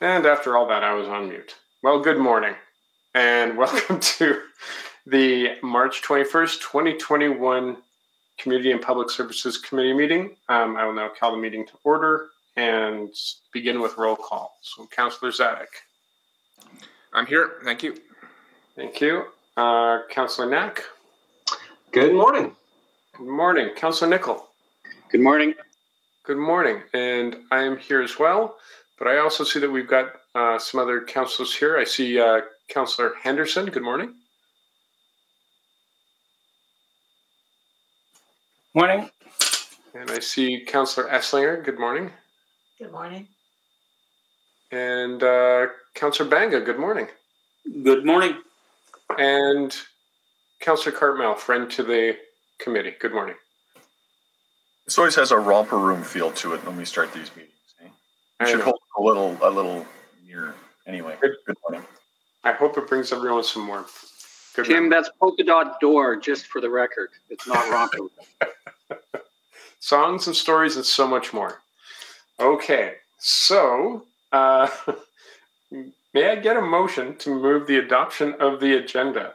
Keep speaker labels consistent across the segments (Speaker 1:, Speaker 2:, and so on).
Speaker 1: And after all that, I was on mute. Well, good morning, and welcome to the March 21st, 2021 Community and Public Services Committee meeting. Um, I will now call the meeting to order and begin with roll call. So, Councillor Dziadyk. I'm here. Thank you. Thank you. Uh, Councillor Knack. Good morning. Good morning. Councillor Nickel. Good morning. Good morning. And I am here as well. But I also see that we've got uh, some other councillors here. I see uh, Councillor Henderson. Good morning. Morning. And I see Councillor Esslinger. Good morning. Good morning. And uh, Councillor Banga. Good morning. Good morning. And Councillor Cartmell, friend to the committee. Good morning.
Speaker 2: This always has a romper room feel to
Speaker 1: it when we start these meetings. I should know. hold a
Speaker 3: little a little near. Anyway,
Speaker 1: good, morning. I hope it brings everyone some warmth. Good Tim, that's polka dot door. Just for the record, it's not rocket. Songs and stories and so much more. Okay, so uh, may I get a motion to move the adoption of the agenda?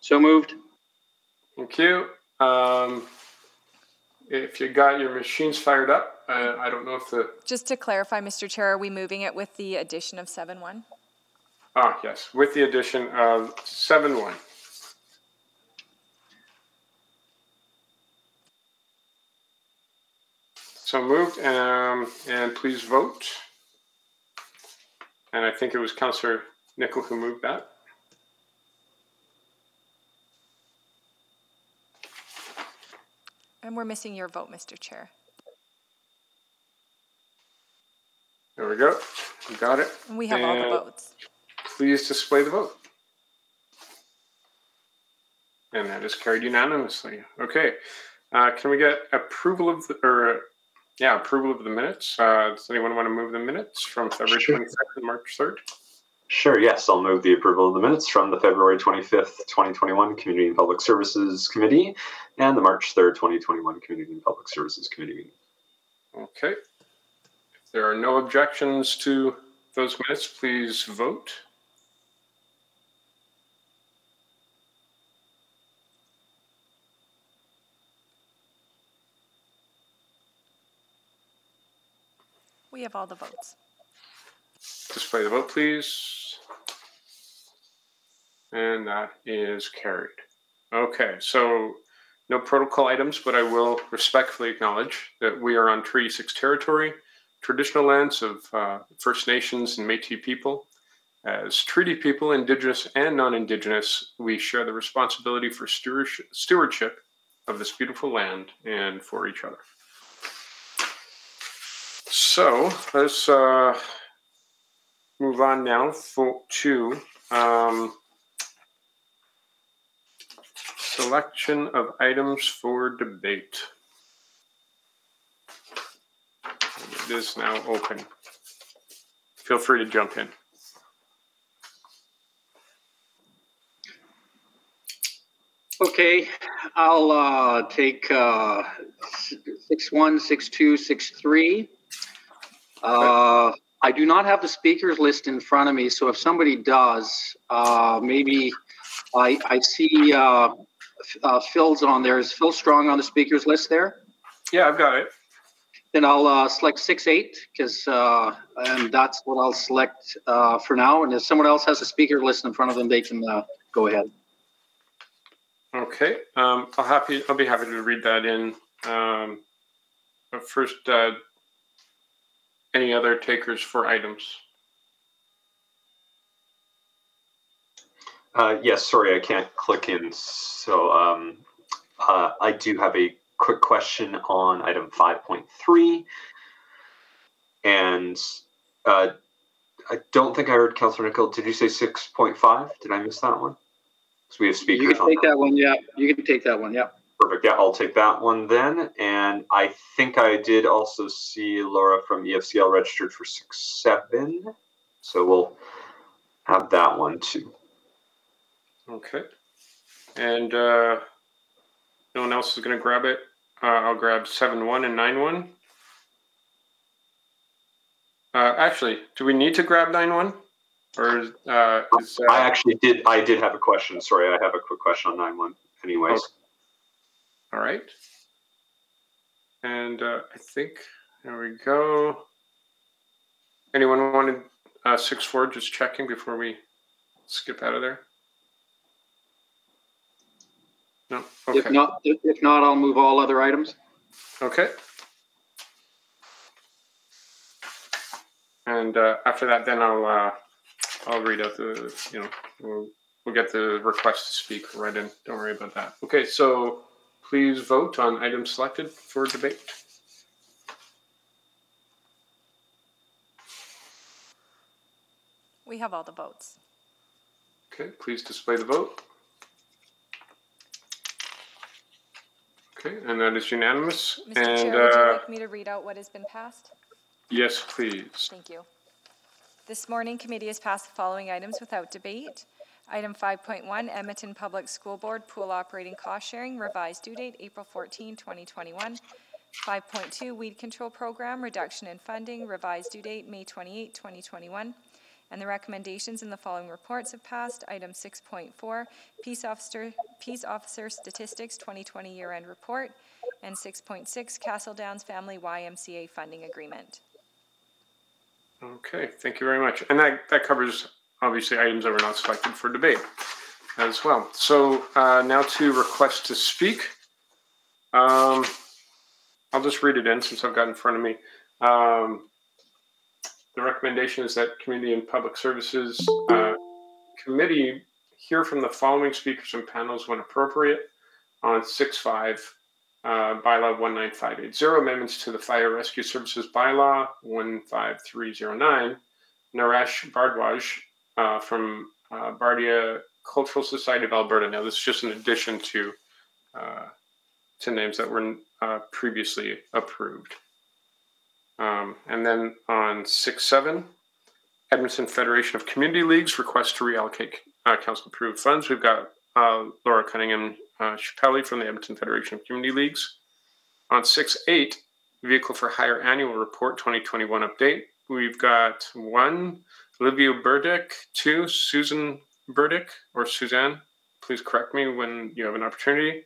Speaker 1: So moved. Thank you. Um, if you got your machines fired up, uh, I don't know if the.
Speaker 4: Just to clarify, Mr. Chair, are we moving it with the addition of 7 1?
Speaker 1: Ah, yes, with the addition of 7 1. So moved, um, and please vote. And I think it was Councillor Nickel who moved that.
Speaker 4: And we're missing your vote, Mr. Chair.
Speaker 5: There we go.
Speaker 1: We got it. And we have and all the votes. Please display the vote. And that is carried unanimously. Okay. Uh, can we get approval of the, or yeah, approval of the minutes? Uh, does anyone want to move the minutes from February sure. 22nd, March 3rd?
Speaker 2: Sure, yes, I'll move the approval of the minutes from the February 25th, 2021 Community and Public Services Committee and the March 3rd, 2021 Community and Public Services Committee meeting. Okay. If there are no objections to
Speaker 1: those minutes, please vote.
Speaker 6: We have all the votes.
Speaker 1: Display the vote, please. And that is carried. Okay, so no protocol items, but I will respectfully acknowledge that we are on Treaty 6 territory, traditional lands of uh, First Nations and Metis people. As treaty people, Indigenous and non Indigenous, we share the responsibility for stewardship of this beautiful land and for each other. So let's uh, move on now for, to um, selection of items for debate. It is now open. Feel free to jump in.
Speaker 7: Okay, I'll uh, take uh, six one, six two, six three. Uh, okay. I do not have the speakers list in front of me, so if somebody does, uh, maybe I, I see uh, uh, Phil's on there. Is Phil Strong on the speakers list there? Yeah, I've got it. Then I'll uh, select six eight because, uh, and that's what I'll select uh, for now. And if someone else has a speaker list in front of them, they can go ahead.
Speaker 1: Okay, um, I'll happy. I'll be happy to read that in. Um, first, any other takers for items?
Speaker 2: Uh, yes, sorry, I can't click in. So um, uh, I do have a quick question on item 5.3. And uh, I don't think I heard Councilor Nickel. Did you say 6.5? Did I miss that one? Because we have speakers. You can take that. that one. Yeah, you can take that one. Yeah. Perfect. Yeah, I'll take that one then. And I think I did also see Laura from EFCL registered for six seven, so we'll have that one too. Okay.
Speaker 1: And uh, no one else is going to grab it. Uh, I'll grab seven one and nine one. Uh, actually, do
Speaker 2: we need to grab nine one? Or is, uh, uh I actually did. I did have a question. Sorry, I have a quick question on nine one. Anyways. Okay. All right.
Speaker 1: And uh, I think, there we go. Anyone wanted uh, 6-4, just checking before we skip out of there? No?
Speaker 7: Okay. If not, if not, I'll move all other items.
Speaker 1: Okay. And uh, after that, then I'll uh, I'll read out the you know we'll, we'll get the request to speak right in. Don't worry about that. Okay, so Please vote on items selected for debate.
Speaker 6: We have all the votes.
Speaker 1: Okay, please display the vote. Okay, and that is unanimous. Mr. And, Chair, would you uh, like
Speaker 4: me to read out what has been passed? Yes, please. Thank you. This morning, committee has passed the following items without debate. Item 5.1, Edmonton Public School Board Pool Operating Cost Sharing, revised due date April 14, 2021. 5.2, Weed Control Program, reduction in funding, revised due date May 28, 2021. And the recommendations in the following reports have passed. Item 6.4, Peace Officer, Peace Officer Statistics 2020 Year End Report. And 6.6, Castle Downs Family YMCA Funding Agreement.
Speaker 1: Okay, thank you very much. And that, that covers obviously items that were not selected for debate as well. So uh, now to request to speak. Um, I'll just read it in since I've got in front of me. Um, the recommendation is that Community and Public Services uh, Committee hear from the following speakers and panels when appropriate on 6.5 uh, bylaw 19580, amendments to the Fire Rescue Services bylaw 15309, Naresh Bhardwaj, uh, from uh, Bardia Cultural Society of Alberta. Now, this is just an addition to uh, to names that were uh, previously approved. Um, and then on 6 7, Edmonton Federation of Community Leagues request to reallocate uh, council approved funds. We've got uh, Laura Cunningham uh, Shpeley from the Edmonton Federation of Community Leagues. On 6 8, Vehicle for Hire Annual Report 2021 update. We've got one Livia Burdick, two, Susan Burdick, or Suzanne. Please correct me when you have an opportunity.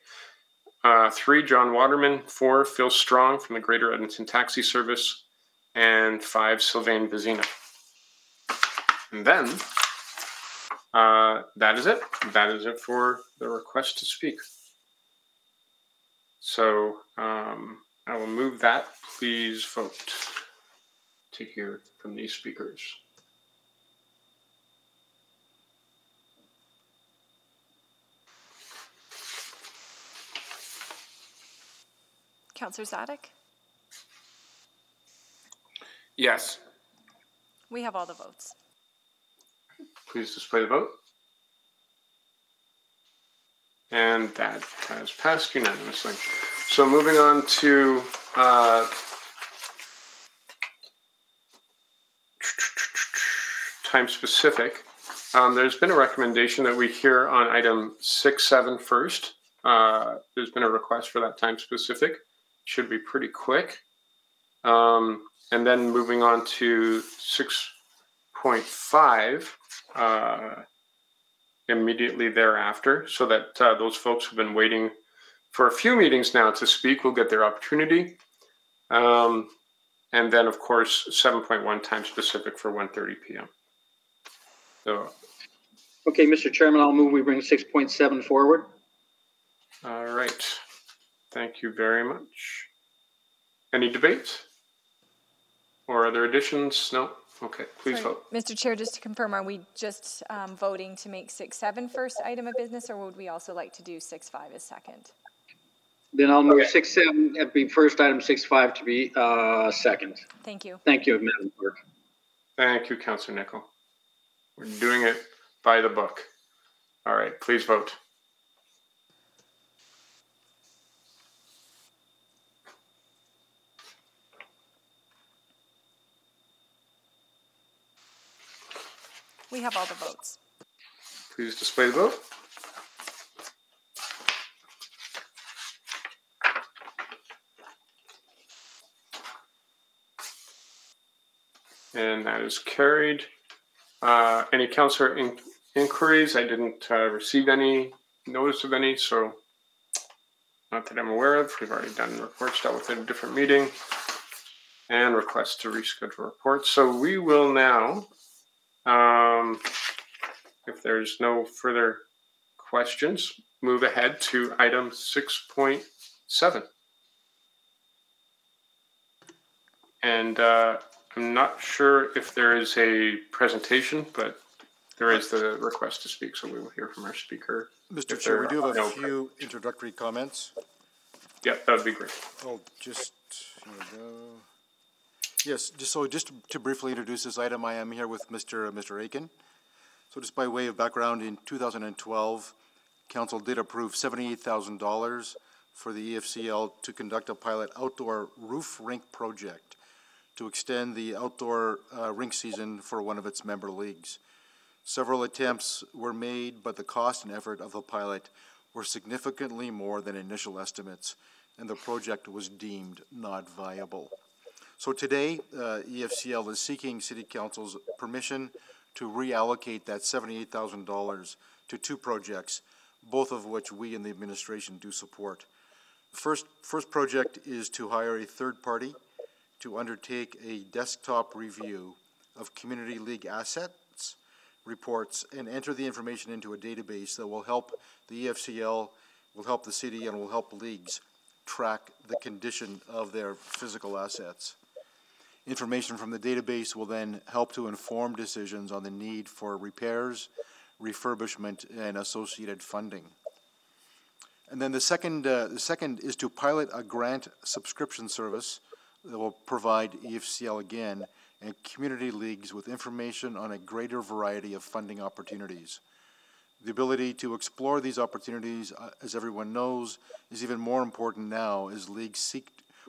Speaker 1: Uh, three, John Waterman. Four, Phil Strong from the Greater Edmonton Taxi Service. And five, Sylvain Vizina. And then uh, that is it. That is it for the request to speak. So um, I will move that. Please vote to hear from these speakers.
Speaker 4: Councillor Dziadyk? Yes. We have all the votes.
Speaker 1: Please display the vote. And that has passed unanimously. So moving on to uh, time specific, um, there's been a recommendation that we hear on item 6 7 first. Uh, there's been a request for that time specific should be pretty quick. Um, and then moving on to 6.5 uh, immediately thereafter, so that uh, those folks who've been waiting for a few meetings now to speak will get their opportunity. Um, and then, of course, 7.1 time specific for 1.30 p.m.
Speaker 7: So, okay, Mr. Chairman, I'll move we bring 6.7 forward.
Speaker 1: All right. Thank you very much. Any debate or other additions? No? Okay, please Sorry, vote.
Speaker 4: Mr. Chair, just to confirm, are we just um, voting to make 6-7 first item of business, or would we also like to do 6-5 as second?
Speaker 7: Then I'll move 6-7 uh, be first item, 6-5 to be uh, second. Thank you. Thank you, Madam Clerk. Thank you,
Speaker 1: Councillor Nickel. We're doing it by the book. All right, please vote.
Speaker 4: We have all the votes.
Speaker 8: Please display the vote.
Speaker 1: And that is carried. Uh, any counselor in inquiries? I didn't uh, receive any notice of any, so not that I'm aware of. We've already done reports dealt with in a different meeting and requests to reschedule reports. So we will now um, if there's no further questions, move ahead to item 6.7. And uh, I'm not sure if there is a presentation, but there is the request to speak, so we will hear from our speaker. Mr. Chair, we do have a no
Speaker 9: few introductory comments. Yeah, that would be great. I'll just, here we go. Yes, just so just to, briefly introduce this item, I am here with Mr. Uh, Mr. Aiken. So just by way of background, in 2012, council did approve $78,000 for the EFCL to conduct a pilot outdoor roof rink project to extend the outdoor uh, rink season for one of its member leagues. Several attempts were made, but the cost and effort of the pilot were significantly more than initial estimates, and the project was deemed not viable. So today, uh, EFCL is seeking City Council's permission to reallocate that $78,000 to two projects, both of which we and the administration do support. First, first project is to hire a third party to undertake a desktop review of community league assets, reports, and enter the information into a database that will help the EFCL, will help the city, and will help leagues track the condition of their physical assets. Information from the database will then help to inform decisions on the need for repairs, refurbishment, and associated funding. And then the second, uh, the second is to pilot a grant subscription service that will provide EFCL again and community leagues with information on a greater variety of funding opportunities. The ability to explore these opportunities, uh, as everyone knows, is even more important now as leagues seek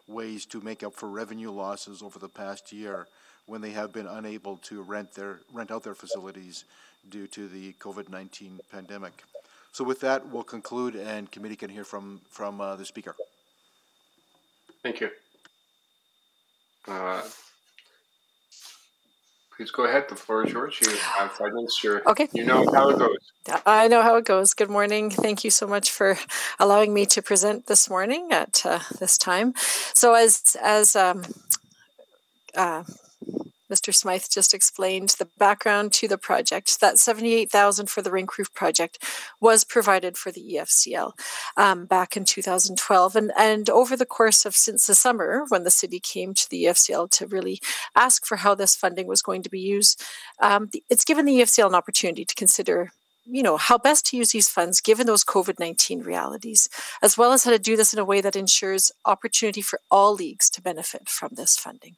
Speaker 9: ways to make up for revenue losses over the past year when they have been unable to rent their rent out their facilities due to the COVID-19 pandemic. So with that, we'll conclude and committee can hear from, from uh, the speaker.
Speaker 1: Thank you. Uh, Please go ahead. The floor is yours. You have five minutes. you okay. You know how it
Speaker 6: goes. I know how it goes. Good morning. Thank you so much for allowing me to present this morning at uh, this time. So as as um, uh, Mr. Smythe just explained the background to the project. That 78,000 for the rink roof project was provided for the EFCL um, back in 2012, and and over the course of since the summer when the city came to the EFCL to really ask for how this funding was going to be used, um, it's given the EFCL an opportunity to consider you know how best to use these funds given those covid-19 realities as well as how to do this in a way that ensures opportunity for all leagues to benefit from this funding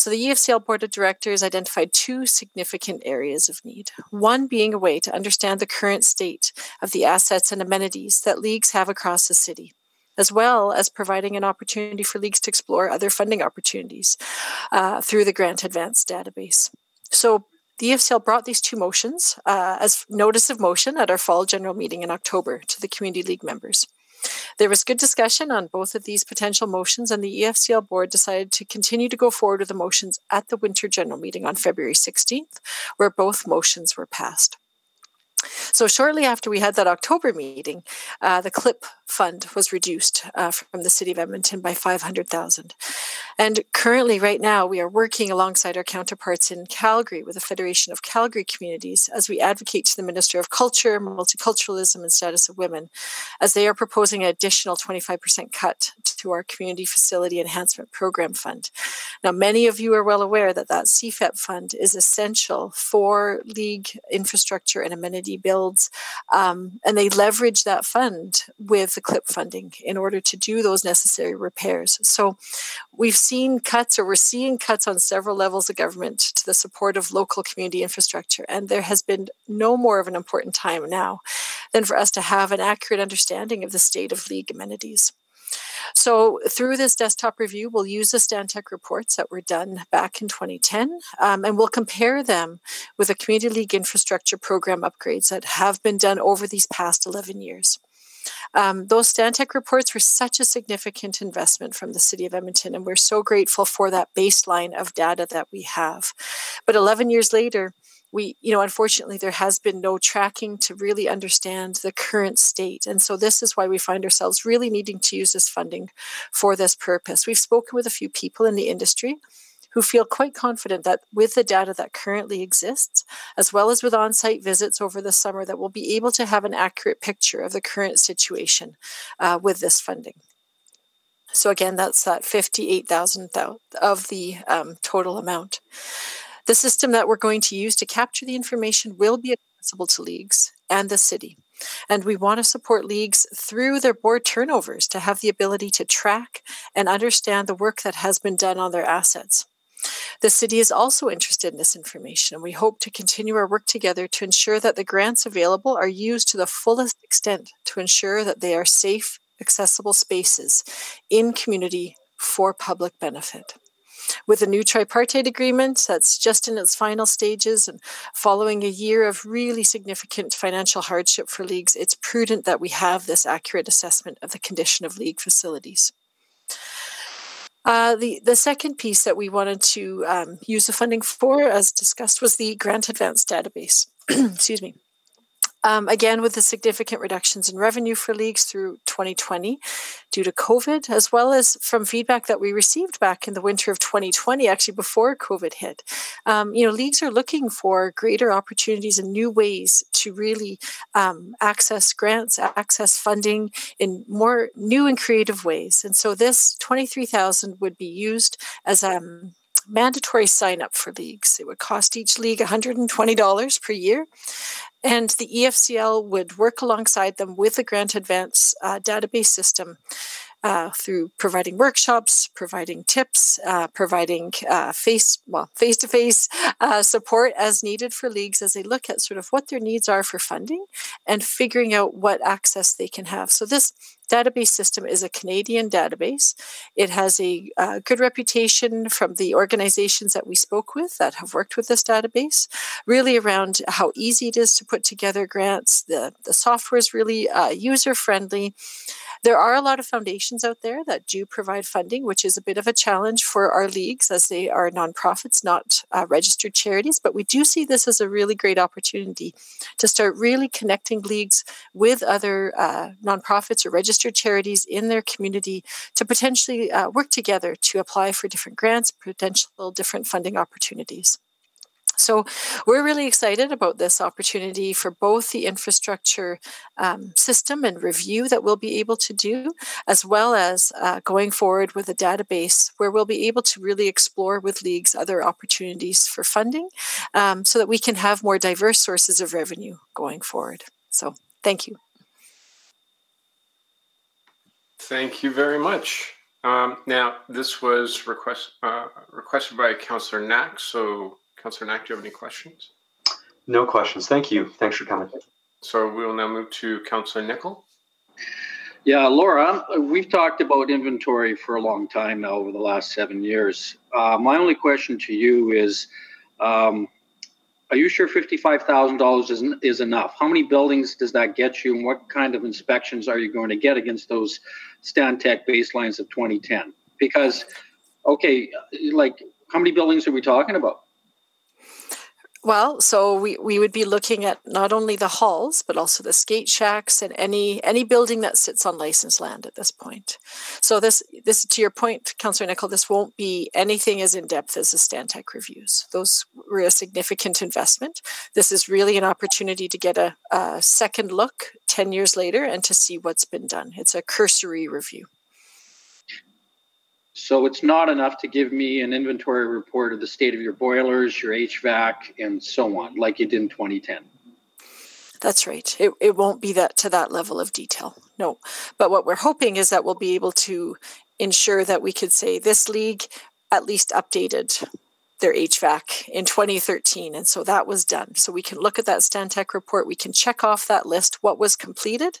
Speaker 6: so the EFCL Board of Directors identified two significant areas of need. One being a way to understand the current state of the assets and amenities that leagues have across the city as well as providing an opportunity for leagues to explore other funding opportunities uh, through the Grant Advance database. So the EFCL brought these two motions uh, as notice of motion at our fall general meeting in October to the Community League members. There was good discussion on both of these potential motions, and the EFCL board decided to continue to go forward with the motions at the winter general meeting on February 16th, where both motions were passed. So, shortly after we had that October meeting, uh, the CLIP fund was reduced uh, from the city of Edmonton by 500,000. And currently, right now, we are working alongside our counterparts in Calgary with the Federation of Calgary Communities as we advocate to the Minister of Culture, Multiculturalism, and Status of Women, as they are proposing an additional 25% cut to our Community Facility Enhancement Program Fund. Now, many of you are well aware that that CFEP fund is essential for league infrastructure and amenity builds, um, and they leverage that fund with the CLIP funding in order to do those necessary repairs. So we've seen cuts, or we're seeing cuts on several levels of government to the support of local community infrastructure. And there has been no more of an important time now than for us to have an accurate understanding of the state of league amenities. So, through this desktop review, we'll use the Stantec reports that were done back in 2010, um, and we'll compare them with the Community League infrastructure program upgrades that have been done over these past 11 years. Um, those Stantec reports were such a significant investment from the City of Edmonton, and we're so grateful for that baseline of data that we have. But 11 years later, we you know unfortunately there has been no tracking to really understand the current state and so this is why we find ourselves really needing to use this funding for this purpose we've spoken with a few people in the industry who feel quite confident that with the data that currently exists, as well as with on site visits over the summer, that we'll be able to have an accurate picture of the current situation uh, with this funding. So, again, that's that 58,000 of the um, total amount. The system that we're going to use to capture the information will be accessible to leagues and the city. And we want to support leagues through their board turnovers to have the ability to track and understand the work that has been done on their assets. The city is also interested in this information, and we hope to continue our work together to ensure that the grants available are used to the fullest extent to ensure that they are safe, accessible spaces in community for public benefit. With the new tripartite agreement that's just in its final stages and following a year of really significant financial hardship for leagues, it's prudent that we have this accurate assessment of the condition of league facilities. Uh, the, the second piece that we wanted to um, use the funding for, as discussed, was the grant advance database. Excuse me. Um, again, with the significant reductions in revenue for leagues through 2020 due to COVID, as well as from feedback that we received back in the winter of 2020, actually before COVID hit. Um, you know, leagues are looking for greater opportunities and new ways to really um, access grants, access funding in more new and creative ways. And so this 23,000 would be used as um, mandatory sign up for leagues. It would cost each league $120 per year and the EFCL would work alongside them with the Grant Advance uh, database system uh, through providing workshops, providing tips, uh, providing uh, face well face to face support as needed for leagues as they look at sort of what their needs are for funding and figuring out what access they can have. So this database system is a Canadian database. It has a uh, good reputation from the organizations that we spoke with that have worked with this database, really around how easy it is to put together grants. The, the software is really uh, user friendly. There are a lot of foundations out there that do provide funding, which is a bit of a challenge for our leagues as they are nonprofits, not uh, registered charities. But we do see this as a really great opportunity to start really connecting leagues with other uh, nonprofits or registered charities in their community to potentially uh, work together to apply for different grants, potential different funding opportunities. So we're really excited about this opportunity for both the infrastructure um, system and review that we'll be able to do, as well as uh, going forward with a database where we'll be able to really explore with leagues other opportunities for funding um, so that we can have more diverse sources of revenue going forward. So thank you.
Speaker 1: Thank you very much. Um, now, this was request, uh, requested by Councillor Knack, so Councillor Knack, do you have any questions?
Speaker 2: No questions. Thank you. Thanks for coming.
Speaker 7: So we will now move to Councillor Nickel. Yeah, Laura, we've talked about inventory for a long time now over the last seven years. Uh, my only question to you is, um, are you sure $55,000 is, is enough? How many buildings does that get you and what kind of inspections are you going to get against those Stantec baselines of 2010? Because, okay, like how many buildings are we talking about?
Speaker 6: Well, so we, we would be looking at not only the halls, but also the skate shacks and any any building that sits on licensed land at this point. So this this to your point, Councillor Nickel, this won't be anything as in depth as the Stantec reviews. Those were a significant investment. This is really an opportunity to get a, a second look ten years later and to see what's been done. It's a cursory review. So
Speaker 7: it's not enough to give me an inventory report of the state of your boilers, your HVAC, and so on, like you did in 2010.
Speaker 6: That's right. It, it won't be that to that level of detail. No. But what we're hoping is that we'll be able to ensure that we could say this league at least updated their HVAC in 2013. And so that was done. So we can look at that Stantec report. We can check off that list what was completed.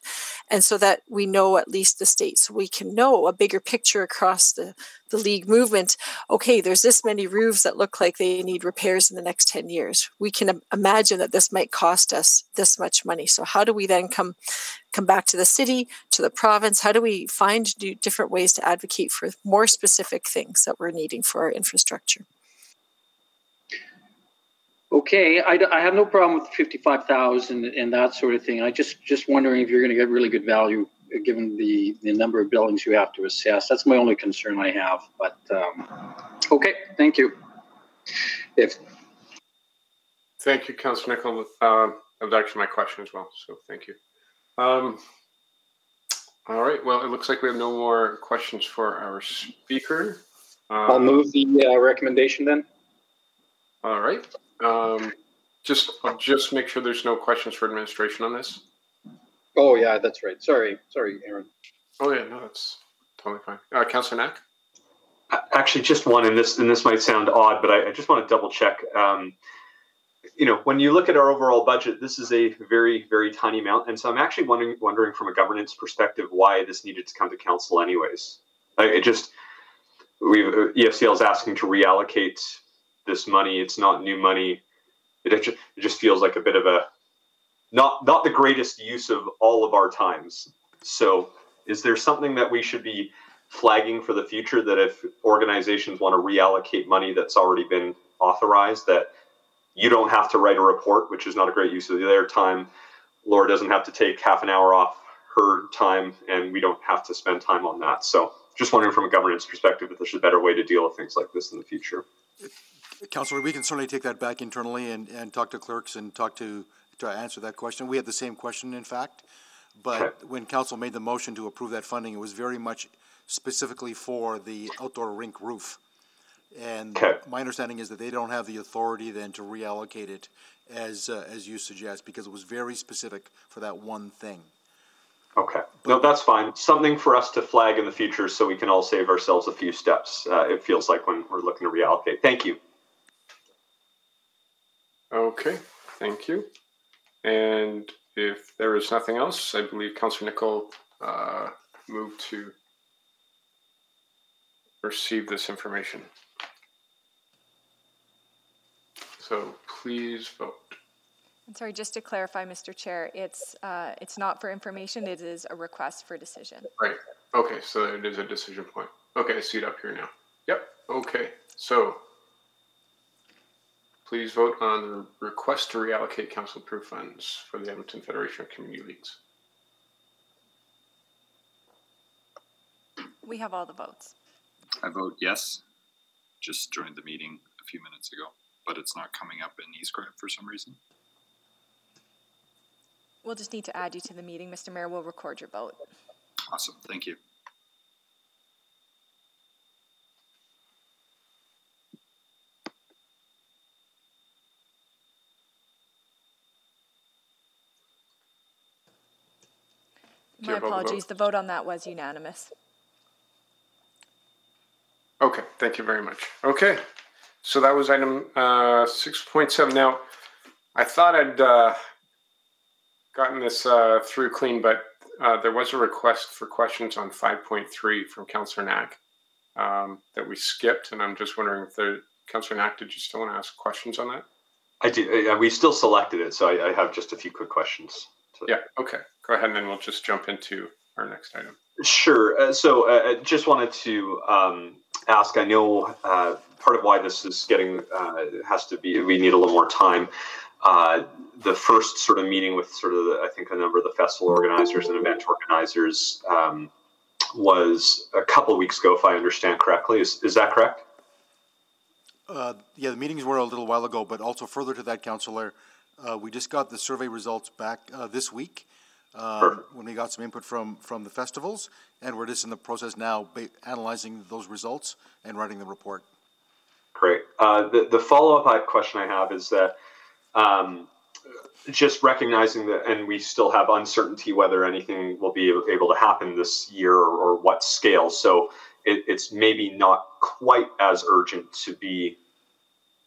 Speaker 6: And so that we know at least the state. So we can know a bigger picture across the, the league movement. Okay, there's this many roofs that look like they need repairs in the next 10 years. We can imagine that this might cost us this much money. So how do we then come come back to the city, to the province? How do we find different ways to advocate for more specific things that we're needing for our infrastructure?
Speaker 10: okay,
Speaker 7: I, I have no problem with 55,000 and that sort of thing. I just, just wondering if you're going to get really good value uh, given the, the number of buildings you have to assess. That's my only concern I have, but, um, okay, thank you. If,
Speaker 1: Thank you, Councillor Nickel. Uh, that was actually my question as well, so thank you. Um, all right, well, it looks like we have no more questions for our speaker. Um, I'll move the uh, recommendation then. All right. Um, just, I'll just make sure there's no questions for administration on this. Oh, yeah, that's
Speaker 11: right. Sorry, sorry, Aaron. Oh, yeah, no, that's
Speaker 2: totally fine. Uh, Councilor Knack? Uh, actually, just one, and this and this might sound odd, but I, I just want to double check. Um, you know, when you look at our overall budget, this is a very, very tiny amount, and so I'm actually wondering, wondering from a governance perspective, why this needed to come to council, anyways. I, it just we EFCL is asking to reallocate this money. It's not new money. It, just feels like a bit of a not not the greatest use of all of our times. So, is there something that we should be flagging for the future that if organizations want to reallocate money that's already been authorized, that you don't have to write a report, which is not a great use of their time. Laura doesn't have to take half an hour off her time, and we don't have to spend time on that. So, just wondering from a governance perspective if there's a better way to deal with things like this in the future.
Speaker 9: Councillor, we can certainly take that back internally and, and talk to clerks and talk to, to answer that question. We had the same question, in fact, but okay. when council made the motion to approve that funding, it was very much specifically for the outdoor rink roof. And okay. my understanding is that they don't have the authority then to reallocate it as uh, as you suggest because it was very specific for that one thing.
Speaker 2: Okay, but, no, that's fine. Something for us to flag in the future so we can all save ourselves a few steps. Uh, it feels like when we're looking to reallocate. Thank you.
Speaker 1: Okay, thank you. And if there is nothing else, I believe Councillor Nickel uh, moved to receive this information. So please vote.
Speaker 4: I'm sorry, just to clarify, Mr. Chair, it's uh, it's not for information. It is a request for decision.
Speaker 1: Right. Okay. So it is a decision point. Okay. I see it up here now. Yep. Okay. So Please vote on the request to reallocate council approved funds for the Edmonton Federation of Community Leagues.
Speaker 6: We have all the votes.
Speaker 3: I vote yes. Just joined the meeting a few minutes ago, but it's not coming up in eScribe for some reason.
Speaker 4: We'll just need to add you to the meeting, Mr. Mayor. We'll record your vote.
Speaker 3: Awesome. Thank you.
Speaker 4: My apologies. The vote on that was unanimous.
Speaker 1: Okay, thank you very much. Okay, so that was item uh, 6.7. Now, I thought I'd uh, gotten this uh, through clean, but uh, there was a request for questions on 5.3 from Councillor Knack um, that we skipped, and I'm just wondering if the Councillor Knack, did you still want to ask questions on that? I
Speaker 2: do. Uh, we still selected it, so I, I have just a few quick questions. Yeah,
Speaker 1: okay. Go ahead and then we'll just jump into our next item.
Speaker 2: Sure. Uh, so I uh, uh, just wanted to um, ask I know uh, part of why this is getting uh, has to be, we need a little more time. the first sort of meeting with sort of, the, I think, a number of the festival organizers and event organizers um, was a couple weeks ago, if I understand correctly. Is, is that correct?
Speaker 9: yeah, the meetings were a little while ago, but also further to that, Councillor, uh, we just got the survey results back uh, this week uh, when we got some input from, from the festivals, and we're just in the process now analyzing those results and writing the report.
Speaker 2: Great. Uh, the the follow up question I have is that um, just recognizing that, and we still have uncertainty whether anything will be able to happen this year or, or what scale. So it, it's maybe not quite as urgent to be,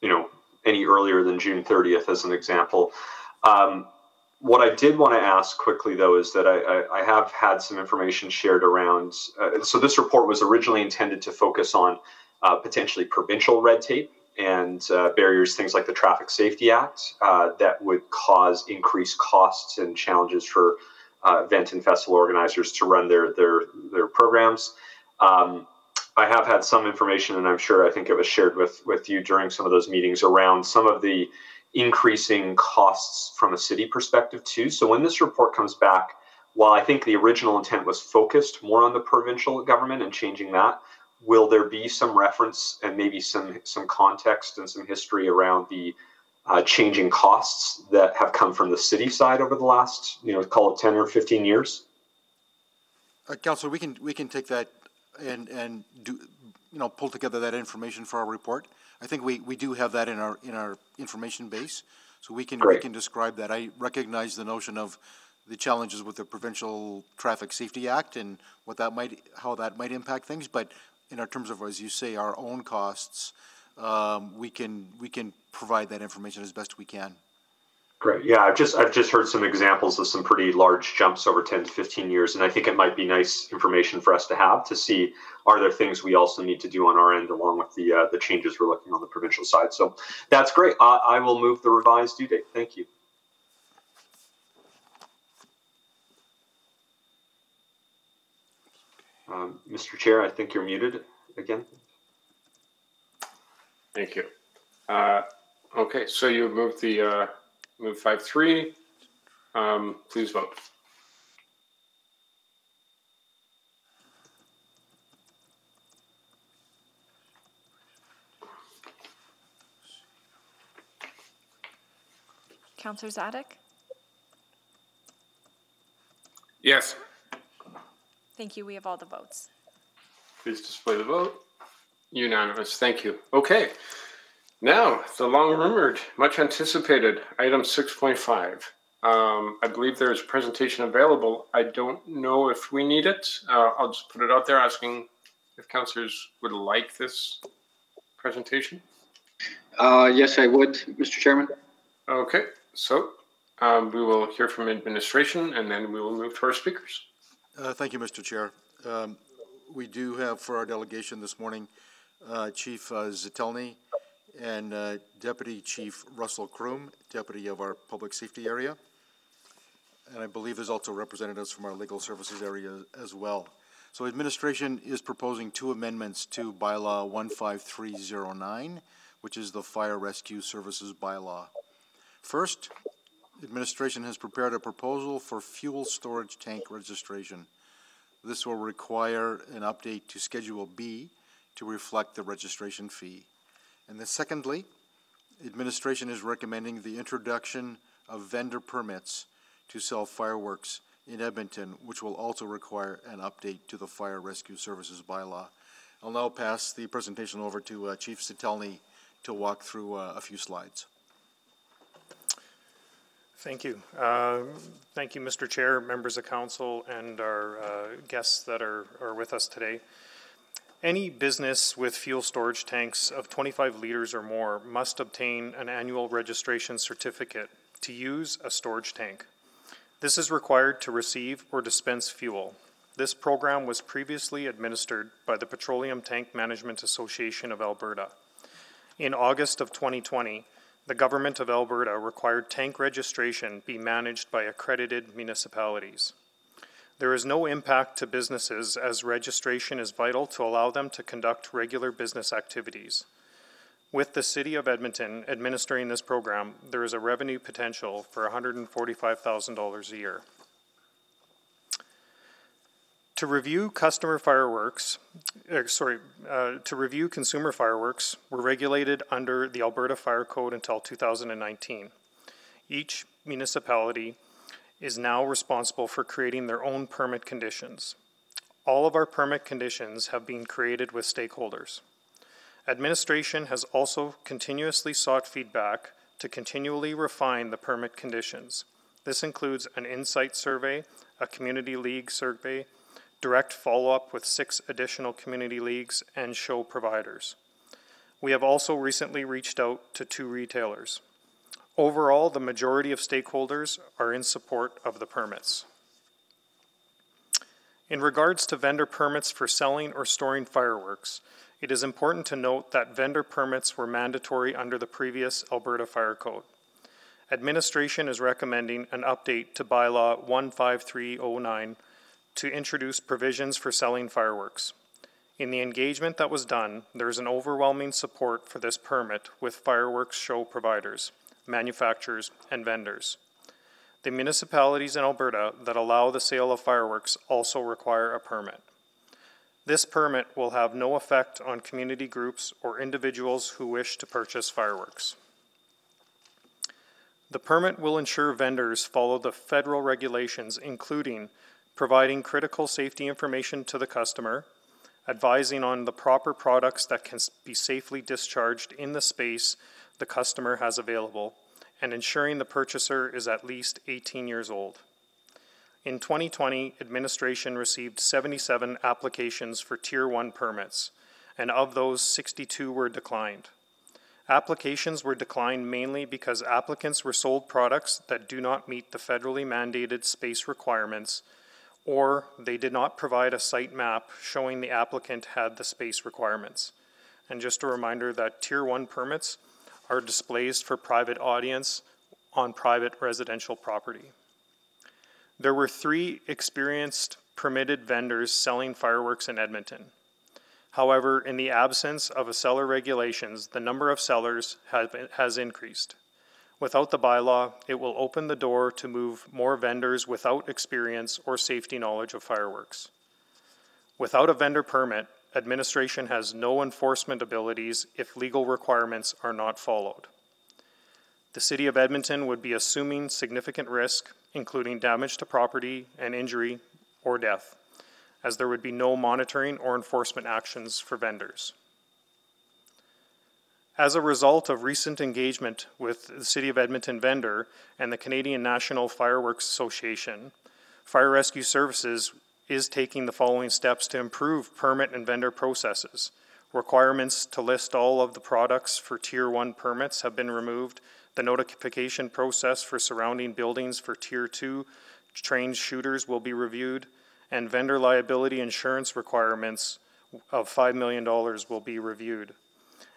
Speaker 2: you know, any earlier than June 30th, as an example. Um, what I did want to ask quickly, though, is that I, I, I have had some information shared around. Uh, so this report was originally intended to focus on uh, potentially provincial red tape and uh, barriers, things like the Traffic Safety Act, uh, that would cause increased costs and challenges for uh, event and festival organizers to run their their their programs. Um, I have had some information, and I'm sure I think it was shared with with you during some of those meetings around some of the increasing costs from a city perspective too. So when this report comes back, while I think the original intent was focused more on the provincial government and changing that, will there be some reference and maybe some some context and some history around the uh, changing costs that have come from the city side over the last, you know, call it 10 or 15 years?
Speaker 9: Uh, Councillor, we can we can take that and and do you know pull together that information for our report. I think we, we do have that in our in our information base, so we can Great. we can describe that. I recognize the notion of the challenges with the Provincial Traffic Safety Act and what that might how that might impact things, but in our terms of as you say our own costs, um, we can we can provide that information as best we can.
Speaker 2: Great. Yeah, I've just I've just heard some examples of some pretty large jumps over 10 to 15 years, and I think it might be nice information for us to have to see are there things we also need to do on our end along with the uh, the changes we're looking on the provincial side. So that's great. I, I will move the revised due date. Thank you. Um, Mr. Chair, I think you're muted again.
Speaker 1: Thank you. Uh, okay, so you moved the. Uh Move 5-3. Um, please vote.
Speaker 4: Councillor Dziadyk? Yes. Thank you. We have all the votes.
Speaker 1: Please display the vote. Unanimous. Thank you. Okay. Now, the long rumored, much anticipated item 6.5. Um, I believe there is a presentation available. I don't know if we need it. Uh, I'll just put it out there asking if councillors would like this presentation.
Speaker 7: Uh, yes, I would, Mr. Chairman.
Speaker 9: Okay, so um, we will hear from administration and then we will move to our speakers. Uh, thank you, Mr. Chair. Um, we do have for our delegation this morning uh, Chief uh, Zatylny and uh, Deputy Chief Russell Kroom, Deputy of our Public Safety Area. And I believe there's also representatives from our Legal Services Area as well. So administration is proposing two amendments to bylaw 15309, which is the Fire Rescue Services bylaw. First, administration has prepared a proposal for fuel storage tank registration. This will require an update to Schedule B to reflect the registration fee. And then secondly, administration is recommending the introduction of vendor permits to sell fireworks in Edmonton, which will also require an update to the fire rescue services bylaw. I'll now pass the presentation over to uh, Chief Zatylny to walk through uh, a few slides.
Speaker 12: Thank you. Uh, thank you, Mr. Chair, members of council, and our uh, guests that are, are with us today. Any business with fuel storage tanks of 25 liters or more must obtain an annual registration certificate to use a storage tank. This is required to receive or dispense fuel. This program was previously administered by the Petroleum Tank Management Association of Alberta. In August of 2020, the Government of Alberta required tank registration be managed by accredited municipalities. There is no impact to businesses as registration is vital to allow them to conduct regular business activities. With the City of Edmonton administering this program, there is a revenue potential for $145,000 a year. To review customer fireworks, er, sorry, uh, to review consumer fireworks were regulated under the Alberta Fire Code until 2019. Each municipality is now responsible for creating their own permit conditions. All of our permit conditions have been created with stakeholders. Administration has also continuously sought feedback to continually refine the permit conditions. This includes an insight survey, a community league survey, direct follow-up with six additional community leagues and show providers. We have also recently reached out to two retailers. Overall, the majority of stakeholders are in support of the permits. In regards to vendor permits for selling or storing fireworks, it is important to note that vendor permits were mandatory under the previous Alberta Fire Code. Administration is recommending an update to bylaw 15309 to introduce provisions for selling fireworks. In the engagement that was done, there is an overwhelming support for this permit with fireworks show providers manufacturers, and vendors. The municipalities in Alberta that allow the sale of fireworks also require a permit. This permit will have no effect on community groups or individuals who wish to purchase fireworks. The permit will ensure vendors follow the federal regulations, including providing critical safety information to the customer, advising on the proper products that can be safely discharged in the space the customer has available and ensuring the purchaser is at least 18 years old. In 2020, administration received 77 applications for Tier 1 permits, and of those, 62 were declined. Applications were declined mainly because applicants were sold products that do not meet the federally mandated space requirements, or they did not provide a site map showing the applicant had the space requirements. And just a reminder that Tier 1 permits are displaced for private audience on private residential property. There were three experienced permitted vendors selling fireworks in Edmonton. However, in the absence of a seller regulations, the number of sellers has increased. Without the bylaw, it will open the door to move more vendors without experience or safety knowledge of fireworks. Without a vendor permit, administration has no enforcement abilities if legal requirements are not followed. The City of Edmonton would be assuming significant risk, including damage to property and injury or death, as there would be no monitoring or enforcement actions for vendors. As a result of recent engagement with the City of Edmonton vendor and the Canadian National Fireworks Association, Fire Rescue Services is taking the following steps to improve permit and vendor processes. Requirements to list all of the products for Tier 1 permits have been removed. The notification process for surrounding buildings for Tier 2 trained shooters will be reviewed, and vendor liability insurance requirements of $5 million will be reviewed.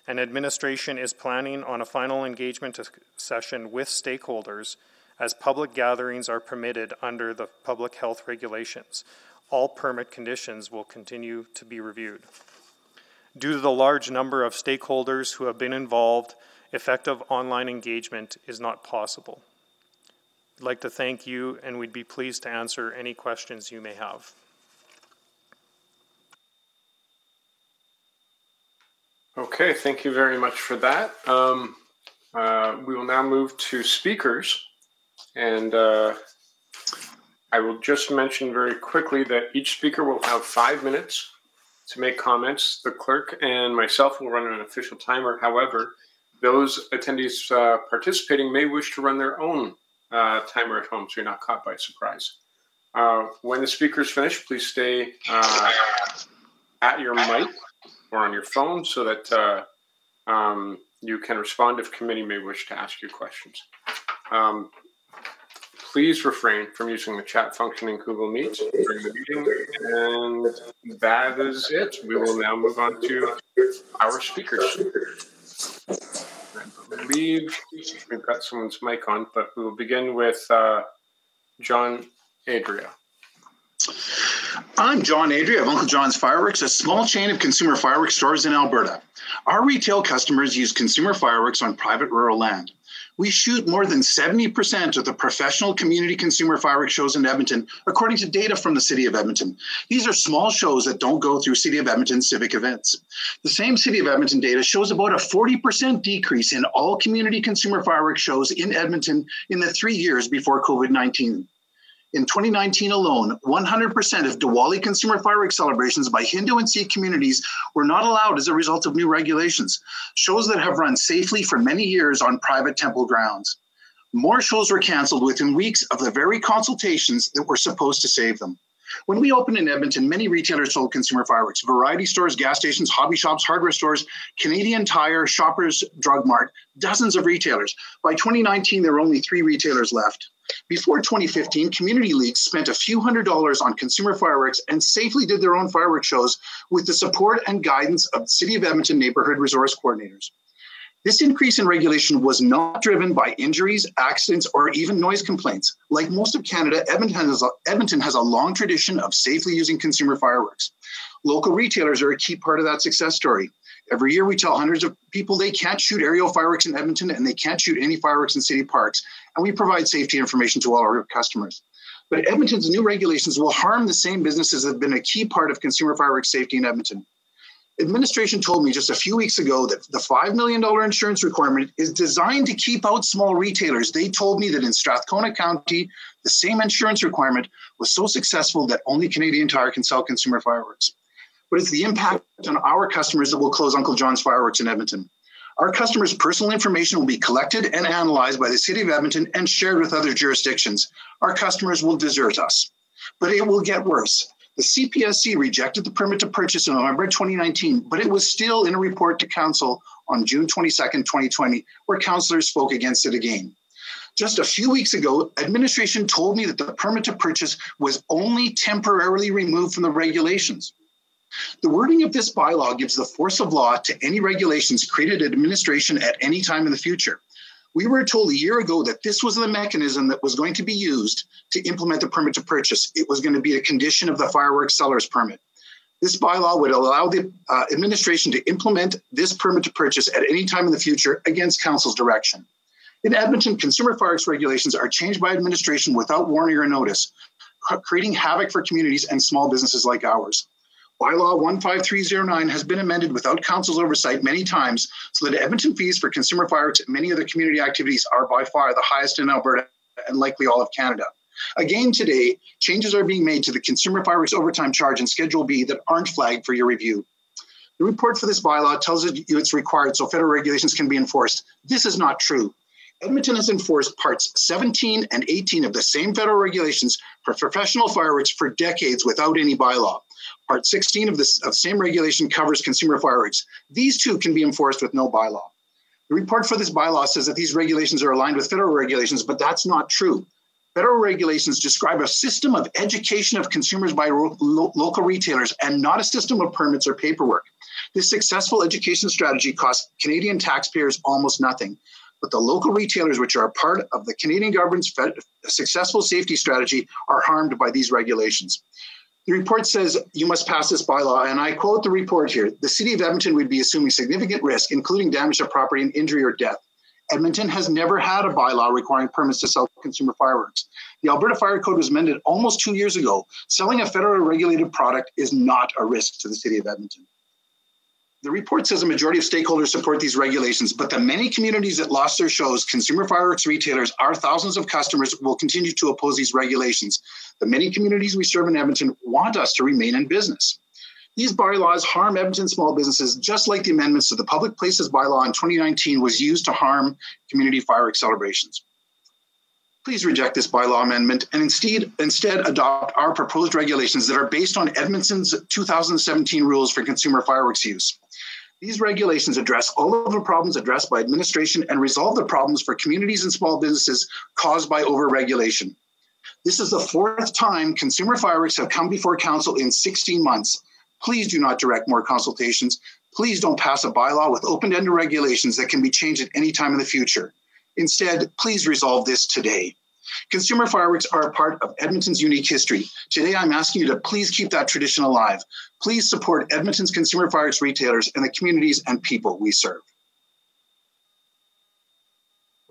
Speaker 12: And administration is planning on a final engagement session with stakeholders as public gatherings are permitted under the public health regulations all permit conditions will continue to be reviewed. Due to the large number of stakeholders who have been involved, effective online engagement is not possible. I'd like to thank you, and we'd be pleased to answer any questions you may have.
Speaker 1: Okay, thank you very much for that. Um, uh, we will now move to speakers, and uh, I will just mention very quickly that each speaker will have five minutes to make comments. The clerk and myself will run an official timer. However, those attendees uh, participating may wish to run their own uh, timer at home so you're not caught by surprise. Uh, when the speaker is finished, please stay uh, at your mic or on your phone so that uh, um, you can respond if committee may wish to ask you questions. Um, please refrain from using the chat function in Google Meet during the meeting. And that is it. We will now move on to our speakers. I believe we've got someone's mic on,
Speaker 13: but we will begin with uh, John Adria. I'm John Adria of Uncle John's Fireworks, a small chain of consumer fireworks stores in Alberta. Our retail customers use consumer fireworks on private rural land we shoot more than 70% of the professional community consumer fireworks shows in Edmonton, according to data from the City of Edmonton. These are small shows that don't go through City of Edmonton civic events. The same City of Edmonton data shows about a 40% decrease in all community consumer fireworks shows in Edmonton in the three years before COVID 19. In 2019 alone, 100% of Diwali consumer fireworks celebrations by Hindu and Sikh communities were not allowed as a result of new regulations, shows that have run safely for many years on private temple grounds. More shows were canceled within weeks of the very consultations that were supposed to save them. When we opened in Edmonton, many retailers sold consumer fireworks variety stores, gas stations, hobby shops, hardware stores, Canadian Tire, Shoppers Drug Mart, dozens of retailers. By 2019, there were only three retailers left. Before 2015, community leagues spent a few hundred dollars on consumer fireworks and safely did their own fireworks shows with the support and guidance of the City of Edmonton neighborhood resource coordinators. This increase in regulation was not driven by injuries, accidents, or even noise complaints. Like most of Canada, Edmonton has, a, Edmonton has a long tradition of safely using consumer fireworks. Local retailers are a key part of that success story. Every year, we tell hundreds of people they can't shoot aerial fireworks in Edmonton and they can't shoot any fireworks in city parks. And we provide safety information to all our customers. But Edmonton's new regulations will harm the same businesses that have been a key part of consumer fireworks safety in Edmonton administration told me just a few weeks ago that the $5 million insurance requirement is designed to keep out small retailers. They told me that in Strathcona County, the same insurance requirement was so successful that only Canadian Tire can sell consumer fireworks. But it's the impact on our customers that will close Uncle John's Fireworks in Edmonton. Our customers' personal information will be collected and analyzed by the City of Edmonton and shared with other jurisdictions. Our customers will desert us. But it will get worse. The CPSC rejected the permit to purchase in November 2019, but it was still in a report to Council on June 22, 2020, where councillors spoke against it again. Just a few weeks ago, administration told me that the permit to purchase was only temporarily removed from the regulations. The wording of this bylaw gives the force of law to any regulations created at administration at any time in the future. We were told a year ago that this was the mechanism that was going to be used to implement the permit to purchase. It was going to be a condition of the fireworks seller's permit. This bylaw would allow the uh, administration to implement this permit to purchase at any time in the future against council's direction. In Edmonton, consumer fireworks regulations are changed by administration without warning or notice, creating havoc for communities and small businesses like ours. Bylaw 15309 has been amended without council's oversight many times so that Edmonton fees for consumer fireworks and many other community activities are by far the highest in Alberta and likely all of Canada. Again today, changes are being made to the consumer fireworks overtime charge in Schedule B that aren't flagged for your review. The report for this bylaw tells you it's required so federal regulations can be enforced. This is not true. Edmonton has enforced parts 17 and 18 of the same federal regulations for professional fireworks for decades without any bylaw. Part 16 of, the of same regulation covers consumer fireworks. These two can be enforced with no bylaw. The report for this bylaw says that these regulations are aligned with federal regulations, but that's not true. Federal regulations describe a system of education of consumers by ro- lo- local retailers and not a system of permits or paperwork. This successful education strategy costs Canadian taxpayers almost nothing. But the local retailers, which are a part of the Canadian government's fed- successful safety strategy, are harmed by these regulations. The report says you must pass this bylaw, and I quote the report here the city of Edmonton would be assuming significant risk, including damage to property and injury or death. Edmonton has never had a bylaw requiring permits to sell consumer fireworks. The Alberta Fire Code was amended almost two years ago. Selling a federally regulated product is not a risk to the city of Edmonton. The report says a majority of stakeholders support these regulations, but the many communities that lost their shows, consumer fireworks retailers, our thousands of customers will continue to oppose these regulations. The many communities we serve in Edmonton want us to remain in business. These bylaws harm Edmonton small businesses, just like the amendments to the Public Places bylaw in 2019 was used to harm community fireworks celebrations please reject this bylaw amendment and instead, instead adopt our proposed regulations that are based on Edmonton's 2017 rules for consumer fireworks use. These regulations address all of the problems addressed by administration and resolve the problems for communities and small businesses caused by overregulation. This is the fourth time consumer fireworks have come before council in 16 months. Please do not direct more consultations. Please don't pass a bylaw with open-ended regulations that can be changed at any time in the future. Instead, please resolve this today. Consumer fireworks are a part of Edmonton's unique history. Today, I'm asking you to please keep that tradition alive. Please support Edmonton's consumer fireworks retailers and the communities and people we serve.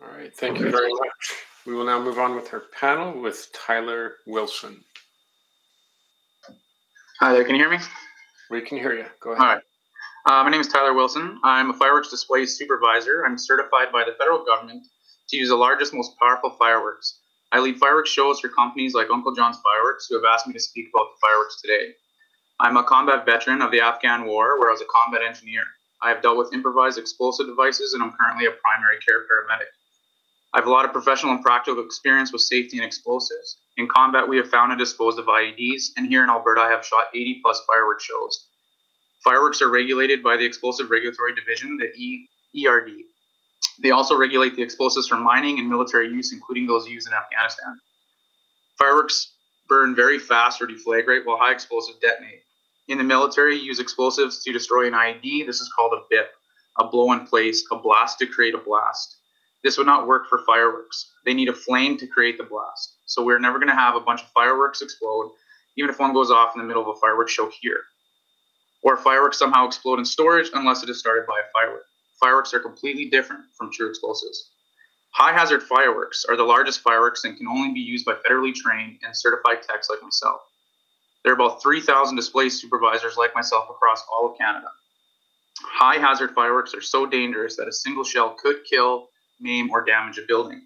Speaker 1: All right, thank you very much. We will now move on with our panel with Tyler Wilson. Hi there, can you hear me? We can hear you. Go ahead. All right. Uh, my name is Tyler Wilson.
Speaker 14: I'm a fireworks display supervisor. I'm certified by the federal government to use the largest, most powerful fireworks. I lead fireworks shows for companies like Uncle John's Fireworks, who have asked me to speak about the fireworks today. I'm a combat veteran of the Afghan War, where I was a combat engineer. I have dealt with improvised explosive devices, and I'm currently a primary care paramedic. I have a lot of professional and practical experience with safety and explosives. In combat, we have found and disposed of IEDs, and here in Alberta, I have shot 80 plus fireworks shows. Fireworks are regulated by the Explosive Regulatory Division, the ERD. They also regulate the explosives for mining and military use, including those used in Afghanistan. Fireworks burn very fast or deflagrate while high explosives detonate. In the military, use explosives to destroy an IED. This is called a BIP, a blow in place, a blast to create a blast. This would not work for fireworks. They need a flame to create the blast. So we're never going to have a bunch of fireworks explode, even if one goes off in the middle of a fireworks show here. Or fireworks somehow explode in storage unless it is started by a firework fireworks are completely different from true explosives. High hazard fireworks are the largest fireworks and can only be used by federally trained and certified techs like myself. There are about 3,000 display supervisors like myself across all of Canada. High hazard fireworks are so dangerous that a single shell could kill, maim, or damage a building.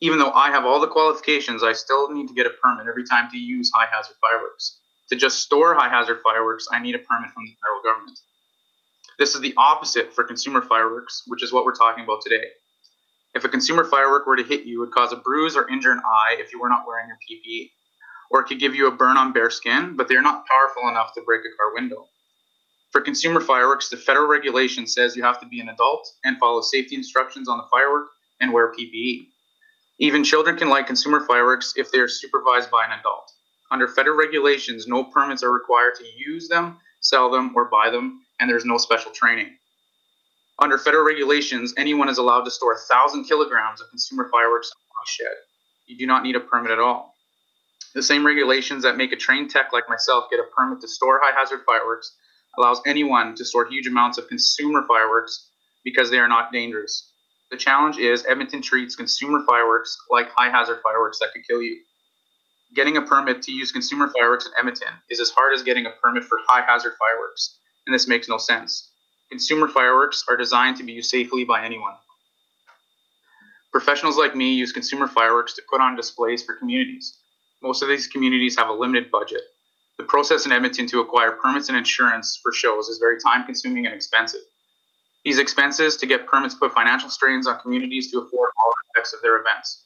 Speaker 14: Even though I have all the qualifications, I still need to get a permit every time to use high hazard fireworks. To just store high hazard fireworks, I need a permit from the federal government. This is the opposite for consumer fireworks, which is what we're talking about today. If a consumer firework were to hit you, it would cause a bruise or injure an eye if you were not wearing your PPE, or it could give you a burn on bare skin, but they are not powerful enough to break a car window. For consumer fireworks, the federal regulation says you have to be an adult and follow safety instructions on the firework and wear PPE. Even children can light consumer fireworks if they are supervised by an adult. Under federal regulations, no permits are required to use them, sell them, or buy them, and there's no special training. Under federal regulations, anyone is allowed to store 1,000 kilograms of consumer fireworks in a shed. You do not need a permit at all. The same regulations that make a trained tech like myself get a permit to store high hazard fireworks allows anyone to store huge amounts of consumer fireworks because they are not dangerous. The challenge is Edmonton treats consumer fireworks like high hazard fireworks that could kill you. Getting a permit to use consumer fireworks in Edmonton is as hard as getting a permit for high hazard fireworks and this makes no sense. Consumer fireworks are designed to be used safely by anyone. Professionals like me use consumer fireworks to put on displays for communities. Most of these communities have a limited budget. The process in Edmonton to acquire permits and insurance for shows is very time consuming and expensive. These expenses to get permits put financial strains on communities to afford all aspects of their events.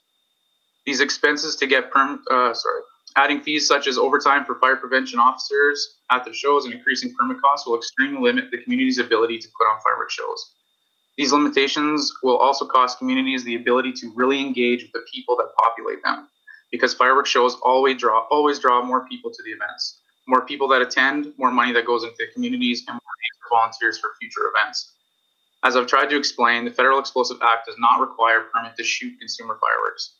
Speaker 14: These expenses to get perm, uh, sorry, Adding fees such as overtime for fire prevention officers at the shows and increasing permit costs will extremely limit the community's ability to put on fireworks shows. These limitations will also cost communities the ability to really engage with the people that populate them, because fireworks shows always draw always draw more people to the events. More people that attend, more money that goes into the communities, and more volunteers for future events. As I've tried to explain, the Federal Explosive Act does not require permit to shoot consumer fireworks.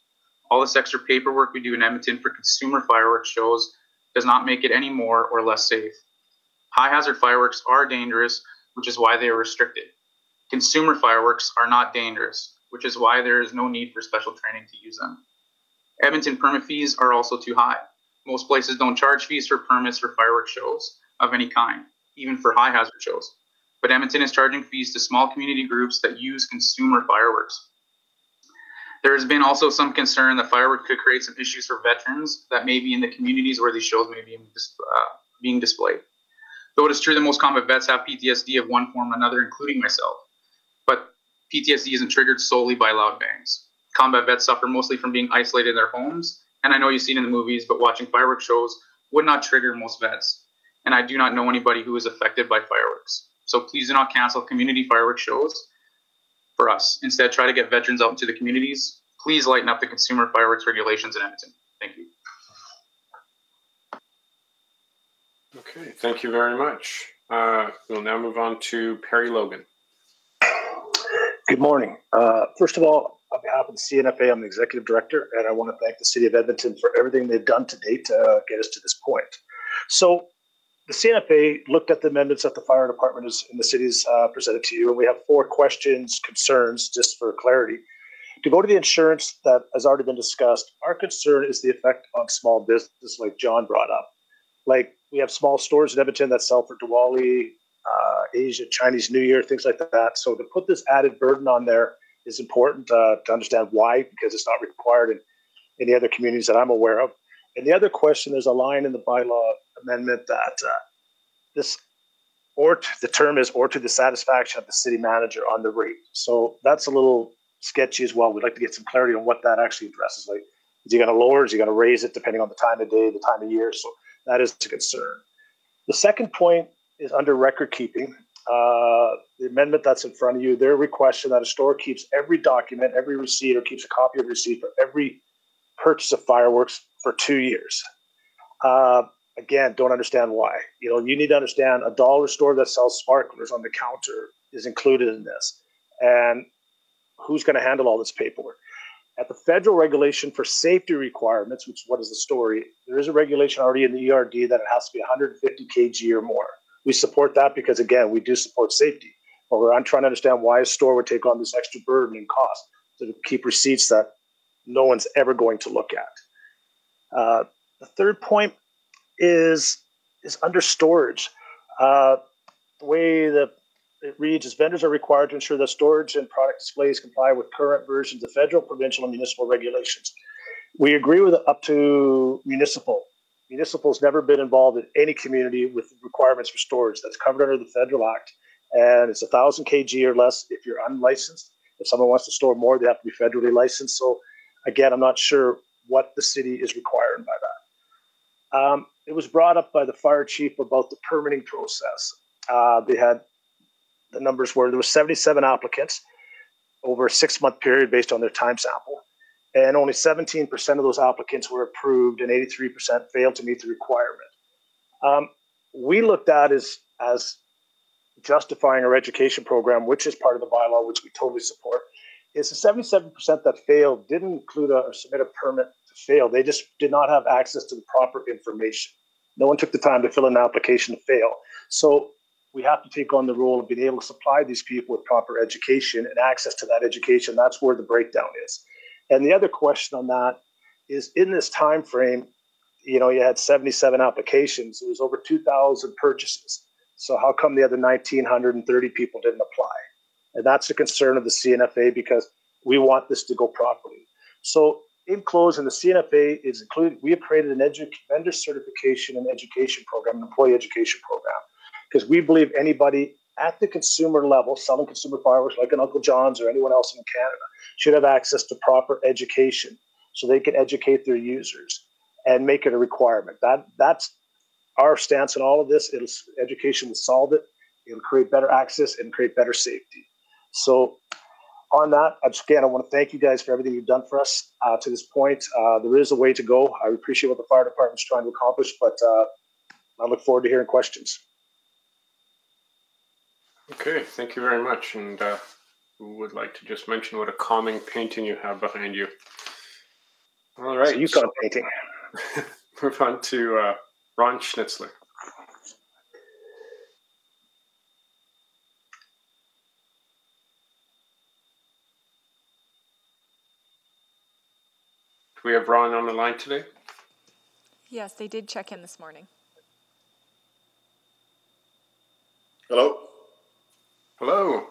Speaker 14: All this extra paperwork we do in Edmonton for consumer fireworks shows does not make it any more or less safe. High hazard fireworks are dangerous, which is why they are restricted. Consumer fireworks are not dangerous, which is why there is no need for special training to use them. Edmonton permit fees are also too high. Most places don't charge fees for permits for fireworks shows of any kind, even for high hazard shows. But Edmonton is charging fees to small community groups that use consumer fireworks. There has been also some concern that firework could create some issues for veterans that may be in the communities where these shows may be uh, being displayed. Though it is true that most combat vets have PTSD of one form or another, including myself, but PTSD isn't triggered solely by loud bangs. Combat vets suffer mostly from being isolated in their homes, and I know you've seen in the movies, but watching firework shows would not trigger most vets, and I do not know anybody who is affected by fireworks. So please do not cancel community fireworks shows for us. Instead, try to get veterans out into the communities. Please lighten up the consumer fireworks regulations in Edmonton. Thank you.
Speaker 1: Okay, thank you very much. Uh, we'll now move on to Perry Logan.
Speaker 15: Good morning. Uh, first of all, on behalf of the CNFA, I'm the executive director, and I want to thank the City of Edmonton for everything they've done to date to uh, get us to this point. So, the CNFA looked at the amendments that the fire department is, in the cities uh, presented to you, and we have four questions, concerns, just for clarity. To go to the insurance that has already been discussed, our concern is the effect on small business, like John brought up. Like we have small stores in Edmonton that sell for Diwali, uh, Asia, Chinese New Year, things like that. So to put this added burden on there is important uh, to understand why, because it's not required in any other communities that I'm aware of. And the other question, there's a line in the bylaw amendment that uh, this or to, the term is or to the satisfaction of the city manager on the rate. So that's a little sketchy as well. We'd like to get some clarity on what that actually addresses. Like, is he going to lower? Is he going to raise it depending on the time of day, the time of year? So that is a concern. The second point is under record keeping. Uh, the amendment that's in front of you, they're requesting that a store keeps every document, every receipt, or keeps a copy of receipt for every purchase of fireworks for two years. Uh, again, don't understand why. You know, you need to understand a dollar store that sells sparklers on the counter is included in this. And who's going to handle all this paperwork? At the federal regulation for safety requirements, which what is the story, there is a regulation already in the ERD that it has to be 150 kg or more. We support that because, again, we do support safety. But we're I'm trying to understand why a store would take on this extra burden and cost to keep receipts that no one's ever going to look at. Uh, the third point is is under storage. Uh, the way that it reads is vendors are required to ensure that storage and product displays comply with current versions of federal, provincial, and municipal regulations. We agree with up to municipal. Municipal has never been involved in any community with requirements for storage. That's covered under the Federal Act, and it's a thousand kg or less if you're unlicensed. If someone wants to store more, they have to be federally licensed. So, again, I'm not sure what the city is requiring by that. Um, it was brought up by the fire chief about the permitting process. Uh, they had the numbers were there were 77 applicants over a six month period based on their time sample, and only 17% of those applicants were approved, and 83% failed to meet the requirement. Um, we looked at as as justifying our education program, which is part of the bylaw, which we totally support, is the 77% that failed didn't include a, or submit a permit fail. They just did not have access to the proper information. No one took the time to fill in an application to fail. So we have to take on the role of being able to supply these people with proper education and access to that education. That's where the breakdown is. And the other question on that is in this time frame, you know, you had 77 applications. It was over 2,000 purchases. So how come the other 1,930 people didn't apply? And that's a concern of the CNFA because we want this to go properly. So in close, and the CNFA is included. We have created an edu- vendor certification and education program, an employee education program, because we believe anybody at the consumer level selling consumer fireworks, like an Uncle John's or anyone else in Canada, should have access to proper education so they can educate their users and make it a requirement. That that's our stance on all of this. It'll education will solve it. It'll create better access and create better safety. So on that, just, again, I want to thank you guys for everything you've done for us uh, to this point. Uh, there is a way to go. I appreciate what the fire department's trying to accomplish, but uh, I look forward to hearing questions.
Speaker 1: Okay, thank you very much. And uh, would like to just mention what a calming painting you have behind you. All right. So you so, painting. move on to uh, Ron Schnitzler. Do we have Ron on the line today?
Speaker 4: Yes, they did check in this morning.
Speaker 5: Hello? Hello.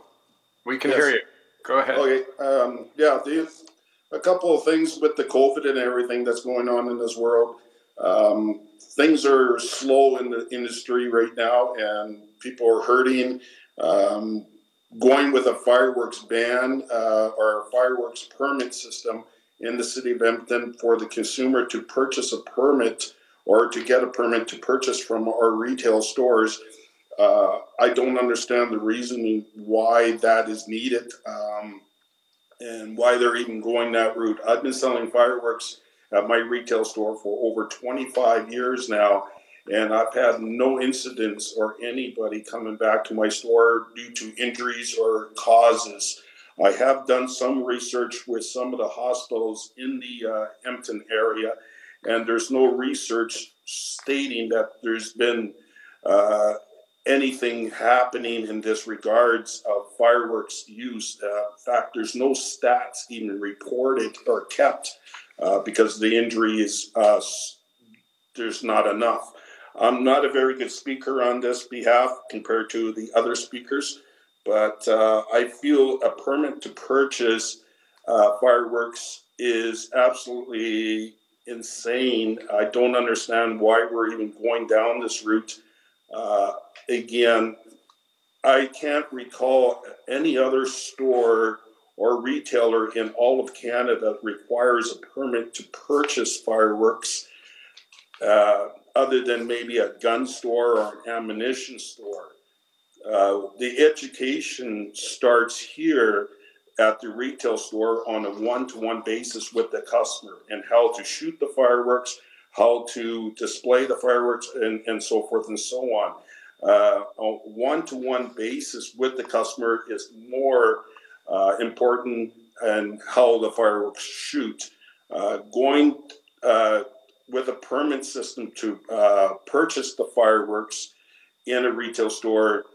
Speaker 5: We can yes. hear you. Go ahead. Okay. Um, yeah, a couple of things with the COVID and everything that's going on in this world. Um, things are slow in the industry right now, and people are hurting. Um, going with a fireworks ban uh, or a fireworks permit system in the city of Edmonton for the consumer to purchase a permit or to get a permit to purchase from our retail stores. Uh, I don't understand the reasoning why that is needed um, and why they're even going that route. I've been selling fireworks at my retail store for over 25 years now, and I've had no incidents or anybody coming back to my store due to injuries or causes. I have done some research with some of the hospitals in the uh, Hampton area, and there's no research stating that there's been uh, anything happening in this regards of fireworks use. Uh, in fact, there's no stats even reported or kept uh, because the injury is uh, there's not enough. I'm not a very good speaker on this behalf compared to the other speakers. But uh, I feel a permit to purchase uh, fireworks is absolutely insane. I don't understand why we're even going down this route. Uh, again, I can't recall any other store or retailer in all of Canada requires a permit to purchase fireworks, uh, other than maybe a gun store or an ammunition store. Uh, the education starts here at the retail store on a one-to-one basis with the customer and how to shoot the fireworks, how to display the fireworks, and, and so forth and so on. Uh, a one-to-one basis with the customer is more uh, important and how the fireworks shoot. Uh, going uh, with a permit system to uh, purchase the fireworks in a retail store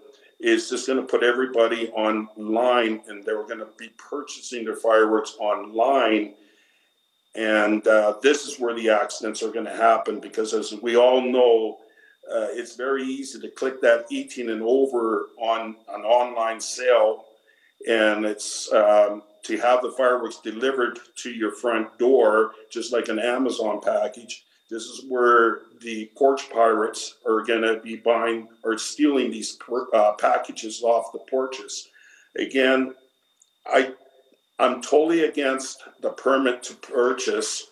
Speaker 5: is just going to put everybody online and they were going to be purchasing their fireworks online. And uh, this is where the accidents are going to happen because, as we all know, uh, it's very easy to click that 18 and over on an online sale. And it's um, to have the fireworks delivered to your front door, just like an Amazon package. This is where the porch pirates are going to be buying or stealing these uh, packages off the porches. Again, I I'm totally against the permit to purchase,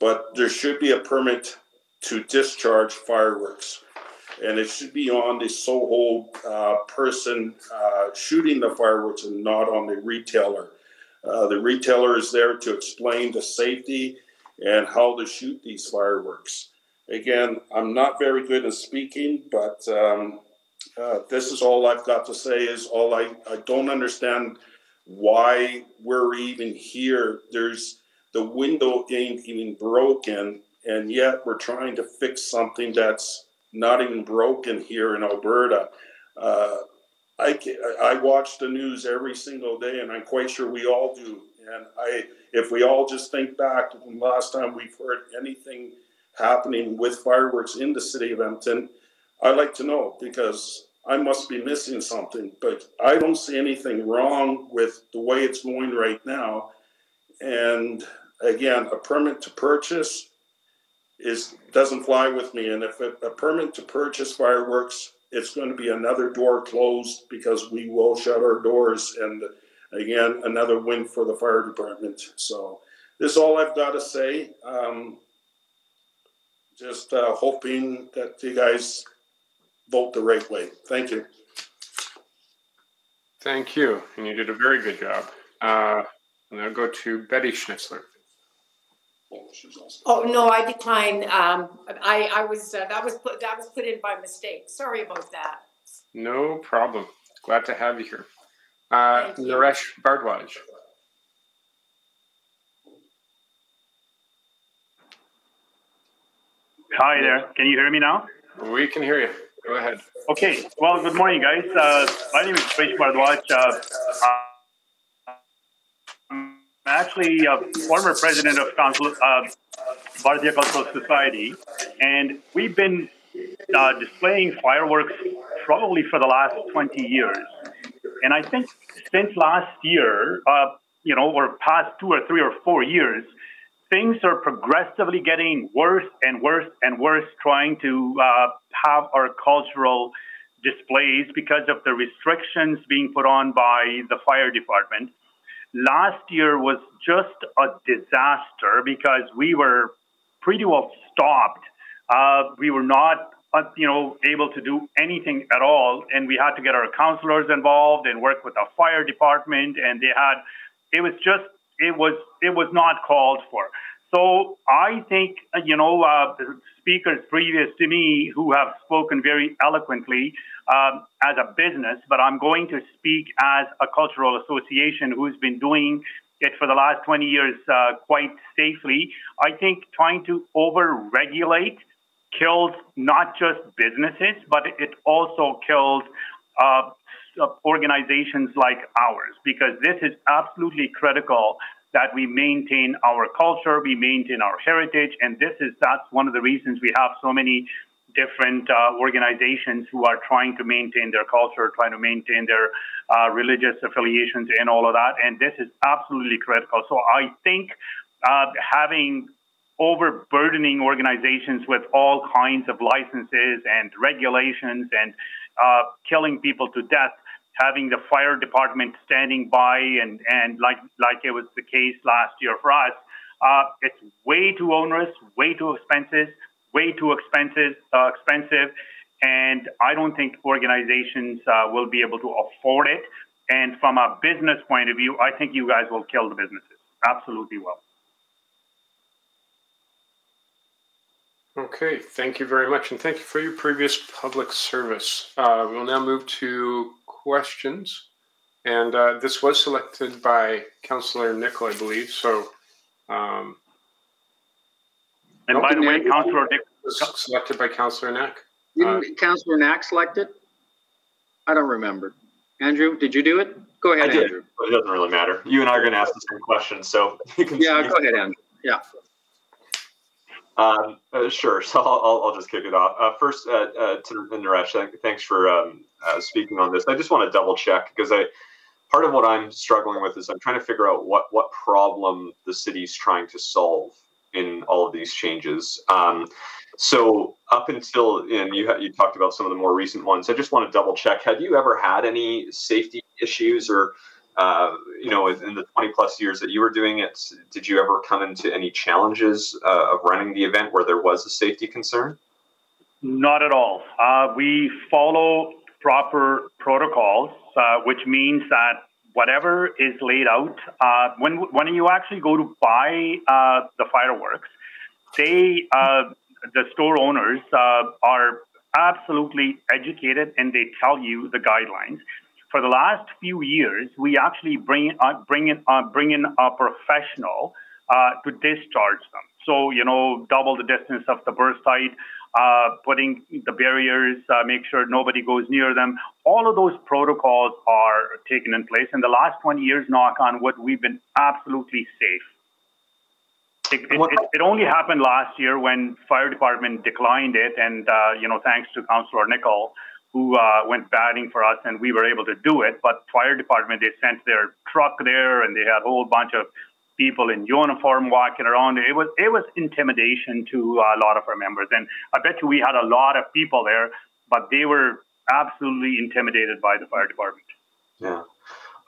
Speaker 5: but there should be a permit to discharge fireworks. And it should be on the sole uh, person uh, shooting the fireworks and not on the retailer. Uh, the retailer is there to explain the safety and how to shoot these fireworks. Again, I'm not very good at speaking, but um, uh, this is all I've got to say. Is all I I don't understand why we're even here. There's the window ain't even broken, and yet we're trying to fix something that's not even broken here in Alberta. Uh, I, I watch the news every single day, and I'm quite sure we all do. And I, if we all just think back to the last time we've heard anything happening with fireworks in the city of Edmonton, I'd like to know because I must be missing something. But I don't see anything wrong with the way it's going right now. And again, a permit to purchase is doesn't fly with me. And if a, a permit to purchase fireworks, it's going to be another door closed because we will shut our doors and. The, again, another win for the fire department. So this is all I've got to say. Um, just uh, hoping that you guys vote the right way. Thank you.
Speaker 1: Thank you, and you did a very good job. Uh, and I'll go to Betty Schnitzler.
Speaker 16: Oh, oh no, I decline. Um, I I was uh, that was put that was put in by mistake. Sorry about that.
Speaker 1: No problem. Glad to have you here.
Speaker 17: Uh, Naresh Bhardwaj. Hi there. Can you hear me now? We can hear you. Go ahead. Okay. Well, good morning, guys. Uh, my name is Naresh Bhardwaj. Uh, I'm actually a former president of Council, uh, Bharatiya Cultural Society, and we've been uh, displaying fireworks probably for the last 20 years. And I think since last year, uh, you know, or past two or three or four years, things are progressively getting worse and worse and worse, trying to uh, have our cultural displays because of the restrictions being put on by the fire department. Last year was just a disaster because we were pretty well stopped. Uh, we were not uh, you know, able to do anything at all. And we had to get our counselors involved and work with our fire department. And they had, it was just, it was, it was not called for. So I think, uh, you know, uh, speakers previous to me who have spoken very eloquently um, as a business, but I'm going to speak as a cultural association who's been doing it for the last 20 years uh, quite safely. I think trying to over regulate Kills not just businesses, but it also kills uh, organizations like ours, because this is absolutely critical that we maintain our culture, we maintain our heritage, and this is that's one of the reasons we have so many different uh, organizations who are trying to maintain their culture, trying to maintain their uh, religious affiliations and all of that. And this is absolutely critical. So I think uh, having overburdening organizations with all kinds of licenses and regulations and uh, killing people to death, having the fire department standing by and, and like, like it was the case last year for us. Uh, it's way too onerous, way too expensive, way too expensive, uh, expensive, and I don't think organizations uh, will be able to afford it. And from a business point of view, I think you guys will kill the businesses absolutely will.
Speaker 1: Okay, thank you very much, and thank you for your previous public service. Uh, we'll now move to questions, and uh, this was selected by Councillor Nickel, I believe. So, um,
Speaker 7: and
Speaker 17: by the way, Councillor
Speaker 7: Nick was selected by Councillor Knack. Didn't uh, Councillor Knack select it? I don't remember.
Speaker 2: Andrew, did you do it? Go ahead, Andrew. It doesn't really matter. You and I are going to ask the same question, so you can. Yeah, go ahead, Andrew. Yeah. Um, uh, sure. So I'll, I'll, just kick it off. Uh, first, uh, uh to Naresh, thanks for um, uh, speaking on this. I just want to double check because I part of what I'm struggling with is I'm trying to figure out what what problem the city's trying to solve in all of these changes. Um, so up until and you you talked about some of the more recent ones. I just want to double check. Have you ever had any safety issues or uh, you know, in the 20 plus years that you were doing it, did you ever come into any challenges uh, of running the event where there was a safety concern?
Speaker 17: Not at all. Uh, we follow proper protocols, uh, which means that whatever is laid out, uh, when, when you actually go to buy uh, the fireworks, they, the store owners are absolutely educated and they tell you the guidelines for the last few years, we actually bring, uh, bring, in, uh, bring in a professional uh, to discharge them. So, you know, double the distance of the burst site, uh, putting the barriers, uh, make sure nobody goes near them. All of those protocols are taken in place. In the last 20 years, knock on wood, we've been absolutely safe. It, it, it, only happened last year when fire department declined it, and uh, you know, thanks to Councillor Nickel, who uh, went batting for us, and we were able to do it. But fire department, they sent their truck there, and they had a whole bunch of people in uniform walking around. It was it was intimidation to a lot of our members, and I bet you we had a lot of people there, but they were absolutely intimidated by the fire department. Yeah.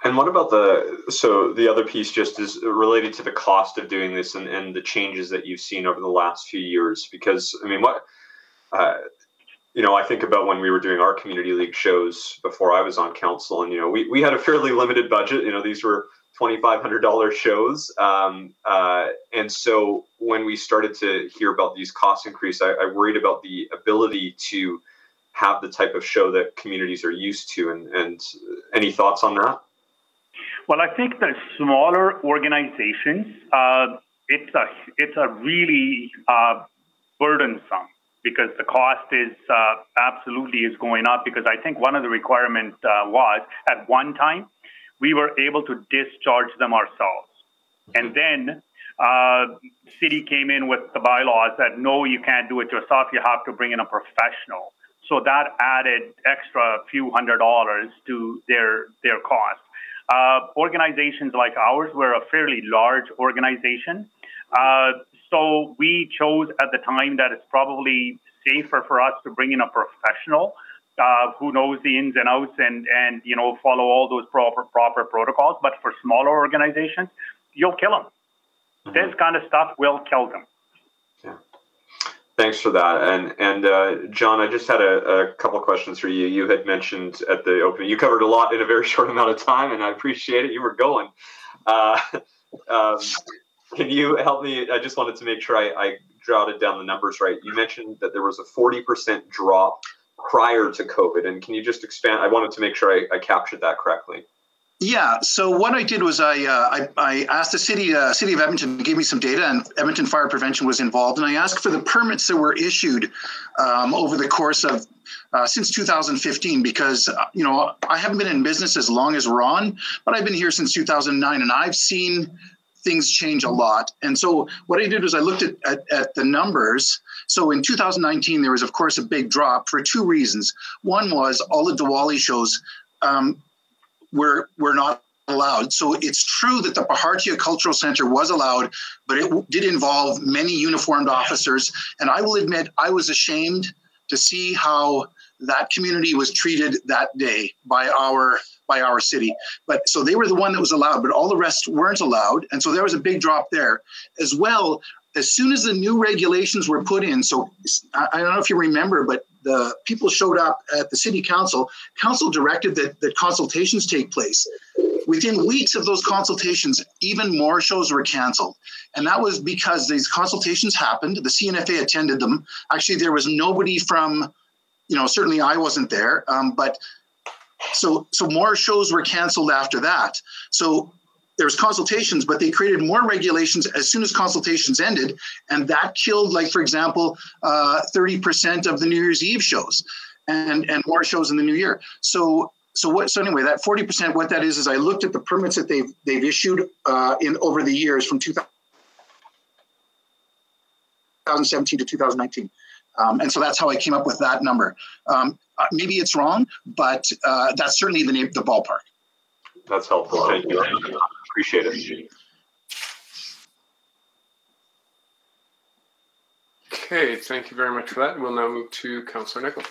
Speaker 2: And what about the so the other piece just is related to the cost of doing this and, and the changes that you've seen over the last few years? Because I mean, what uh, you know, I think about when we were doing our community league shows before I was on council, and you know, we we had a fairly limited budget. You know, these were twenty five hundred dollar shows, um, uh, and so when we started to hear about these cost increase, I, I, worried about the ability to have the type of show that communities are used to. And and any thoughts on that?
Speaker 17: Well, I think that smaller organizations, uh, it's a it's a really uh, burdensome because the cost is uh, absolutely is going up because I think one of the requirements uh, was at one time we were able to discharge them ourselves, mm-hmm. and then uh, city came in with the bylaws that no, you can't do it yourself. You have to bring in a professional. So that added extra few hundred dollars to their their cost. Uh, organizations like ours, were a fairly large organization. Uh, so we chose at the time that it's probably safer for us to bring in a professional uh, who knows the ins and outs and and you know follow all those proper proper protocols. But for smaller organizations, you'll kill them. Mm-hmm. This kind of stuff will kill them.
Speaker 2: Yeah. Thanks for that. And and uh, John, I just had a, a, couple questions for you. You had mentioned at the opening, you covered a lot in a very short amount of time, and I appreciate it. You were going. Uh, um, can you help me? I just wanted to make sure I, I jotted down the numbers right. You mentioned that there was a 40% drop prior to COVID. And can you just expand? I wanted to make sure I, I captured that correctly.
Speaker 13: Yeah. So what I did was I uh, I, I, asked the city uh, city of Edmonton to give me some data, and Edmonton Fire Prevention was involved, and I asked for the permits that were issued um, over the course of uh, since 2015 because uh, you know I haven't been in business as long as Ron, but I've been here since 2009, and I've seen things change a lot. And so what I did was I looked at, at, at, the numbers. So in 2019, there was, of course, a big drop for two reasons. One was all of the Diwali shows um, were, were not allowed. So it's true that the Bharatiya Cultural Center was allowed, but it did involve many uniformed officers. And I will admit, I was ashamed to see how that community was treated that day by our by our city. But so they were the one that was allowed, but all the rest weren't allowed, and so there was a big drop there as well. As soon as the new regulations were put in, so I, I don't know if you remember, but the people showed up at the city council. Council directed that, that consultations take place. Within weeks of those consultations, even more shows were canceled. And that was because these consultations happened. The CNFA attended them. Actually, there was nobody from you know, certainly I wasn't there. Um, but so so more shows were canceled after that. So there was consultations, but they created more regulations as soon as consultations ended, and that killed, like for example, uh, thirty uh, percent of the New Year's Eve shows, and and more shows in the New Year. So so what? So anyway, that forty percent, what that is, is I looked at the permits that they've they've issued uh, in over the years from 2017 to 2019 um, and so that's how I came up with that number. Um, uh, maybe it's wrong, but uh, that's certainly the name, the ballpark. That's helpful. Thank you.
Speaker 2: Appreciate it.
Speaker 1: Okay, thank you very much for that. We'll now move to Councillor Nickel.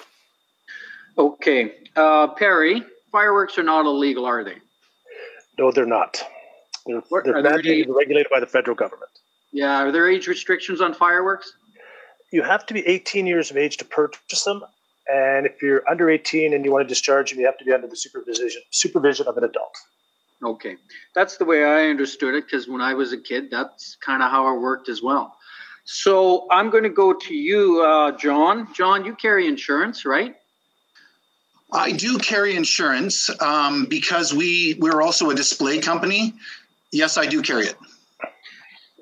Speaker 15: Okay,
Speaker 7: uh, Perry, fireworks are not illegal, are they?
Speaker 15: No, they're not. They're, they're mandated, regulated by the federal government. Yeah, are there age restrictions on fireworks? you have to be 18 years of age to purchase them. And if you're under 18 and you want to discharge them, you have to be under the supervision supervision of an adult.
Speaker 7: Okay, that's the way I understood it because when I was a kid, that's kind of how it worked as well. So I'm going to go to you, uh, John. John, you carry insurance, right?
Speaker 13: I do carry insurance um, because we we're also a display company. Yes, I do carry it.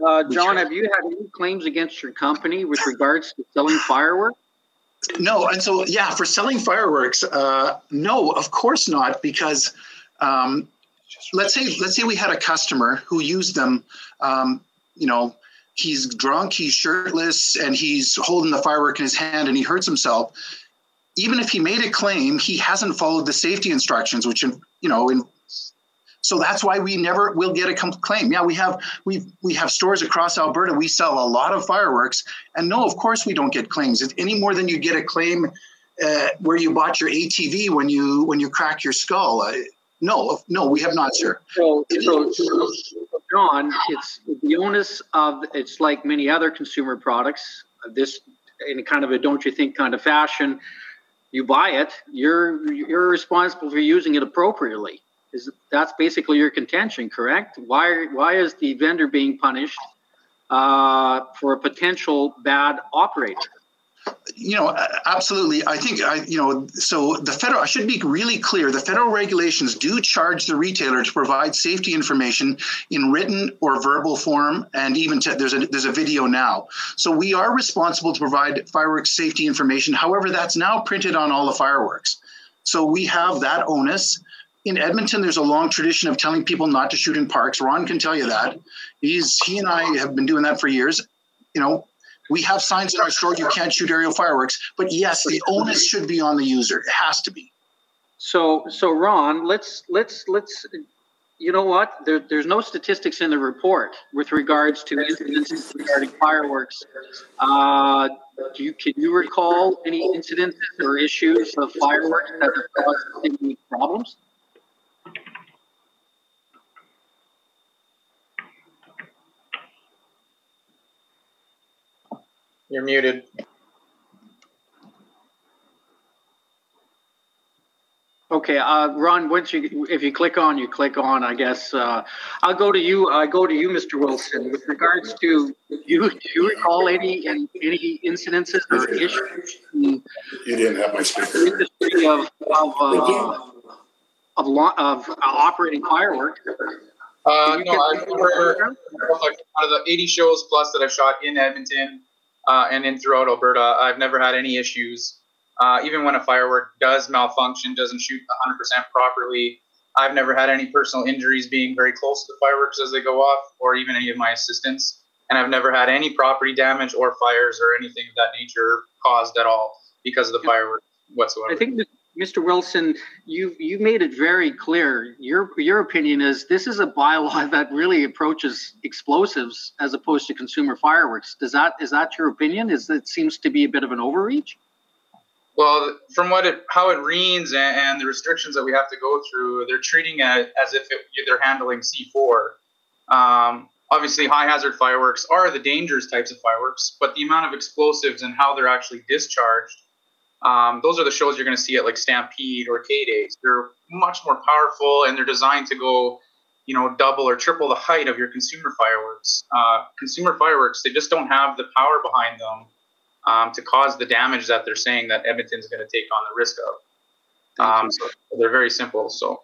Speaker 13: Uh, John, have you had any claims against your company with regards to selling fireworks? No, and so yeah, for selling fireworks, uh, no, of course not, because um, let's say let's say we had a customer who used them. Um, you know, he's drunk, he's shirtless, and he's holding the firework in his hand, and he hurts himself. Even if he made a claim, he hasn't followed the safety instructions, which you know in, so that's why we never will get a claim. Yeah, we have we we have stores across Alberta. We sell a lot of fireworks, and no, of course we don't get claims it's any more than you get a claim uh, where you bought your ATV when you when you crack your skull. Uh, no, no, we have not, sir.
Speaker 7: So, so, John, it's the onus of it's like many other consumer products. This in kind of a don't you think kind of fashion. You buy it, you're you're responsible for using it appropriately. Is that's basically your contention, correct? Why why is the vendor being punished uh, for a potential bad operator?
Speaker 13: you know absolutely i think i you know so the federal i should be really clear the federal regulations do charge the retailer to provide safety information in written or verbal form and even to, there's a there's a video now so we are responsible to provide fireworks safety information however that's now printed on all the fireworks so we have that onus in Edmonton, there's a long tradition of telling people not to shoot in parks. Ron can tell you that. He's he and I have been doing that for years. You know, we have signs in our store you can't shoot aerial fireworks, but yes, the onus should be on the user. It has to be. So so Ron, let's let's let's
Speaker 7: you know what? There, there's no statistics in the report with regards to incidents regarding fireworks. Uh, do you, can you recall any incidents or issues
Speaker 18: of fireworks that have caused
Speaker 13: any problems?
Speaker 7: You're muted. Okay, uh, Ron. Once you, if you click on, you click on. I guess uh, I'll go to you. I go to you, Mr. Wilson. With regards to you, do you recall any any incidences or issues? You didn't have my
Speaker 19: speaker. Industry of
Speaker 7: of uh, of, of uh, operating fireworks.
Speaker 14: Uh, I remember out of the 80 shows plus that I've shot in Edmonton, uh, and in throughout Alberta, I've never had any issues. Uh, even when a firework does malfunction, doesn't shoot 100% properly, I've never had any personal injuries being very close to the fireworks as they go off, or even any of my assistants. And I've never had any property damage or fires or anything of that nature caused at all because of the fireworks
Speaker 7: whatsoever. I think the, Mr. Wilson, you you made it very clear. Your your opinion is this is a bylaw that really approaches explosives as opposed to consumer fireworks. Does that is that your opinion? Is that seems to be a bit of an overreach? Well,
Speaker 14: from what it how it reads and, and the restrictions that we have to go through, they're treating it as if it, they're handling C four. Um, obviously, high hazard fireworks are the dangerous types of fireworks, but the amount of explosives and how they're actually discharged um, those are the shows you're going to see at like Stampede or K Days. They're much more powerful and they're designed to go, you know, double or triple the height of your consumer fireworks. Uh, consumer fireworks, they just don't have the power behind them um, to cause the damage that they're saying that Edmonton's going to take on
Speaker 7: the risk of. Um,
Speaker 14: so they're very simple. So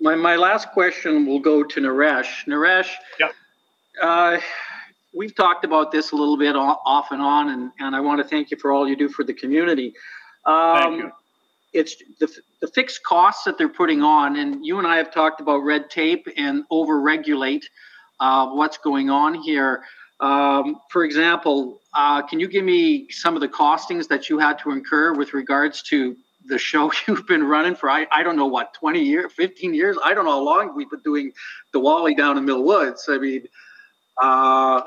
Speaker 7: my, my last question will go to Naresh. Naresh, yeah. Uh, we've talked about this a little bit off and on, and, and I want to thank you for all you do for the community. Um, Thank you. It's the, the fixed costs that they're putting on, and you and I have talked about red tape and over regulate uh, what's going on here. Um, for example, uh, can you give me some of the costings that you had to incur with regards to the show you've been running for I, I don't know what 20 years 15 years I don't know how long we've been doing the Diwali down in Mill Woods I mean uh,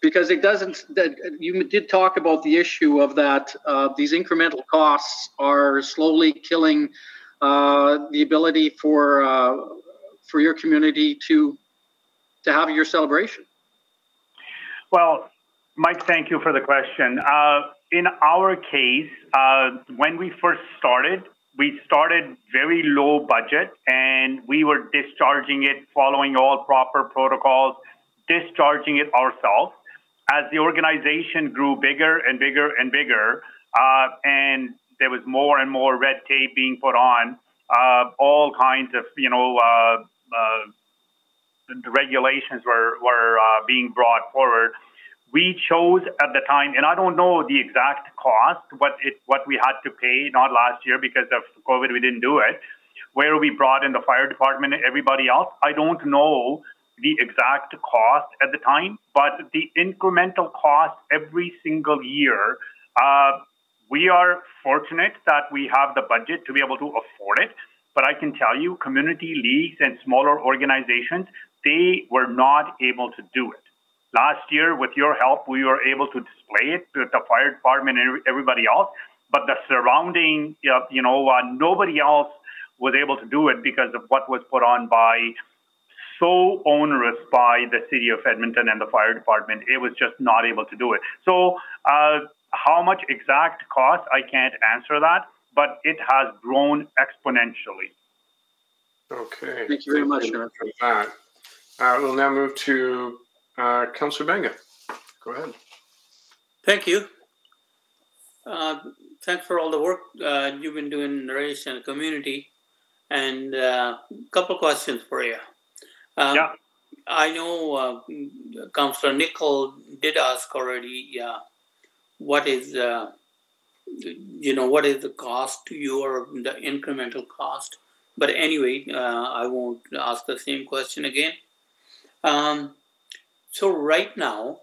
Speaker 7: because it doesn't that you did talk about the issue of that uh, these incremental costs are slowly killing uh, the ability for uh, for your community to to have your celebration
Speaker 17: well mike thank you for the question uh, in our case uh, when we first started we started very low budget and we were discharging it following all proper protocols discharging it ourselves as the organization grew bigger and bigger and bigger, uh, and there was more and more red tape being put on, uh, all kinds of you know uh, uh, regulations were were uh, being brought forward. We chose at the time, and I don't know the exact cost, what it what we had to pay. Not last year because of COVID, we didn't do it. Where we brought in the fire department and everybody else, I don't know the exact cost at the time, but the incremental cost every single year. Uh, we are fortunate that we have the budget to be able to afford it. But I can tell you, community leagues and smaller organizations, they were not able to do it. Last year, with your help, we were able to display it to the fire department and everybody else. But the surrounding, uh, you know, uh, nobody else was able to do it because of what was put on by so onerous by the city of Edmonton and the fire department, it was just not able to do it. So, uh, how much exact cost? I can't answer that, but it has grown exponentially. Okay. Thank you very much, Sean. Uh, we'll now move to uh, Councillor Banga. Go ahead.
Speaker 1: Thank you.
Speaker 20: Uh, thanks for all the work uh, you've been doing in the race and community. And a uh, couple questions for you. Um, yeah. I know uh, Councillor did ask already. Uh, what is uh, you know what is the cost to you or the incremental cost? But anyway, uh, I won't ask the same question again. Um, so right now,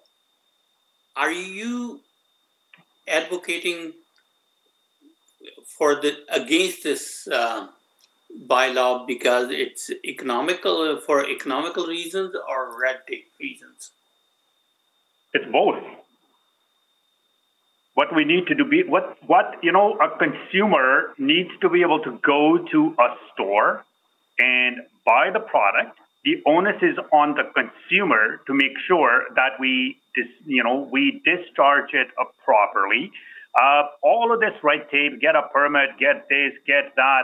Speaker 20: are you advocating for the against this uh, by law, because it's economical
Speaker 17: for economical
Speaker 20: reasons or red tape reasons?
Speaker 17: It's both. What we need to do be what what you know a consumer needs to be able to go to a store and buy the product. The onus is on the consumer to make sure that we dis, you know we discharge it properly. Uh, all of this red tape, get a permit, get this, get that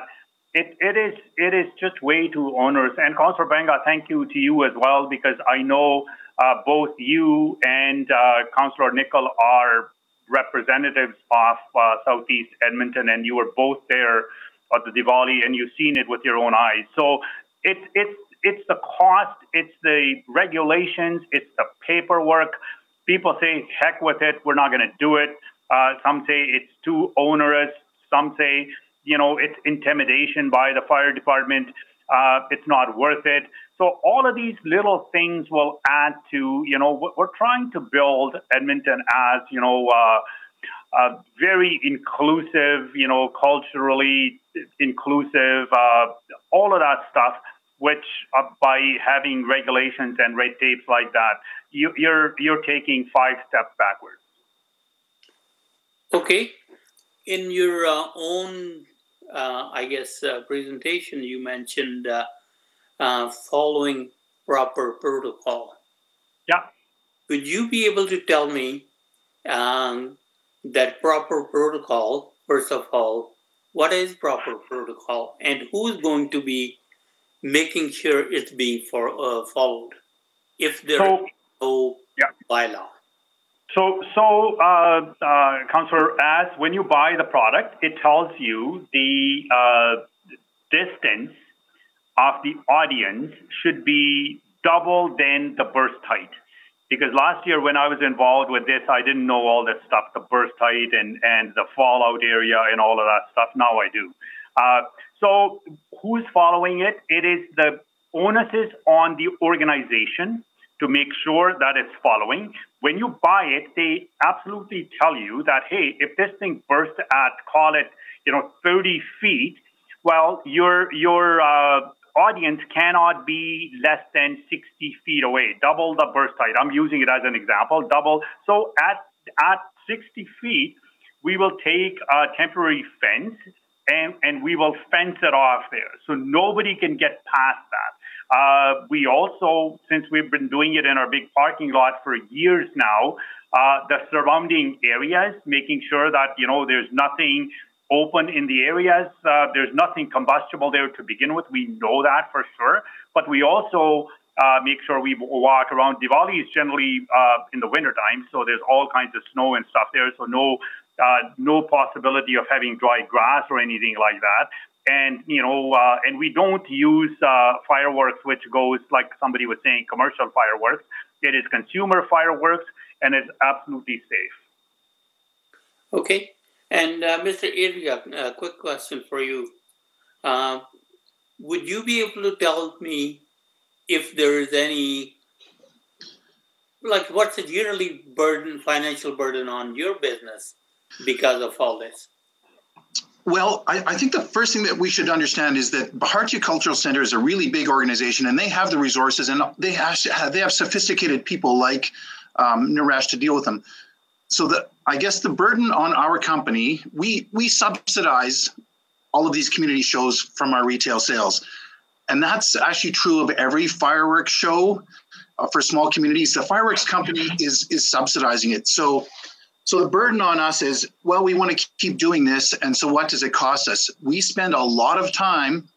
Speaker 17: it, it is it is just way too onerous. And Councillor Banga, thank you to you as well because I know uh, both you and uh, Councillor Nickel are representatives of uh, Southeast Edmonton, and you were both there at the Diwali, and you've seen it with your own eyes. So it, it's it's the cost, it's the regulations, it's the paperwork. People say, heck with it, we're not going to do it. Uh, some say it's too onerous. Some say you know, it's intimidation by the fire department. Uh, it's not worth it. So all of these little things will add to, you know, we're trying to build Edmonton as, you know, uh, a very inclusive, you know, culturally inclusive, uh, all of that stuff. Which uh, by having regulations and red tapes like that, you, you're you're taking five steps backwards. Okay, in your uh, own
Speaker 20: uh, I guess, uh, presentation, you mentioned uh, following proper protocol. Yeah. Would you be able to tell me um, that proper protocol, first of all, what is proper protocol and who's going to be making sure it's being
Speaker 17: for, uh, followed if there so, is no yeah. bylaw? So, so uh, uh, Councillor, as when you buy the product, it tells you the uh, distance of the audience should be double than the burst height. Because last year when I was involved with this, I didn't know all this stuff, the burst height and, and the fallout area and all of that stuff. Now I do. Uh, so who's following it? It is the onus is on the organization to make sure that it's following. When you buy it, they absolutely tell you that, hey, if this thing bursts at, call it, you know, 30 feet, well, your, your uh, audience cannot be less than 60 feet away, double the burst height. I'm using it as an example, double. So at, at 60 feet, we will take a temporary fence and, and we will fence it off there. So nobody can get past that. Uh, we also, since we've been doing it in our big parking lot for years now, uh, the surrounding areas, making sure that you know there's nothing open in the areas, uh, there's nothing combustible there to begin with. We know that for sure, but we also uh, make sure we walk around. Diwali is generally uh, in the wintertime, so there's all kinds of snow and stuff there, so no uh, no possibility of having dry grass or anything like that and you know, uh, and we don't use uh, fireworks, which goes like somebody was saying, commercial fireworks. It is consumer fireworks, and it's absolutely safe. Okay, and uh, Mr. Ilya, a quick
Speaker 20: question for you: uh, Would you be able to tell me if there is any, like, what's the yearly burden, financial burden on your business because of all this?
Speaker 18: Well,
Speaker 13: I, I, think the first thing that we should understand is that Bharatiya Cultural Center is a really big organization, and they have the resources, and they have they have sophisticated people like um, Naresh to deal with them. So that I guess the burden on our company, we we subsidize all of these community shows from our retail sales, and that's actually true of every fireworks show uh, for small communities. The fireworks company is is subsidizing it, so so the burden on us is, well, we want to keep doing this. And so what does it cost us? We spend a lot of time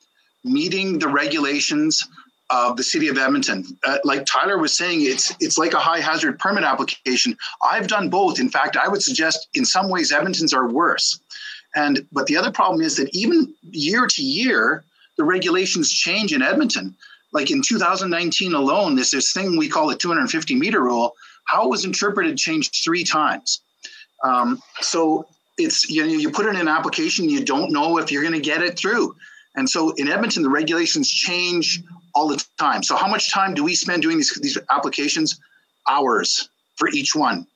Speaker 13: meeting the regulations of the city of Edmonton. Uh, like Tyler was saying, it's it's like a high hazard permit application. I've done both. In fact, I would suggest in some ways Edmonton's are worse. And but the other problem is that even year to year, the regulations change in Edmonton. Like in 2019 alone, there's this thing we call the 250 meter rule. How it was interpreted changed three times. Um, so it's you know you put in an application, you don't know if you're going to get it through. And so in Edmonton, the regulations change all the time. So how much time do we spend doing these, these applications? Hours for each one.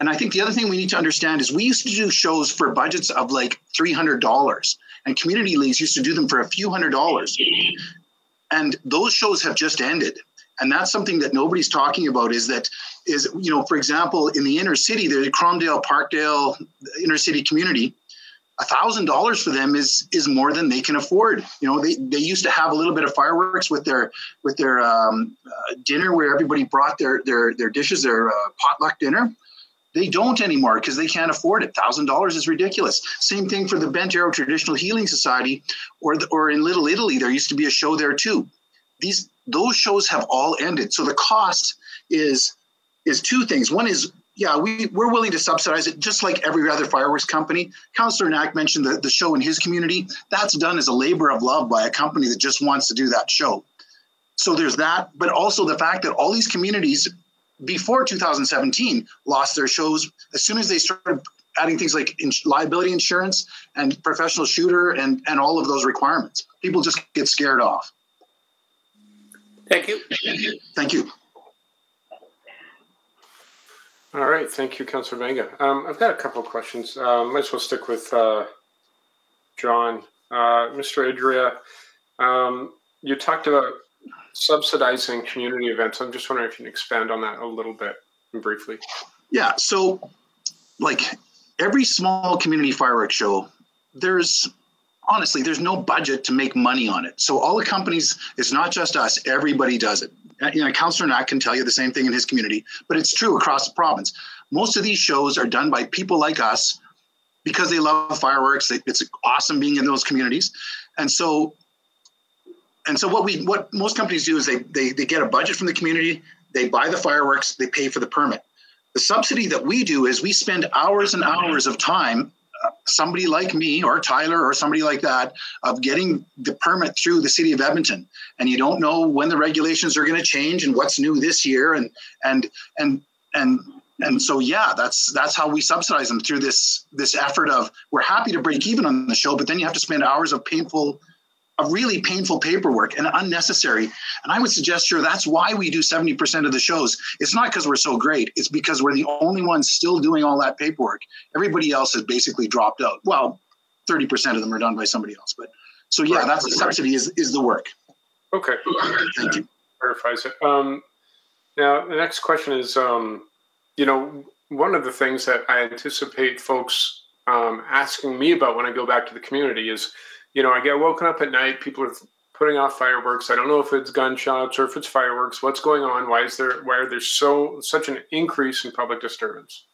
Speaker 13: And I think the other thing we need to understand is we used to do shows for budgets of like $300 and community leagues used to do them for a few hundred dollars. And those shows have just ended and that's something that nobody's talking about is that is you know for example in the inner city the cromdale parkdale inner city community $1000 for them is is more than they can afford you know they, they used to have a little bit of fireworks with their with their um, uh, dinner where everybody brought their their their dishes their uh, potluck dinner they don't anymore because they can't afford it. Thousand dollars is ridiculous. Same thing for the Bent Arrow Traditional Healing Society, or the, or in Little Italy, there used to be a show there too. These those shows have all ended. So the cost is is two things. One is yeah, we, we're willing to subsidize it just like every other fireworks company. Councillor Knack mentioned the, the show in his community. That's done as a labor of love by a company that just wants to do that show. So there's that, but also the fact that all these communities before 2017 lost their shows as soon as they started adding things like ins- liability insurance and professional shooter and, and all of those requirements. People just get scared off. Thank you. Thank you. All right. Thank you,
Speaker 1: Councillor Banga. Um, I've got a couple of questions. Uh, might as well stick with uh, John. Uh, Mr. Adria. um, you talked about subsidizing community events. I'm just wondering if you can expand on that a little bit briefly.
Speaker 5: Yeah. So,
Speaker 13: like every small community fireworks show, there's honestly, there's no budget to make money on it. So all the companies, it's not just us, everybody does it. You know, Counselor Knack can tell you the same thing in his community, but it's true across the province. Most of these shows are done by people like us because they love fireworks. It's awesome being in those communities. And so and so what we what most companies do is they, they they get a budget from the community, they buy the fireworks, they pay for the permit. The subsidy that we do is we spend hours and hours of time somebody like me or Tyler or somebody like that of getting the permit through the city of Edmonton and you don't know when the regulations are going to change and what's new this year and and and and and so yeah that's that's how we subsidize them through this this effort of we're happy to break even on the show but then you have to spend hours of painful of really painful paperwork and unnecessary. And I would suggest, sure, that's why we do 70% of the shows. It's not because we're so great, it's because we're the only ones still doing all that paperwork. Everybody else has basically dropped out. Well, 30% of them are done by somebody else. But so, yeah, right. that's the subsidy is, is the work. Okay. Thank you.
Speaker 1: Clarifies it. Um, now, the next question is um, you know, one of the things that I anticipate folks um, asking me about when I go back to the community is, you know, I get woken up at night. People are putting off fireworks. I don't know if it's gunshots or if it's fireworks. What's going on? Why is there why are there so such an increase in public disturbance?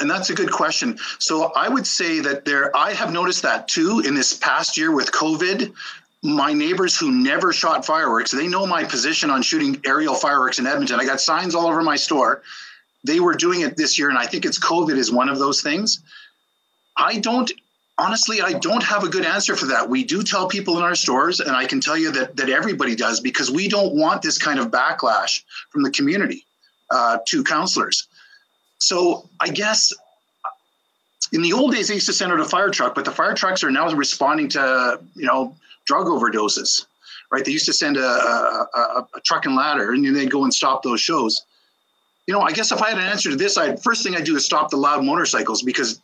Speaker 13: And that's a good question. So I would say that there I have noticed that too in this past year with COVID. My neighbors who never shot fireworks, they know my position on shooting aerial fireworks in Edmonton. I got signs all over my store. They were doing it this year, and I think it's COVID is one of those things. I don't honestly i don't have a good answer for that we do tell people in our stores and i can tell you that, that everybody does because we don't want this kind of backlash from the community uh, to counselors so i guess in the old days they used to send out a fire truck but the fire trucks are now responding to you know drug overdoses right they used to send a, a, a, a truck and ladder and then they'd go and stop those shows you know i guess if i had an answer to this i'd first thing i'd do is stop the loud motorcycles because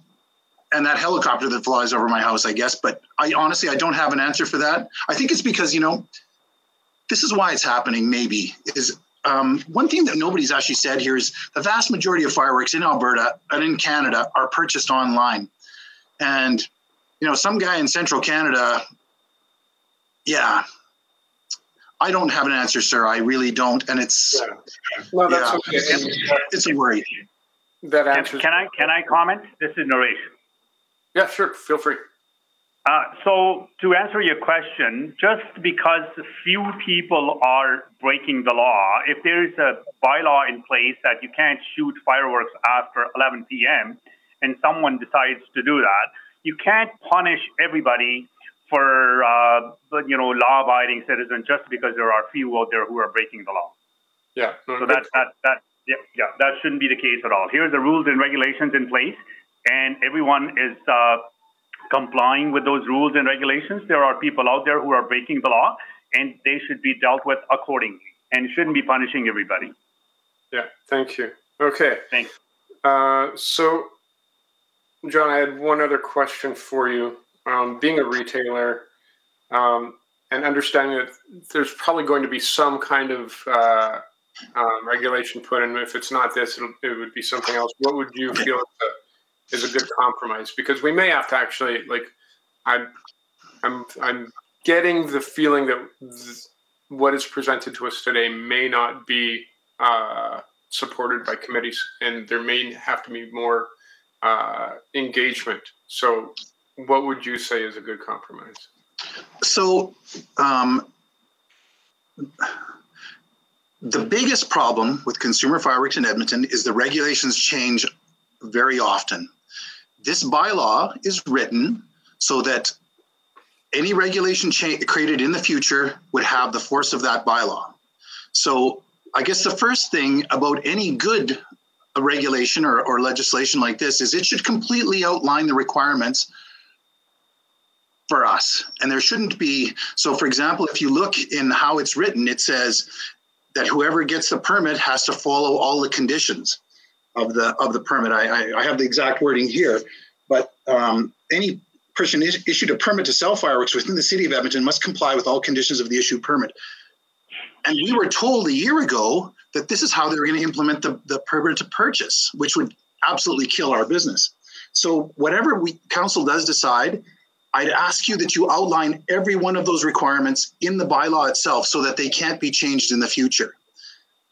Speaker 13: and that helicopter that flies over my house, I guess. But I honestly, I don't have an answer for that. I think it's because you know, this is why it's happening. Maybe is um, one thing that nobody's actually said here is the vast majority of fireworks in Alberta and in Canada are purchased online, and you know, some guy in Central Canada, yeah. I don't have an answer, sir. I really don't, and
Speaker 11: it's yeah.
Speaker 8: well, that's yeah, okay. it's, it's a worry. That
Speaker 17: answer. Can I can I comment? This is narration. Yeah, sure. Feel free. Uh, so, to answer your question, just because few people are breaking the law, if there is a bylaw in place that you can't shoot fireworks after 11 p.m., and someone decides to do that, you can't punish everybody for uh, you know law-abiding citizens just because there are few out there who are breaking the law.
Speaker 18: Yeah. so that,
Speaker 17: that that yeah, yeah that shouldn't be the case at all. Here's the rules and regulations in place and everyone is uh, complying with those rules and regulations. There are people out there who are breaking the law, and they should be dealt with accordingly and shouldn't be punishing everybody. Yeah, thank you. Okay. Thanks. Uh,
Speaker 1: so, John, I had one other question for you. Um, being a retailer um, and understanding that there's probably going to be some kind of uh, um, regulation put in, if it's not this, it would be something else. What would you feel? is a good compromise because we may have to actually like I'm I'm I'm getting the feeling that th- what is presented to us today may not be uh, supported by committees, and there may have to be more uh, engagement. So, what would you say is a good compromise?
Speaker 13: So, um, the biggest problem with consumer fireworks in Edmonton is the regulations change very often this bylaw is written so that any regulation cha- created in the future would have the force of that bylaw. So I guess the first thing about any good regulation or, or legislation like this is it should completely outline the requirements for us. And there shouldn't be, so for example, if you look in how it's written, it says that whoever gets the permit has to follow all the conditions of the of the permit. I, I, I have the exact wording here, but um, any person is, issued a permit to sell fireworks within the city of Edmonton must comply with all conditions of the issued permit. And we were told a year ago that this is how they were going to implement the, the permit to purchase, which would absolutely kill our business. So whatever we council does decide, I'd ask you that you outline every one of those requirements in the bylaw itself so that they can't be changed in the future.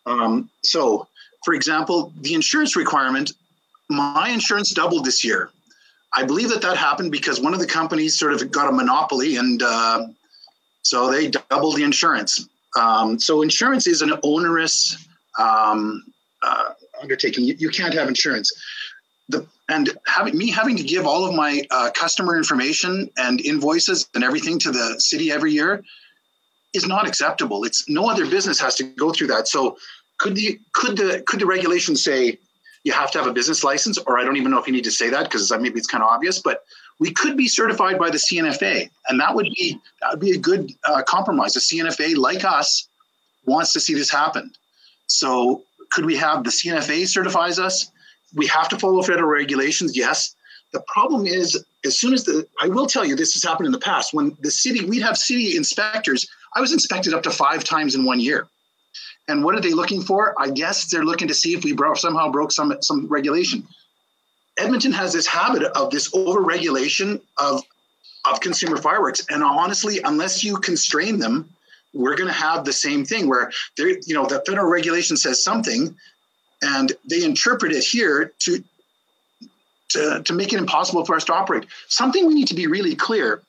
Speaker 13: Um, so for example, the insurance requirement, my insurance doubled this year. I believe that that happened because one of the companies sort of got a monopoly and uh, so they doubled the insurance. Um, so insurance is an onerous um, uh, undertaking. You, you, can't have insurance. The, and having me having to give all of my uh, customer information and invoices and everything to the city every year is not acceptable. It's no other business has to go through that. So could the could the could the regulation say you have to have a business license? Or I don't even know if you need to say that because maybe it's kind of obvious, but we could be certified by the CNFA, and that would be that would be a good uh, compromise. The CNFA, like us, wants to see this happen. So could we have the CNFA certifies us? We have to follow federal regulations, yes. The problem is, as soon as the I will tell you this has happened in the past when the city we'd have city inspectors. I was inspected up to five times in one year and what are they looking for? I guess they're looking to see if we somehow broke some some regulation. Edmonton has this habit of this overregulation of of consumer fireworks, and honestly, unless you constrain them, we're going to have the same thing where they, you know, the federal regulation says something, and they interpret it here to to, to make it impossible for us to operate. Something we need to be really clear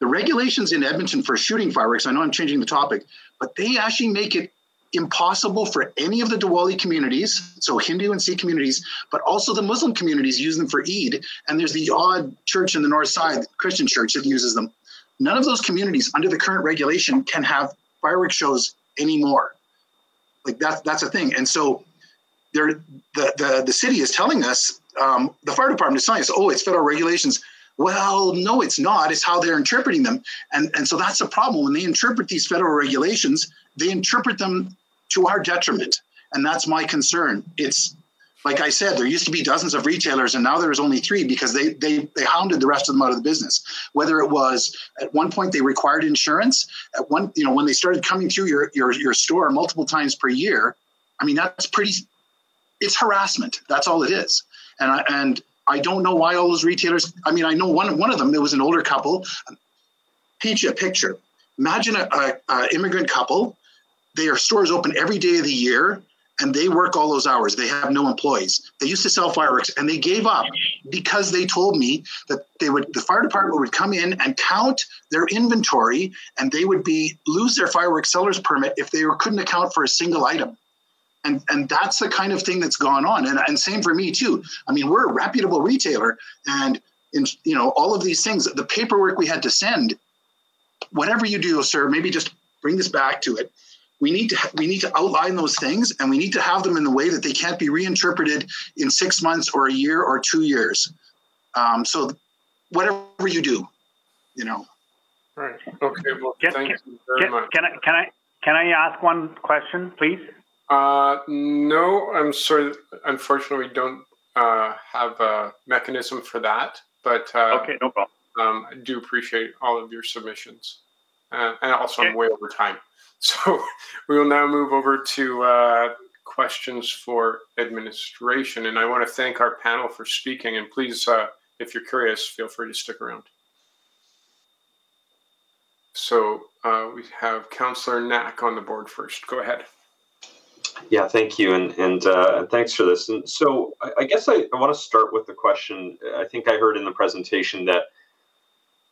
Speaker 13: the regulations in Edmonton for shooting fireworks, I know I'm changing the topic, but they actually make it impossible for any of the Diwali communities, so Hindu and Sikh communities, but also the Muslim communities use them for Eid. And there's the odd church in the north side, the Christian church, that uses them. None of those communities under the current regulation can have fireworks shows anymore. Like that's that's a thing. And so the, the, the city is telling us, um, the fire department is telling us, oh, it's federal regulations. Well, no, it's not. It's how they're interpreting them. And, and so that's a problem. When they interpret these federal regulations, they interpret them to our detriment. And that's my concern. It's like I said, there used to be dozens of retailers, and now there's only three because they, they, they hounded the rest of them out of the business. Whether it was at one point they required insurance, at one, you know, when they started coming through your, your, your store multiple times per year, I mean, that's pretty, it's harassment. That's all it is. And I, and I don't know why all those retailers, I mean, I know one, one of them, it was an older couple, paint you a picture. Imagine a immigrant couple they are stores open every day of the year and they work all those hours. They have no employees. They used to sell fireworks and they gave up because they told me that they would the fire department would come in and count their inventory and they would be lose their fireworks seller's permit if they were, couldn't account for a single item. And, and that's the kind of thing that's gone on. And, and same for me too. I mean, we're a reputable retailer and in, you know, all of these things, the paperwork we had to send, whatever you do, sir, maybe just bring this back to it we need to we need to outline those things and we need to have them in the way that they can't be reinterpreted in six months or a year or two years um, so whatever you do you know
Speaker 17: right okay well can, thank can, you very much can i can i can i ask one question please
Speaker 1: uh, no i'm sorry unfortunately don't uh, have a mechanism for that but uh, okay no problem um, i do appreciate all of your submissions uh, and also okay. i'm way over time so we will now move over to uh, questions for administration. And I want to thank our panel for speaking. And please, uh, if you're curious, feel free to stick around. So uh, we have Councillor Knack on the board first. Go ahead.
Speaker 2: Yeah, thank you, and and uh, thanks for this. And so I, I guess I, I want to start with the question. I think I heard in the presentation that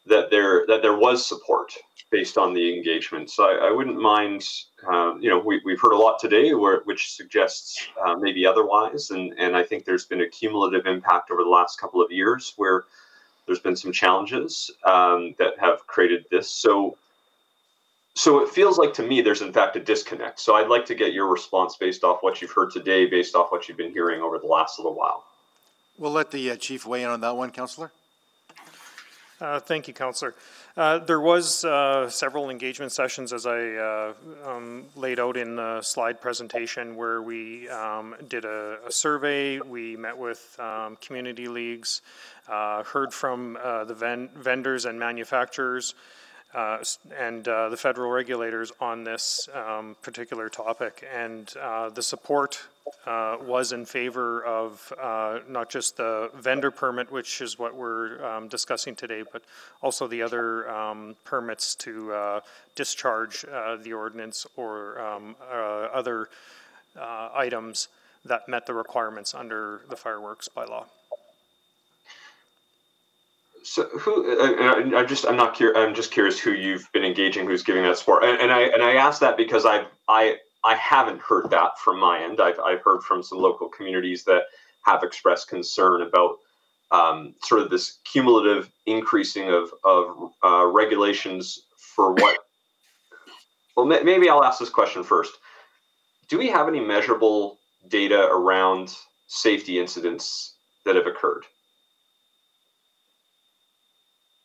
Speaker 2: that there that there was support based on the engagement. So I, I wouldn't mind, uh, you know, we, have heard a lot today where, which suggests uh, maybe otherwise. And, and I think there's been a cumulative impact over the last couple of years where there's been some challenges um, that have created this. So, so it feels like to me there's in fact a disconnect. So I'd like to get your response based off what you've heard today, based off what you've been hearing over the last little while.
Speaker 9: We'll let the uh, chief weigh in on that one, Councillor. Uh, thank you, Councillor. Uh,
Speaker 12: there was uh, several engagement sessions as I uh, um, laid out in the slide presentation where we um, did a, a, survey, we met with um, community leagues, uh, heard from uh, the ven vendors and manufacturers, uh, and uh, the federal regulators on this um, particular topic. And uh, the support uh, was in favor of uh, not just the vendor permit, which is what we're um, discussing today, but also the other um, permits to uh, discharge the ordinance or um, other items that met the requirements under the fireworks bylaw
Speaker 2: so who uh, I, I just I'm not curious. I'm just curious who you've been engaging, who's giving that support, and, and I and I ask that because I've I I haven't heard that from my end. I've I've heard from some local communities that have expressed concern about um, sort of this cumulative increasing of of uh, regulations for what. well, maybe I'll ask this question first. Do we have any measurable data around safety incidents that have occurred?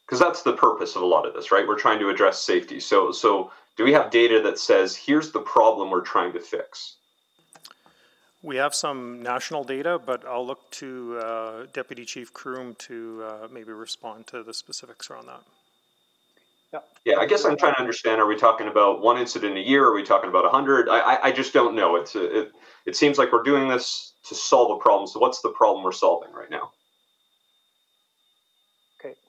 Speaker 2: because that's the purpose of a lot of this, right? We're trying to address safety. So, so do we have data that says here's the problem we're trying to
Speaker 18: fix?
Speaker 12: We have some national data, but I'll look to uh, Deputy Chief Kroom to uh, maybe respond to the specifics around that.
Speaker 2: Yeah. yeah, I guess I'm trying to understand. Are we talking about one incident a year? Are we talking about 100? I, I just don't know. It's a, it, it seems like we're doing this to solve a problem. So, what's the problem we're solving right now?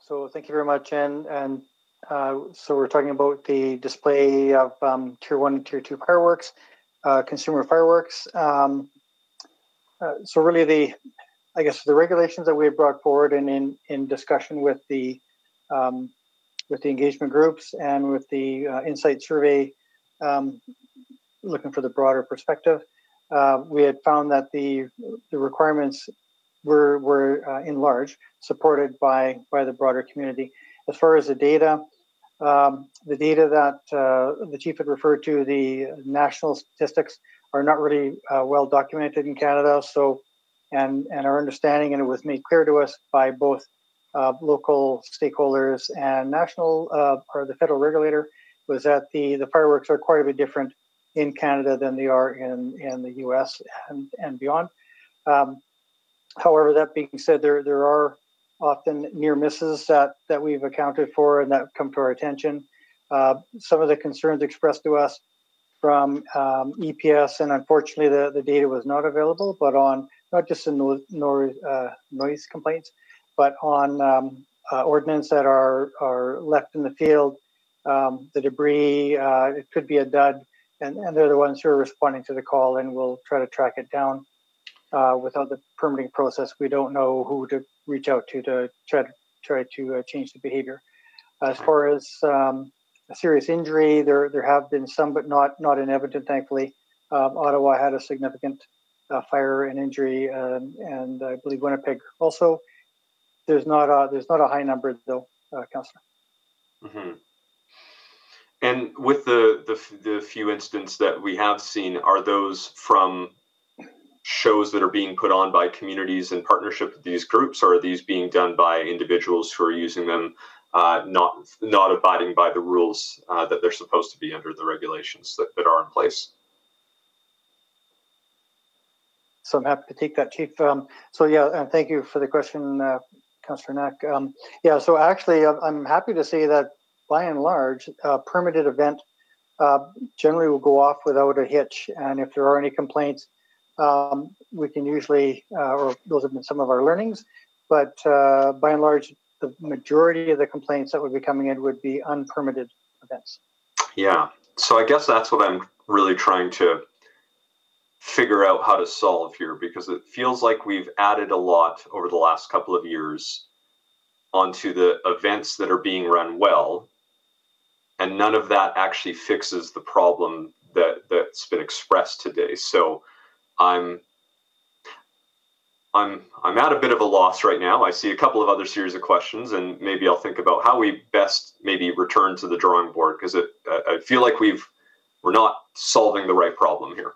Speaker 10: So thank you very much. And and uh, so we're talking about the display of um, tier one and tier two fireworks, uh, consumer fireworks. Um, uh, so really, the I guess the regulations that we had brought forward and in in discussion with the um, with the engagement groups and with the uh, insight survey, um, looking for the broader perspective, uh, we had found that the the requirements were, were uh, in large supported by, by the broader community. As far as the data, um, the data that uh, the chief had referred to, the national statistics, are not really uh, well documented in Canada. So, and and our understanding, and it was made clear to us by both uh, local stakeholders and national uh, or the federal regulator, was that the the fireworks are quite a bit different in Canada than they are in in the U.S. and and beyond. Um, However, that being said, there there are often near misses that that we've accounted for and that come to our attention. Uh, some of the concerns expressed to us from um, EPS, and unfortunately, the, the data was not available, but on not just the no, no, uh, noise complaints, but on um, uh, ordnance that are, are left in the field, um, the debris, uh, it could be a dud, and, and they're the ones who are responding to the call and we'll try to track it down uh, without the permitting process, we don't know who to reach out to to try to, try to uh, change the behavior. As far as um, a serious injury, there there have been some, but not not in evident, thankfully. Um, Ottawa had a significant uh, fire and injury, um, and I believe Winnipeg also. There's not a there's not a high number though, uh, Councillor.
Speaker 21: Mm-hmm.
Speaker 2: And with the, the the few incidents that we have seen, are those from shows that are being put on by communities in partnership with these groups, or are these being done by individuals who are using them, uh, not not abiding by the rules uh, that they're supposed to be under the regulations that, that are in place?
Speaker 10: So I'm happy to take that, Chief. Um, so yeah, and uh, thank you for the question, uh, Councillor Knack. Um, yeah, so actually, uh, I'm happy to say that by and large, a permitted event uh, generally will go off without a hitch, and if there are any complaints um, we can usually, uh, or those have been some of our learnings, but uh, by and large, the majority of the complaints that would be coming in would be unpermitted events.
Speaker 2: Yeah. So I guess that's what I'm really trying to figure out how to solve here because it feels like we've added a lot over the last couple of years onto the events that are being run well and none of that actually fixes the problem that that's been expressed today so I'm I'm I'm at a bit of a loss right now. I see a couple of other series of questions, and maybe I'll think about how we best maybe return to the drawing board because it I feel like we've we're not solving the right problem here.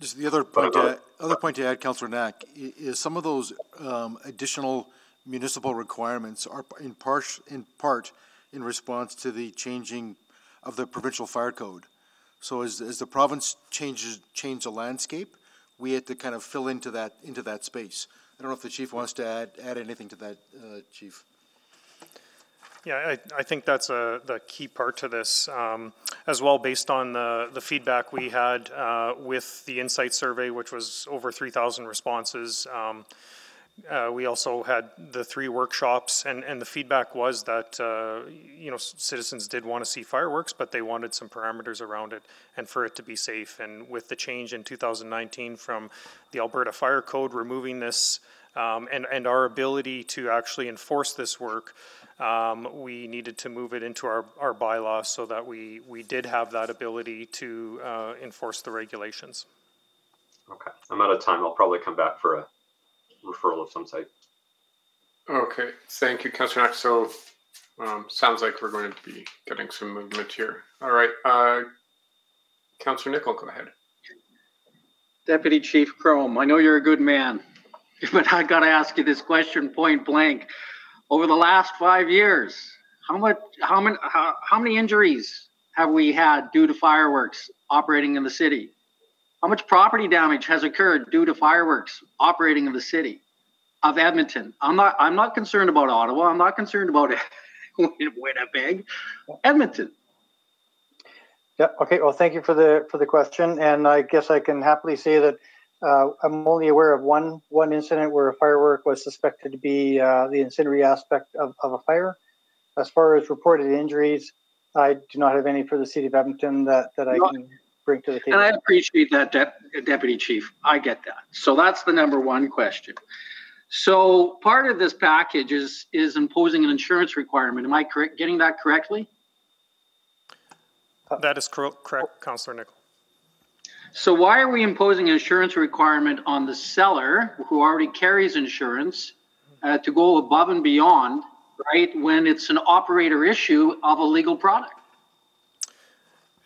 Speaker 9: Just the other point, but, uh, to, other point to add, Councillor Knack, is some of those um, additional municipal requirements are in part in part in response to the changing of the provincial fire code. So as, as the province changes change the landscape, we had to kind of fill into that into that space. I don't know if the chief wants to add add anything to that, uh, chief.
Speaker 12: Yeah, I, I, think that's a, uh, the key part to this um, as well, based on the, the feedback we had uh, with the insight survey, which was over 3,000 responses. Um, uh, we also had the three workshops, and, and the feedback was that uh, you know citizens did want to see fireworks, but they wanted some parameters around it and for it to be safe. And with the change in 2019 from the Alberta Fire Code, removing this um, and and our ability to actually enforce this work, um, we needed to move it into our our bylaws so that we we did have that ability to uh, enforce the regulations.
Speaker 2: Okay, I'm out of time. I'll probably come back for a referral of some type. Okay, thank you, Councillor Axel. Um, sounds like we're going to be
Speaker 7: getting some movement here. All right, uh, Councillor Nickel, go ahead. Deputy Chief Kroom, I know you're a good man, but I got to ask you this question point blank. Over the last five years, how much, how many, how, how many injuries have we had due to fireworks operating in the city? How much property damage has occurred due to fireworks operating in the city of Edmonton? I'm not I'm not concerned about Ottawa. I'm not concerned about Winnipeg.
Speaker 10: Edmonton. Yeah. Okay. Well, thank you for the for the question, and I guess I can happily say that uh, I'm only aware of one one incident where a firework was suspected to be uh, the incendiary aspect of, of a fire. As far as reported injuries, I do not have any for the city of Edmonton that that I can bring to the table? And
Speaker 7: I appreciate that, De- Deputy Chief. I get that. So that's the number one question. So part of this package is is imposing an insurance requirement. Am I correct, getting that correctly?
Speaker 12: Uh, that is cor- correct, Councillor Nickel.
Speaker 7: So why are we imposing an insurance requirement on the seller who already carries insurance uh, to go above and beyond, right? When it's an operator issue of a legal product.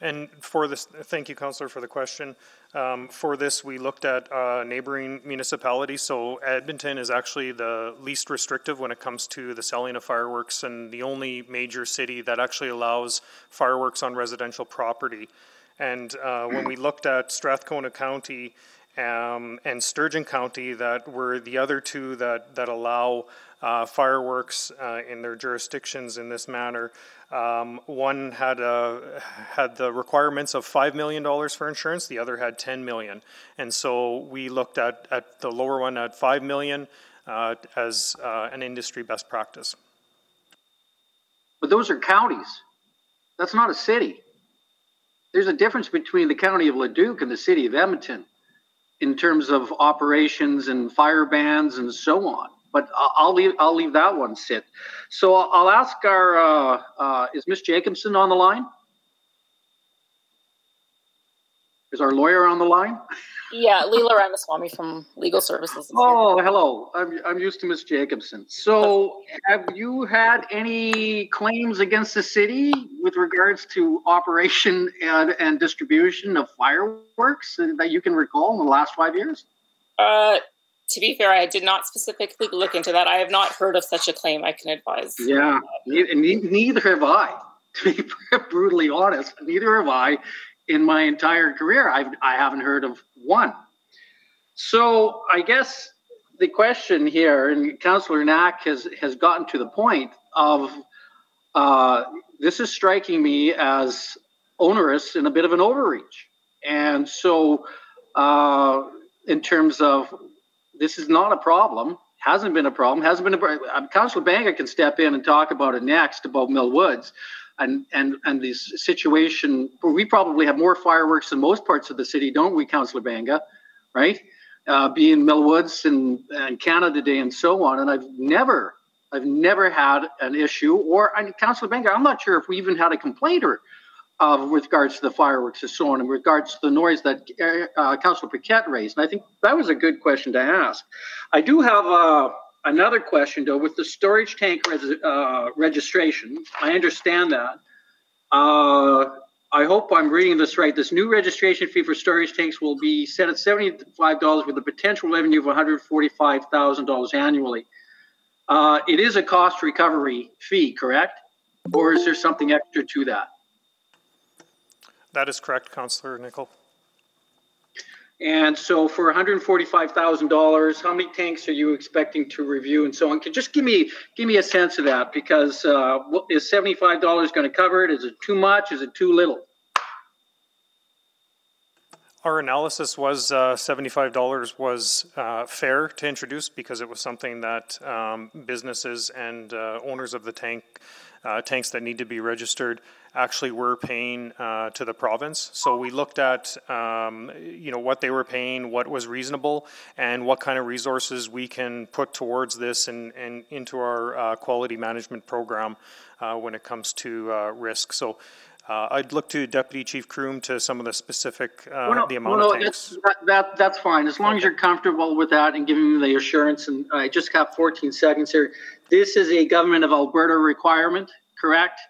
Speaker 12: And for this, thank you, Councillor, for the question. Um, for this, we looked at uh, neighboring municipalities. So Edmonton is actually the least restrictive when it comes to the selling of fireworks and the only major city that actually allows fireworks on residential property. And uh, when we looked at Strathcona County um, and Sturgeon County, that were the other two that, that allow uh, fireworks uh, in their jurisdictions in this manner, um, one had a, uh, had the requirements of five million dollars for insurance. The other had ten million, and so we looked at at the lower one at five million uh, as
Speaker 7: uh, an industry best practice. But those are counties. That's not a city. There's a difference between the county of Leduc and the city of Edmonton in terms of operations and fire bans and so on but I'll leave I'll leave that one sit. So I'll ask our uh, uh, is Miss Jacobson on the line? Is our lawyer on the line?
Speaker 22: Yeah, Leela Ramaswamy from Legal Services.
Speaker 7: Oh, hello. I'm I'm used to Miss Jacobson. So have you had any claims against the city with regards to operation and, and distribution of fireworks that you can recall in the
Speaker 22: last five years? Uh, to be fair, I did not specifically look into that. I have not heard of such a claim. I can advise. Yeah, neither have I.
Speaker 7: To be brutally honest, neither have I. In my entire career, I've I haven't heard of one. So I guess the question here, and Councillor Knack has has gotten to the point of uh, this is striking me as onerous and a bit of an overreach. And so, uh, in terms of this is not a problem. Hasn't been a problem. Hasn't been a problem. Uh, Councillor Banga can step in and talk about it next about Mill Woods and and and the situation. We probably have more fireworks in most parts of the city, don't we, Councillor Banga? Right? Uh, being Mill Woods and, and Canada Day and so on. And I've never, I've never had an issue or, Councillor Banga, I'm not sure if we even had a complaint or uh, with regards to the fireworks and so on, in regards to the noise that uh, uh Councillor Paquette raised. And I think that was a good question to ask. I do have uh, another question, though, with the storage tank uh, registration. I understand that. Uh, I hope I'm reading this right. This new registration fee for storage tanks will be set at $75 with a potential revenue of $145,000 annually. Uh, it is a cost recovery fee, correct? Or is there something extra to that?
Speaker 12: That is correct, Councillor Nickel.
Speaker 7: And so for $145,000, how many tanks are you expecting to review and so on? Could just give me give me a sense of that because uh, is $75 going to cover it? Is it too much? Is it too little?
Speaker 12: Our analysis was uh, $75 was uh, fair to introduce because it was something that um, businesses and uh, owners of the tank uh, tanks that need to be registered actually were paying uh, to the province. So we looked at um, you know what they were paying, what was reasonable, and what kind of resources we can put towards this and, and into our uh, quality management program uh, when it comes to uh, risk. So. Uh, I'd look to Deputy Chief Kroom to some of the specific uh, well, no, the amount well, no, of tanks.
Speaker 7: That's, that, that's fine as long okay. as you're comfortable with that and giving me the assurance. And I just got 14 seconds here. This is a government of Alberta requirement, correct?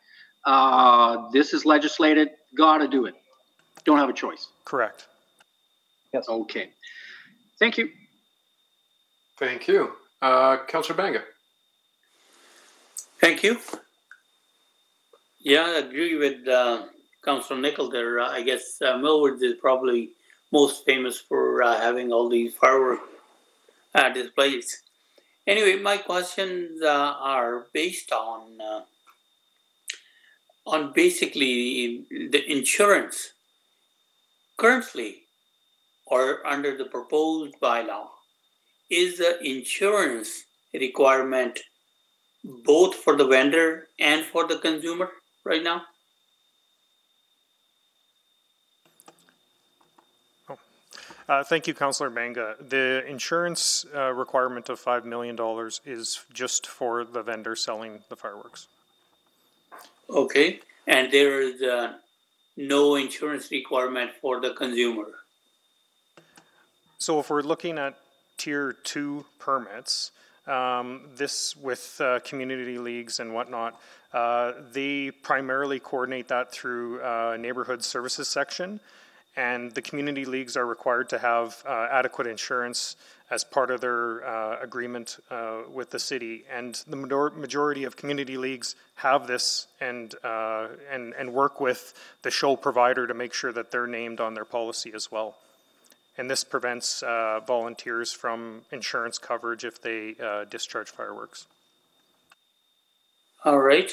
Speaker 7: uh, this is legislated, got to do it. Don't have a choice. Correct. Yes. Okay. Thank you. Thank you. Uh, Councillor
Speaker 1: Banga. Thank you. Yeah, I agree
Speaker 20: with uh, Councillor Nickel there. Uh, I guess uh, is probably most famous for uh, having all these firework uh, displays. Anyway, my questions uh, are based on uh, on basically the insurance currently or under the proposed bylaw is the insurance requirement both for the vendor and for the consumer right now?
Speaker 12: Oh. Uh, thank you, Councillor Banga. The insurance uh, requirement of $5 million is just for the vendor selling the fireworks.
Speaker 20: Okay, and there is uh, no insurance requirement for the consumer.
Speaker 12: So if we're looking at tier two permits, um, this with uh, community leagues and whatnot, uh, they primarily coordinate that through uh, neighborhood services section, and the community leagues are required to have uh, adequate insurance as part of their uh, agreement uh, with the city. And the majority of community leagues have this and, uh, and, and work with the show provider to make sure that they're named on their policy as well. And this prevents uh, volunteers from insurance coverage if they uh, discharge fireworks. All right.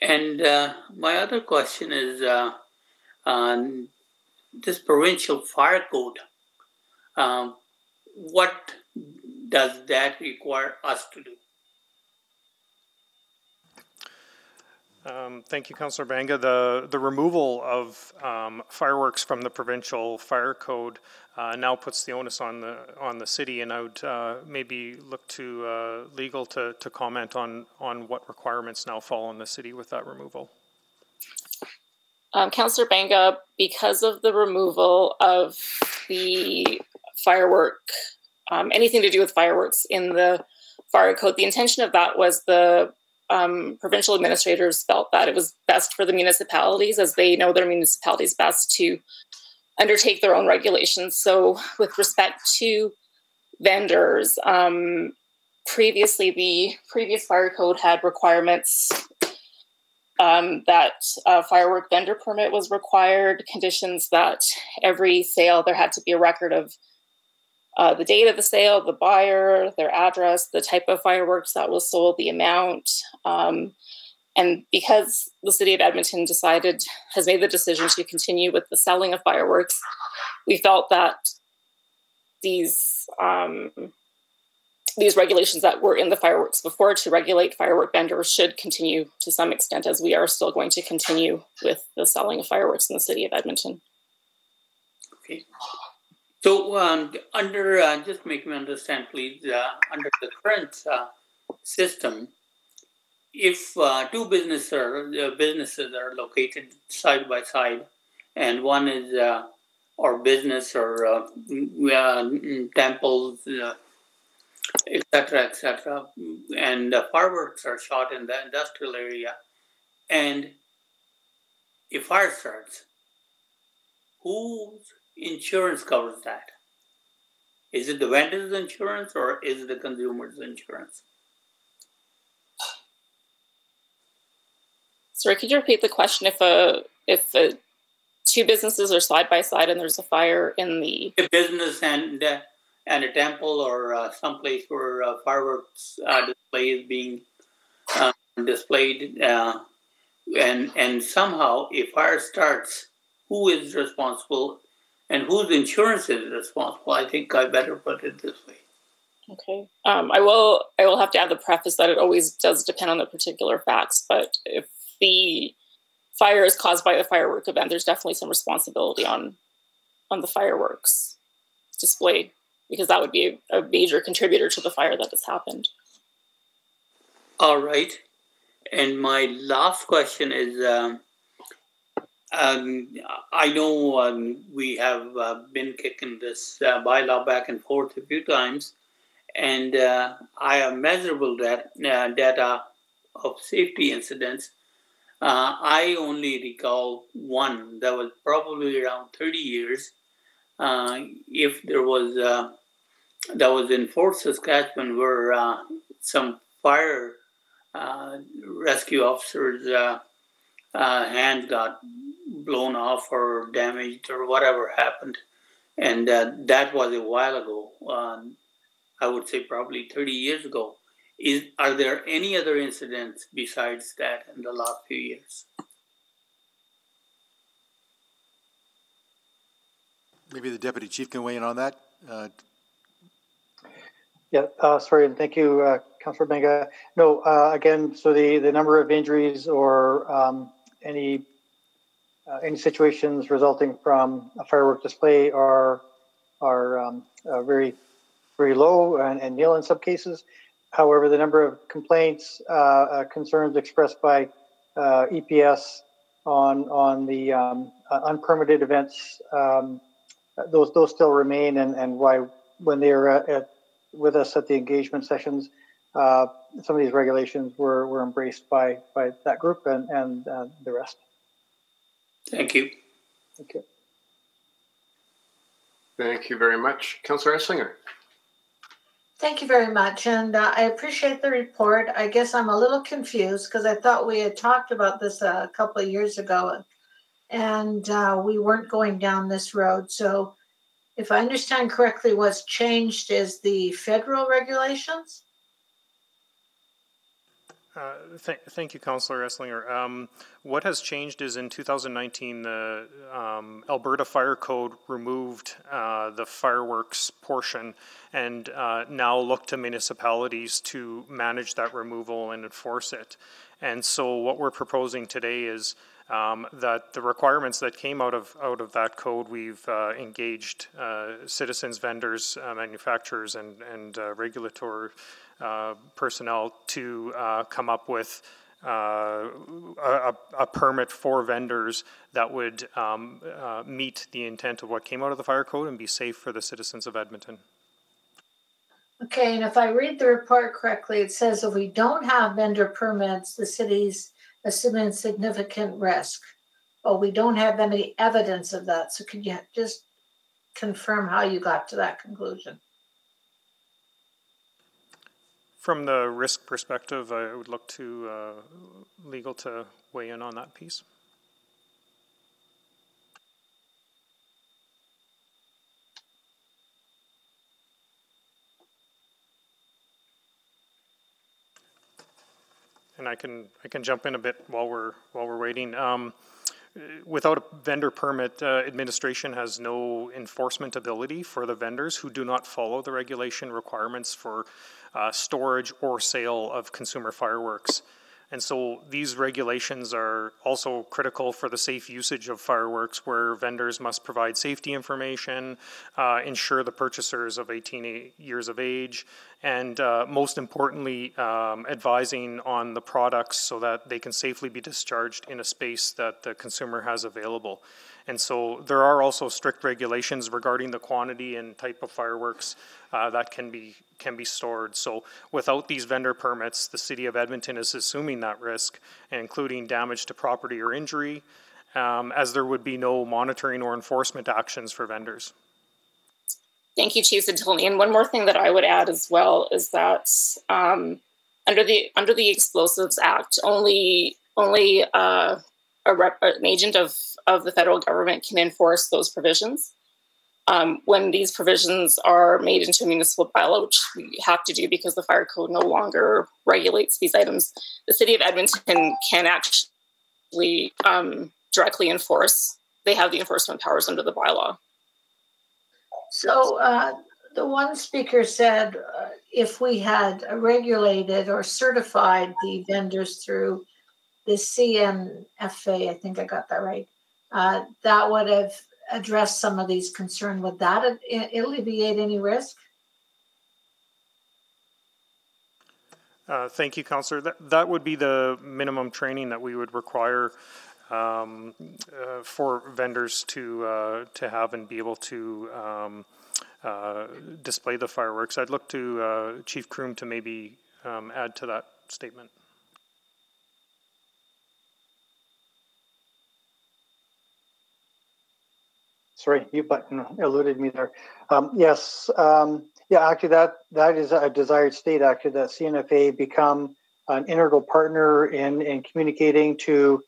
Speaker 12: And uh,
Speaker 20: my other question is um, this provincial fire code. Um, what does that require us
Speaker 12: to do? Um, thank you, Councillor Banga. The, the removal of um, fireworks from the provincial fire code uh, now puts the onus on the on the city, and I would uh, maybe look to uh, legal to, to comment on on what requirements now fall on the city with that removal.
Speaker 22: Um, Councillor Banga, because of the removal of the firework, um, anything to do with fireworks in the fire code. The intention of that was the um, provincial administrators felt that it was best for the municipalities, as they know their municipalities best, to undertake their own regulations. So, with respect to vendors, um, previously the previous fire code had requirements um, that a firework vendor permit was required, conditions that every sale there had to be a record of uh, the date of the sale, the buyer, their address, the type of fireworks that was sold, the amount. Um, and because the city of Edmonton decided, has made the decision to continue with the selling of fireworks, we felt that these um, these regulations that were in the fireworks before to regulate firework vendors should continue to some extent, as we are still going to continue with the selling of fireworks in the city of Edmonton.
Speaker 20: Okay. So um, under, uh, just make me understand, please, uh, under the current uh, system, if uh, two business uh, businesses are located side by side, and one is uh, our business or temples, etc., etc., and fireworks are shot in the industrial area, and a fire starts, whose insurance covers that. Is it the vendor's insurance or is it the consumer's insurance?
Speaker 22: Sorry, could you repeat the question? If a if a, two businesses are side by side and there's a fire in the a business and uh,
Speaker 20: and a temple or uh, place where uh, fireworks uh, display is being uh, displayed, uh, and and somehow a fire starts, who is responsible and whose insurance is responsible. I think I better put it this way.
Speaker 18: Okay.
Speaker 22: Um, I will. I will have to add the preface that it always does depend on the particular facts. But if the fire is caused by the firework event, there's definitely some responsibility on on the fireworks display because that would be a major contributor to the fire that has happened.
Speaker 20: All right. And my last question is um, um, I know um, we have uh, been kicking this uh, bylaw back and forth a few times, and uh, I have measurable dat- uh, data of safety incidents. Uh, I only recall one that was probably around 30 years. Uh, if there was that was in Fort Saskatchewan, where some fire rescue officers' hand got blown off or damaged or whatever happened. And uh, that was a while ago. Um, I would say probably 30 years ago. Is, are there any other incidents besides that in the last few years?
Speaker 9: Maybe the deputy chief can weigh in on that. Uh,
Speaker 10: yeah, uh, sorry, and thank you, uh, Councillor Banga. No, uh, again, so the, the number of injuries or um, any uh, any situations resulting from a firework display are are um, uh, very very low and, and, nil in some cases. However, the number of complaints uh, uh concerns expressed by uh, EPS on on the um, uh, unpermitted events um, those those still remain and, and why when they are at, at, with us at the engagement sessions some of these regulations were, were embraced by by that group and and the rest. Thank you. Thank you.
Speaker 1: Thank you very much. Councillor Esslinger.
Speaker 23: Thank you very much. And uh, I appreciate the report. I guess I'm a little confused because I thought we had talked about this uh, a couple of years ago and uh, we weren't going down this road. So, if I understand correctly, what's changed is the federal regulations?
Speaker 12: Uh, th thank you, Councillor Esslinger. Um, what has changed is in 2019, the um, Alberta Fire Code removed uh, the fireworks portion and uh, now look to municipalities to manage that removal and enforce it. And so, what we're proposing today is um, that the requirements that came out of out of that code, we've uh, engaged uh, citizens, vendors, uh, manufacturers, and and regulatory uh, personnel to uh, come up with uh, a, a, permit for vendors that would um, uh, meet the intent of what came out of the fire code and be safe for the citizens of Edmonton.
Speaker 23: Okay, and if I read the report correctly, it says if we don't have vendor permits, the city's assuming significant risk. But we don't have any evidence of that. So could you just confirm how you got to that conclusion?
Speaker 12: From the risk perspective, I would look to uh, legal to weigh in on that piece. And I can I can jump in a bit while we're while we're waiting. Um, without a vendor permit, uh, administration has no enforcement ability for the vendors who do not follow the regulation requirements for uh, storage or sale of consumer fireworks. And so these regulations are also critical for the safe usage of fireworks, where vendors must provide safety information, uh, ensure the purchasers of 18 years of age, and uh, most importantly, um, advising on the products so that they can safely be discharged in a space that the consumer has available. And so there are also strict regulations regarding the quantity and type of fireworks uh, that can be can be stored. So without these vendor permits, the city of Edmonton is assuming that risk, including damage to property or injury, um, as there would be no monitoring or enforcement actions for vendors.
Speaker 22: Thank you, Chief Zatylny. And one more thing that I would add as well is that um, under the under the Explosives Act, only only uh, a rep, an agent of of the federal government can enforce those provisions. Um, when these provisions are made into a municipal bylaw, which we have to do because the fire code no longer regulates these items, the city of Edmonton can actually um, directly enforce. They have the enforcement powers under the bylaw.
Speaker 23: So uh, the one speaker said uh, if we had regulated or certified the vendors through the CNFA, I think I got that right, uh, that would have addressed some of these concerns. Would that alleviate any risk?
Speaker 12: Uh, thank you, Counselor. That, that would be the minimum training that we would require um, uh, for vendors to uh, to have and be able to um, uh, display the fireworks. I'd look to uh, Chief Kroom to maybe um, add to that statement.
Speaker 10: sorry, you button eluded me there. Um, yes, um, yeah, actually, that that is a desired state. Actually, that CNFA become an integral partner in in communicating to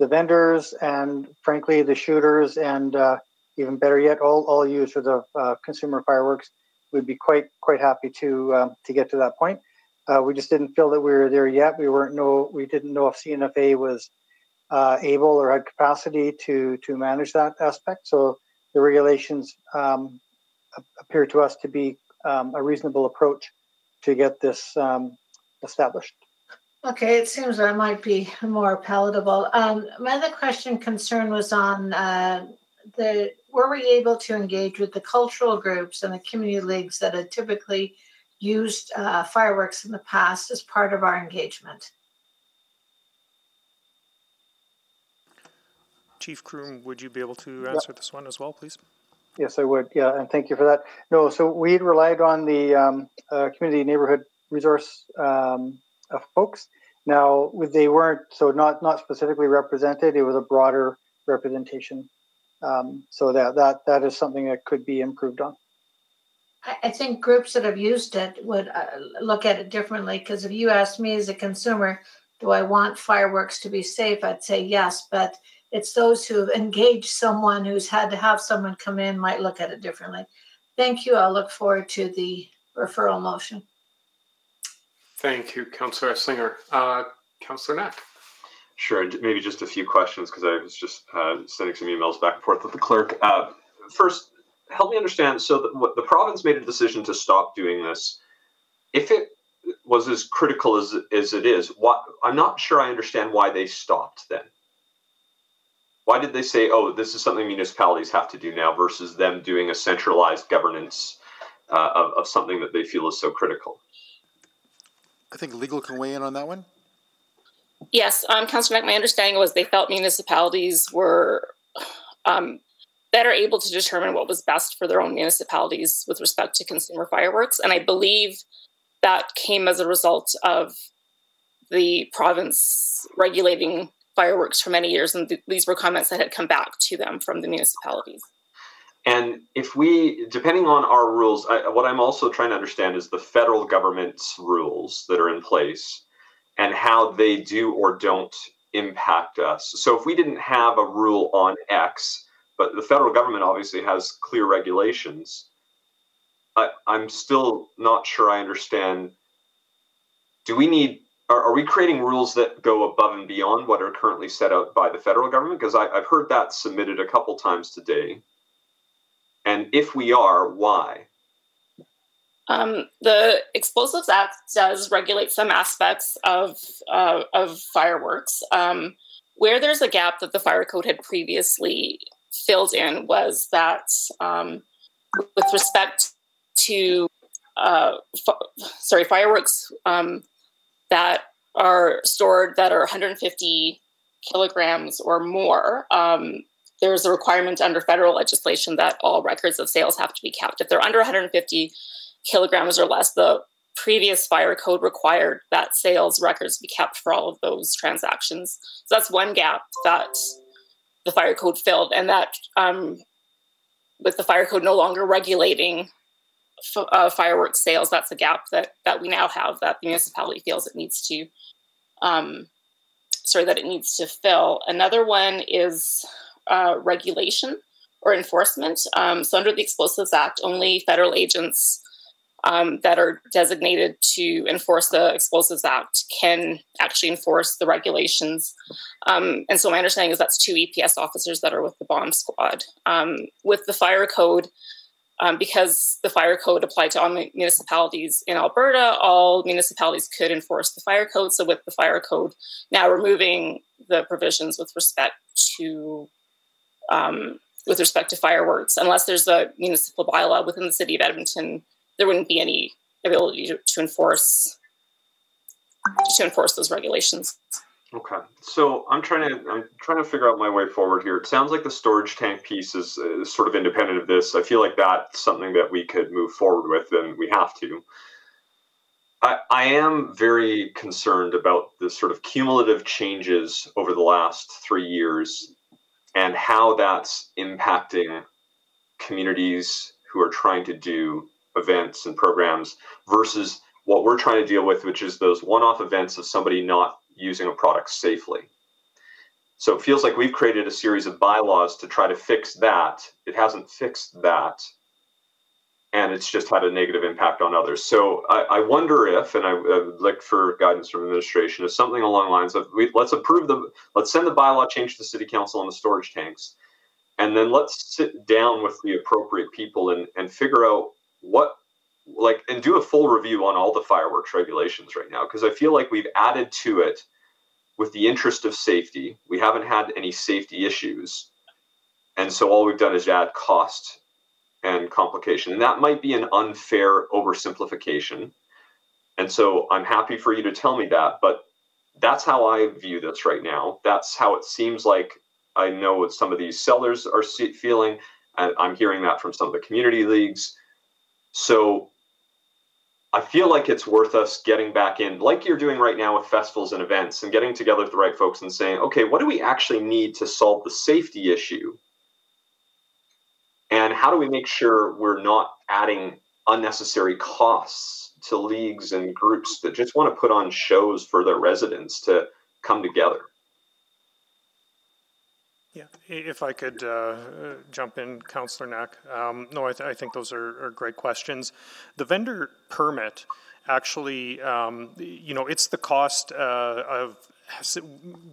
Speaker 10: the vendors and, frankly, the shooters, and uh, even better yet, all all users of uh, consumer fireworks. We'd be quite quite happy to um, to get to that point. Uh, we just didn't feel that we were there yet. We weren't know we didn't know if CNFA was uh, able or had capacity to to manage that aspect. So the regulations um, appear to us to be um, a reasonable approach to get this um, established.
Speaker 23: Okay, it seems that might be more palatable. Um, my other question concern was on uh, the were we able to engage with the cultural groups and the community leagues that had typically used uh, fireworks in the past as part of our engagement?
Speaker 12: Chief Kroom, would you be able to answer yep. this one as well, please?
Speaker 10: Yes, I would. Yeah, and thank you for that. No, so we relied on the um, uh, community neighborhood resource um, uh, folks. Now they weren't so not not specifically represented. It was a broader representation. Um, so that that that is something that could be improved
Speaker 23: on. I think groups that have used it would uh, look at it differently because if you asked me as a consumer, do I want fireworks to be safe? I'd say yes, but it's those who have engaged someone who's had to have someone come in might look at it differently. Thank you. I'll look forward to the referral motion.
Speaker 1: Thank
Speaker 2: you, Councillor Esslinger.
Speaker 1: Uh, Councillor Knack.
Speaker 2: Sure, maybe just a few questions because I was just uh, sending some emails back and forth with the clerk. Uh, first, help me understand. So, the, what, the province made a decision to stop doing this. If it was as critical as, as it is, what, I'm not sure I understand why they stopped then why did they say, oh, this is something municipalities have to do now versus them doing a centralized governance uh, of, of something that they feel is so critical?
Speaker 9: I think legal can weigh in on that one.
Speaker 22: Yes, um, Councilor my understanding was they felt municipalities were um, better able to determine what was best for their own municipalities with respect to consumer fireworks. And I believe that came as a result of the province regulating fireworks for many years, and th these were comments that had come back to them from the municipalities.
Speaker 2: And if we, depending on our rules, I, what I'm also trying to understand is the federal government's rules that are in place and how they do or don't impact us. So if we didn't have a rule on X, but the federal government obviously has clear regulations, I, I'm still not sure I understand. Do we need are, are we creating rules that go above and beyond what are currently set out by the federal government? Because I've heard that submitted a couple times today. And if we are, why?
Speaker 22: Um, the Explosives Act does regulate some aspects of uh, of fireworks. Um, where there's a gap that the fire code had previously filled in was that um, with respect to uh, f- sorry fireworks um, that are stored that are 150 kilograms or more. Um, there's a requirement under federal legislation that all records of sales have to be kept. If they're under 150 kilograms or less, the previous fire code required that sales records be kept for all of those transactions. So that's one gap that the fire code filled, and that um, with the fire code no longer regulating uh, fireworks sales. That's a gap that that we now have that the municipality feels it needs to, um, sorry, that it needs to fill. Another one is uh, regulation or enforcement. Um, so under the Explosives Act, only federal agents um, that are designated to enforce the Explosives Act can actually enforce the regulations. Um, and so my understanding is that's two EPS officers that are with the bomb squad. Um, with the fire code, um, because the fire code applied to all municipalities in Alberta, all municipalities could enforce the fire code. So, with the fire code now removing the provisions with respect to um, with respect to fireworks, unless there's a municipal bylaw within the city of Edmonton, there wouldn't be any ability to, to enforce to enforce those regulations.
Speaker 2: Okay, so I'm trying to I'm trying to figure out my way forward here. It sounds like the storage tank piece is, is sort of independent of this. I feel like that's something that we could move forward with, and we have to. I, I am very concerned about the sort of cumulative changes over the last three years and how that's impacting communities who are trying to do events and programs versus what we're trying to deal with, which is those one off events of somebody not using a product safely. So it feels like we've created a series of bylaws to try to fix that. It hasn't fixed that. And it's just had a negative impact on others. So I, I wonder if, and I, I, would look for guidance from administration, if something along the lines of we, let's approve the, let's send the bylaw change to the city council on the storage tanks, and then let's sit down with the appropriate people and, and figure out what like and do a full review on all the fireworks regulations right now because I feel like we've added to it with the interest of safety. We haven't had any safety issues. And so all we've done is add cost and complication. And that might be an unfair oversimplification. And so I'm happy for you to tell me that, but that's how I view this right now. That's how it seems like I know what some of these sellers are feeling. and I'm hearing that from some of the community leagues. So I feel like it's worth us getting back in, like you're doing right now with festivals and events, and getting together with the right folks and saying, okay, what do we actually need to solve the safety issue? And how do we make sure we're not adding unnecessary costs to leagues and groups that just want to put on shows for their residents to come together?
Speaker 12: Yeah, if I could uh, uh jump in, Councillor Knack. Um, no, I, th I, think those are, are, great questions. The vendor permit actually, um, you know, it's the cost uh, of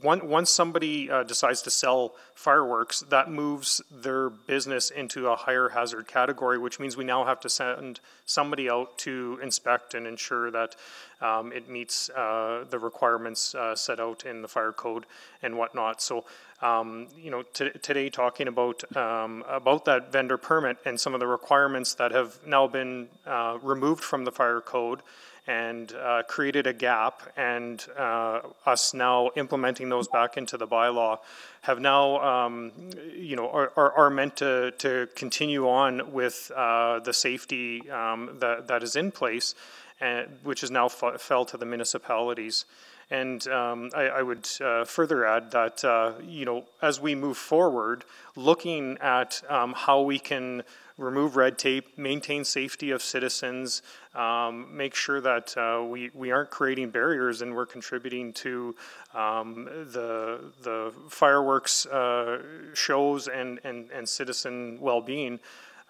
Speaker 12: once somebody uh, decides to sell fireworks, that moves their business into a higher hazard category, which means we now have to send somebody out to inspect and ensure that um, it meets uh, the requirements uh, set out in the fire code and whatnot. So, um, you know, today talking about um, about that vendor permit and some of the requirements that have now been uh, removed from the fire code and uh, created a gap. And uh, us now implementing those back into the bylaw have now, um, you know, are, are, are, meant to, to continue on with uh, the safety um, that, that is in place, and, which is now fell to the municipalities. And um, I, I, would uh, further add that, uh, you know, as we move forward, looking at um, how we can remove red tape, maintain safety of citizens, um, make sure that uh, we, we aren't creating barriers and we're contributing to um, the, the fireworks uh, shows and, and, and citizen well-being.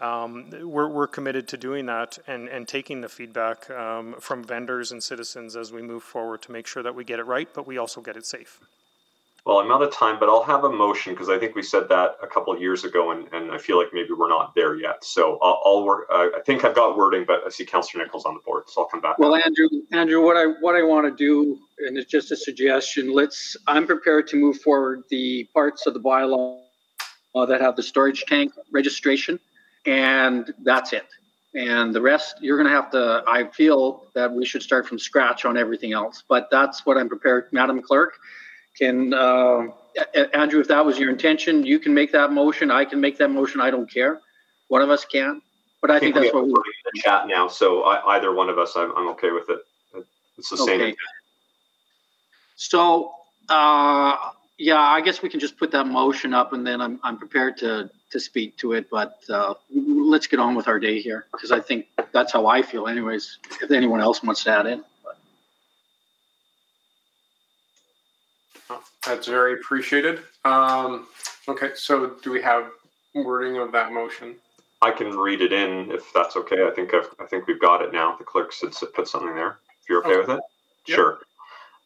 Speaker 12: Um, we're, we're, committed to doing that and, and taking the feedback um, from vendors and citizens as we move forward to make sure that we get it right, but we also get it safe.
Speaker 2: Well, I'm out of time, but I'll have a motion because I think we said that a couple years ago, and, and I feel like maybe we're not there yet. So I'll, I'll work. Uh, I think I've got wording, but I see Councillor Nickel's on the board, so I'll come back. Well,
Speaker 7: Andrew, Andrew, what I what I want to do, and it's just a suggestion. Let's. I'm prepared to move forward the parts of the bylaw uh, that have the storage tank registration and that's it. And the rest, you're going to have to. I feel that we should start from scratch on everything else. But that's what I'm prepared, Madam Clerk. Can uh, Andrew, if that was your intention, you can make that motion. I can make that motion. I don't care. One of us can. But I, I think, think, that's what we're
Speaker 2: in the chat now. So I, either one of us, I'm, I'm okay with it. It's the okay. same. So uh, yeah, I guess we can just put that motion
Speaker 7: up, and then I'm I'm prepared to to speak to it, but uh, let's get on with our day here because I think that's how I feel, anyways. If anyone else wants to add in, but. that's very appreciated. Um,
Speaker 1: okay, so do we have wording of that motion?
Speaker 2: I can read it in if that's okay. I think I've, I think we've got it now. The clerk said put something there. If you're okay, okay. with it, yep. sure.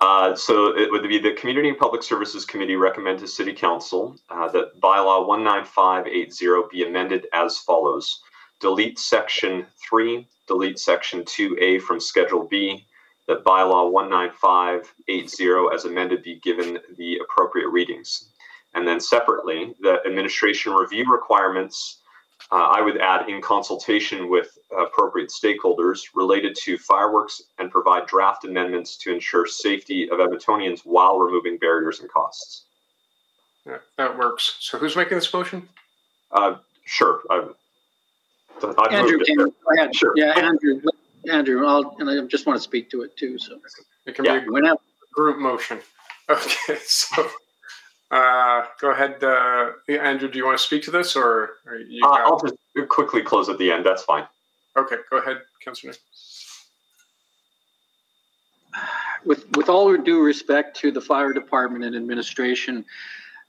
Speaker 2: Uh, so it would be the Community and Public Services Committee recommend to City Council uh, that bylaw 19580 be amended as follows. Delete section 3, delete section 2A from Schedule B, that bylaw 19580 as amended be given the appropriate readings. And then separately, the administration review requirements uh, I would add in consultation with appropriate stakeholders related to fireworks and provide draft amendments to ensure safety of Edmontonians while removing barriers and costs. Yeah, that works.
Speaker 1: So who's making this motion? Uh, sure. I've, I've Andrew, go
Speaker 7: ahead. Sure. Yeah, Andrew. Andrew, I'll, and I just want to speak to it too. So it can yeah. be a group motion. Okay, so uh, go ahead,
Speaker 1: uh, Andrew. Do you want to speak to this, or uh, I'll just quickly close at the end. That's fine.
Speaker 7: Okay, go ahead, Councillor. With with all due respect to the fire department and administration,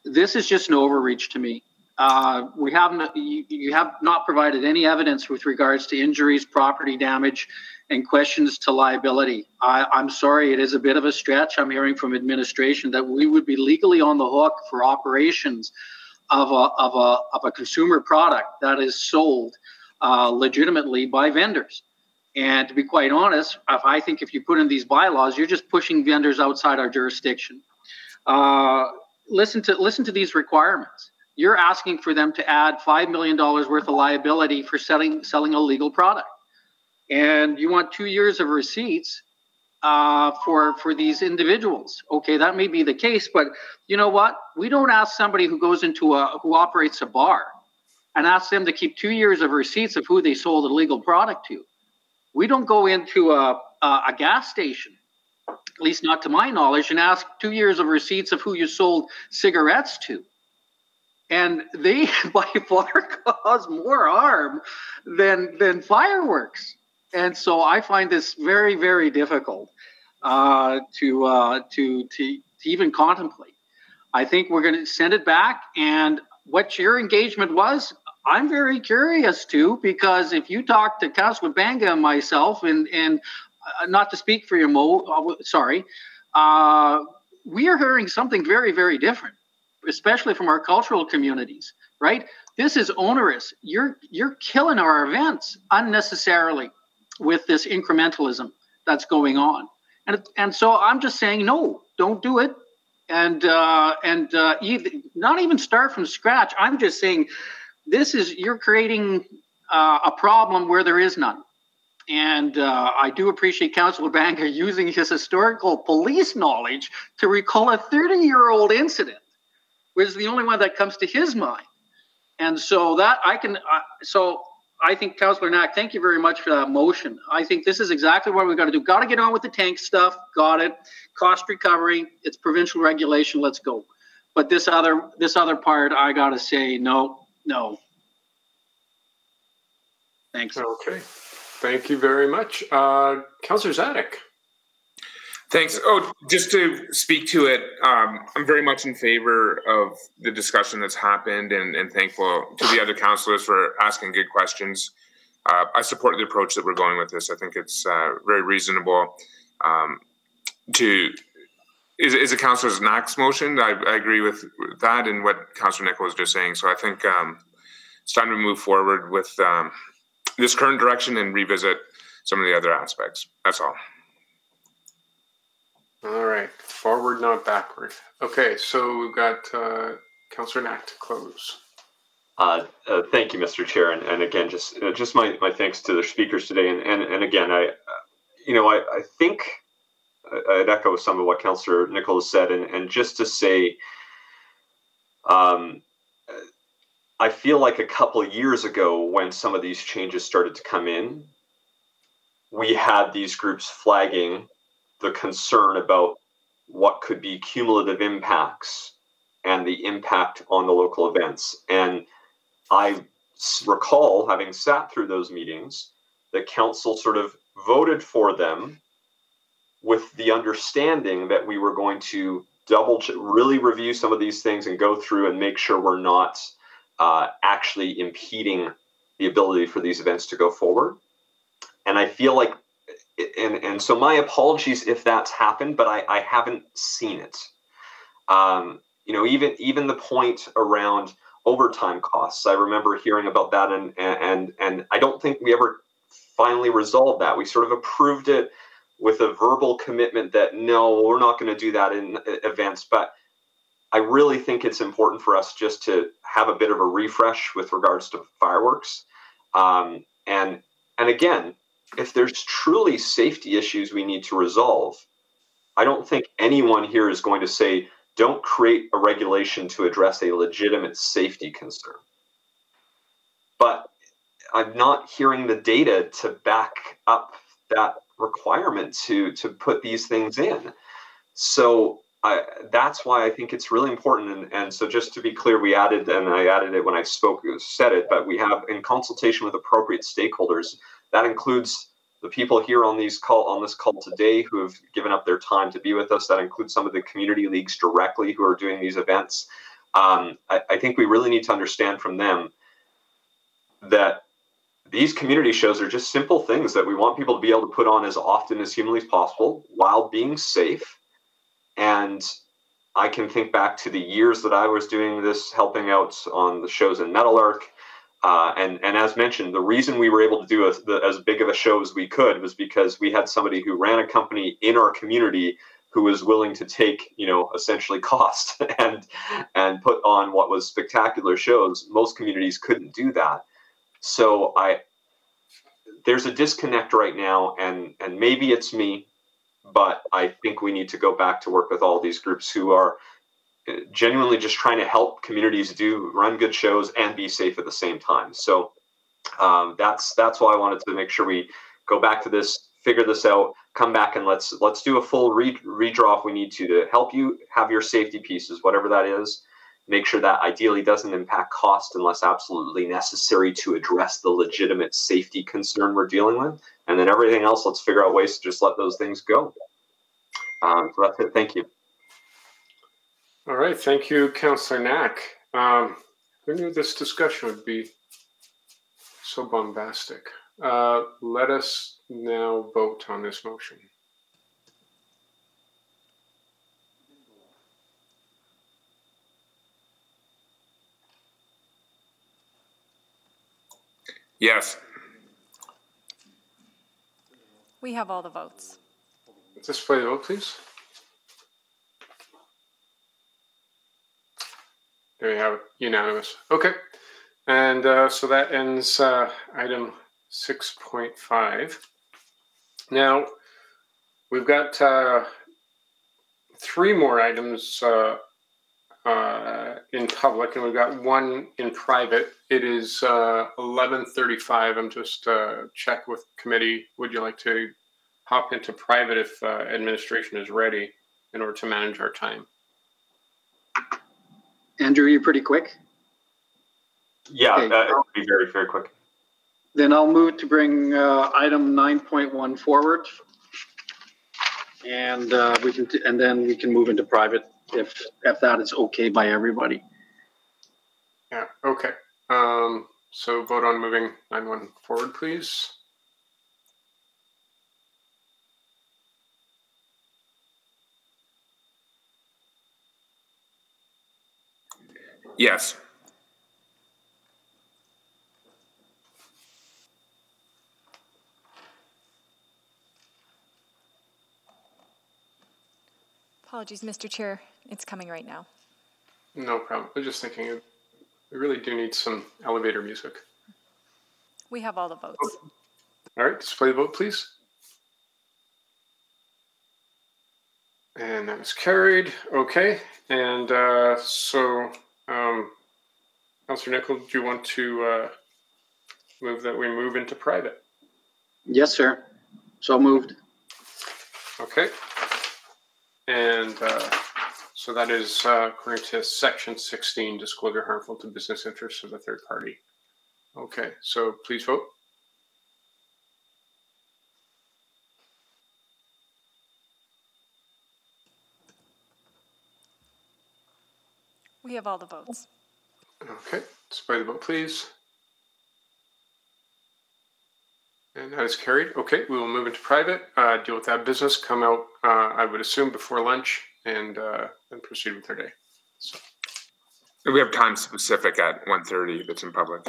Speaker 7: this is just an overreach to me. Uh, we haven't you, you, have not provided any evidence with regards to injuries, property damage, and questions to liability. I, am sorry, it is a bit of a stretch. I'm hearing from administration that we would be legally on the hook for operations of a, of a, of a consumer product that is sold uh, legitimately by vendors. And to be quite honest, I think if you put in these bylaws, you're just pushing vendors outside our jurisdiction. Uh, listen to listen to these requirements. You're asking for them to add five million dollars worth of liability for selling selling a legal product and you want two years of receipts uh, for for these individuals. Okay, that may be the case, but you know what? We don't ask somebody who goes into a who operates a bar and ask them to keep two years of receipts of who they sold illegal product to. We don't go into a, a, a gas station, at least not to my knowledge, and ask two years of receipts of who you sold cigarettes to and they by far cause more harm than than fireworks and so I find this very, very difficult uh, to, uh, to, to, to even contemplate. I think we're going to send it back. And what your engagement was, I'm very curious too, because if you talk to Councilor Banga and myself, and, and uh, not to speak for you, Mo, uh, sorry, uh, we are hearing something very, very different, especially from our cultural communities, right? This is onerous. You're, you're killing our events unnecessarily with this incrementalism that's going on. And, and so I'm just saying, no, don't do it. And uh, and uh, either, not even start from scratch. I'm just saying, this is you're creating uh, a problem where there is none. And uh, I do appreciate Councillor Banga using his historical police knowledge to recall a 30 year old incident, which is the only one that comes to his mind. And so that I can, uh, so I think Councillor Knack, thank you very much for that motion. I think this is exactly what we've got to do. Got to get on with the tank stuff. Got it. Cost recovery. It's provincial regulation. Let's go. But this other this other part, I got to say no,
Speaker 11: no. Thanks. Okay.
Speaker 1: Thank you very much, uh, Councillor Dziadyk. Thanks. Oh, just to speak to it, um, I'm very much in favor of the discussion that's happened and, and thankful to the other councillors for asking good questions. Uh, I support the approach that we're going with this. I think it's uh, very reasonable um, to is, is a councillor's Knack's motion. I, I, agree with that and what Councillor Nickel's was just saying. So I think um, it's time to move forward with um, this current direction and revisit some of the other aspects. That's all. All right, forward, not backward. Okay, so we've got uh, Councillor Knack
Speaker 2: to close. Uh, uh, thank you, Mr. Chair, and, and again, just uh, just my, my thanks to the speakers today, and and, and again, I, uh, you know, I, I think uh, I'd echo some of what Councillor Nickel's said, and and just to say, um, I feel like a couple years ago when some of these changes started to come in, we had these groups flagging the concern about what could be cumulative impacts and the impact on the local events. And I recall having sat through those meetings, the council sort of voted for them with the understanding that we were going to double really review some of these things and go through and make sure we're not uh, actually impeding the ability for these events to go forward. And I feel like and and so my apologies if that's happened, but I, I haven't seen it. Um, you know, even even the point around overtime costs, I remember hearing about that, and and and I don't think we ever finally resolved that. We sort of approved it with a verbal commitment that no, we're not going to do that in uh, events, but. I really think it's important for us just to have a bit of a refresh with regards to fireworks. Um, and and again, if there's truly safety issues we need to resolve, I don't think anyone here is going to say, don't create a regulation to address a legitimate safety concern. But I'm not hearing the data to back up that requirement to, to put these things in. So I, that's why I think it's really important. And, and so, just to be clear, we added, and I added it when I spoke, said it, but we have in consultation with appropriate stakeholders that includes the people here on these call on this call today who have given up their time to be with us. That includes some of the community leagues directly who are doing these events. Um, I, I think we really need to understand from them that these community shows are just simple things that we want people to be able to put on as often as humanly possible while being safe. And I can think back to the years that I was doing this, helping out on the shows in Meadowlark uh, and and as mentioned, the reason we were able to do a, the, as big of a show as we could was because we had somebody who ran a company in our community who was willing to take you know essentially cost and and put on what was spectacular shows. Most communities couldn't do that, so I there's a disconnect right now, and and maybe it's me, but I think we need to go back to work with all these groups who are genuinely just trying to help communities do run good shows and be safe at the same time. So um, that's that's why I wanted to make sure we go back to this, figure this out, come back and let's let's do a full re- redraw if we need to to help you have your safety pieces, whatever that is. Make sure that ideally doesn't impact cost unless absolutely necessary to address the legitimate safety concern we're dealing with. And then everything else, let's figure out ways to just let those things go. Um, so that's it. Thank you.
Speaker 1: All right, thank you, Councillor Knack. Um, who knew this discussion would be so bombastic? Uh, let us now vote on this motion.
Speaker 11: Yes.
Speaker 4: We have all the votes.
Speaker 1: Display the vote, please. There you have it, unanimous. Okay, and uh, so that ends uh, item 6.5. Now, we've got uh, three more items uh, uh, in public, and we've got one in private. It is 11.35. Uh, I'm just check with committee. Would you like to hop into private if administration is ready in order to manage our time?
Speaker 7: Andrew, you're pretty quick.
Speaker 2: Yeah, okay. that be very, very quick.
Speaker 7: Then I'll move to bring uh, item 9.1 forward. And uh, we can, and then we can move into private if if that is okay by everybody.
Speaker 1: Yeah. Okay. Um, so vote on moving nine one forward, please. Yes.
Speaker 4: Apologies, Mr. Chair. It's coming right now.
Speaker 1: No problem. I was just thinking we really do need some elevator music.
Speaker 4: We have all the votes.
Speaker 1: All right, display the vote, please. And that was carried. Okay. And uh, so um, Councillor Nickel, do you want to uh, move that we move into private?
Speaker 7: Yes, sir. So moved.
Speaker 1: Okay. And uh, so that is uh, according to section 16, disclosure harmful to business interests of a third party. Okay, so please vote.
Speaker 6: We have all the votes.
Speaker 1: Okay, by the vote, please. And that is carried. Okay, we will move into private, uh, deal with that business, come out, uh, I would assume, before lunch, and uh, and proceed with our day. So. We have time specific
Speaker 18: at 1.30 that's in public.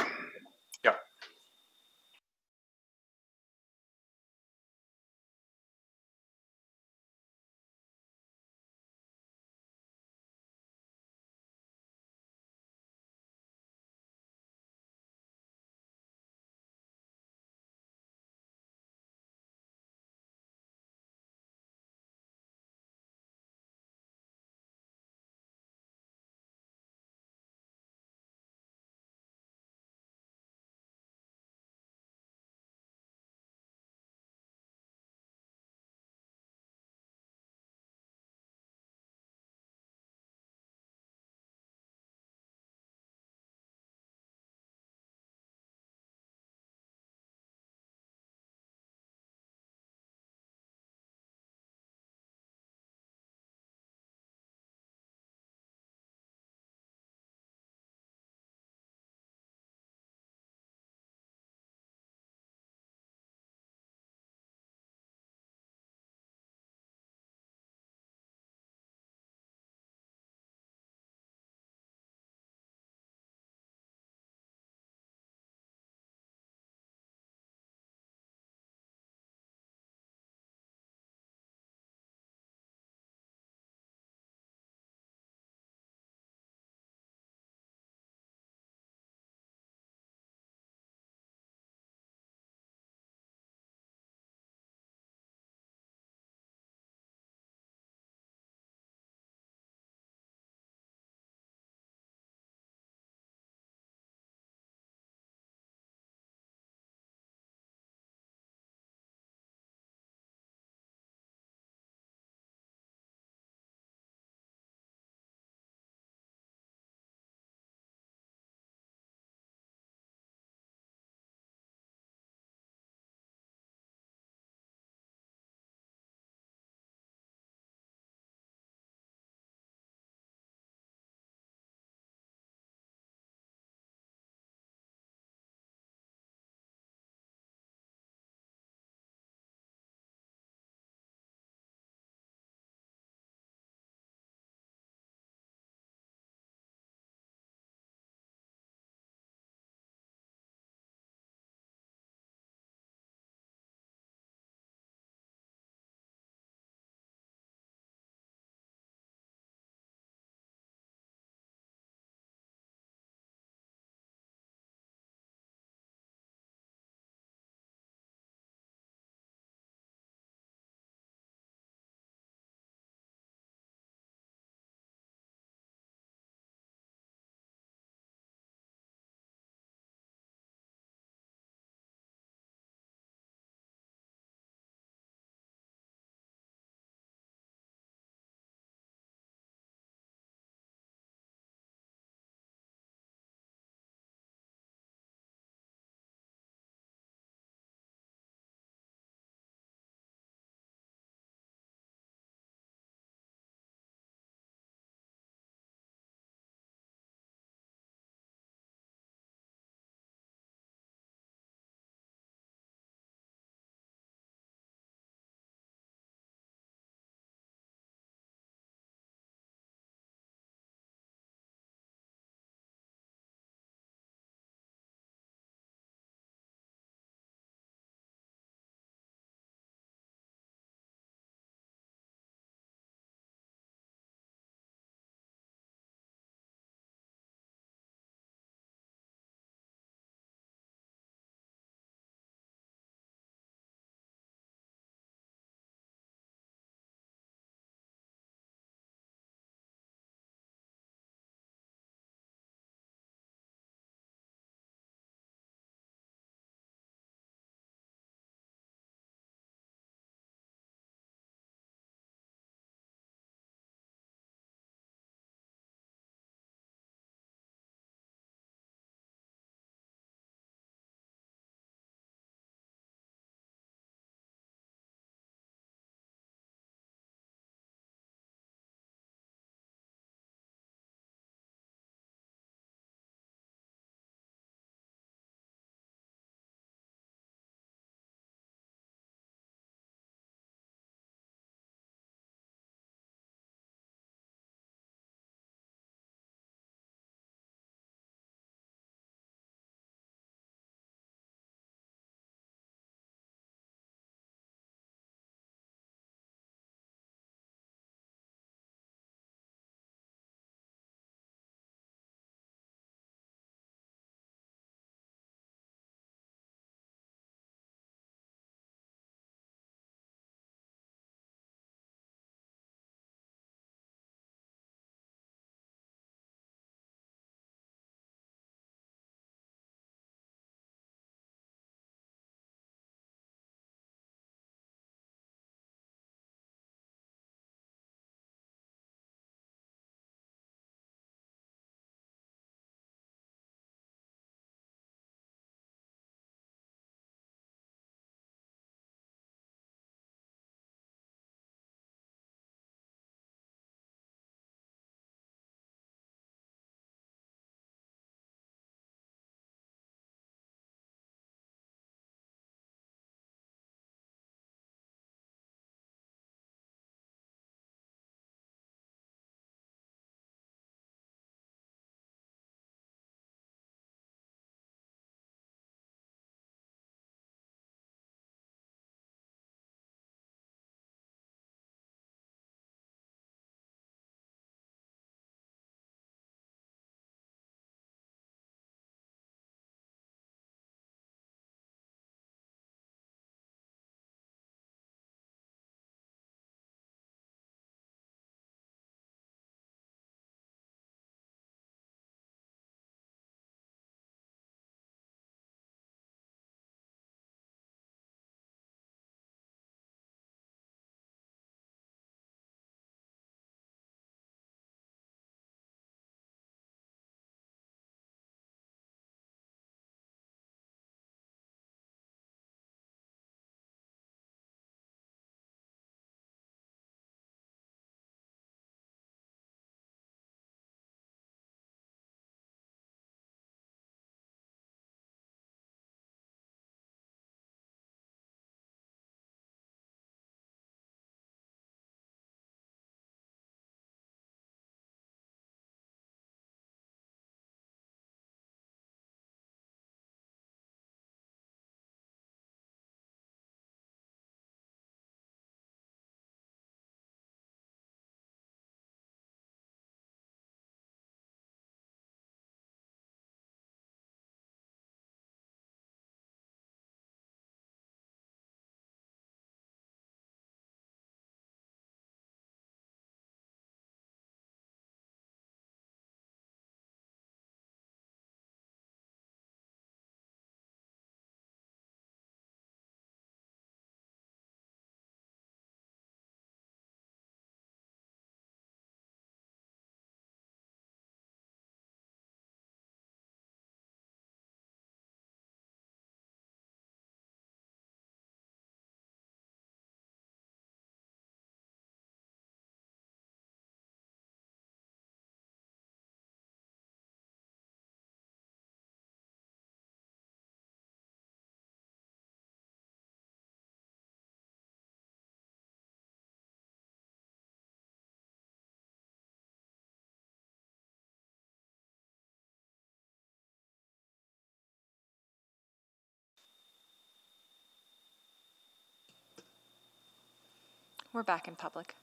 Speaker 4: We're back in public.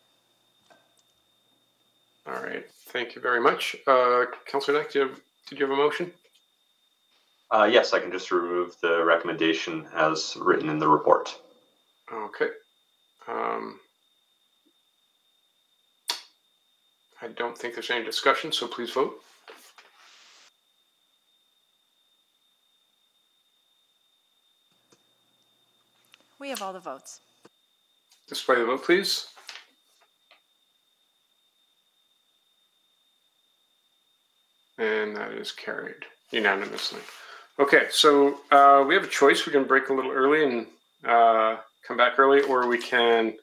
Speaker 2: All right. Thank you very much. Uh, Councillor Knack, did you have a motion? Uh, yes, I can just remove the recommendation as written in the report. Okay. Um,
Speaker 1: I don't think there's any discussion, so please vote.
Speaker 6: We have all the votes.
Speaker 1: Display the vote, please. And that is carried unanimously. Okay, so uh, we have a choice. We can break a little early and uh, come back early, or we can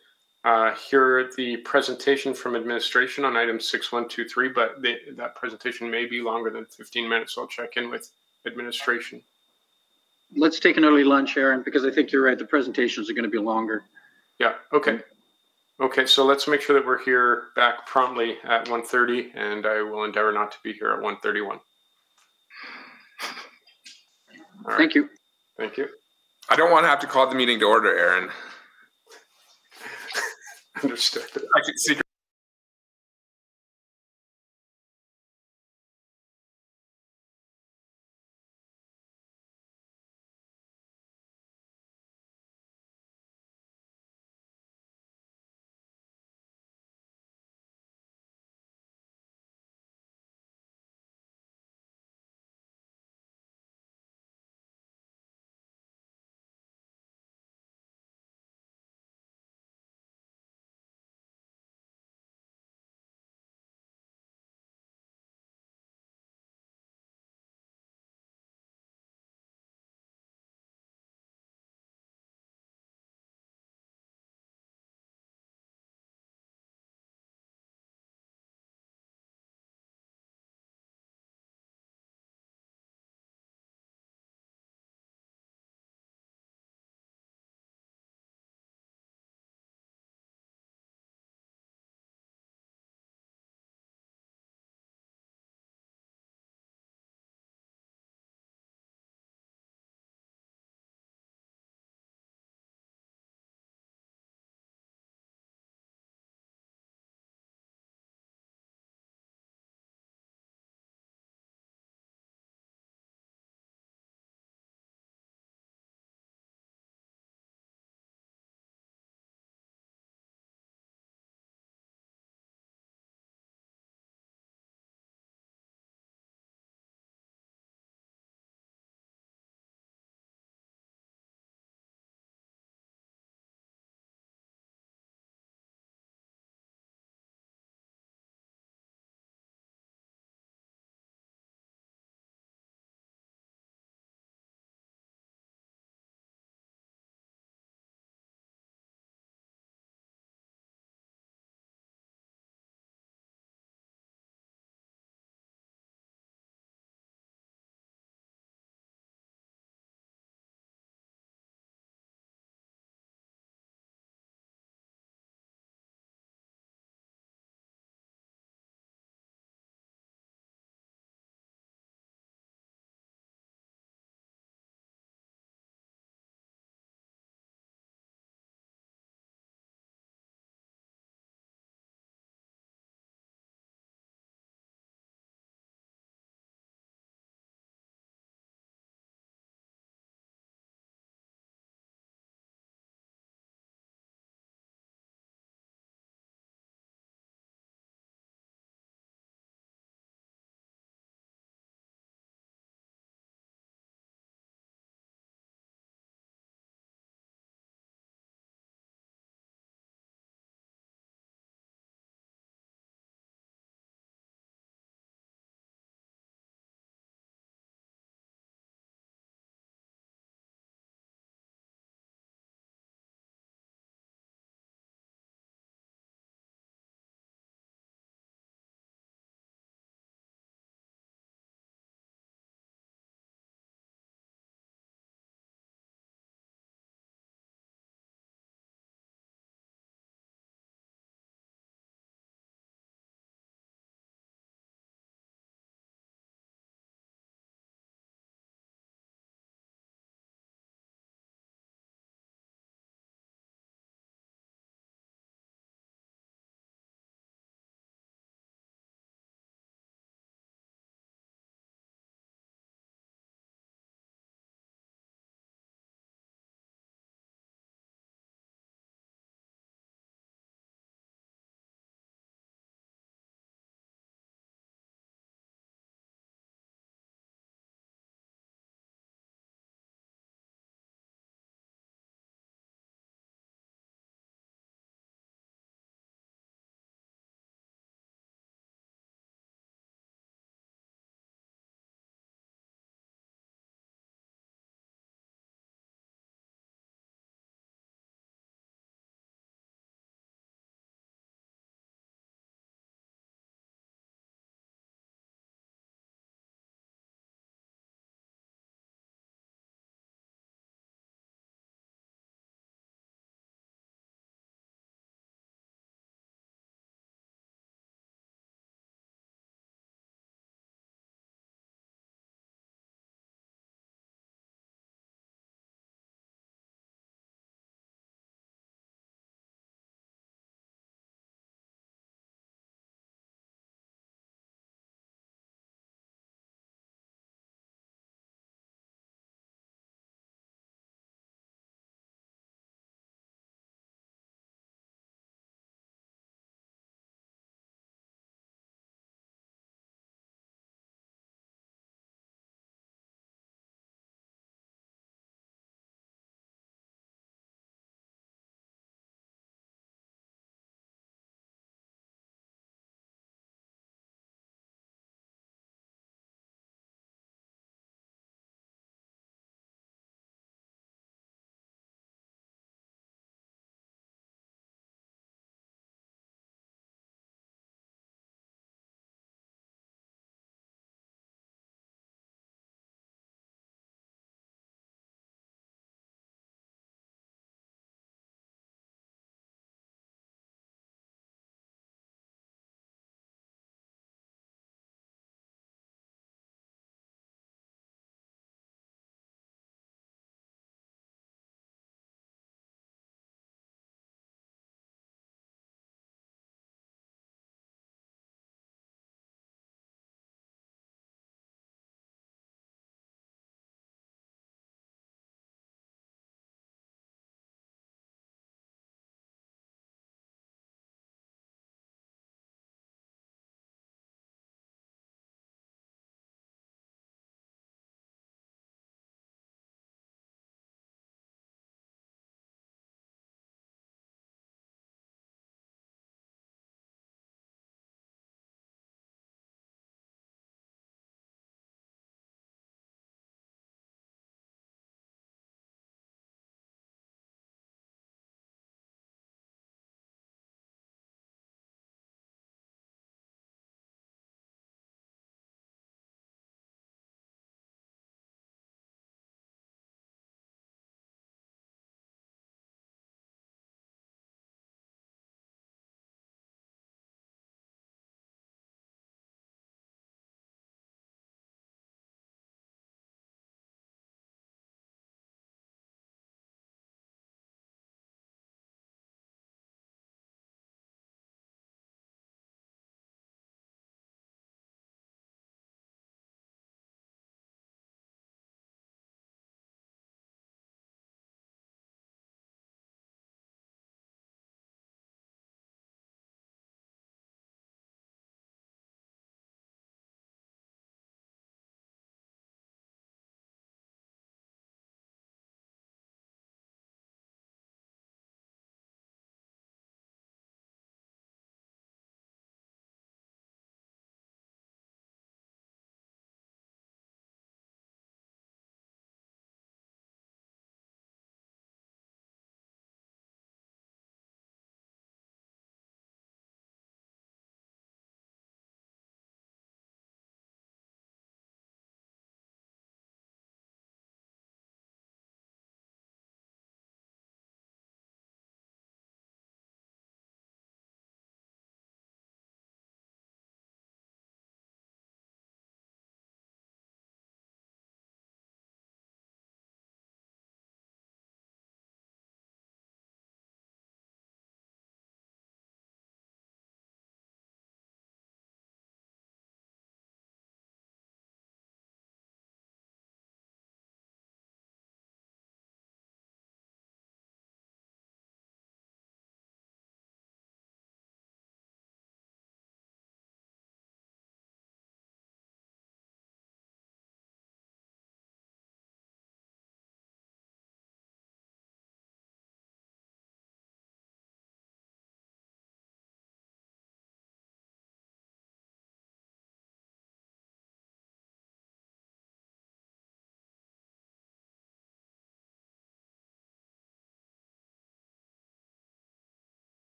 Speaker 1: uh, hear the presentation from administration on item 6123, but that presentation may be longer than 15 minutes, so I'll check in with administration.
Speaker 7: Let's take an early lunch, Aaron, because I think you're right. The
Speaker 1: presentations are going to be longer. Yeah. Okay. Mm-hmm. Okay. So let's make sure that we're here back promptly at 1.30 and I will endeavor not to be here at 1.31. Right. Thank you. Thank you. I don't want to have to call the meeting to
Speaker 18: order, Aaron. Understood. I can see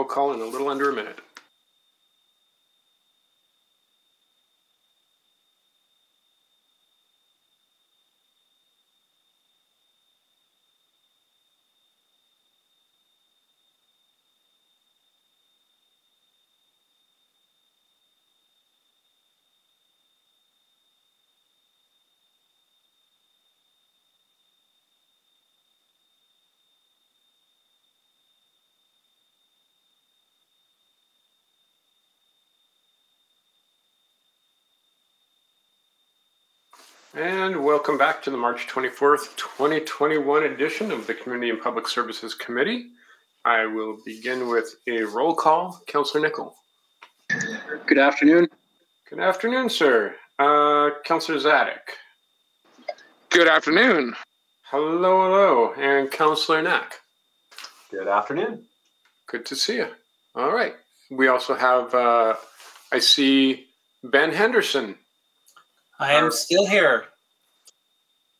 Speaker 18: will call in a little
Speaker 1: under a minute. And welcome back to the March 24th, 2021 edition of the Community and Public Services Committee. I will begin with a roll call. Councillor Nickel. Good afternoon. Good afternoon, sir. Uh, Councillor Dziadyk. Good afternoon. Hello, hello. And Councillor Knack. Good afternoon. Good to see you. All right. We also have, uh, I see Ben Henderson I am still here.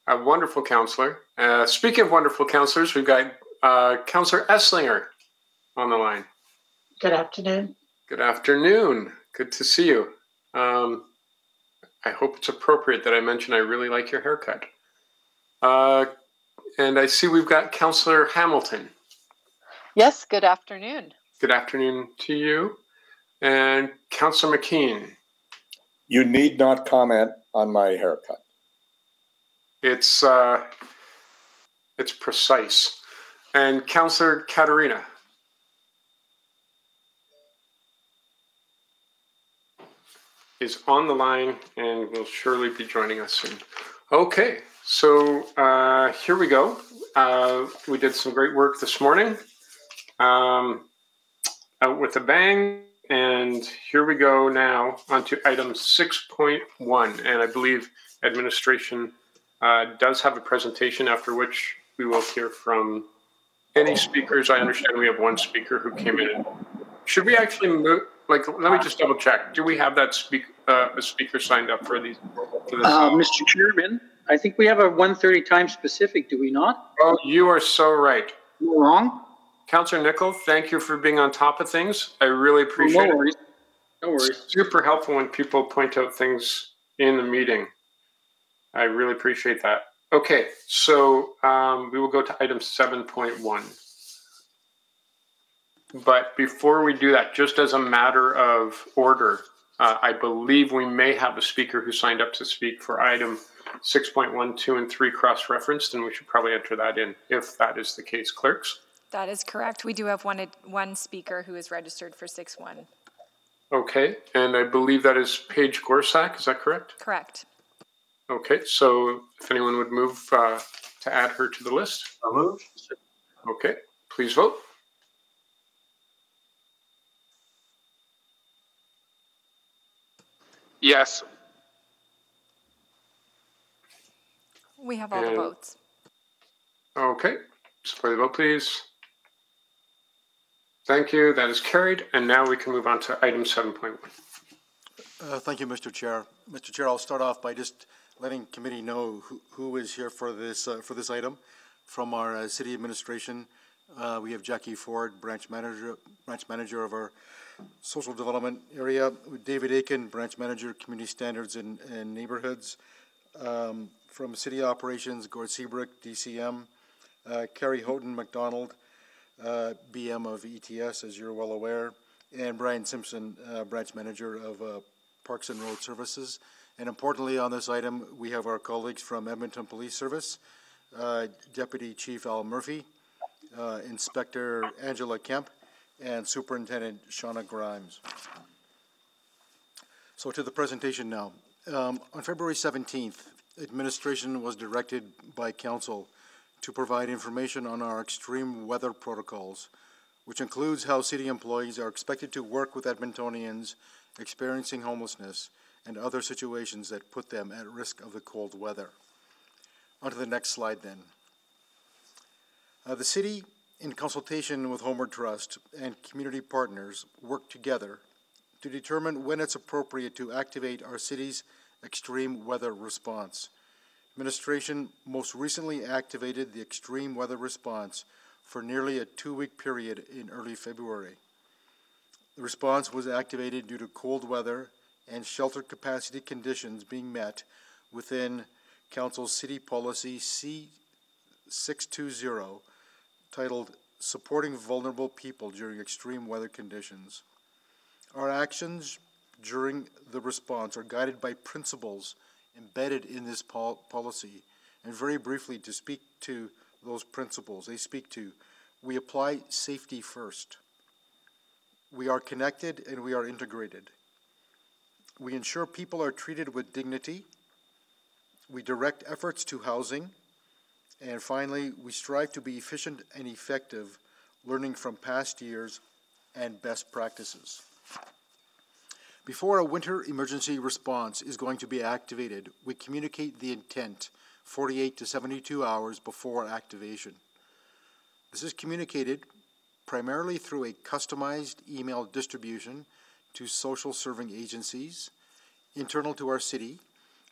Speaker 1: A wonderful counselor. Uh, speaking of wonderful counselors, we've got uh, Counselor Esslinger on the line.
Speaker 16: Good afternoon.
Speaker 1: Good afternoon. Good to see you. Um, I hope it's appropriate that I mention I really like your haircut. Uh, and I see we've got Counselor Hamilton.
Speaker 24: Yes, good afternoon.
Speaker 1: Good afternoon to you. And Counselor McKeen.
Speaker 19: You need not comment
Speaker 1: on my haircut. It's uh, it's precise. And Counselor Caterina. is on the line and will surely be joining us soon. Okay, so uh, here we go. Uh, we did some great work this morning. Um, out with a bang. And here we go now onto item 6.1. And I believe administration uh, does have a presentation after which we will hear from any speakers. I understand we have one speaker who came in. Should we actually move? Like, let me just double check. Do we have that speak, uh, a speaker signed up for these? For uh,
Speaker 7: Mr. Chairman, I think we have a 1:30 time specific. Do we not? Oh,
Speaker 1: you are so right. You're wrong. Councillor Nickel, thank you for being on top of things. I really appreciate no it. No worries. Super helpful when people point out things in the meeting. I really appreciate that. Okay, so um, we will go to item 7.1. But before we do that, just as a matter of order, uh, I believe we may have a speaker who signed up to speak for item 6.1, 2, and 3 cross referenced, and we should probably enter that in if that is the case, clerks.
Speaker 4: That is correct. We do have one, one speaker who is registered for 6-1.
Speaker 1: Okay, and I believe that is Paige Gorsack, is that correct? Correct. Okay, so if anyone would move uh, to add her to the list. I'll move. Okay, please vote. Yes. We have all and, the votes. Okay, display the vote, please. Thank you. That is carried. And now we can move on to item 7.1.
Speaker 9: Uh, thank you, Mr. Chair. Mr. Chair, I'll start off by just letting committee know who, who is here for this uh, for this item. From our uh, city administration, uh, we have Jackie Foord, branch manager branch manager of our social development area. David Aiken, branch manager, community standards and, and neighborhoods. Um, from city operations, Gord Cebryk, DCM. Uh, Carrie Hotton-MacDonald, uh, BM of ETS, as you're well aware, and Brian Simpson, uh, branch manager of uh, Parks and Road Services. And importantly, on this item, we have our colleagues from Edmonton Police Service, uh, Deputy Chief Al Murphy, uh, Inspector Angela Kemp, and Superintendent Shauna Grimes. So to the presentation now. Um, on February 17th, administration was directed by council to provide information on our extreme weather protocols, which includes how city employees are expected to work with Edmontonians experiencing homelessness and other situations that put them at risk of the cold weather. On to the next slide then. Uh, the city, in consultation with Homeward Trust and community partners, worked together to determine when it's appropriate to activate our city's extreme weather response administration most recently activated the extreme weather response for nearly a two-week period in early February. The response was activated due to cold weather and shelter capacity conditions being met within Council City Policy C620 titled Supporting Vulnerable People During Extreme Weather Conditions. Our actions during the response are guided by principles – embedded in this pol policy. And very briefly, to speak to those principles, they speak to we apply safety first. We are connected and we are integrated. We ensure people are treated with dignity. We direct efforts to housing. And finally, we strive to be efficient and effective, learning from past years and best practices. Before a winter emergency response is going to be activated, we communicate the intent 48 to 72 hours before activation. This is communicated primarily through a customized email distribution to social serving agencies, internal to our city,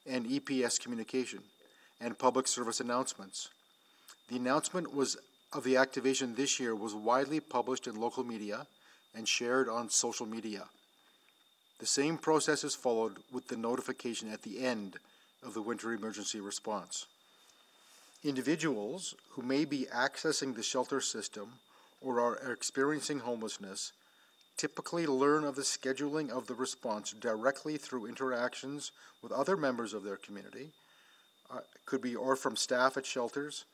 Speaker 9: and EPS communication, and public service announcements. The announcement was of the activation this year was widely published in local media and shared on social media. The same process is followed with the notification at the end of the winter emergency response. Individuals who may be accessing the shelter system or are experiencing homelessness typically learn of the scheduling of the response directly through interactions with other members of their community, uh, could be or from staff at shelters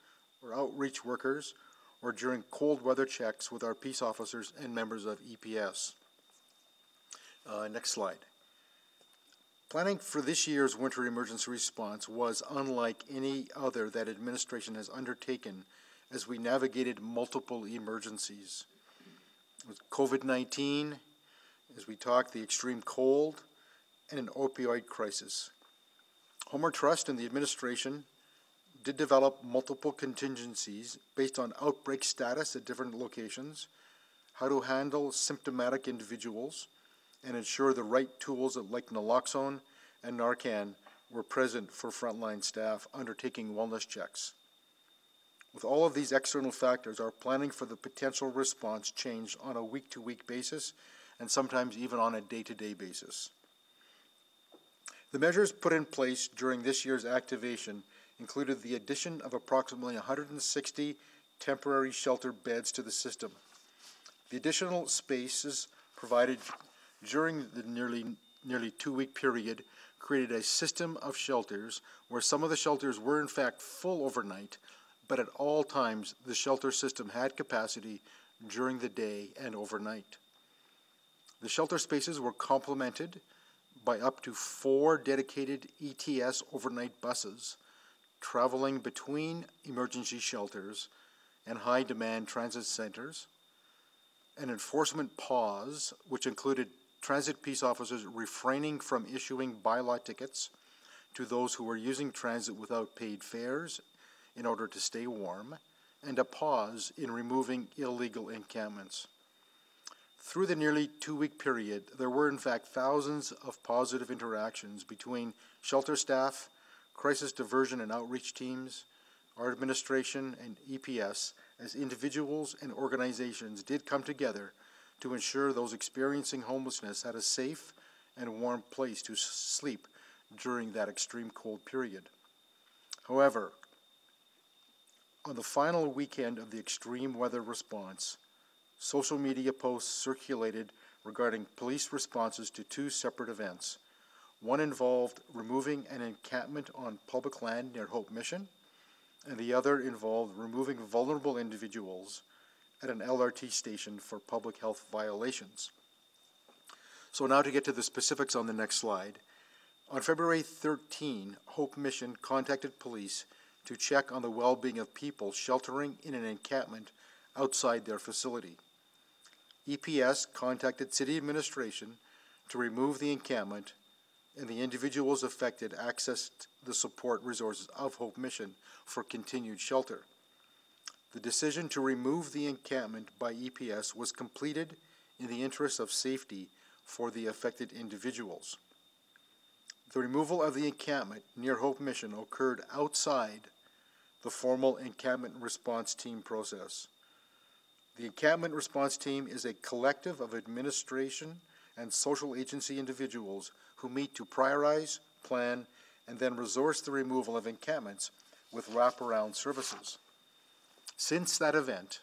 Speaker 9: or outreach workers or during cold weather checks with our peace officers and members of EPS. Uh, next slide. Planning for this year's winter emergency response was unlike any other that administration has undertaken as we navigated multiple emergencies. With COVID-19, as we talked, the extreme cold, and an opioid crisis. Homeward Trust and the administration did develop multiple contingencies based on outbreak status at different locations, how to handle symptomatic individuals, and ensure the right tools of like naloxone and Narcan were present for frontline staff undertaking wellness checks. With all of these external factors, our planning for the potential response changed on a week to week basis and sometimes even on a day to day basis. The measures put in place during this year's activation included the addition of approximately 160 temporary shelter beds to the system. The additional spaces provided during the nearly nearly two-week period created a system of shelters where some of the shelters were in fact full overnight, but at all times the shelter system had capacity during the day and overnight. The shelter spaces were complemented by up to four dedicated ETS overnight buses traveling between emergency shelters and high demand transit centers, an enforcement pause, which included transit peace officers refraining from issuing bylaw tickets to those who were using transit without paid fares in order to stay warm, and a pause in removing illegal encampments. Through the nearly two week period, there were in fact thousands of positive interactions between shelter staff, crisis diversion and outreach teams, our administration, and EPS as individuals and organizations did come together to ensure those experiencing homelessness had a safe and warm place to sleep during that extreme cold period. However, on the final weekend of the extreme weather response, social media posts circulated regarding police responses to two separate events. One involved removing an encampment on public land near Hope Mission, and the other involved removing vulnerable individuals at an LRT station for public health violations. So now to get to the specifics on the next slide. On February 13, Hope Mission contacted police to check on the well-being of people sheltering in an encampment outside their facility. EPS contacted city administration to remove the encampment and the individuals affected accessed the support resources of Hope Mission for continued shelter. The decision to remove the encampment by EPS was completed in the interest of safety for the affected individuals. The removal of the encampment near Hope Mission occurred outside the formal encampment response team process. The encampment response team is a collective of administration and social agency individuals who meet to prioritize, plan, and then resource the removal of encampments with wraparound services. Since that event,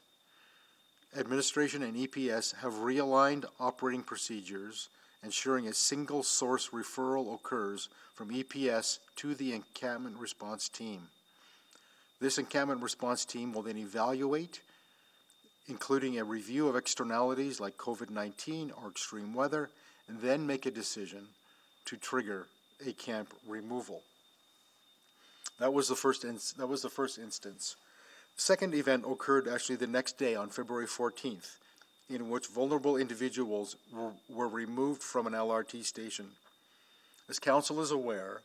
Speaker 9: administration and EPS have realigned operating procedures, ensuring a single source referral occurs from EPS to the encampment response team. This encampment response team will then evaluate, including a review of externalities like COVID 19 or extreme weather, and then make a decision to trigger a camp removal. That was the first, that was the first instance second event occurred actually the next day on February 14th, in which vulnerable individuals were, were removed from an LRT station. As Council is aware,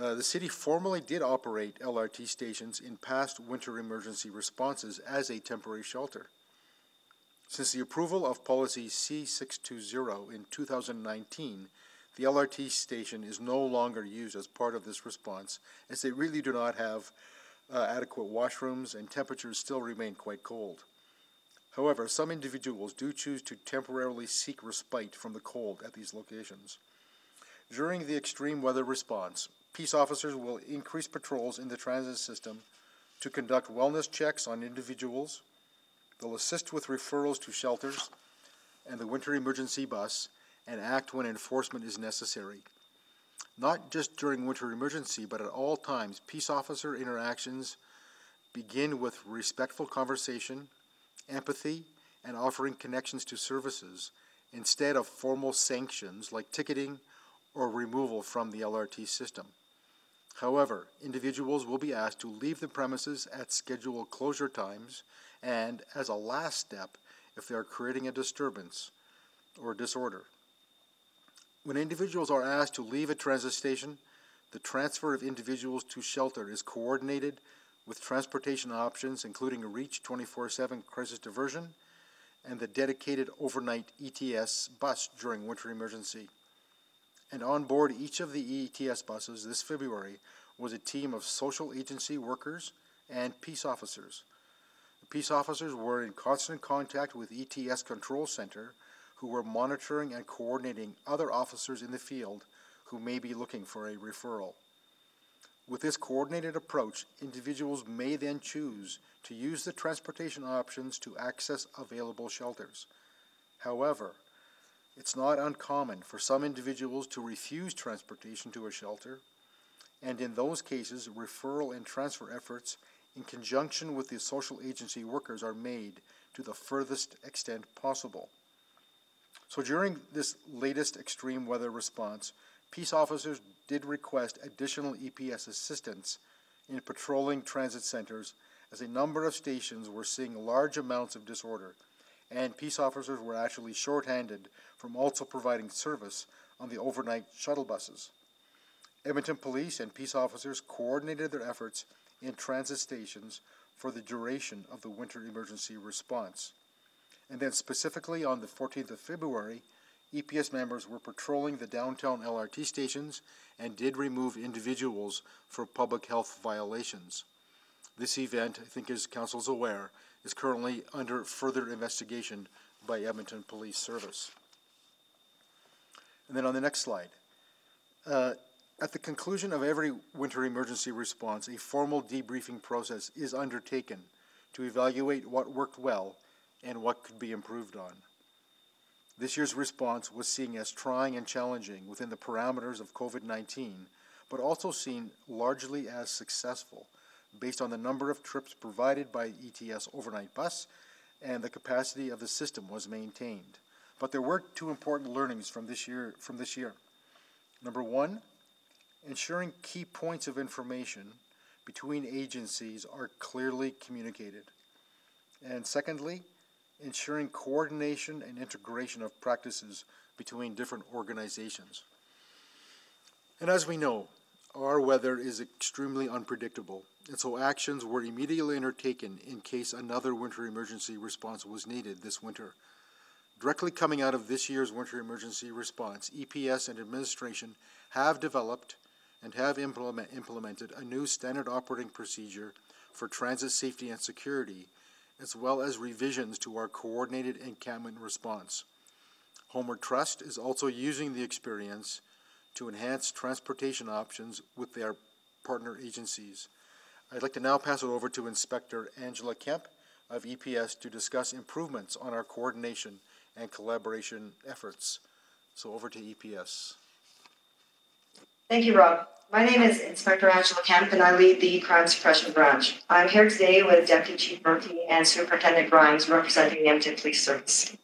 Speaker 9: uh, the city formally did operate LRT stations in past winter emergency responses as a temporary shelter. Since the approval of policy C620 in 2019, the LRT station is no longer used as part of this response as they really do not have uh, adequate washrooms, and temperatures still remain quite cold. However, some individuals do choose to temporarily seek respite from the cold at these locations. During the extreme weather response, peace officers will increase patrols in the transit system to conduct wellness checks on individuals. They'll assist with referrals to shelters and the winter emergency bus and act when enforcement is necessary. Not just during winter emergency, but at all times, peace officer interactions begin with respectful conversation, empathy, and offering connections to services instead of formal sanctions like ticketing or removal from the LRT system. However, individuals will be asked to leave the premises at scheduled closure times and, as a last step, if they are creating a disturbance or disorder. When individuals are asked to leave a transit station, the transfer of individuals to shelter is coordinated with transportation options, including a REACH 24 7 crisis diversion and the dedicated overnight ETS bus during winter emergency. And on board each of the ETS buses this February was a team of social agency workers and peace officers. The peace officers were in constant contact with ETS Control Center who were monitoring and coordinating other officers in the field who may be looking for a referral. With this coordinated approach, individuals may then choose to use the transportation options to access available shelters. However, it's not uncommon for some individuals to refuse transportation to a shelter, and in those cases, referral and transfer efforts in conjunction with the social agency workers are made to the furthest extent possible. So during this latest extreme weather response, peace officers did request additional EPS assistance in patrolling transit centers as a number of stations were seeing large amounts of disorder, and peace officers were actually shorthanded from also providing service on the overnight shuttle buses. Edmonton police and peace officers coordinated their efforts in transit stations for the duration of the winter emergency response and then specifically on the 14th of February, EPS members were patrolling the downtown LRT stations and did remove individuals for public health violations. This event, I think as council is aware, is currently under further investigation by Edmonton Police Service. And then on the next slide, uh, at the conclusion of every winter emergency response, a formal debriefing process is undertaken to evaluate what worked well and what could be improved on. This year's response was seen as trying and challenging within the parameters of COVID 19, but also seen largely as successful based on the number of trips provided by ETS overnight bus and the capacity of the system was maintained. But there were two important learnings from this year from this year. Number 1, ensuring key points of information between agencies are clearly communicated. And secondly, ensuring coordination and integration of practices between different organizations. And as we know, our weather is extremely unpredictable, and so actions were immediately undertaken in case another winter emergency response was needed this winter. Directly coming out of this year's winter emergency response, EPS and administration have developed and have implement, implemented a new standard operating procedure for transit safety and security as well as revisions to our coordinated encampment response. Homeward Trust is also using the experience to enhance transportation options with their partner agencies. I'd like to now pass it over to Inspector Angela Kemp of EPS to discuss improvements on our coordination and collaboration efforts. So over to EPS.
Speaker 25: Thank you, Rob. My name is Inspector Angela Kemp, and I lead the Crime Suppression Branch. I'm here today with Deputy Chief Murphy and Superintendent Grimes, representing the Edmonton Police Service.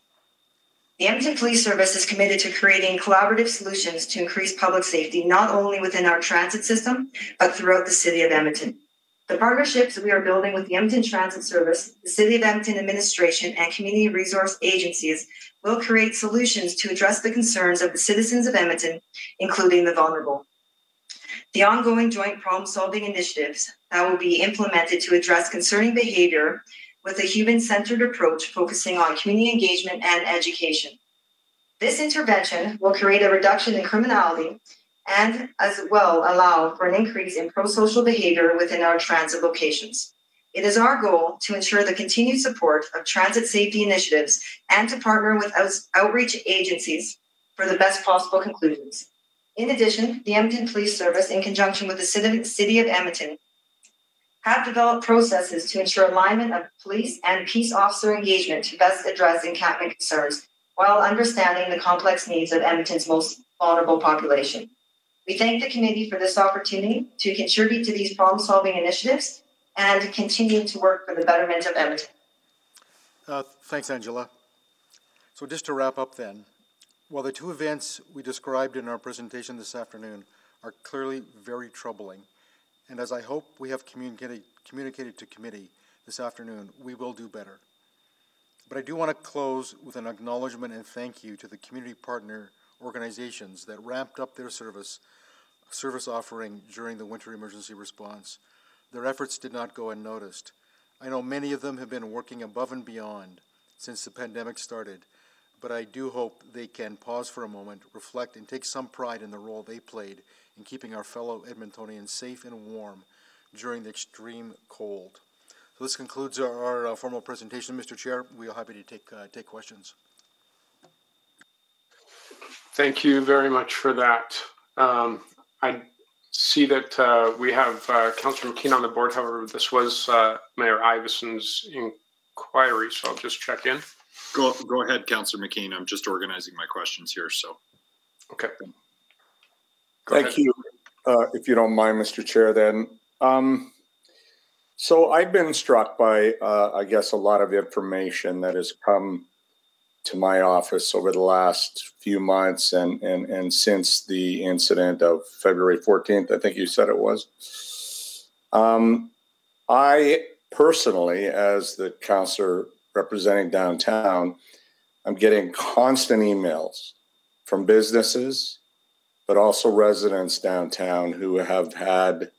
Speaker 25: The Edmonton Police Service is committed to creating collaborative solutions to increase public safety, not only within our transit system, but throughout the City of Edmonton. The partnerships we are building with the Edmonton Transit Service, the City of Edmonton Administration, and community resource agencies will create solutions to address the concerns of the citizens of Edmonton, including the vulnerable the ongoing joint problem solving initiatives that will be implemented to address concerning behavior with a human centered approach focusing on community engagement and education. This intervention will create a reduction in criminality and as well allow for an increase in pro social behavior within our transit locations. It is our goal to ensure the continued support of transit safety initiatives and to partner with out- outreach agencies for the best possible conclusions. In addition, the Edmonton Police Service, in conjunction with the City of Edmonton, have developed processes to ensure alignment of police and peace officer engagement to best address encampment concerns while understanding the complex needs of Edmonton's most vulnerable population. We thank the committee for this opportunity to contribute to these problem solving initiatives and continue to work for the betterment of Edmonton.
Speaker 9: Uh, thanks, Angela. So, just to wrap up then, while the two events we described in our presentation this afternoon are clearly very troubling, and as I hope we have communicated, communicated to committee this afternoon, we will do better. But I do want to close with an acknowledgement and thank you to the community partner organizations that ramped up their service service offering during the winter emergency response. Their efforts did not go unnoticed. I know many of them have been working above and beyond since the pandemic started but I do hope they can pause for a moment, reflect, and take some pride in the role they played in keeping our fellow Edmontonians safe and warm during the extreme cold. So this concludes our, our uh, formal presentation, Mr. Chair. We are happy to take, uh, take questions.
Speaker 1: Thank you very much for that. Um, I see that uh, we have uh, Councillor McKeen on the board. However, this was uh, Mayor Iveson's
Speaker 3: inquiry, so I'll just check in. Go, go ahead, Councillor McKeen. I'm just organizing my questions here, so. Okay.
Speaker 19: Go Thank ahead. you, uh, if you don't mind, Mr. Chair, then. Um, so I've been struck by, uh, I guess, a lot of information that has come to my office over the last few months and, and, and since the incident of February 14th, I think you said it was. Um, I personally, as the counselor representing downtown, I'm getting constant emails from businesses, but also residents downtown who have had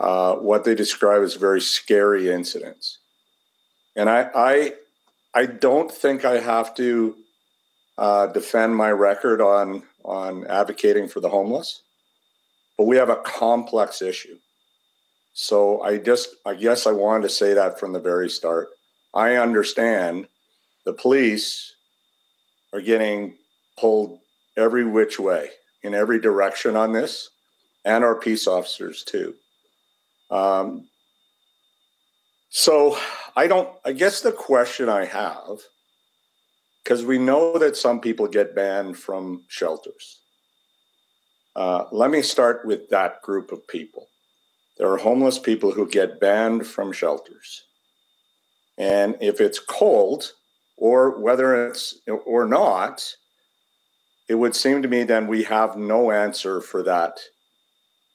Speaker 19: uh, what they describe as very scary incidents. And I, I, I don't think I have to uh, defend my record on on advocating for the homeless, but we have a complex issue. So I just, I guess I wanted to say that from the very start. I understand the police are getting pulled every which way in every direction on this, and our peace officers too. Um, so I don't, I guess the question I have, because we know that some people get banned from shelters. Uh, let me start with that group of people. There are homeless people who get banned from shelters. And if it's cold, or whether it's or not, it would seem to me then we have no answer for that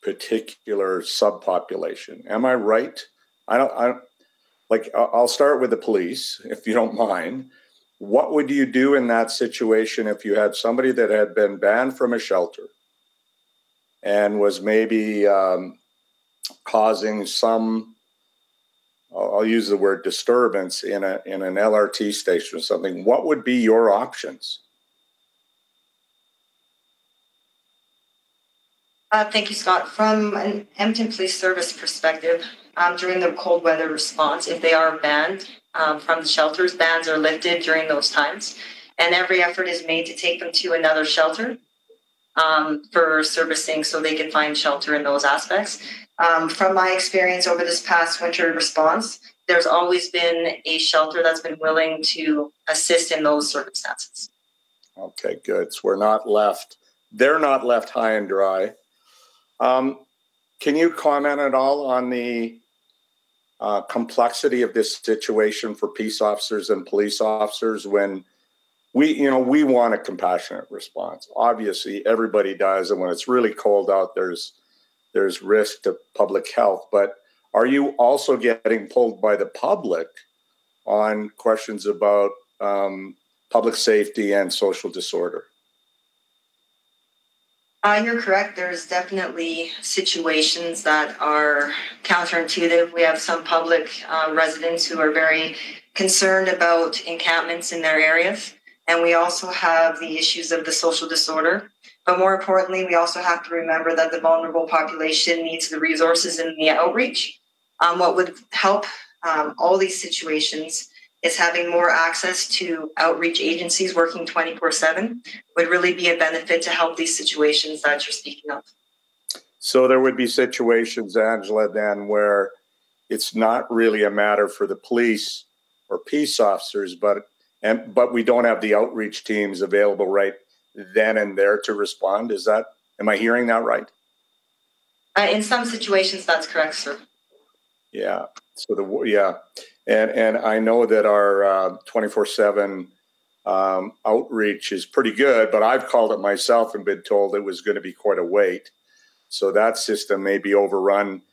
Speaker 19: particular subpopulation. Am I right? I don't. I don't, like. I'll start with the police, if you don't mind. What would you do in that situation if you had somebody that had been banned from a shelter and was maybe um, causing some I'll, use the word disturbance in a in an LRT station or something, what would be your options?
Speaker 25: Uh, thank you, Scott. From an Edmonton Police Service perspective, um, during the cold weather response, if they are banned um, from the shelters, bans are lifted during those times, and every effort is made to take them to another shelter um, for servicing so they can find shelter in those aspects. Um, from my experience over this past winter response, there's always been a shelter that's been willing to assist in those circumstances.
Speaker 19: Okay, good. So we're not left, they're not left high and dry. Um, can you comment at all on the uh, complexity of this situation for peace officers and police officers when we you know we want a compassionate response obviously everybody does and when it's really cold out there's there's risk to public health but are you also getting pulled by the public on questions about um, public safety and social disorder
Speaker 25: uh, you're correct. There's definitely situations that are counterintuitive. We have some public uh, residents who are very concerned about encampments in their areas. And we also have the issues of the social disorder. But more importantly, we also have to remember that the vulnerable population needs the resources and the outreach. Um, what would help um, all these situations is having more access to outreach agencies working 24 7 would really be a benefit to help these situations that you're speaking of.
Speaker 19: So there would be situations, Angela, then where it's not really a matter for the police or peace officers, but and but we don't have the outreach teams available right then and there to respond. Is that am I hearing that right?
Speaker 25: Uh, in some situations, that's correct, sir.
Speaker 19: Yeah. So the yeah, and and I know that our uh, twenty four seven um, outreach is pretty good, but I've called it myself and been told it was going to be quite a wait. So that system may be overrun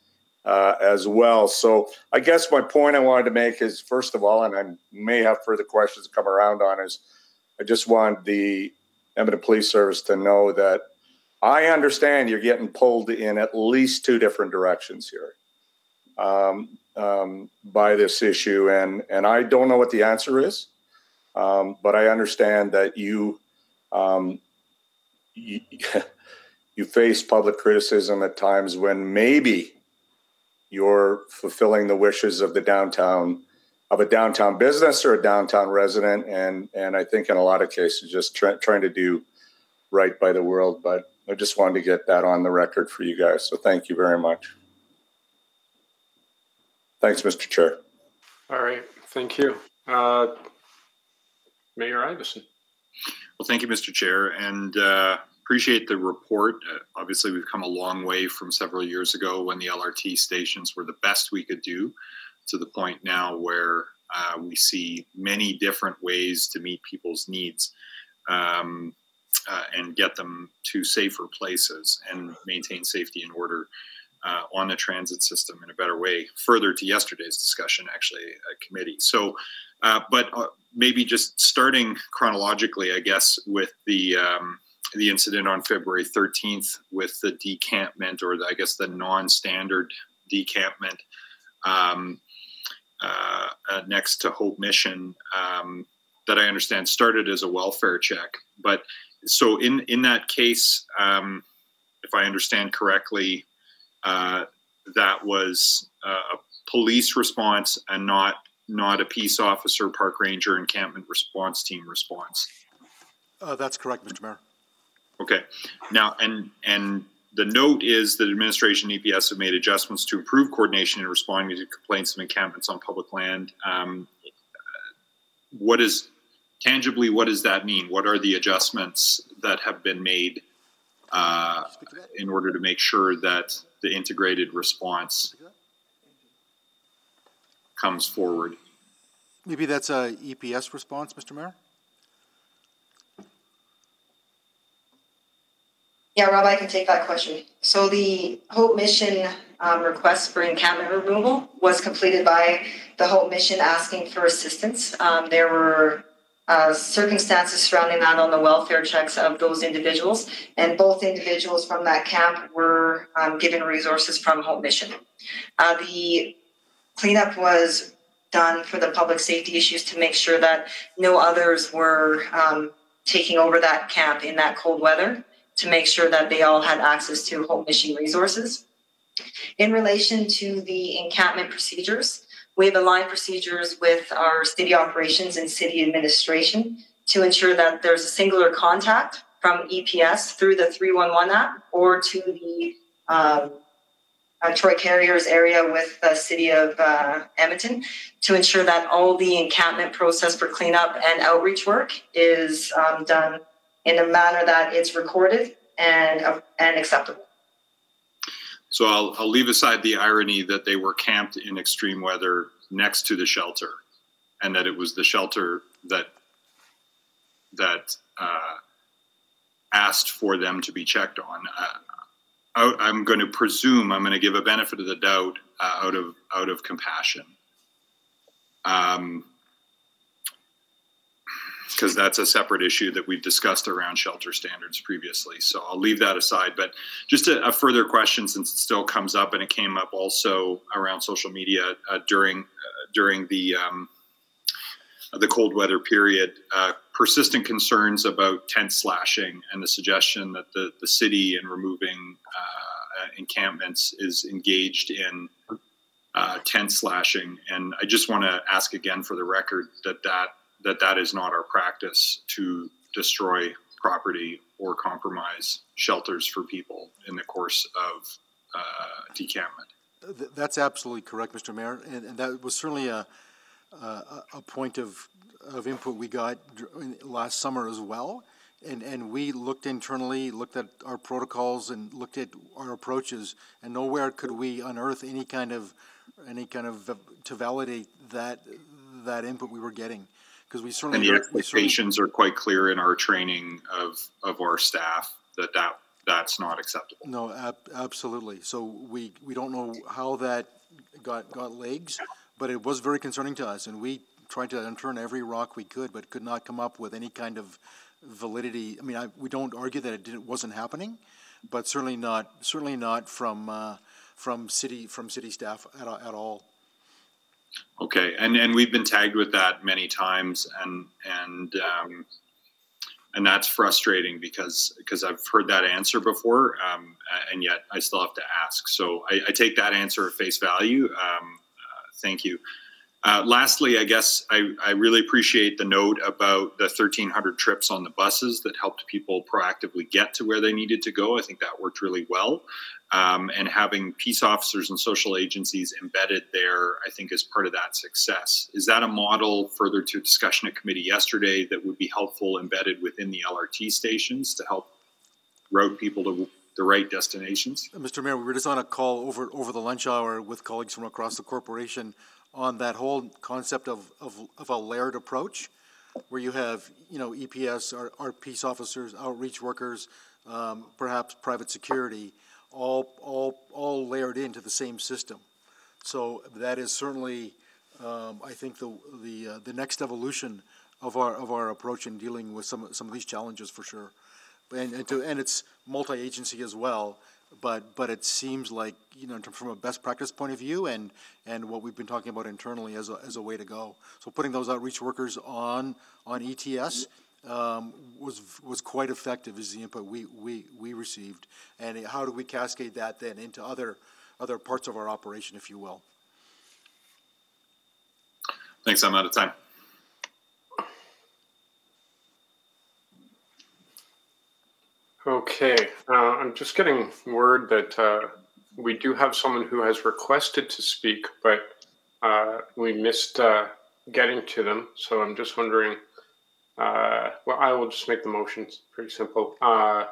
Speaker 19: uh, as well. So I guess my point I wanted to make is first of all, and I may have further questions to come around on is I just want the Edmonton Police Service to know that I understand you're getting pulled in at least two different directions here um, um, by this issue, and and I don't know what the answer is, um, but I understand that you. Um, you, you face public criticism at times when maybe you're fulfilling the wishes of the downtown of a downtown business or a downtown resident and and i think in a lot of cases just trying to do right by the world but i just wanted to get that on the record for you guys so thank you very much
Speaker 3: thanks mr chair
Speaker 1: all right thank you uh, mayor iveson
Speaker 3: well thank you mr chair and uh, appreciate the report. Uh, obviously, we've come a long way from several years ago when the LRT stations were the best we could do to the point now where uh, we see many different ways to meet people's needs um, uh, and get them to safer places and maintain safety and order uh, on the transit system in a better way. Further to yesterday's discussion, actually, a uh, committee. So, uh, but uh, maybe just starting chronologically, I guess, with the um, the incident on February 13th with the decampment, or the, I guess the non standard decampment um, uh, uh, next to Hope Mission, um, that I understand started as a welfare check. But so in, in that case, um, if I understand correctly, uh, that was uh, a police response and not not a peace officer, park ranger, encampment response team response.
Speaker 9: Uh, that's correct, Mr. Mayor.
Speaker 3: Okay. Now, and and the note is that administration and EPS have made adjustments to improve coordination in responding to complaints of encampments on public land. Um, what is tangibly? What does that mean? What are the adjustments that have been made uh, in order to make sure that the integrated response comes forward?
Speaker 9: Maybe that's a EPS response, Mr. Mayor. Yeah, Rob, I can take that question.
Speaker 25: So the Hope Mission um, request for encampment removal was completed by the Hope Mission asking for assistance. Um, there were uh, circumstances surrounding that on the welfare checks of those individuals, and both individuals from that camp were um, given resources from Hope Mission. Uh, the cleanup was done for the public safety issues to make sure that no others were um, taking over that camp in that cold weather to make sure that they all had access to home mission resources. In relation to the encampment procedures, we have aligned procedures with our city operations and city administration to ensure that there's a singular contact from EPS through the 311 app or to the um, uh, Troy Carriers area with the city of uh, Edmonton to ensure that all the encampment process for cleanup and outreach work is um, done in a manner that it's recorded and, uh, and acceptable.
Speaker 3: So I'll, I'll leave aside the irony that they were camped in extreme weather next to the shelter and that it was the shelter that that uh, asked for them to be checked on. Uh, I, am going to presume I'm going to give a benefit of the doubt uh, out of out of compassion. Um, because that's a separate issue that we've discussed around shelter standards previously. So I'll leave that aside. But just a, a further question, since it still comes up, and it came up also around social media uh, during uh, during the um, the cold weather period. Uh, persistent concerns about tent slashing and the suggestion that the the city in removing uh, encampments is engaged in. Uh, tent slashing, and I just want to ask again for the record that that that that is not our practice to destroy property or compromise shelters for people in the course of uh, decampment.
Speaker 9: That's absolutely correct, Mr. Mayor, and, and that was certainly a, a, a point of, of input we got last summer as well. And, and we looked internally, looked at our protocols, and looked at our approaches, and nowhere could we unearth any kind of any kind of to validate that that input we were getting because we certainly and the expectations
Speaker 3: certainly, are quite clear in our training of of our staff that that that's not acceptable.
Speaker 9: No, ab absolutely. So we we don't know how that got got legs, but it was very concerning to us, and we tried to unturn every rock we could, but could not come up with any kind of validity. I mean, I, we don't argue that it didn't, wasn't happening, but certainly not certainly not from uh, from city from city staff at, at all.
Speaker 3: Okay, and and we've been tagged with that many times, and and um, and that's frustrating because because I've heard that answer before, um, and yet I still have to ask. So I, I take that answer at face value. Um, uh, thank you. Uh, lastly, I guess I, I, really appreciate the note about the 1,300 trips on the buses that helped people proactively get to where they needed to go. I think that worked really well. Um, and having peace officers and social agencies embedded there, I think, is part of that success. Is that a model further to discussion at committee yesterday that would be helpful embedded within the LRT stations to help route people to the right destinations?
Speaker 9: Mr. Mayor, we were just on a call over over the lunch hour with colleagues from across the corporation on that whole concept of, of, of a layered approach where you have, you know, EPS, our, our peace officers, outreach workers, um, perhaps private security, all, all, all layered into the same system. So that is certainly, um, I think, the, the, uh, the next evolution of our, of our approach in dealing with some, some of these challenges for sure. And, and, to, and it's multi-agency as well but but it seems like you know from a best practice point of view and and what we've been talking about internally as a, as a way to go so putting those outreach workers on on ETS um, was was quite effective is the input we we we received and how do we cascade that then into other other parts of our operation if you will
Speaker 3: thanks I'm out of time
Speaker 1: Okay, uh, I'm just getting word that uh, we do have someone who has requested to speak, but uh, we missed uh, getting to them. So I'm just wondering. Uh, well, I will just make the motion. It's pretty simple. Uh,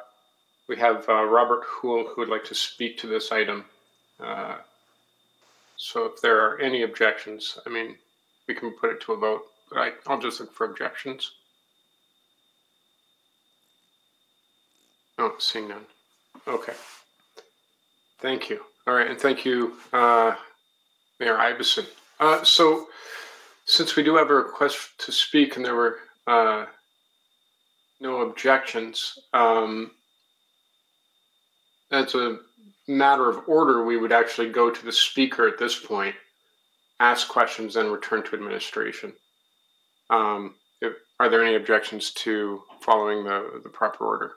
Speaker 1: we have Robert Houle who would like to speak to this item. so if there are any objections, I mean, we can put it to a vote. But I, I'll just look for objections. Oh, seeing none. Okay. Thank you. All right, and thank you, uh, Mayor Iveson. Uh, so, since we do have a request to speak and there were uh, no objections, um, as a matter of order, we would actually go to the speaker at this point, ask questions, then return to administration. Um, if, are there any objections to following the, the proper order?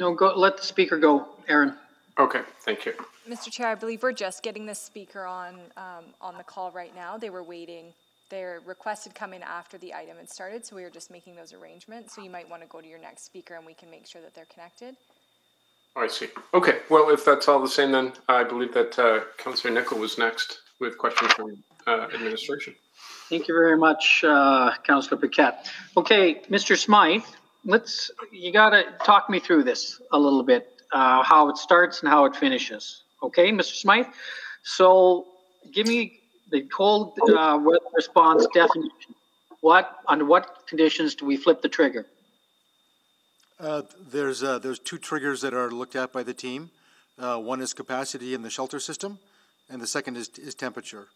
Speaker 7: No, go, let the speaker go, Aaron. Okay, thank you.
Speaker 4: Mr. Chair, I believe we're just getting the speaker on, um, on the call right now. They were waiting. Their request had come in after the item had started, so we were just making those arrangements. So you might want to go to your next speaker and we can make sure that they're connected.
Speaker 1: Oh, I see. Okay, well, if that's all the same, then I believe that uh,
Speaker 7: Councillor Nickel was next with questions from uh, administration. Thank you very much, uh, Councillor Paquette. Okay, Mr. Smythe, let's you got to talk me through this a little bit uh, how it starts and how it finishes okay mr smythe so give me the cold uh, weather response definition what under what conditions do we flip the trigger
Speaker 9: uh, there's uh, there's two triggers that are looked at by the team uh, one is capacity in the shelter system and the second is, is temperature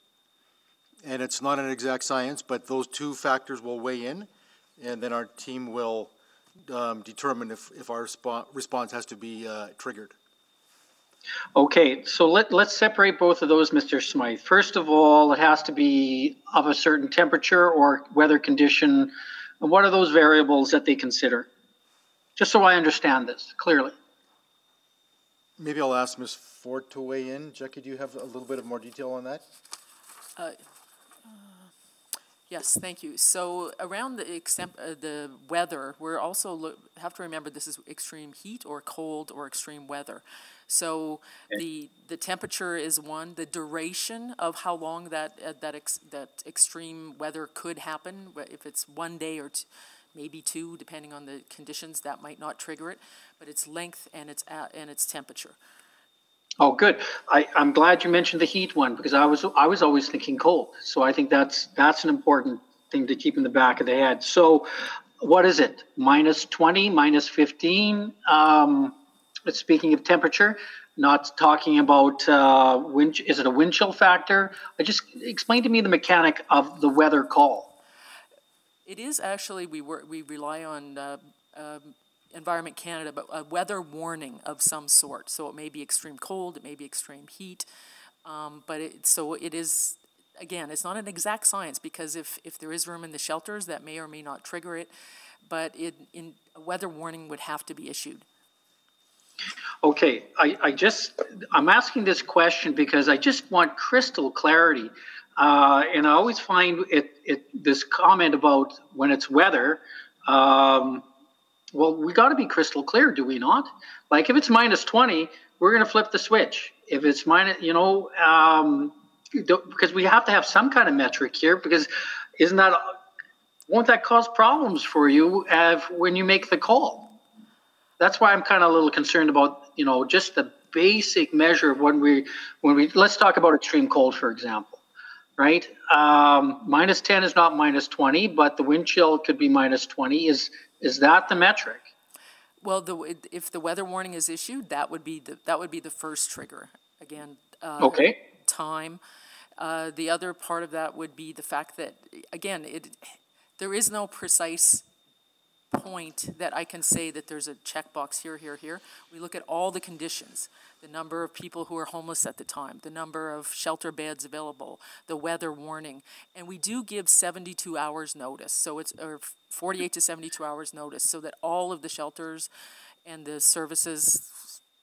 Speaker 9: and it's not an exact science but those two factors will weigh in and then our team will um, determine if, if our response has to be uh, triggered.
Speaker 7: Okay, so let, let's separate both of those, Mr. Smythe. First of all, it has to be of a certain temperature or weather condition. What are those variables that they consider? Just so I understand
Speaker 9: this clearly. Maybe I'll ask Ms. Foord to weigh in. Jackie, do you have a little bit of more detail on that?
Speaker 26: Uh, Yes, thank you. So around the extent, uh, the weather, we're also have to remember this is extreme heat or cold or extreme weather. So okay. the the temperature is one. The duration of how long that uh, that ex that extreme weather could happen, if it's one day or maybe two, depending on the conditions, that might not trigger it. But its length and its uh, and its temperature.
Speaker 7: Oh, good. I, am glad you mentioned the heat one because I was I was always thinking cold. So I think that's that's an important thing to keep in the back of the head. So, what is it? Minus 20, minus 15. Um, speaking of temperature, not talking about uh, wind. Is it a wind chill factor? I just explain to me the mechanic of the weather call.
Speaker 26: It is actually we were we rely on. Uh, um, Environment Canada, but a weather warning of some sort. So it may be extreme cold, it may be extreme heat, um, but it, so it is, again, it's not an exact science because if, if there is room in the shelters, that may or may not trigger it, but it, in, a weather warning would have to be issued.
Speaker 7: Okay, I, I just, I'm asking this question because I just want crystal clarity. Uh, and I always find it, it, this comment about when it's weather, um, well, we got to be crystal clear, do we not? Like, if it's minus 20, we're going to flip the switch. If it's minus, you know, um, because we have to have some kind of metric here, because isn't that, won't that cause problems for you if, when you make the call? That's why I'm kind of a little concerned about, you know, just the basic measure of when we, when we, let's talk about extreme cold, for example right? Um, minus 10 is not minus 20, but the wind chill could be minus 20. Is is that the metric?
Speaker 26: Well, the, if the weather warning is issued, that would be the, that would be the first trigger. Again, uh, okay. time. Uh, the other part of that would be the fact that, again, it, there is no precise point that I can say that there's a checkbox here, here, here. We look at all the conditions, the number of people who are homeless at the time, the number of shelter beds available, the weather warning, and we do give 72 hours notice, so it's or 48 to 72 hours notice, so that all of the shelters and the services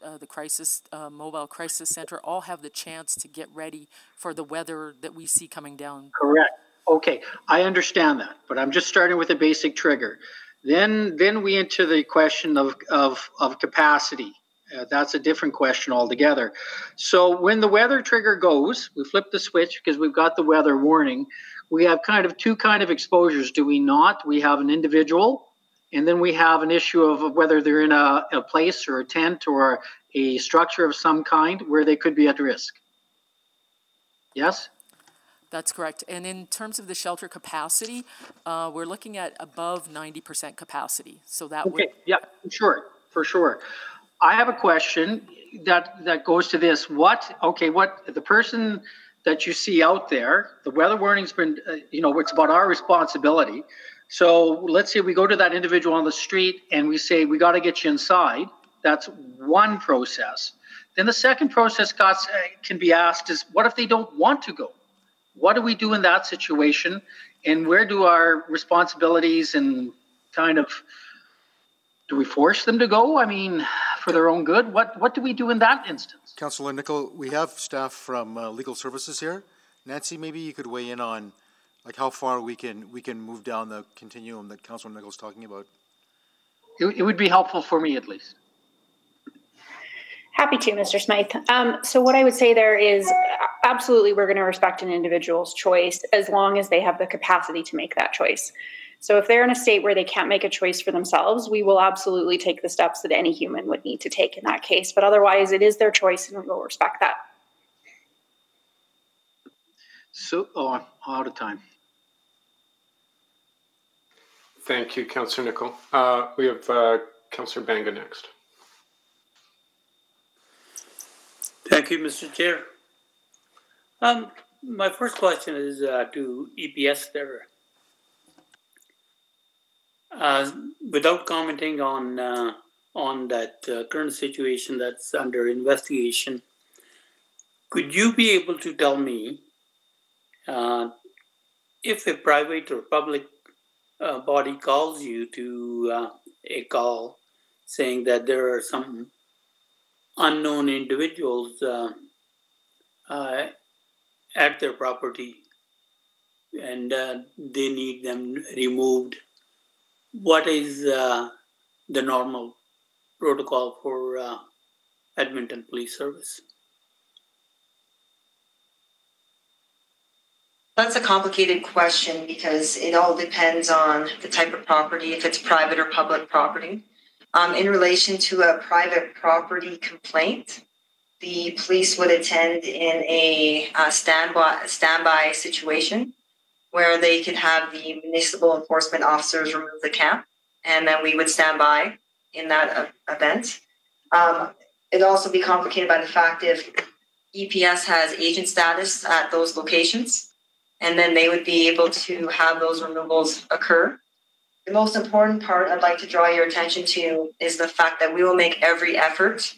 Speaker 26: uh, the crisis uh, mobile crisis center all have the chance to get ready for the weather that we see coming down
Speaker 7: correct okay i understand that but i'm just starting with a basic trigger then, then we enter the question of, of, of capacity. Uh, that's a different question altogether. So when the weather trigger goes, we flip the switch because we've got the weather warning. We have kind of two kind of exposures, do we not? We have an individual, and then we have an issue of whether they're in a, a place or a tent or a structure of some kind where they could be at risk.
Speaker 26: Yes? That's correct. And in terms of the shelter capacity, uh, we're looking at above 90% capacity. So that okay. would.
Speaker 7: Yeah, for sure. For sure. I have a question that, that goes to this. What, okay, what the person that you see out there, the weather warning's been, uh, you know, it's about our responsibility. So let's say we go to that individual on the street and we say, we got to get you inside. That's one process. Then the second process, uh, can be asked is what if they don't want to go? what do we do in that situation and where do our responsibilities and kind of do we force them to go i
Speaker 9: mean for their own good what what do we do in that instance councillor nickel we have staff from uh, legal services here nancy maybe you could weigh in on like how far we can we can move down the continuum that councillor nickel's talking about it, it would be helpful for me at least
Speaker 27: Happy to, Mr. Smythe. Um, so, what I would say there is
Speaker 28: absolutely we're going to respect an individual's choice as long as they have the capacity to make that choice. So, if they're in a state where they can't make a choice for themselves, we will absolutely take the steps that any human would need to take in that case. But otherwise, it is their choice and we will respect that.
Speaker 7: So, oh, I'm out of time.
Speaker 1: Thank you, Councillor Nickel. Uh, we have uh, Councillor Banga next. Thank you, Mr. Chair.
Speaker 20: Um, my first question is uh, to EPS there. Uh, without commenting on uh, on that uh, current situation that's under investigation, could you be able to tell me uh, if a private or public uh, body calls you to a call saying that there are some unknown individuals uh, uh, at their property and uh, they need them removed. What is uh, the normal protocol for uh, Edmonton Police Service?
Speaker 25: That's a complicated question because it all depends on the type of property, if it's private or public property. Um, in relation to a private property complaint, the police would attend in a uh, standby, standby situation where they could have the municipal enforcement officers remove the camp, and then we would stand by in that event. Um, it'd also be complicated by the fact if EPS has agent status at those locations, and then they would be able to have those removals occur the most important part I'd like to draw your attention to is the fact that we will make every effort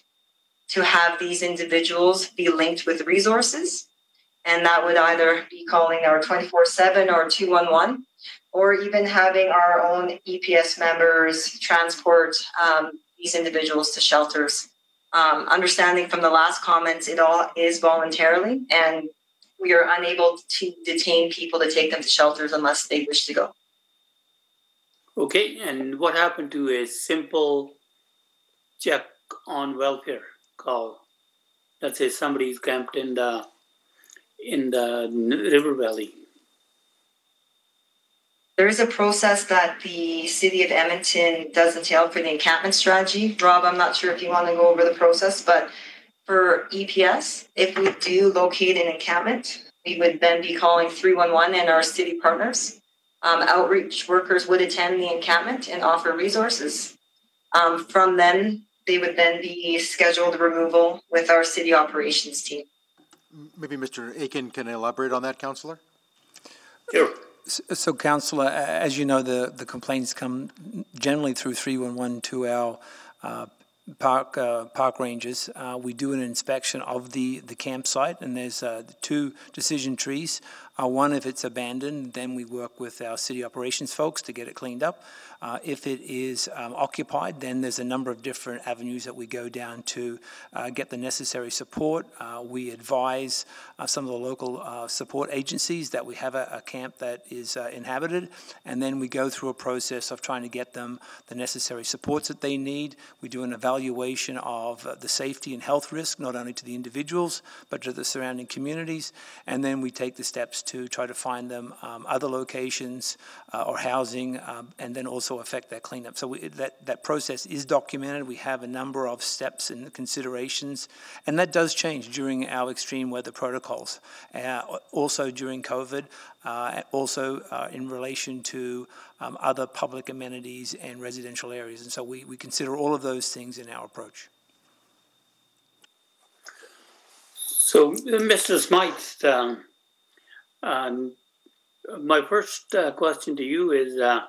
Speaker 25: to have these individuals be linked with resources. And that would either be calling our 24 7 or 211, or even having our own EPS members transport um, these individuals to shelters. Um, understanding from the last comments, it all is voluntarily, and we are unable to detain people to take them to shelters unless they wish to go.
Speaker 20: Okay, and what happened to a simple check on welfare call? Let's say somebody's camped in the in the river valley.
Speaker 25: There is a process that the city of Edmonton does entail for the encampment strategy. Rob, I'm not sure if you want to go over the process, but for EPS, if we do locate an encampment, we would then be calling 311 and our city partners um, outreach workers would attend the encampment and offer resources. Um, from then, they would then be scheduled removal with our city operations team.
Speaker 9: Maybe Mr. Aiken can elaborate on that, Councillor.
Speaker 25: Sure.
Speaker 29: So, so Councillor, as you know, the, the complaints come generally through 311 to our uh, park uh, park rangers. Uh, we do an inspection of the, the campsite, and there's uh, two decision trees. Uh, one, if it's abandoned, then we work with our city operations folks to get it cleaned up. Uh, if it is um, occupied, then there's a number of different avenues that we go down to uh, get the necessary support. Uh, we advise uh, some of the local uh, support agencies that we have a, a camp that is inhabited, and then we go through a process of trying to get them the necessary supports that they need. We do an evaluation of the safety and health risk, not only to the individuals, but to the surrounding communities, and then we take the steps to try to find them um, other locations or housing, um, and then also affect that cleanup. So we, that, that process is documented. We have a number of steps and considerations, and that does change during our extreme weather protocols. Uh, also during COVID, uh, also uh, in relation to um, other public amenities and residential areas. And so we, we consider all of those things in our approach.
Speaker 20: So, Mr. Smythe, um, um, my first uh, question to you is uh,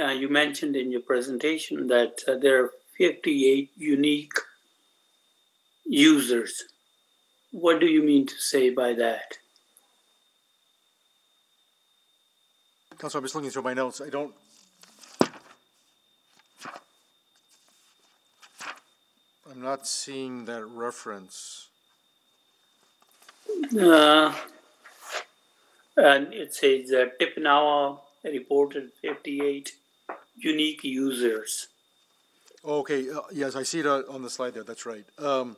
Speaker 20: uh, you mentioned in your presentation that uh, there are 58 unique users. What do you mean to say by
Speaker 9: that? Councilor? I'm just looking through my notes. I don't. I'm not seeing that reference.
Speaker 20: Uh, and it says that now reported 58
Speaker 9: unique users. Okay, uh, yes, I see it on the slide there. That's right. Um,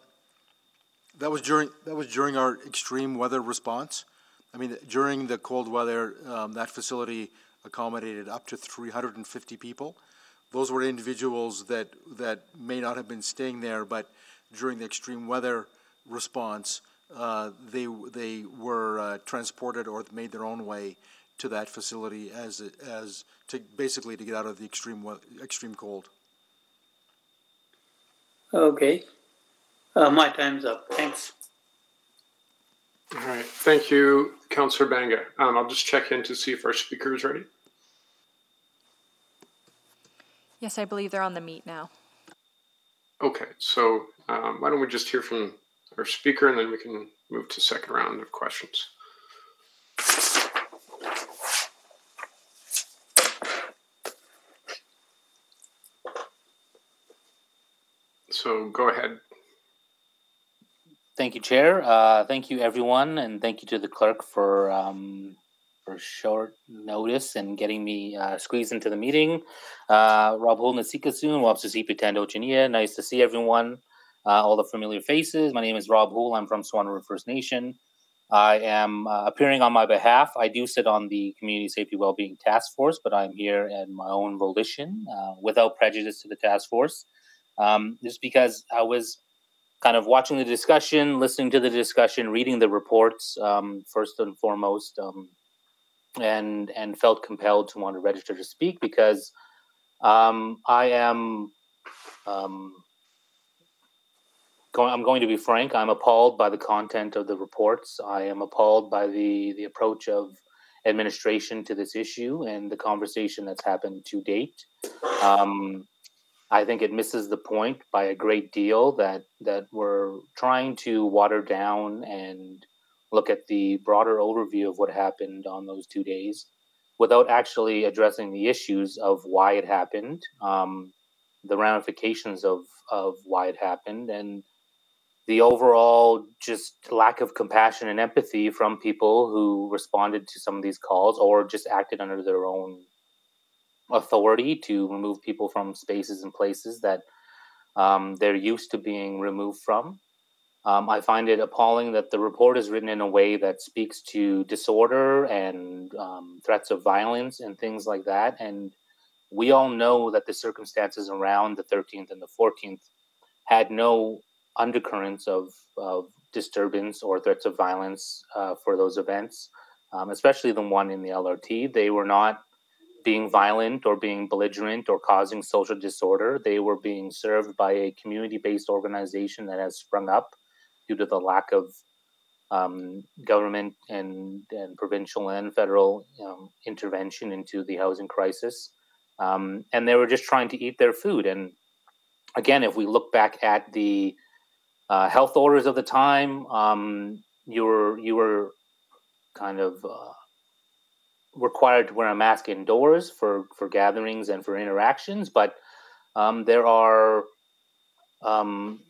Speaker 9: that was during that was during our extreme weather response. I mean, during the cold weather, um, that facility accommodated up to 350 people. Those were individuals that that may not have been staying there, but during the extreme weather response, uh, they they were uh, transported or made their own way to that facility as as to basically to get out of the extreme extreme cold. Okay, uh, my time's up. Thanks.
Speaker 1: All right, thank you, Councillor Banga. Um, I'll just check in to see if our speaker is ready.
Speaker 4: Yes, I believe they're on the meet now.
Speaker 1: Okay, so um, why don't we just hear from our speaker and then we can move to second round
Speaker 8: of questions.
Speaker 21: so go ahead. Thank you, Chair. Uh, thank you, everyone, and thank you to the clerk for um, for short notice and getting me uh, squeezed into the meeting. Uh, Rob Nasikasun, Wapsasipi Tando Chania. Nice to see everyone, uh, all the familiar faces. My name is Rob Houle. I'm from Swan River First Nation. I am uh, appearing on my behalf. I do sit on the Community Safety Wellbeing Task Force, but I'm here at my own volition, uh, without prejudice to the task force um, just because I was kind of watching the discussion, listening to the discussion, reading the reports um, first and foremost, um, and and felt compelled to want to register to speak because um, I am um, going. I'm going to be frank. I'm appalled by the content of the reports. I am appalled by the the approach of administration to this issue and the conversation that's happened to date. Um, I think it misses the point by a great deal that that we're trying to water down and look at the broader overview of what happened on those two days without actually addressing the issues of why it happened, um, the ramifications of of why it happened, and the overall just lack of compassion and empathy from people who responded to some of these calls or just acted under their own authority to remove people from spaces and places that um, they're used to being removed from. Um, I find it appalling that the report is written in a way that speaks to disorder and um, threats of violence and things like that. And we all know that the circumstances around the 13th and the 14th had no undercurrents of, of disturbance or threats of violence uh, for those events, um, especially the one in the LRT. They were not being violent or being belligerent or causing social disorder. They were being served by a community based organization that has sprung up due to the lack of um, government and, and provincial and federal um, intervention into the housing crisis. Um, and they were just trying to eat their food. And again, if we look back at the uh, health orders of the time, um, you were you were kind of uh, required to wear a mask indoors for for gatherings and for interactions, but um, there are um,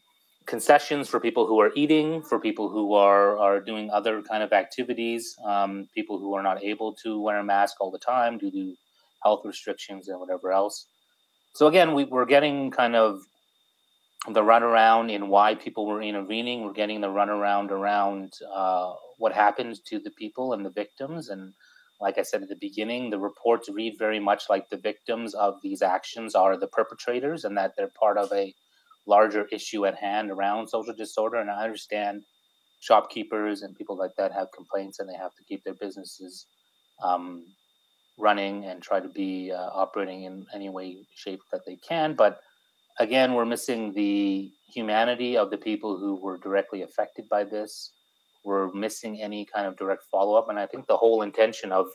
Speaker 21: concessions for people who are eating, for people who are are doing other kind of activities, um, people who are not able to wear a mask all the time due to health restrictions and whatever else. So again, we, we're getting kind of the runaround in why people were intervening. We're getting the runaround around uh, what happened to the people and the victims and like I said at the beginning, the reports read very much like the victims of these actions are the perpetrators and that they're part of a larger issue at hand around social disorder. And I understand shopkeepers and people like that have complaints and they have to keep their businesses um, running and try to be uh, operating in any way, shape that they can. But again, we're missing the humanity of the people who were directly affected by this were missing any kind of direct follow up. And I think the whole intention of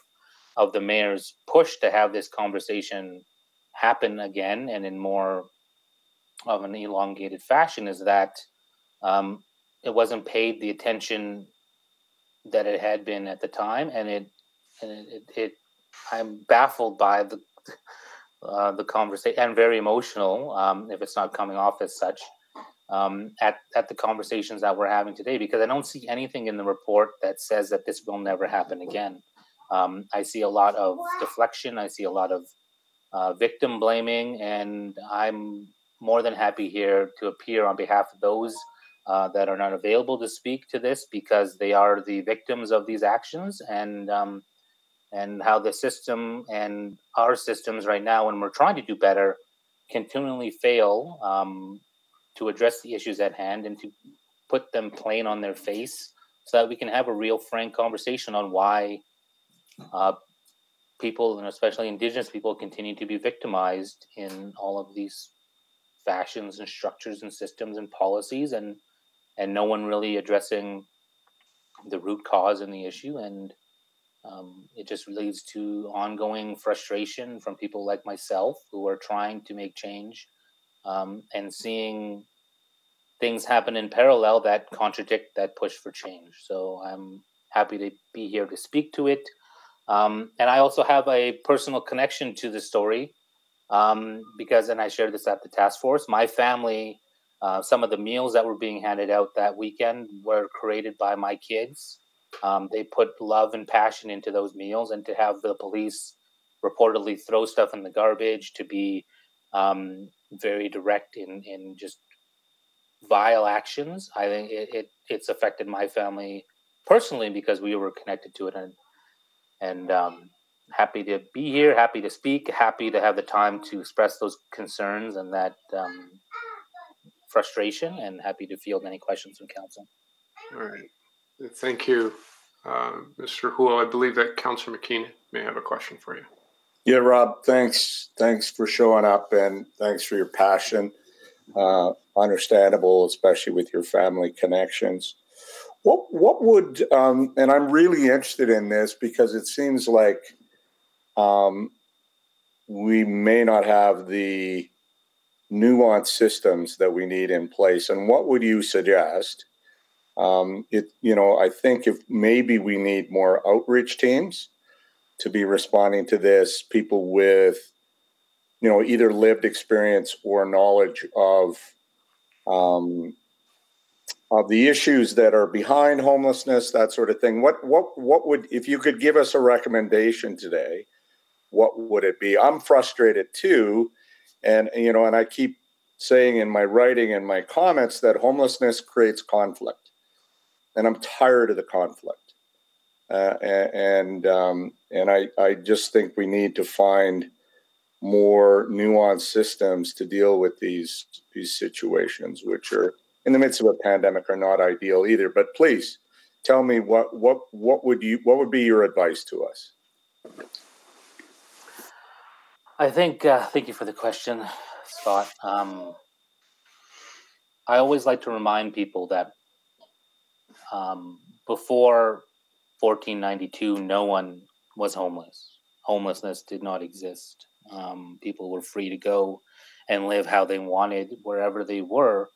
Speaker 21: of the mayor's push to have this conversation happen again and in more of an elongated fashion is that um, it wasn't paid the attention that it had been at the time, and it and it, it, it I'm baffled by the. Uh, the conversation and very emotional um, if it's not coming off as such um, at, at the conversations that we're having today because I don't see anything in the report that says that this will never happen again. Um, I see a lot of deflection, I see a lot of uh, victim blaming, and I'm more than happy here to appear on behalf of those uh, that are not available to speak to this because they are the victims of these actions and um, and how the system and our systems right now, when we're trying to do better, continually fail um, to address the issues at hand and to put them plain on their face so that we can have a real frank conversation on why uh, people and especially indigenous people continue to be victimized in all of these fashions and structures and systems and policies and and no one really addressing the root cause and the issue and um, it just leads to ongoing frustration from people like myself who are trying to make change um, and seeing things happen in parallel that contradict that push for change. So I'm happy to be here to speak to it. Um, and I also have a personal connection to the story um, because, and I shared this at the task force, my family, uh, some of the meals that were being handed out that weekend were created by my kids. Um, they put love and passion into those meals, and to have the police reportedly throw stuff in the garbage, to be um, very direct in in just vile actions. I think it, it, it's affected my family personally because we were connected to it and and um, happy to be here, happy to speak, happy to have the time to express those concerns and that um, frustration, and happy to field any questions from council. All right, thank you,
Speaker 1: uh, Mr. Houle. I believe that Councillor McKeen may have a question for you.
Speaker 21: Yeah, Rob,
Speaker 19: thanks. Thanks for showing up and thanks for your passion. Uh, understandable, especially with your family connections. What what would um, and I'm really interested in this because it seems like um, we may not have the nuanced systems that we need in place. And what would you suggest? Um, it you know I think if maybe we need more outreach teams to be responding to this people with you know either lived experience or knowledge of um, of the issues that are behind homelessness that sort of thing what what what would if you could give us a recommendation today what would it be i'm frustrated too and you know and i keep saying in my writing and my comments that homelessness creates conflict and i'm tired of the conflict uh, and um, and I I just think we need to find more nuanced systems to deal with these these situations, which are in the midst of a pandemic are not ideal either. But please tell me what what what would you what would be your advice to us?
Speaker 21: I think uh, thank you for the question, Scott. Um, I always like to remind people that um, before 1492, no one was homeless. Homelessness did not exist. Um, people were free to go and live how they wanted wherever they were,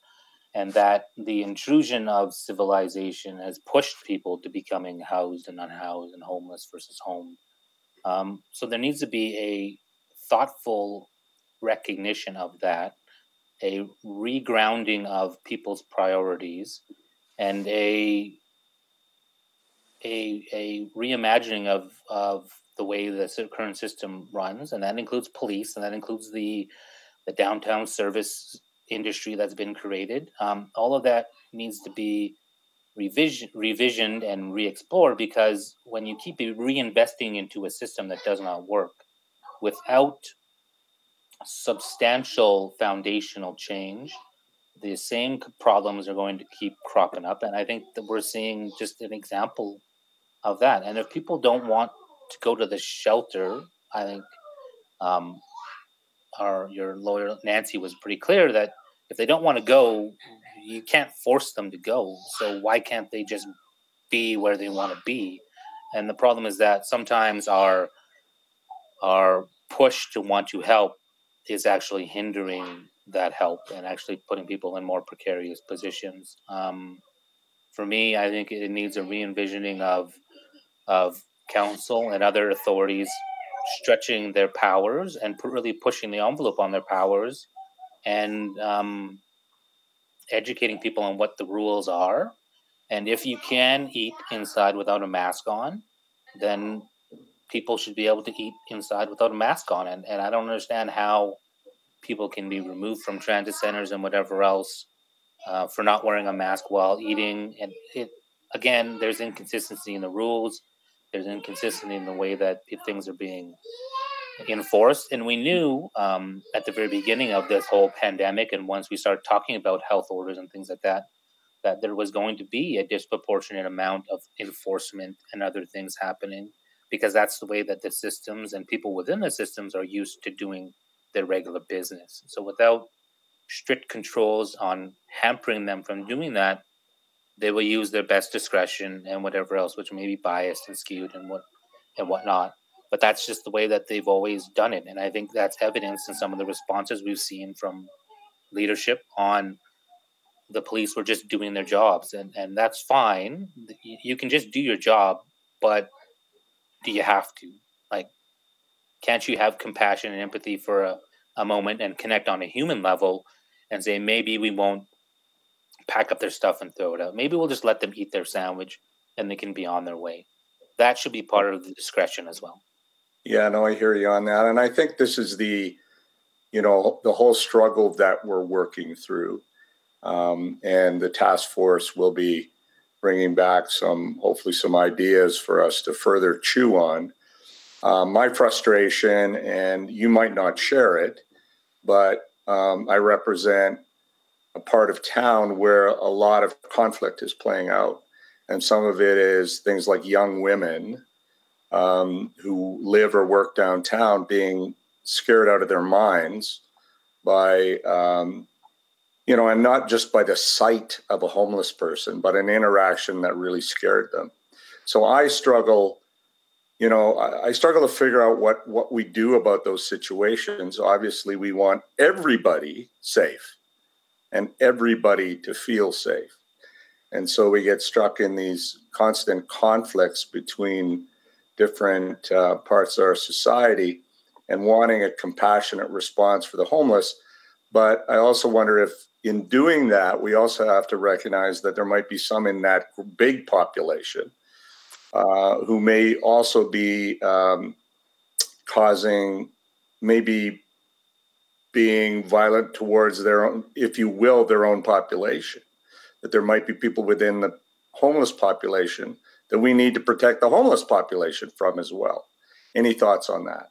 Speaker 21: and that the intrusion of civilization has pushed people to becoming housed and unhoused and homeless versus home. Um, so there needs to be a thoughtful recognition of that, a regrounding of people's priorities, and a a, a reimagining of, of the way the current system runs, and that includes police, and that includes the, the downtown service industry that's been created. Um, all of that needs to be revision, revisioned and re-explored because when you keep reinvesting into a system that does not work without substantial foundational change, the same problems are going to keep cropping up. And I think that we're seeing just an example of that. And if people don't want to go to the shelter, I think um, our your lawyer Nancy was pretty clear that if they don't want to go, you can't force them to go. So why can't they just be where they want to be? And the problem is that sometimes our our push to want to help is actually hindering that help and actually putting people in more precarious positions. Um, for me, I think it needs a re envisioning of of council and other authorities stretching their powers and really pushing the envelope on their powers and um, educating people on what the rules are. And if you can eat inside without a mask on, then people should be able to eat inside without a mask on. And, and I don't understand how people can be removed from transit centers and whatever else uh, for not wearing a mask while eating. And it, again, there's inconsistency in the rules there's inconsistency in the way that things are being enforced. And we knew um, at the very beginning of this whole pandemic, and once we started talking about health orders and things like that, that there was going to be a disproportionate amount of enforcement and other things happening because that's the way that the systems and people within the systems are used to doing their regular business. So without strict controls on hampering them from doing that, they will use their best discretion and whatever else, which may be biased and skewed and what and whatnot. But that's just the way that they've always done it, and I think that's evidence in some of the responses we've seen from leadership on the police were just doing their jobs, and and that's fine. You can just do your job, but do you have to? Like, can't you have compassion and empathy for a, a moment and connect on a human level and say maybe we won't pack up their stuff and throw it out. Maybe we'll just let them eat their sandwich and they can be on their way. That should be part of the discretion as well.
Speaker 19: Yeah, no, I hear you on that. And I think this is the, you know, the whole struggle that we're working through. Um, and the task force will be bringing back some, hopefully, some ideas for us to further chew on. Um, my frustration, and you might not share it, but um, I represent a part of town where a lot of conflict is playing out. And some of it is things like young women um, who live or work downtown being scared out of their minds by, um, you know, and not just by the sight of a homeless person, but an interaction that really scared them. So I struggle you know I, struggle to figure out what what we do about those situations obviously we want everybody safe and everybody to feel safe. And so we get struck in these constant conflicts between different uh, parts of our society and wanting a compassionate response for the homeless. But I also wonder if, in doing that, we also have to recognize that there might be some in that big population uh, who may also be um, causing maybe being violent towards their own, if you will, their own population. That there might be people within the homeless population that we need to protect the homeless population from as well. Any thoughts on that?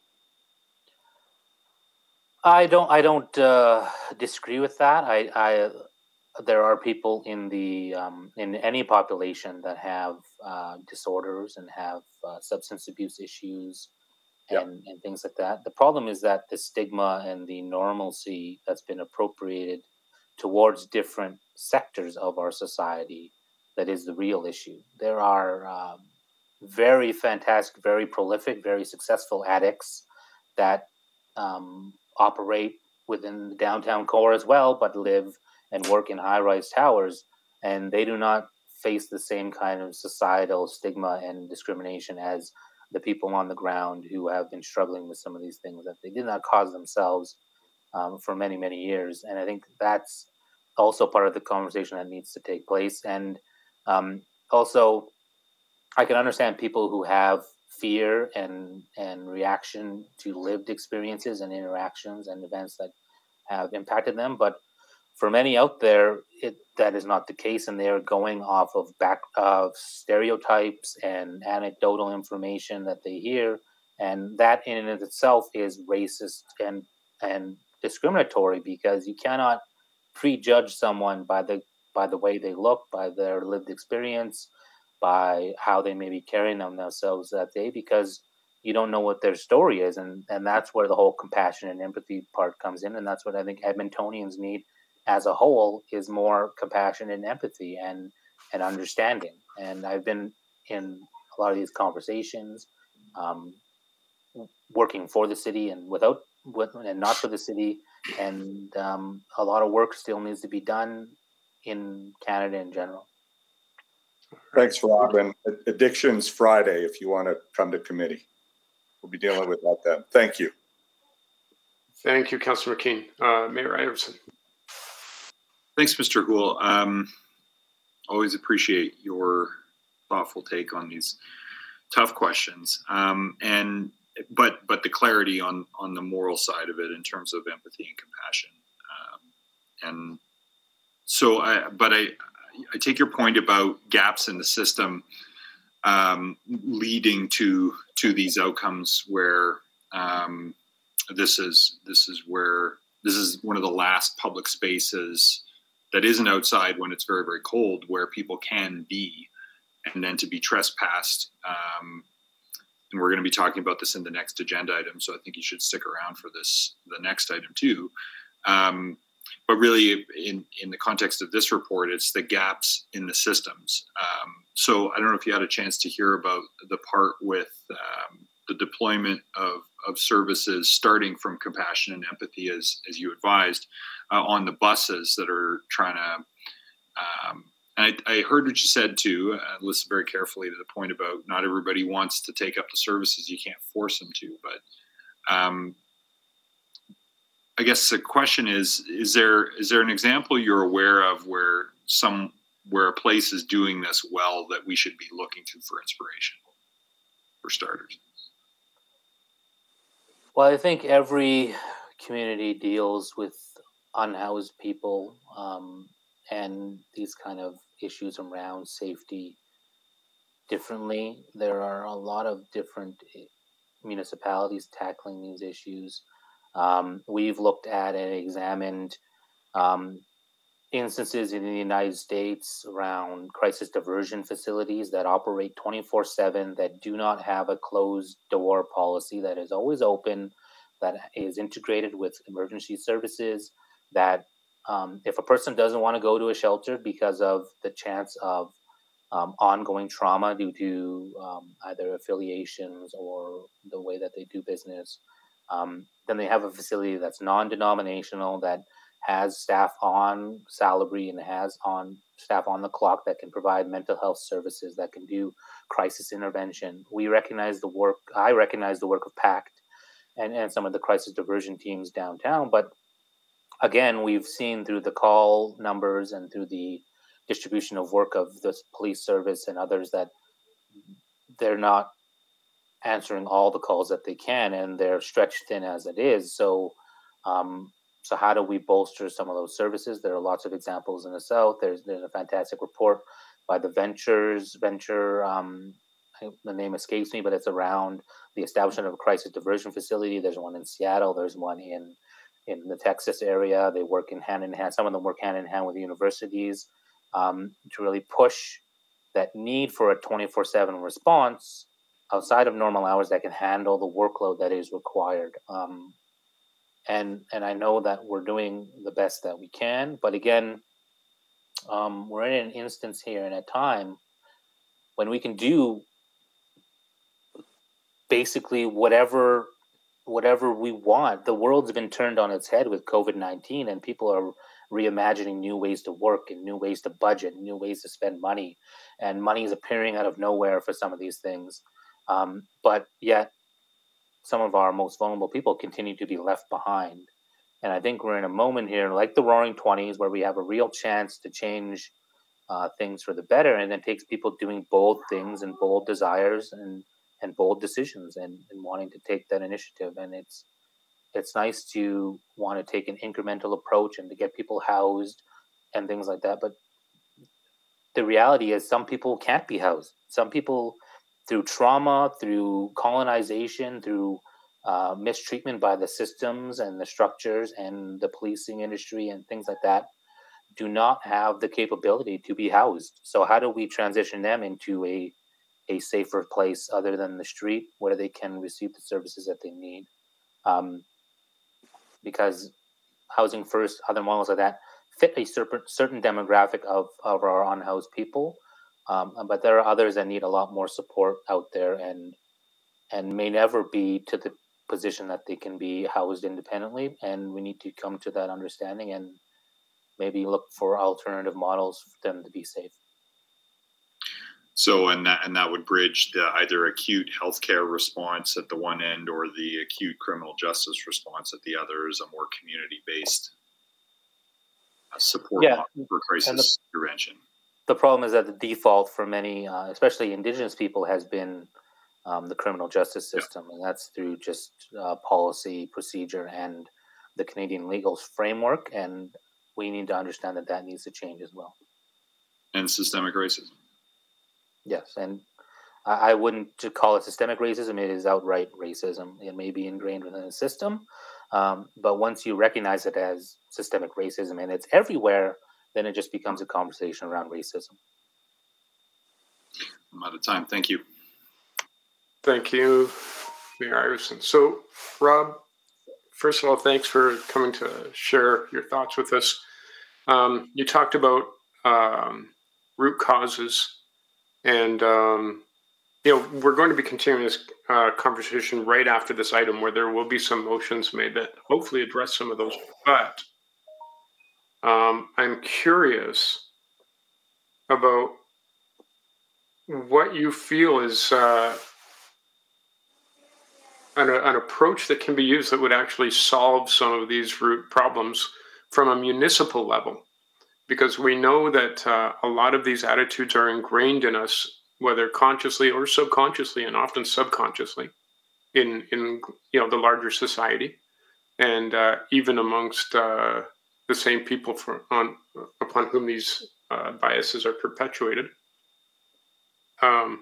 Speaker 21: I don't. I don't uh, disagree with that. I, I, there are people in the um, in any population that have uh, disorders and have uh, substance abuse issues yeah. and, and things like that. The problem is that the stigma and the normalcy that's been appropriated towards different sectors of our society that is the real issue. There are um, very fantastic, very prolific, very successful addicts that um, operate within the downtown core as well, but live and work in high rise towers, and they do not face the same kind of societal stigma and discrimination as the people on the ground who have been struggling with some of these things that they did not cause themselves um, for many, many years. And I think that's also part of the conversation that needs to take place. And um, also, I can understand people who have fear and and reaction to lived experiences and interactions and events that have impacted them, but for many out there, it, that is not the case, and they are going off of back of stereotypes and anecdotal information that they hear, and that in and of itself is racist and and discriminatory because you cannot prejudge someone by the by the way they look, by their lived experience, by how they may be carrying them themselves that day, because you don't know what their story is, and and that's where the whole compassion and empathy part comes in, and that's what I think Edmontonians need as a whole is more compassion and empathy and and understanding. And I've been in a lot of these conversations, um, working for the city and without with, and not for the city, and um, a lot of work still needs to be done in Canada in general.
Speaker 19: Thanks, Rob. And Addictions Friday, if you want to come to committee, we'll be dealing with that then. Thank you.
Speaker 1: Thank you, Councillor McKeen. Uh, Mayor Iveson.
Speaker 3: Thanks, Mr. Houle. Um, always appreciate your thoughtful take on these tough questions. Um, and but but the clarity on on the moral side of it in terms of empathy and compassion. Um, and so I but I I take your point about gaps in the system um, leading to to these outcomes where um, this is this is where this is one of the last public spaces that isn't outside when it's very very cold where people can be and then to be trespassed um, and we're going to be talking about this in the next agenda item so i think you should stick around for this the next item too um, but really in, in the context of this report it's the gaps in the systems um, so i don't know if you had a chance to hear about the part with um, the deployment of of services, starting from compassion and empathy, as as you advised, uh, on the buses that are trying to. Um, and I, I, heard what you said too. Uh, listen very carefully to the point about not everybody wants to take up the services. You can't force them to. But um, I guess the question is: is there is there an example you're aware of where some where a place is doing this well that we should be looking to for inspiration for
Speaker 21: starters? Well, I think every community deals with unhoused people um, and these kind of issues around safety differently. There are a lot of different eh, municipalities tackling these issues. Um, we've looked at and examined um, instances in the United States around crisis diversion facilities that operate 24 7, that do not have a closed door policy that is always open, that is integrated with emergency services, that um, if a person doesn't want to go to a shelter because of the chance of um, ongoing trauma due to um, either affiliations or the way that they do business, um, then they have a facility that's non denominational that has staff on salary and has on staff on the clock that can provide mental health services that can do crisis intervention we recognize the work i recognize the work of pact and, and some of the crisis diversion teams downtown but again we've seen through the call numbers and through the distribution of work of the police service and others that they're not answering all the calls that they can and they're stretched thin as it is so um, so how do we bolster some of those services? There are lots of examples in the South. There's there's a fantastic report by the Ventures Venture. Um, the name escapes me, but it's around the establishment of a crisis diversion facility. There's one in Seattle. There's one in in the Texas area. They work in hand in hand. Some of them work hand in hand with universities um, to really push that need for a 24 7 response outside of normal hours that can handle the workload that is required. Um, and and I know that we're doing the best that we can. But again, um, we're in an instance here in a time when we can do basically whatever whatever we want. The world's been turned on its head with COVID nineteen, and people are reimagining new ways to work and new ways to budget, new ways to spend money, and money is appearing out of nowhere for some of these things. Um, but yet, some of our most vulnerable people continue to be left behind. And I think we're in a moment here, like the Roaring Twenties, where we have a real chance to change uh, things for the better, and it takes people doing bold things and bold desires and and bold decisions and, and wanting to take that initiative. And it's it's nice to want to take an incremental approach and to get people housed and things like that. But the reality is, some people can't be housed. Some people through trauma, through colonization, through uh, mistreatment by the systems and the structures and the policing industry and things like that, do not have the capability to be housed. So, how do we transition them into a a safer place other than the street where they can receive the services that they need? Um, because housing first, other models like that fit a certain certain demographic of, of our unhoused people um, but there are others that need a lot more support out there and and may never be to the position that they can be housed independently. And we need to come to that understanding and maybe look for alternative models for them to be safe.
Speaker 3: So, and that and that would bridge the either acute healthcare response at the one end or the acute criminal justice response
Speaker 21: at the other is a more community based uh, support yeah. for crisis the, intervention the problem is that the default for many, uh, especially indigenous people, has been um, the criminal justice system, yeah. and that's through just uh, policy, procedure, and the Canadian legal framework. And we need to understand that that needs to change as well.
Speaker 3: And systemic racism.
Speaker 21: Yes, and I, I wouldn't call it systemic racism. It is outright racism. It may be ingrained within the system, um, but once you recognize it as systemic racism, and it's everywhere then it just becomes a conversation around racism.
Speaker 3: I'm out of time. Thank you.
Speaker 1: Thank you, Mayor Iveson. So, Rob, first of all, thanks for coming to share your thoughts with us. Um, you talked about um, root causes, and um, you know we're going to be continuing this uh, conversation right after this item, where there will be some motions made that hopefully address some of those. But um, I'm curious about what you feel is uh, an, an approach that can be used that would actually solve some of these root problems from a municipal level. Because we know that uh, a lot of these attitudes are ingrained in us, whether consciously or subconsciously, and often subconsciously, in in you know the larger society, and uh, even amongst uh, the same people for, on, upon whom these uh, biases are perpetuated. Um,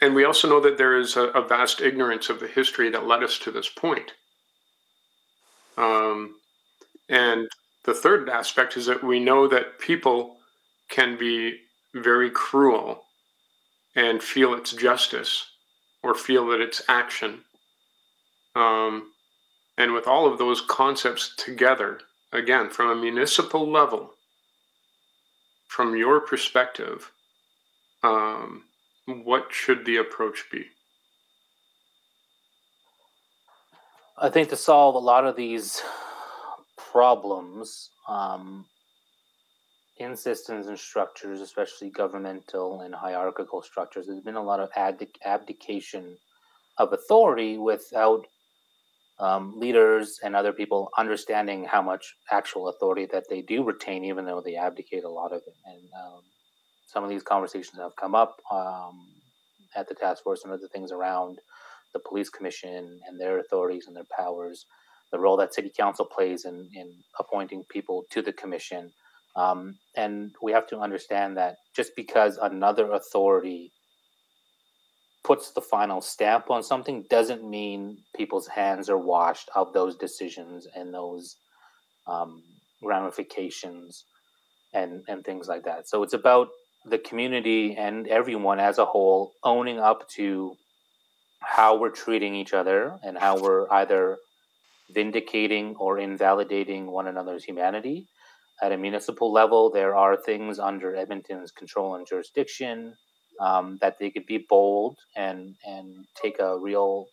Speaker 1: and we also know that there is a, a, vast ignorance of the history that led us to this point. Um, and the third aspect is that we know that people can be very cruel and feel its justice or feel that it's action. Um, and with all of those concepts together, again, from a municipal level, from your perspective, um,
Speaker 21: what should the approach be? I think to solve a lot of these problems um, in systems and structures, especially governmental and hierarchical structures, there's been a lot of abdic- abdication of authority without um, leaders and other people understanding how much actual authority that they do retain, even though they abdicate a lot of it. And um, some of these conversations have come up um, at the task force and other things around the police commission and their authorities and their powers, the role that city council plays in, in appointing people to the commission. Um, and we have to understand that just because another authority puts the final stamp on something doesn't mean people's hands are washed of those decisions and those um, ramifications and and things like that. So it's about the community and everyone as a whole owning up to how we're treating each other and how we're either vindicating or invalidating one another's humanity. At a municipal level, there are things under Edmonton's control and jurisdiction um, that they could be bold and and take a real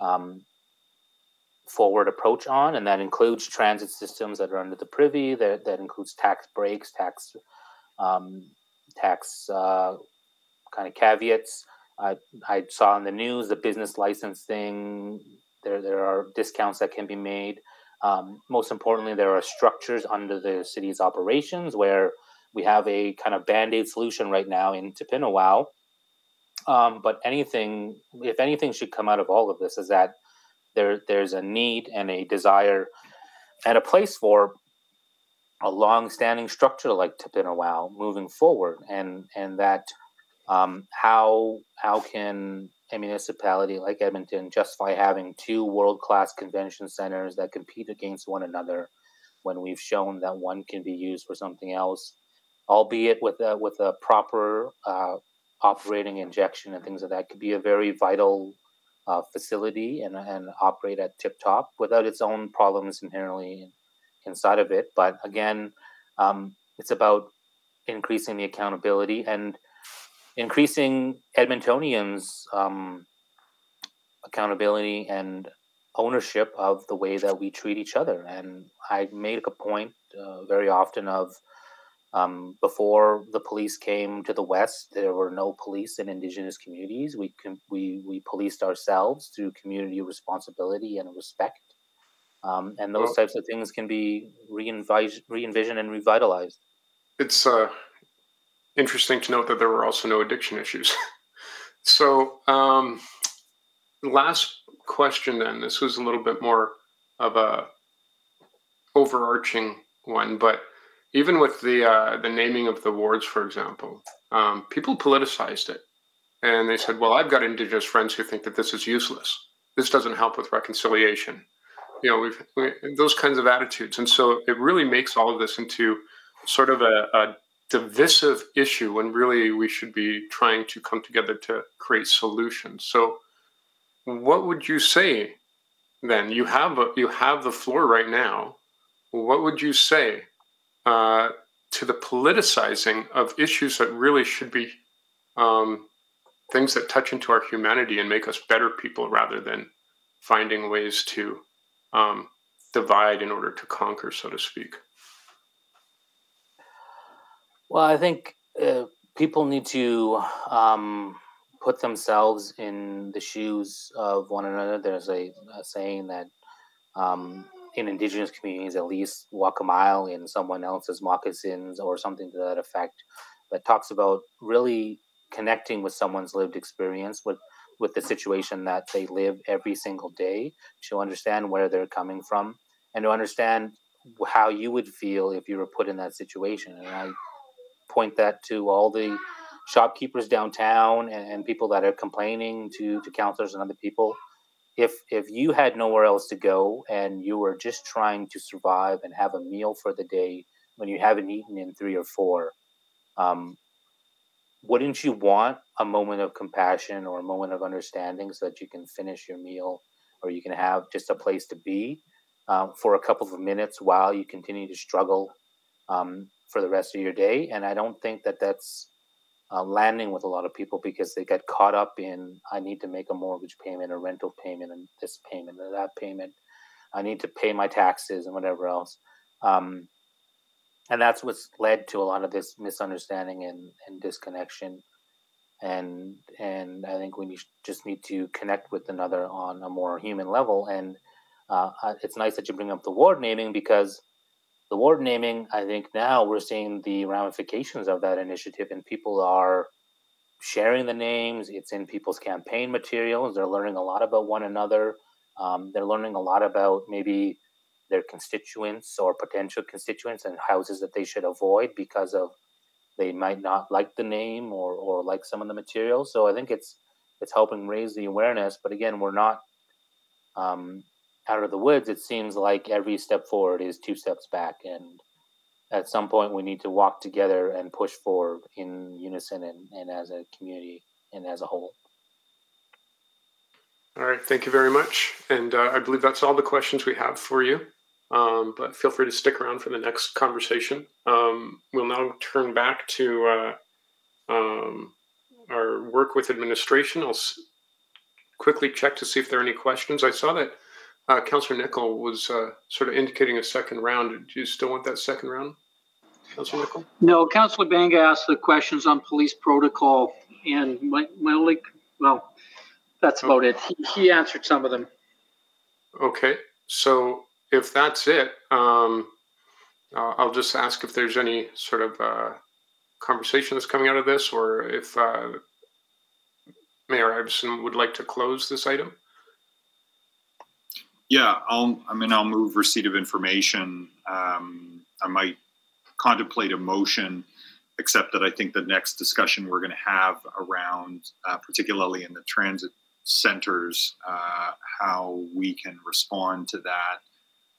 Speaker 21: um, forward approach on, and that includes transit systems that are under the privy. That that includes tax breaks, tax um, tax uh, kind of caveats. I, I saw in the news the business license thing. There there are discounts that can be made. Um, most importantly, there are structures under the city's operations where we have a kind of band-aid solution right now in Tepinawao. Um, but anything, if anything should come out of all of this is that there, there's a need and a desire and a place for a long-standing structure like Tepinawao moving forward, and and that um, how how can a municipality like Edmonton justify having two world-class convention centers that compete against one another when we've shown that one can be used for something else albeit with a, with a proper uh, operating injection and things like that, could be a very vital uh, facility and, and operate at tip top without its own problems inherently inside of it. But again, um, it's about increasing the accountability and increasing Edmontonians' um, accountability and ownership of the way that we treat each other. And I make a point uh, very often of um, before the police came to the West, there were no police in indigenous communities. We, we, we policed ourselves through community responsibility and respect. Um, and those well, types of things can be re-envisioned re-envisioned and revitalized. It's uh, interesting to note that there were also no addiction issues.
Speaker 1: so, um, last question then. This was a little bit more of a overarching one, but even with the uh, the naming of the wards, for example, um, people politicized it, and they said, "Well, I've got Indigenous friends who think that this is useless. This doesn't help with reconciliation." You know, we've we, those kinds of attitudes, and so it really makes all of this into sort of a, a divisive issue when really we should be trying to come together to create solutions. So, what would you say then? You have a, you have the floor right now. What would you say uh, to the politicizing of issues that really should be um, things that touch into our humanity and make us better people rather than finding ways to um, divide in order to conquer, so to speak.
Speaker 21: Well, I think uh, people need to um, put themselves in the shoes of one another. There's a, a saying that um, in indigenous communities at least walk a mile in someone else's moccasins or something to that effect that talks about really connecting with someone's lived experience with with the situation that they live every single day to understand where they're coming from and to understand how you would feel if you were put in that situation and i point that to all the shopkeepers downtown and, and people that are complaining to to counselors and other people if if you had nowhere else to go and you were just trying to survive and have a meal for the day when you haven't eaten in three or four, um, wouldn't you want a moment of compassion or a moment of understanding so that you can finish your meal or you can have just a place to be um, for a couple of minutes while you continue to struggle um, for the rest of your day? And I don't think that that's uh, landing with a lot of people because they get caught up in I need to make a mortgage payment, a rental payment, and this payment and that payment. I need to pay my taxes and whatever else. Um, and that's what's led to a lot of this misunderstanding and, and disconnection. And and I think we just need to connect with another on a more human level. And uh, it's nice that you bring up the ward naming because the ward naming, I think now we're seeing the ramifications of that initiative, and people are sharing the names. It's in people's campaign materials. They're learning a lot about one another. Um, they're learning a lot about maybe their constituents or potential constituents and houses that they should avoid because of they might not like the name or, or like some of the material. So I think it's it's helping raise the awareness. But again, we're not um, out of the woods, it seems like every step forward is two steps back. And at some point, we need to walk together and push forward in unison and, and as a community and as a whole.
Speaker 1: All right. Thank you very much. And uh, I believe that's all the questions we have for you. Um, but feel free to stick around for the next conversation. Um, we'll now turn back to uh, um, our work with administration. I'll quickly check to see if there are any questions. I saw that. Uh, Councilor Nickel was uh, sort of indicating a second round. Do you still want that second round,
Speaker 18: Councilor Nickel?
Speaker 7: No, Councilor Banga asked the questions on police protocol, and my, my only, well, that's about okay. it. He, he, answered some of them. Okay,
Speaker 1: so if that's it, um, uh, I'll just ask if there's any sort of uh, conversation that's coming out of this, or if uh, Mayor Iveson would like to close this item.
Speaker 3: Yeah, I'll, I mean, I'll move receipt of information. Um, I might contemplate a motion, except that I think the next discussion we're going to have around, uh, particularly in the transit centers, uh, how we can respond to that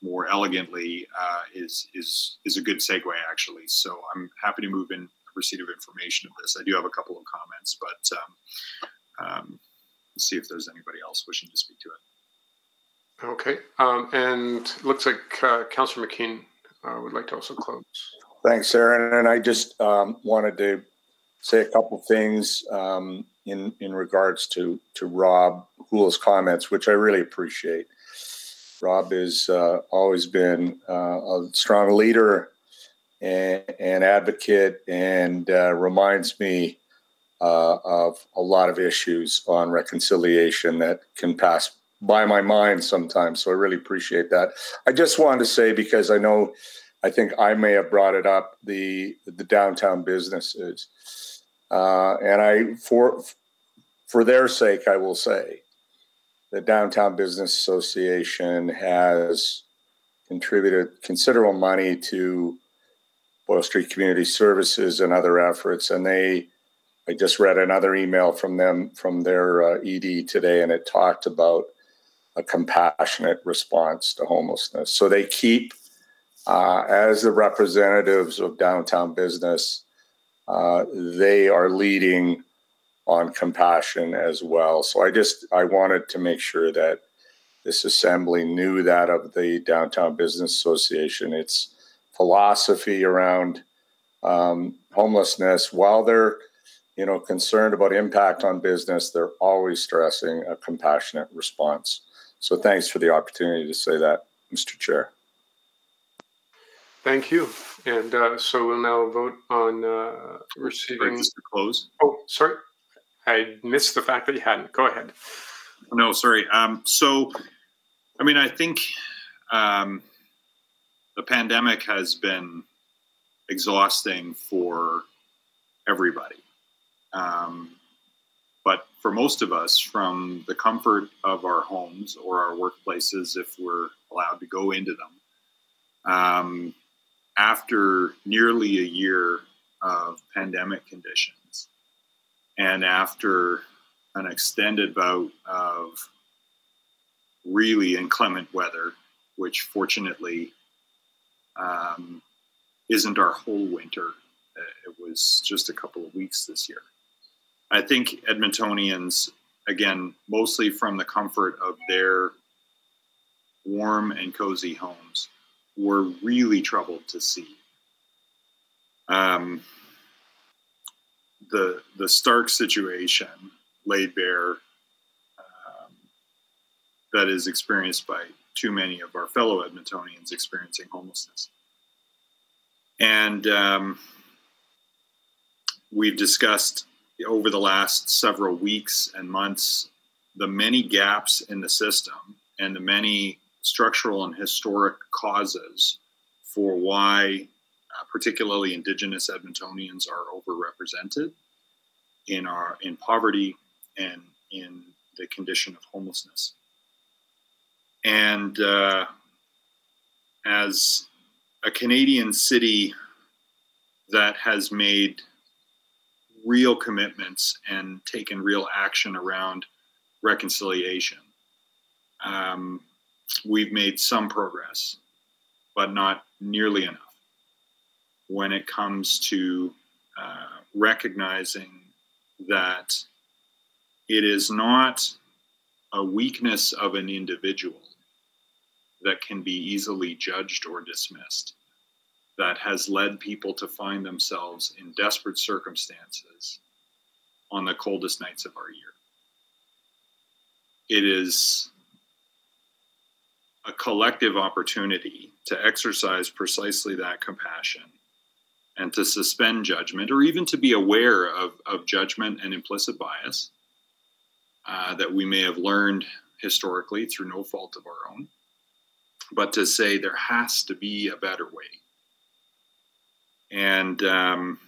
Speaker 3: more elegantly uh, is is is a good segue actually. So I'm happy to move in receipt of information of this. I do have a couple of comments, but um, um, see if there's anybody else wishing to speak to it. Okay,
Speaker 1: um, and looks like uh, Councillor McKeen uh, would like to also close.
Speaker 3: Thanks,
Speaker 19: Aaron. And I just um, wanted to say a couple things um, in in regards to to Rob Houle's comments, which I really appreciate. Rob has uh, always been uh, a strong leader and, and advocate, and uh, reminds me uh, of a lot of issues on reconciliation that can pass by my mind sometimes. So I really appreciate that. I just wanted to say because I know, I think I may have brought it up the the downtown businesses, uh, and I for for their sake, I will say, the Downtown Business Association has contributed considerable money to Boyle Street Community Services and other efforts, and they. I just read another email from them from their uh, ED today, and it talked about a compassionate response to homelessness. So they keep, uh, as the representatives of downtown business, uh, they are leading on compassion as well. So I just I wanted to make sure that this assembly knew that of the Downtown Business Association. Its philosophy around um, homelessness, while they're you know concerned about impact on business, they're always stressing a compassionate response. So thanks for the opportunity to say that, Mr. Chair.
Speaker 1: Thank you. And uh, so we'll now vote on uh, receiving. Right, just to close. Oh, sorry. I
Speaker 3: missed the fact that you hadn't. Go ahead. No, sorry. Um, so, I mean, I think um, the pandemic has been exhausting for everybody. Um, for most of us from the comfort of our homes or our workplaces if we're allowed to go into them. Um, after nearly a year of pandemic conditions and after an extended bout of really inclement weather, which fortunately um, isn't our whole winter. Uh, it was just a couple of weeks this year. I think Edmontonians, again, mostly from the comfort of their warm and cozy homes, were really troubled to see. Um, the the Stark situation laid bare um, that is experienced by too many of our fellow Edmontonians experiencing homelessness, and um, we've discussed over the last several weeks and months the many gaps in the system and the many structural and historic causes for why, uh, particularly Indigenous Edmontonians, are overrepresented in our in poverty and in the condition of homelessness. And uh, as a Canadian city that has made real commitments and taken real action around reconciliation. Um, we've made some progress, but not nearly enough when it comes to uh, recognizing that it is not a weakness of an individual that can be easily judged or dismissed that has led people to find themselves in desperate circumstances on the coldest nights of our year. It is a collective opportunity to exercise precisely that compassion and to suspend judgment or even to be aware of, of judgment and implicit bias uh, that we may have learned historically through no fault of our own, but to say there has to be a better way and um,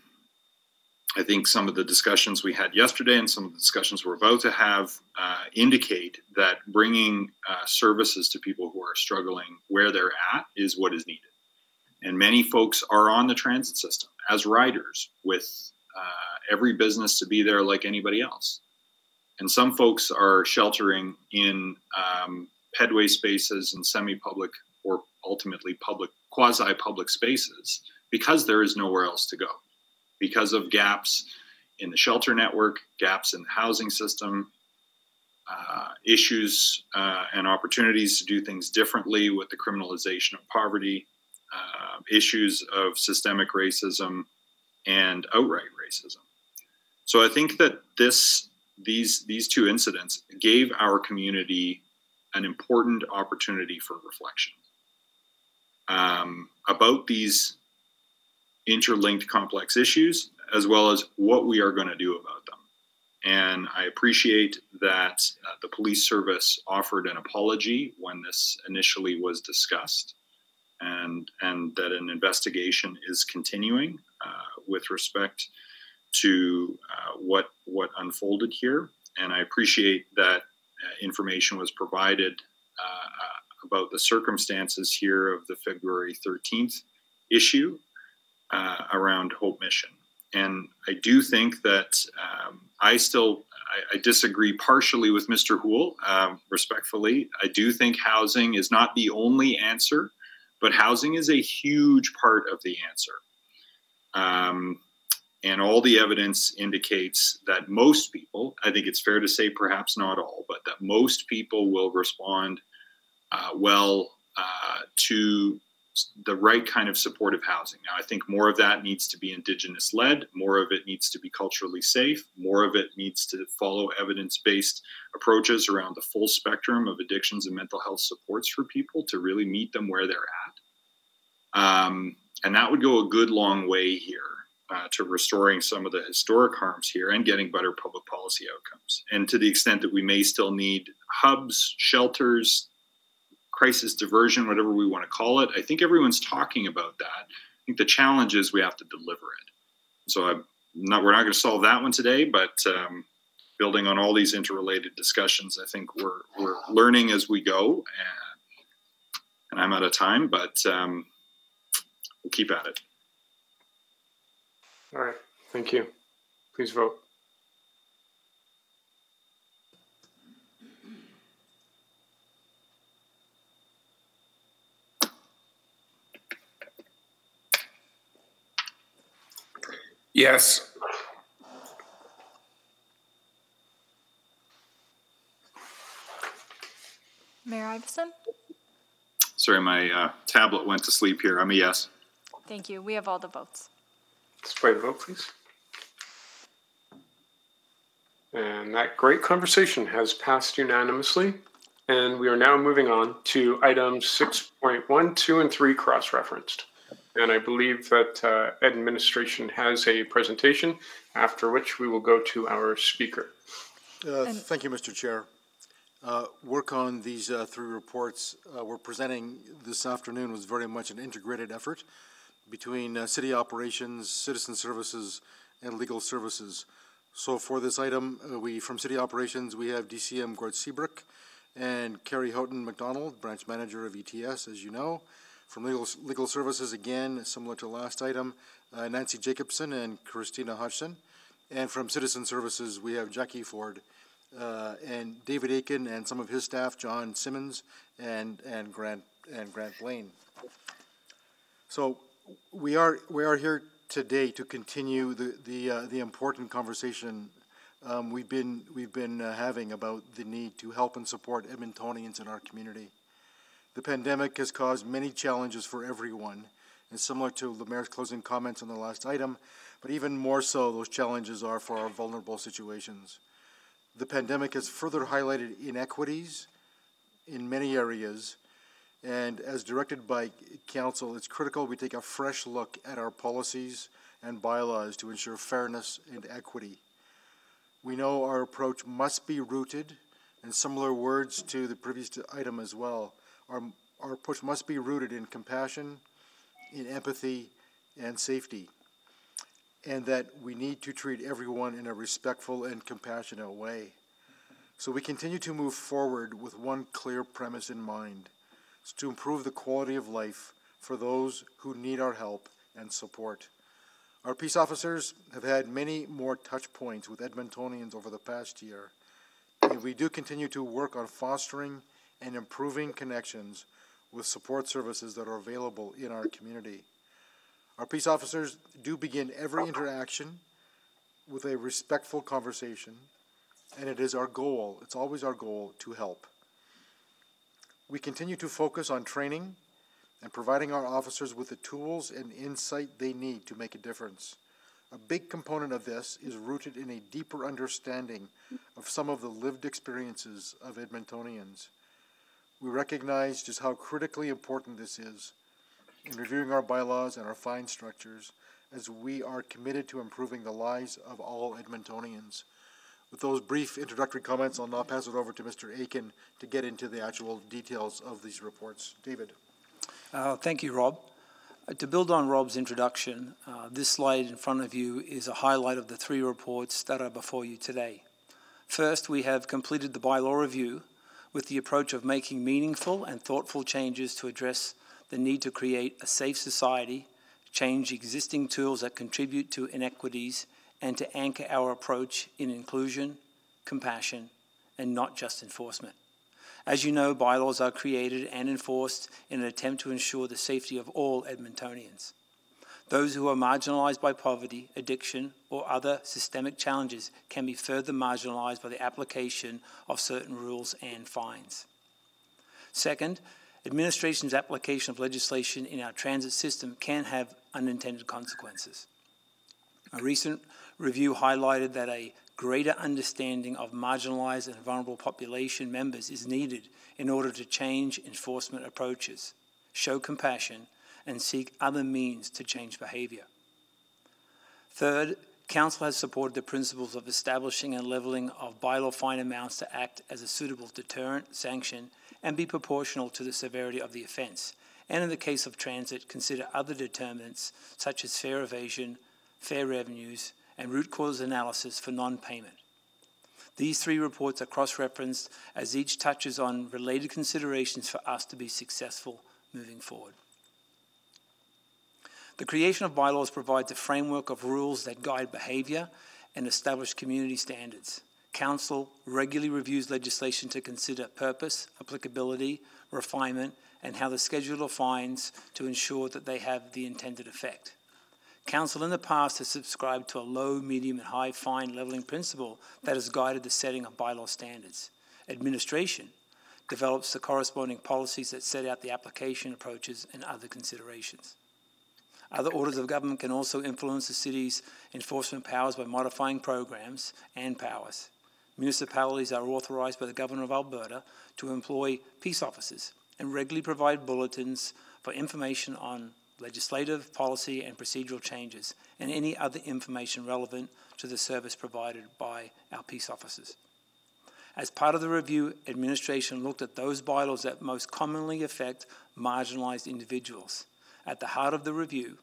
Speaker 3: I think some of the discussions we had yesterday and some of the discussions we're about to have uh, indicate that bringing uh, services to people who are struggling where they're at is what is needed. And many folks are on the transit system as riders with uh, every business to be there like anybody else. And some folks are sheltering in um, pedway spaces and semi public or ultimately public, quasi public spaces because there is nowhere else to go because of gaps in the shelter network, gaps in the housing system, uh, issues uh, and opportunities to do things differently with the criminalization of poverty, uh, issues of systemic racism, and outright racism. So I think that this these these two incidents gave our community an important opportunity for reflection um, about these interlinked complex issues, as well as what we are going to do about them. And I appreciate that uh, the police service offered an apology when this initially was discussed, and, and that an investigation is continuing uh, with respect to uh, what, what unfolded here. And I appreciate that uh, information was provided uh, uh, about the circumstances here of the February 13th issue uh, around Hope Mission. And I do think that um, I still I, I, disagree partially with Mr. Houle, um, respectfully. I do think housing is not the only answer, but housing is a huge part of the answer. Um, and all the evidence indicates that most people, I think it's fair to say, perhaps not all, but that most people will respond uh, well uh, to the right kind of supportive housing. Now, I think more of that needs to be indigenous led, more of it needs to be culturally safe, more of it needs to follow evidence based approaches around the full spectrum of addictions and mental health supports for people to really meet them where they're at. Um, and that would go a good long way here uh, to restoring some of the historic harms here and getting better public policy outcomes. And to the extent that we may still need hubs, shelters, crisis diversion, whatever we want to call it. I think everyone's talking about that. I think the challenge is we have to deliver it. So I'm not, we're not going to solve that one today, but um, building on all these interrelated discussions, I think we're, we're learning as we go. And, and I'm out of time, but um, we'll keep at it.
Speaker 1: All right. Thank you. Please vote.
Speaker 5: Yes.
Speaker 4: Mayor Iveson?
Speaker 3: Sorry, my uh, tablet went to sleep here. I'm a yes.
Speaker 4: Thank you. We have all the votes.
Speaker 3: Display the vote, please. And that
Speaker 1: great conversation has passed unanimously. And we are now moving on to items 6.1, 2, and 3 cross referenced and I believe that uh, administration has a presentation, after which we will go to our speaker.
Speaker 9: Uh, thank you, Mr. Chair. Uh, work on these uh, three reports uh, we're presenting this afternoon was very much an integrated effort between uh, city operations, citizen services, and legal services. So for this item, we from city operations, we have DCM Gord Cebryk and Carrie Hotton-MacDonald, branch manager of ETS, as you know, from legal, legal services, again, similar to last item, uh, Nancy Jacobson and Christina Hodgson. And from citizen services, we have Jackie Foord uh, and David Aiken and some of his staff, John Simmons and, and, Grant, and Grant Blaine. So we are, we are here today to continue the, the, uh, the important conversation um, we've been, we've been uh, having about the need to help and support Edmontonians in our community. The pandemic has caused many challenges for everyone, and similar to the mayor's closing comments on the last item, but even more so, those challenges are for our vulnerable situations. The pandemic has further highlighted inequities in many areas, and as directed by council, it's critical we take a fresh look at our policies and bylaws to ensure fairness and equity. We know our approach must be rooted, and similar words to the previous item as well, our, our approach must be rooted in compassion, in empathy, and safety, and that we need to treat everyone in a respectful and compassionate way. So we continue to move forward with one clear premise in mind it's to improve the quality of life for those who need our help and support. Our peace officers have had many more touch points with Edmontonians over the past year, and we do continue to work on fostering and improving connections with support services that are available in our community. Our peace officers do begin every interaction with a respectful conversation, and it is our goal, it's always our goal, to help. We continue to focus on training and providing our officers with the tools and insight they need to make a difference. A big component of this is rooted in a deeper understanding of some of the lived experiences of Edmontonians. We recognize just how critically important this is in reviewing our bylaws and our fine structures as we are committed to improving the lives of all Edmontonians. With those brief introductory comments, I'll now pass it over to Mr. Aiken to get into the actual details of these reports.
Speaker 29: David. Uh, thank you, Rob. Uh, to build on Rob's introduction, uh, this slide in front of you is a highlight of the three reports that are before you today. First, we have completed the bylaw review with the approach of making meaningful and thoughtful changes to address the need to create a safe society, change existing tools that contribute to inequities, and to anchor our approach in inclusion, compassion, and not just enforcement. As you know, bylaws are created and enforced in an attempt to ensure the safety of all Edmontonians. Those who are marginalized by poverty, addiction, or other systemic challenges can be further marginalized by the application of certain rules and fines. Second, administration's application of legislation in our transit system can have unintended consequences. A recent review highlighted that a greater understanding of marginalized and vulnerable population members is needed in order to change enforcement approaches, show compassion, and seek other means to change behavior. Third, Council has supported the principles of establishing and leveling of bylaw fine amounts to act as a suitable deterrent, sanction, and be proportional to the severity of the offence. And in the case of transit, consider other determinants such as fare evasion, fare revenues, and root cause analysis for non-payment. These three reports are cross-referenced as each touches on related considerations for us to be successful moving forward. The creation of bylaws provides a framework of rules that guide behaviour and establish community standards. Council regularly reviews legislation to consider purpose, applicability, refinement, and how the of fines to ensure that they have the intended effect. Council in the past has subscribed to a low, medium, and high fine levelling principle that has guided the setting of bylaw standards. Administration develops the corresponding policies that set out the application approaches and other considerations. Other orders of government can also influence the city's enforcement powers by modifying programs and powers. Municipalities are authorised by the Governor of Alberta to employ peace officers and regularly provide bulletins for information on legislative, policy, and procedural changes, and any other information relevant to the service provided by our peace officers. As part of the review, administration looked at those bylaws that most commonly affect marginalized individuals. At the heart of the review,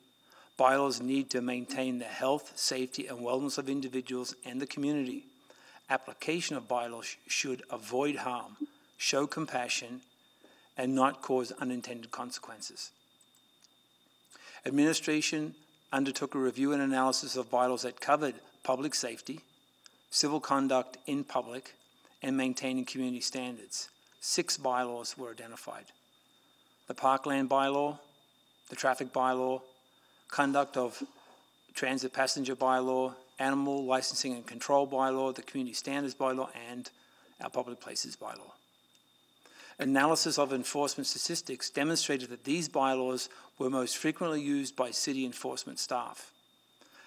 Speaker 29: bylaws need to maintain the health, safety, and wellness of individuals and the community. Application of bylaws should avoid harm, show compassion, and not cause unintended consequences. Administration undertook a review and analysis of bylaws that covered public safety, civil conduct in public, and maintaining community standards. Six bylaws were identified. The Parkland Bylaw, the traffic bylaw, conduct of transit passenger bylaw, animal licensing and control bylaw, the community standards bylaw, and our public places bylaw. Analysis of enforcement statistics demonstrated that these bylaws were most frequently used by city enforcement staff.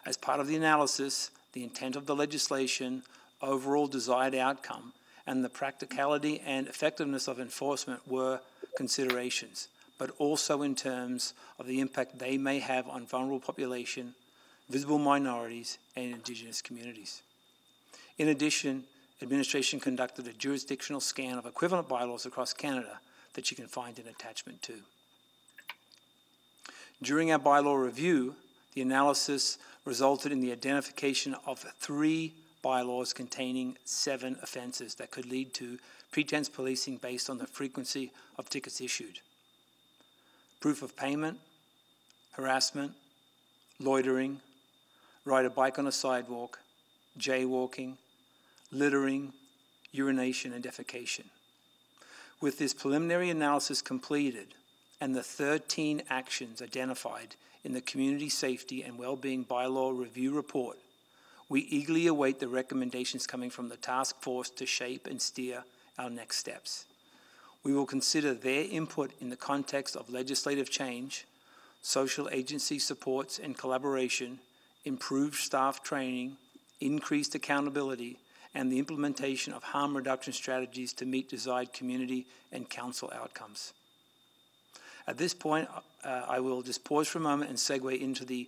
Speaker 29: As part of the analysis, the intent of the legislation, overall desired outcome, and the practicality and effectiveness of enforcement were considerations but also in terms of the impact they may have on vulnerable population, visible minorities, and Indigenous communities. In addition, administration conducted a jurisdictional scan of equivalent bylaws across Canada that you can find in attachment 2. During our bylaw review, the analysis resulted in the identification of three bylaws containing seven offences that could lead to pretense policing based on the frequency of tickets issued proof of payment, harassment, loitering, ride a bike on a sidewalk, jaywalking, littering, urination, and defecation. With this preliminary analysis completed and the 13 actions identified in the Community Safety and Wellbeing Bylaw Review Report, we eagerly await the recommendations coming from the task force to shape and steer our next steps. We will consider their input in the context of legislative change, social agency supports and collaboration, improved staff training, increased accountability, and the implementation of harm reduction strategies to meet desired community and council outcomes. At this point, uh, I will just pause for a moment and segue into the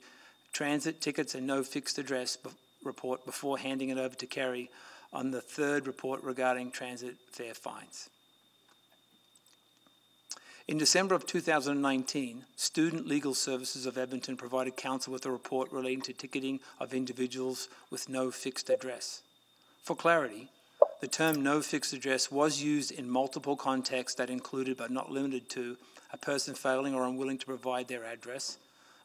Speaker 29: transit tickets and no fixed address report before handing it over to Carrie on the third report regarding transit fare fines. In December of 2019, Student Legal Services of Edmonton provided council with a report relating to ticketing of individuals with no fixed address. For clarity, the term no fixed address was used in multiple contexts that included but not limited to a person failing or unwilling to provide their address,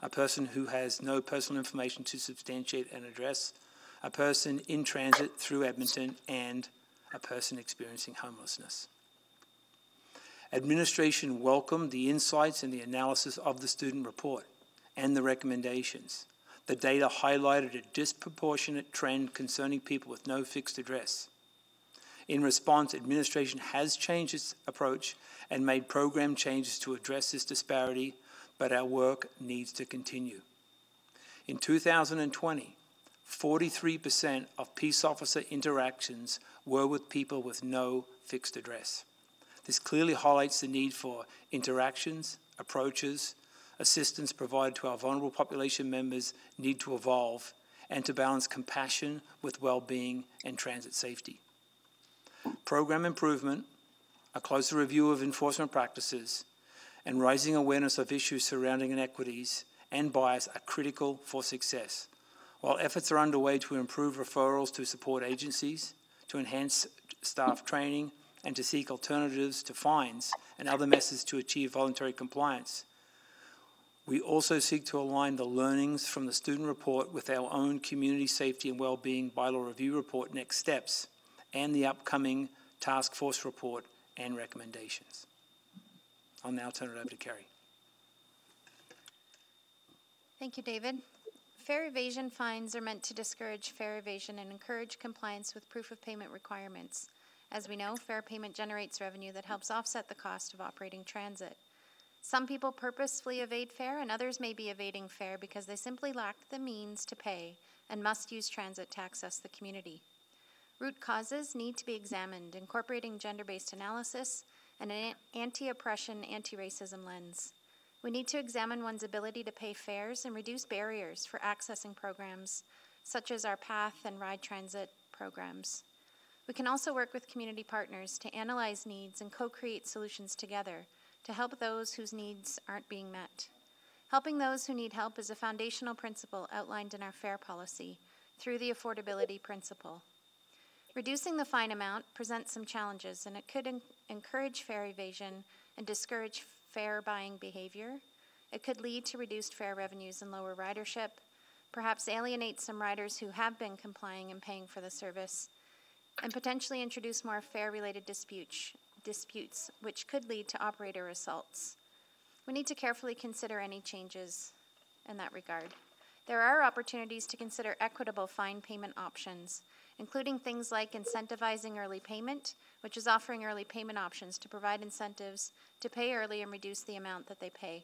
Speaker 29: a person who has no personal information to substantiate an address, a person in transit through Edmonton, and a person experiencing homelessness. Administration welcomed the insights and the analysis of the student report and the recommendations. The data highlighted a disproportionate trend concerning people with no fixed address. In response, administration has changed its approach and made program changes to address this disparity, but our work needs to continue. In 2020, 43% of peace officer interactions were with people with no fixed address. This clearly highlights the need for interactions, approaches, assistance provided to our vulnerable population members need to evolve and to balance compassion with well-being and transit safety. Program improvement, a closer review of enforcement practices, and raising awareness of issues surrounding inequities and bias are critical for success. While efforts are underway to improve referrals to support agencies, to enhance staff training, and to seek alternatives to fines and other methods to achieve voluntary compliance. We also seek to align the learnings from the student report with our own community safety and well-being bylaw review report next steps and the upcoming task force report and recommendations. I'll now turn it over to Carrie.
Speaker 27: Thank you, David. Fare evasion fines are meant to discourage fare evasion and encourage compliance with proof of payment requirements. As we know, fare payment generates revenue that helps offset the cost of operating transit. Some people purposefully evade fare, and others may be evading fare because they simply lack the means to pay and must use transit to access the community. Root causes need to be examined, incorporating gender based analysis and an anti oppression, anti racism lens. We need to examine one's ability to pay fares and reduce barriers for accessing programs such as our PATH and Ride Transit programs. We can also work with community partners to analyze needs and co-create solutions together to help those whose needs aren't being met. Helping those who need help is a foundational principle outlined in our FAIR policy through the affordability principle. Reducing the fine amount presents some challenges and it could encourage fare evasion and discourage fare buying behavior. It could lead to reduced fare revenues and lower ridership, perhaps alienate some riders who have been complying and paying for the service, and potentially introduce more fare related disputes, disputes, which could lead to operator assaults. We need to carefully consider any changes in that regard. There are opportunities to consider equitable fine payment options, including things like incentivizing early payment, which is offering early payment options to provide incentives to pay early and reduce the amount that they pay.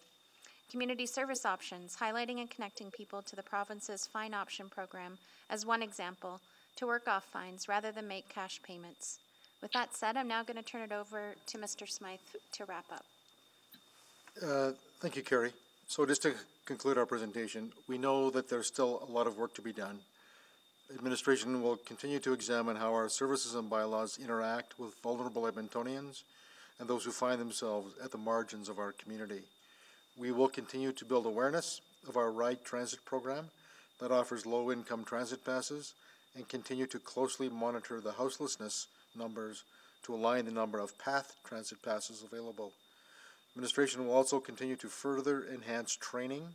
Speaker 27: Community service options, highlighting and connecting people to the province's fine option program, as one example, to work off fines rather than make cash payments. With that said, I'm now going to turn it over to Mr. Smythe to wrap up.
Speaker 9: Uh, thank you, Carrie. So just to conclude our presentation, we know that there's still a lot of work to be done. Administration will continue to examine how our services and bylaws interact with vulnerable Edmontonians and those who find themselves at the margins of our community. We will continue to build awareness of our Ride Transit program that offers low-income transit passes and continue to closely monitor the houselessness numbers to align the number of path transit passes available. Administration will also continue to further enhance training,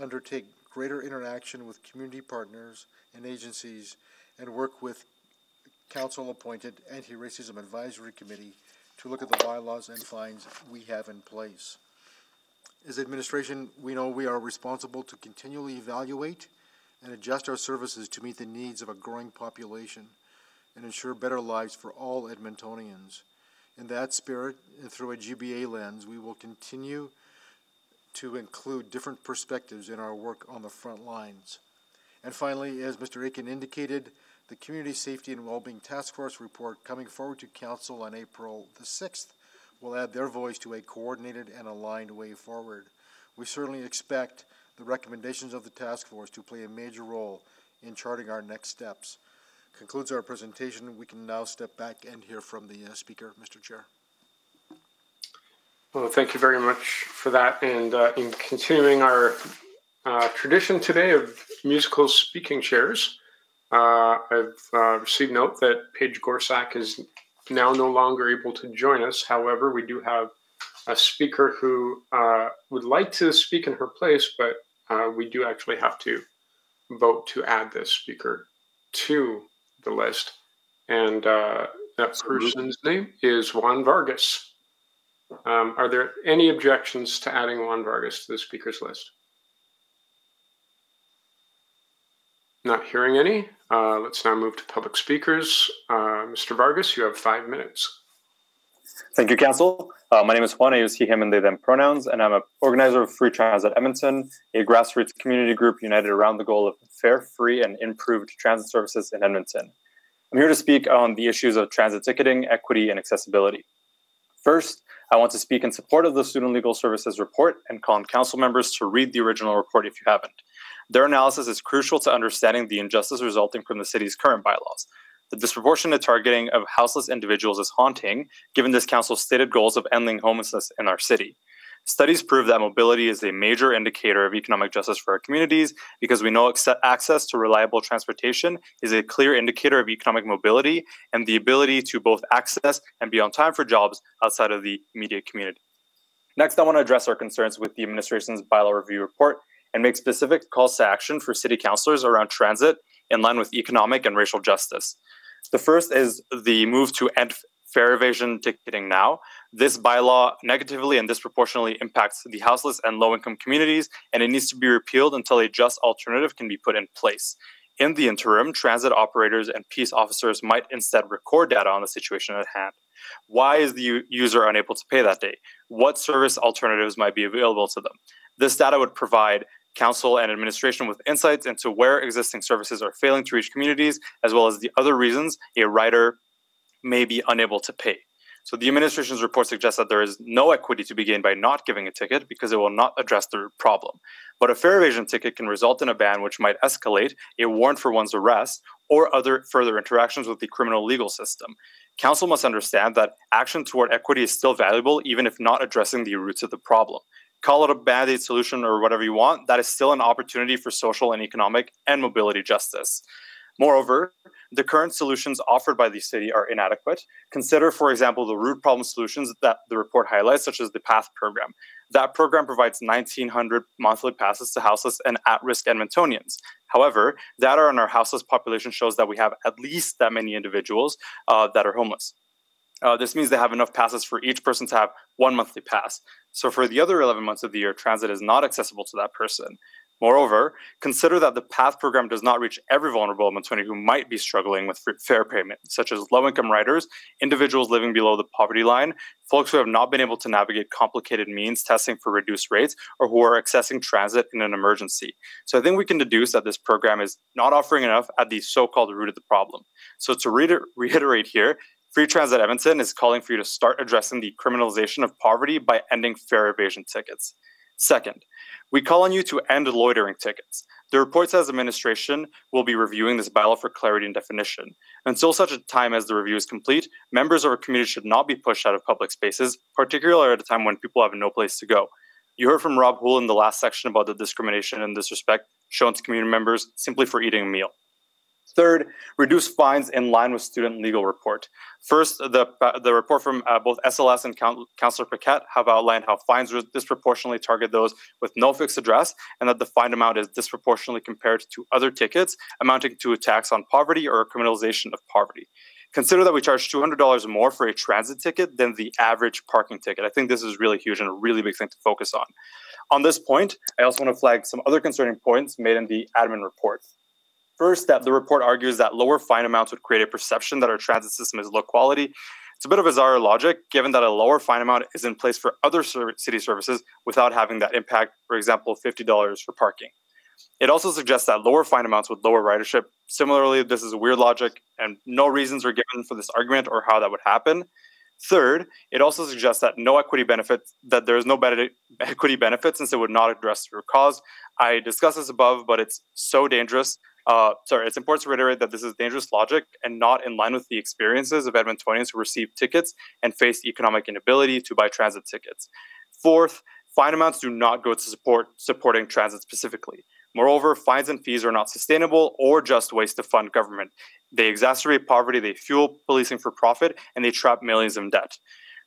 Speaker 9: undertake greater interaction with community partners and agencies, and work with council-appointed Anti-Racism Advisory Committee to look at the bylaws and fines we have in place. As administration, we know we are responsible to continually evaluate and adjust our services to meet the needs of a growing population and ensure better lives for all Edmontonians. In that spirit, and through a GBA lens, we will continue to include different perspectives in our work on the front lines. And finally, as Mr. Aiken indicated, the Community Safety and Wellbeing Task Force report coming forward to Council on April the 6th will add their voice to a coordinated and aligned way forward. We certainly expect the recommendations of the task force to play a major role in charting our next steps. Concludes our presentation. We can now step back and hear from the uh, speaker, Mr. Chair.
Speaker 1: Well, thank you very much for that. And uh, in continuing our uh, tradition today of musical speaking chairs, uh, I've uh, received note that Paige Gorsak is now no longer able to join us. However, we do have a speaker who uh, would like to speak in her place, but uh, we do actually have to vote to add this speaker to the list. And uh, that person's name is Juan Vargas. Um, are there any objections to adding Juan Vargas to the speaker's list? Not hearing any. Uh, let's now move to public speakers. Uh, Mr. Vargas, you have
Speaker 30: five minutes. Thank you, Council. Uh, my name is Juan. I use he, him, and they, them pronouns, and I'm an organizer of Free Transit at Edmonton, a grassroots community group united around the goal of fair, free, and improved transit services in Edmonton. I'm here to speak on the issues of transit ticketing, equity, and accessibility. First, I want to speak in support of the Student Legal Services report and call on council members to read the original report if you haven't. Their analysis is crucial to understanding the injustice resulting from the city's current bylaws. The disproportionate targeting of houseless individuals is haunting, given this council's stated goals of ending homelessness in our city. Studies prove that mobility is a major indicator of economic justice for our communities because we know access to reliable transportation is a clear indicator of economic mobility and the ability to both access and be on time for jobs outside of the immediate community. Next, I want to address our concerns with the administration's bylaw review report and make specific calls to action for city councilors around transit in line with economic and racial justice. The first is the move to end fare evasion ticketing now. This bylaw negatively and disproportionately impacts the houseless and low income communities, and it needs to be repealed until a just alternative can be put in place. In the interim, transit operators and peace officers might instead record data on the situation at hand. Why is the user unable to pay that day? What service alternatives might be available to them? This data would provide council and administration with insights into where existing services are failing to reach communities, as well as the other reasons a rider may be unable to pay. So the administration's report suggests that there is no equity to be gained by not giving a ticket because it will not address the problem. But a fare evasion ticket can result in a ban which might escalate, a warrant for one's arrest, or other further interactions with the criminal legal system. Council must understand that action toward equity is still valuable even if not addressing the roots of the problem call it a band-aid solution or whatever you want, that is still an opportunity for social and economic and mobility justice. Moreover, the current solutions offered by the city are inadequate. Consider, for example, the root problem solutions that the report highlights, such as the PATH program. That program provides 1,900 monthly passes to houseless and at risk Edmontonians. However, data on our houseless population shows that we have at least that many individuals uh, that are homeless. Uh, this means they have enough passes for each person to have one monthly pass. So for the other 11 months of the year, transit is not accessible to that person. Moreover, consider that the PATH program does not reach every vulnerable Edmontonian who might be struggling with fare payment, such as low income riders, individuals living below the poverty line, folks who have not been able to navigate complicated means testing for reduced rates, or who are accessing transit in an emergency. So I think we can deduce that this program is not offering enough at the so called root of the problem. So to reiter- reiterate here, Free Transit Edmonton is calling for you to start addressing the criminalization of poverty by ending fare evasion tickets. Second, we call on you to end loitering tickets. The report says administration will be reviewing this bylaw for clarity and definition. Until such a time as the review is complete, members of our community should not be pushed out of public spaces, particularly at a time when people have no place to go. You heard from Rob Houle in the last section about the discrimination in this respect shown to community members simply for eating a meal. Third, reduce fines in line with student legal report. First, the, the report from uh, both SLS and Councillor Paquette have outlined how fines disproportionately target those with no fixed address and that the fine amount is disproportionately compared to other tickets amounting to a tax on poverty or a criminalization of poverty. Consider that we charge $200 more for a transit ticket than the average parking ticket. I think this is really huge and a really big thing to focus on. On this point, I also want to flag some other concerning points made in the admin report. First that the report argues that lower fine amounts would create a perception that our transit system is low quality. It's a bit of bizarre logic, given that a lower fine amount is in place for other city services without having that impact, for example, $50 for parking. It also suggests that lower fine amounts would lower ridership. Similarly, this is weird logic, and no reasons are given for this argument or how that would happen. Third, it also suggests that no equity benefits, that there is no equity benefit since it would not address your cause. I discussed this above, but it's so dangerous uh, sorry, it's important to reiterate that this is dangerous logic and not in line with the experiences of Edmontonians who received tickets and faced economic inability to buy transit tickets. Fourth, fine amounts do not go to support supporting transit specifically. Moreover, fines and fees are not sustainable or just ways to fund government. They exacerbate poverty, they fuel policing for profit, and they trap millions in debt.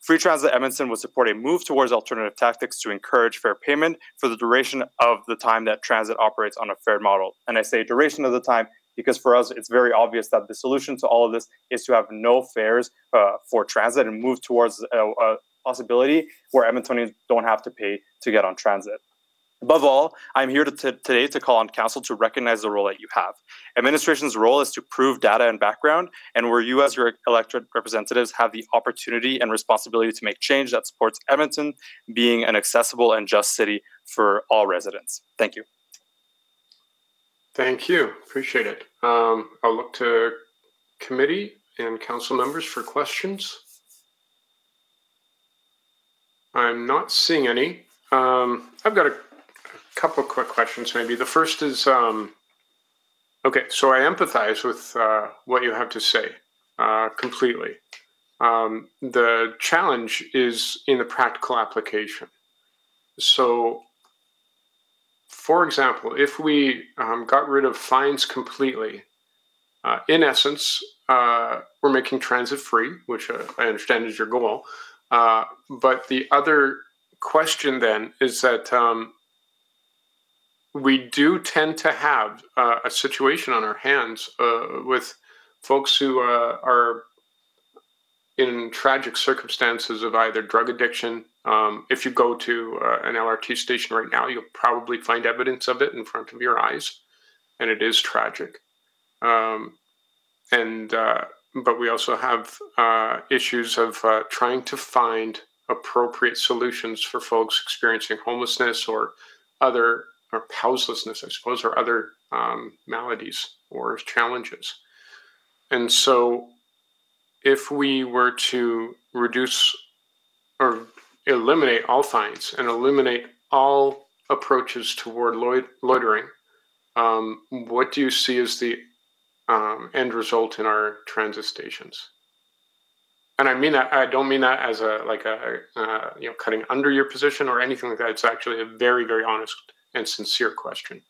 Speaker 30: Free Transit Edmonton would support a move towards alternative tactics to encourage fare payment for the duration of the time that transit operates on a fare model. And I say duration of the time because for us, it's very obvious that the solution to all of this is to have no fares uh, for transit and move towards a, a possibility where Edmontonians don't have to pay to get on transit. Above all, I'm here to t- today to call on Council to recognize the role that you have. Administration's role is to prove data and background, and where you, as your elected representatives, have the opportunity and responsibility to make change that supports Edmonton being an accessible and just city for all residents. Thank you.
Speaker 1: Thank you. Appreciate it. Um, I'll look to committee and council members for questions. I'm not seeing any. Um, I've got a couple quick questions, maybe. The first is um, okay, so I empathize with uh, what you have to say uh, completely. Um, the challenge is in the practical application. So, for example, if we um, got rid of fines completely, uh, in essence, uh, we're making transit free, which uh, I understand is your goal. Uh, but the other question then is that um, we do tend to have uh, a situation on our hands uh, with folks who uh, are in tragic circumstances of either drug addiction. Um, if you go to uh, an LRT station right now, you'll probably find evidence of it in front of your eyes, and it is tragic. Um, and uh, but we also have uh, issues of trying to find appropriate solutions for folks experiencing homelessness or other or houselessness, I suppose, or other um, maladies or challenges. And so, if we were to reduce or eliminate all fines and eliminate all approaches toward loitering, um, what do you see as the um, end result in our transit stations? And I mean that I don't mean that as a like a uh, you know cutting under your position or anything like that. It's
Speaker 30: actually a very very honest and sincere question.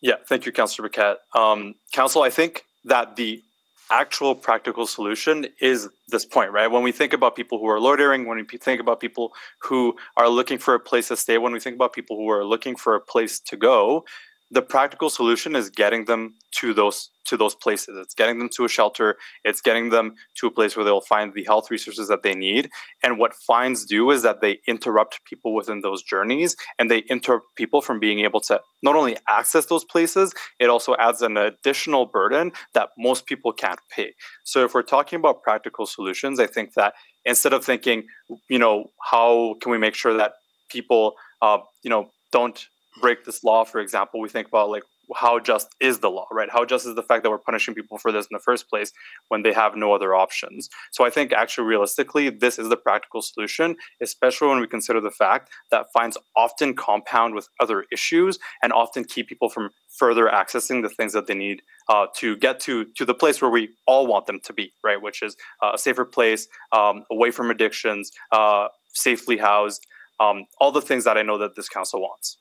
Speaker 30: Yeah, thank you, Councillor Paquette. Um, Council, I think that the actual practical solution is this point, right? When we think about people who are loitering, when we think about people who are looking for a place to stay, when we think about people who are looking for a place to go, the practical solution is getting them to those to those places it's getting them to a shelter it's getting them to a place where they'll find the health resources that they need and what fines do is that they interrupt people within those journeys and they interrupt people from being able to not only access those places it also adds an additional burden that most people can't pay so if we're talking about practical solutions i think that instead of thinking you know how can we make sure that people uh, you know don't break this law, for example, we think about like how just is the law, right? How just is the fact that we're punishing people for this in the first place when they have no other options? So I think actually realistically, this is the practical solution, especially when we consider the fact that fines often compound with other issues and often keep people from further accessing the things that they need uh, to get to to the place where we all want them to be, right? Which is uh, a safer place, um, away from addictions, uh, safely housed, um, all the things that I know that this council wants.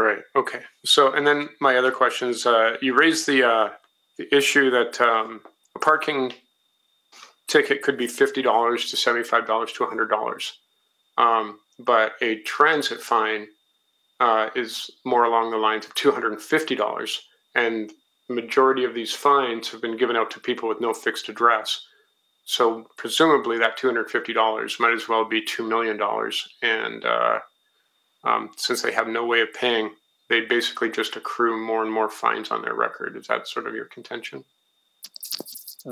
Speaker 30: Right. Okay. So, and then my other questions. Uh, you raised
Speaker 1: the uh, the issue that um, a parking ticket could be fifty dollars to seventy five dollars to hundred dollars, um, but a transit fine uh, is more along the lines of two hundred and fifty dollars, and majority of these fines have been given out to people with no fixed address. So presumably that two hundred fifty dollars might as well be two million dollars, and uh, um, since they have no way of paying, they basically just accrue more and more fines on their record. Is
Speaker 30: that sort of your contention?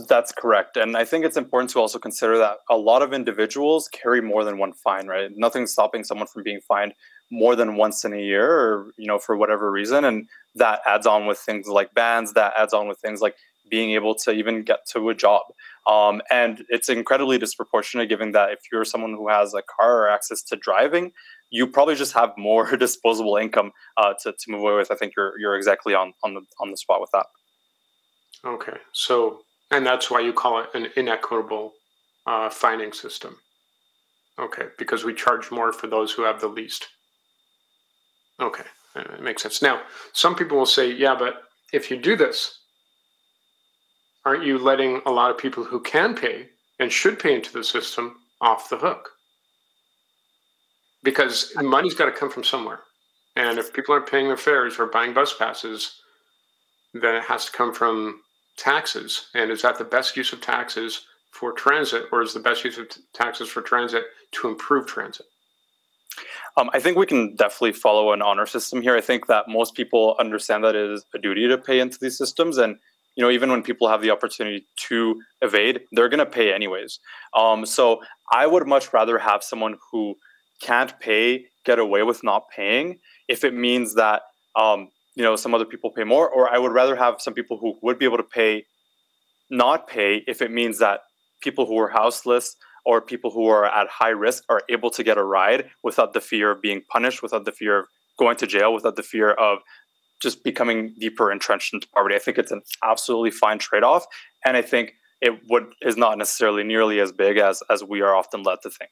Speaker 30: That's correct. And I think it's important to also consider that a lot of individuals carry more than one fine, right? Nothing's stopping someone from being fined more than once in a year or, you know, for whatever reason. And that adds on with things like bans, that adds on with things like being able to even get to a job. Um, and it's incredibly disproportionate given that if you're someone who has a car or access to driving, you probably just have more disposable income uh, to, to move away with. I think you're you're exactly on on the on the spot with that. Okay, so and that's why you call it an inequitable
Speaker 1: uh, finding system. Okay, because we charge more for those who have the least. Okay, it makes sense. Now, some people will say, yeah, but if you do this, aren't you letting a lot of people who can pay and should pay into the system off the hook? because money's got to come from somewhere. And if people aren't paying their fares or buying bus passes, then it has to come from taxes. And is that the best use of taxes for transit, or is
Speaker 30: the best use of t- taxes for transit to improve transit? Um, I think we can definitely follow an honor system here. I think that most people understand that it is a duty to pay into these systems, and you know even when people have the opportunity to evade, they're going to pay anyways. Um, so I would much rather have someone who can't pay get away with not paying if it means that um, you know some other people pay more or i would rather have some people who would be able to pay not pay if it means that people who are houseless or people who are at high risk are able to get a ride without the fear of being punished without the fear of going to jail without the fear of just becoming deeper entrenched into poverty i think it's an absolutely fine trade-off and i think it would is not necessarily nearly as big as as we are often led to think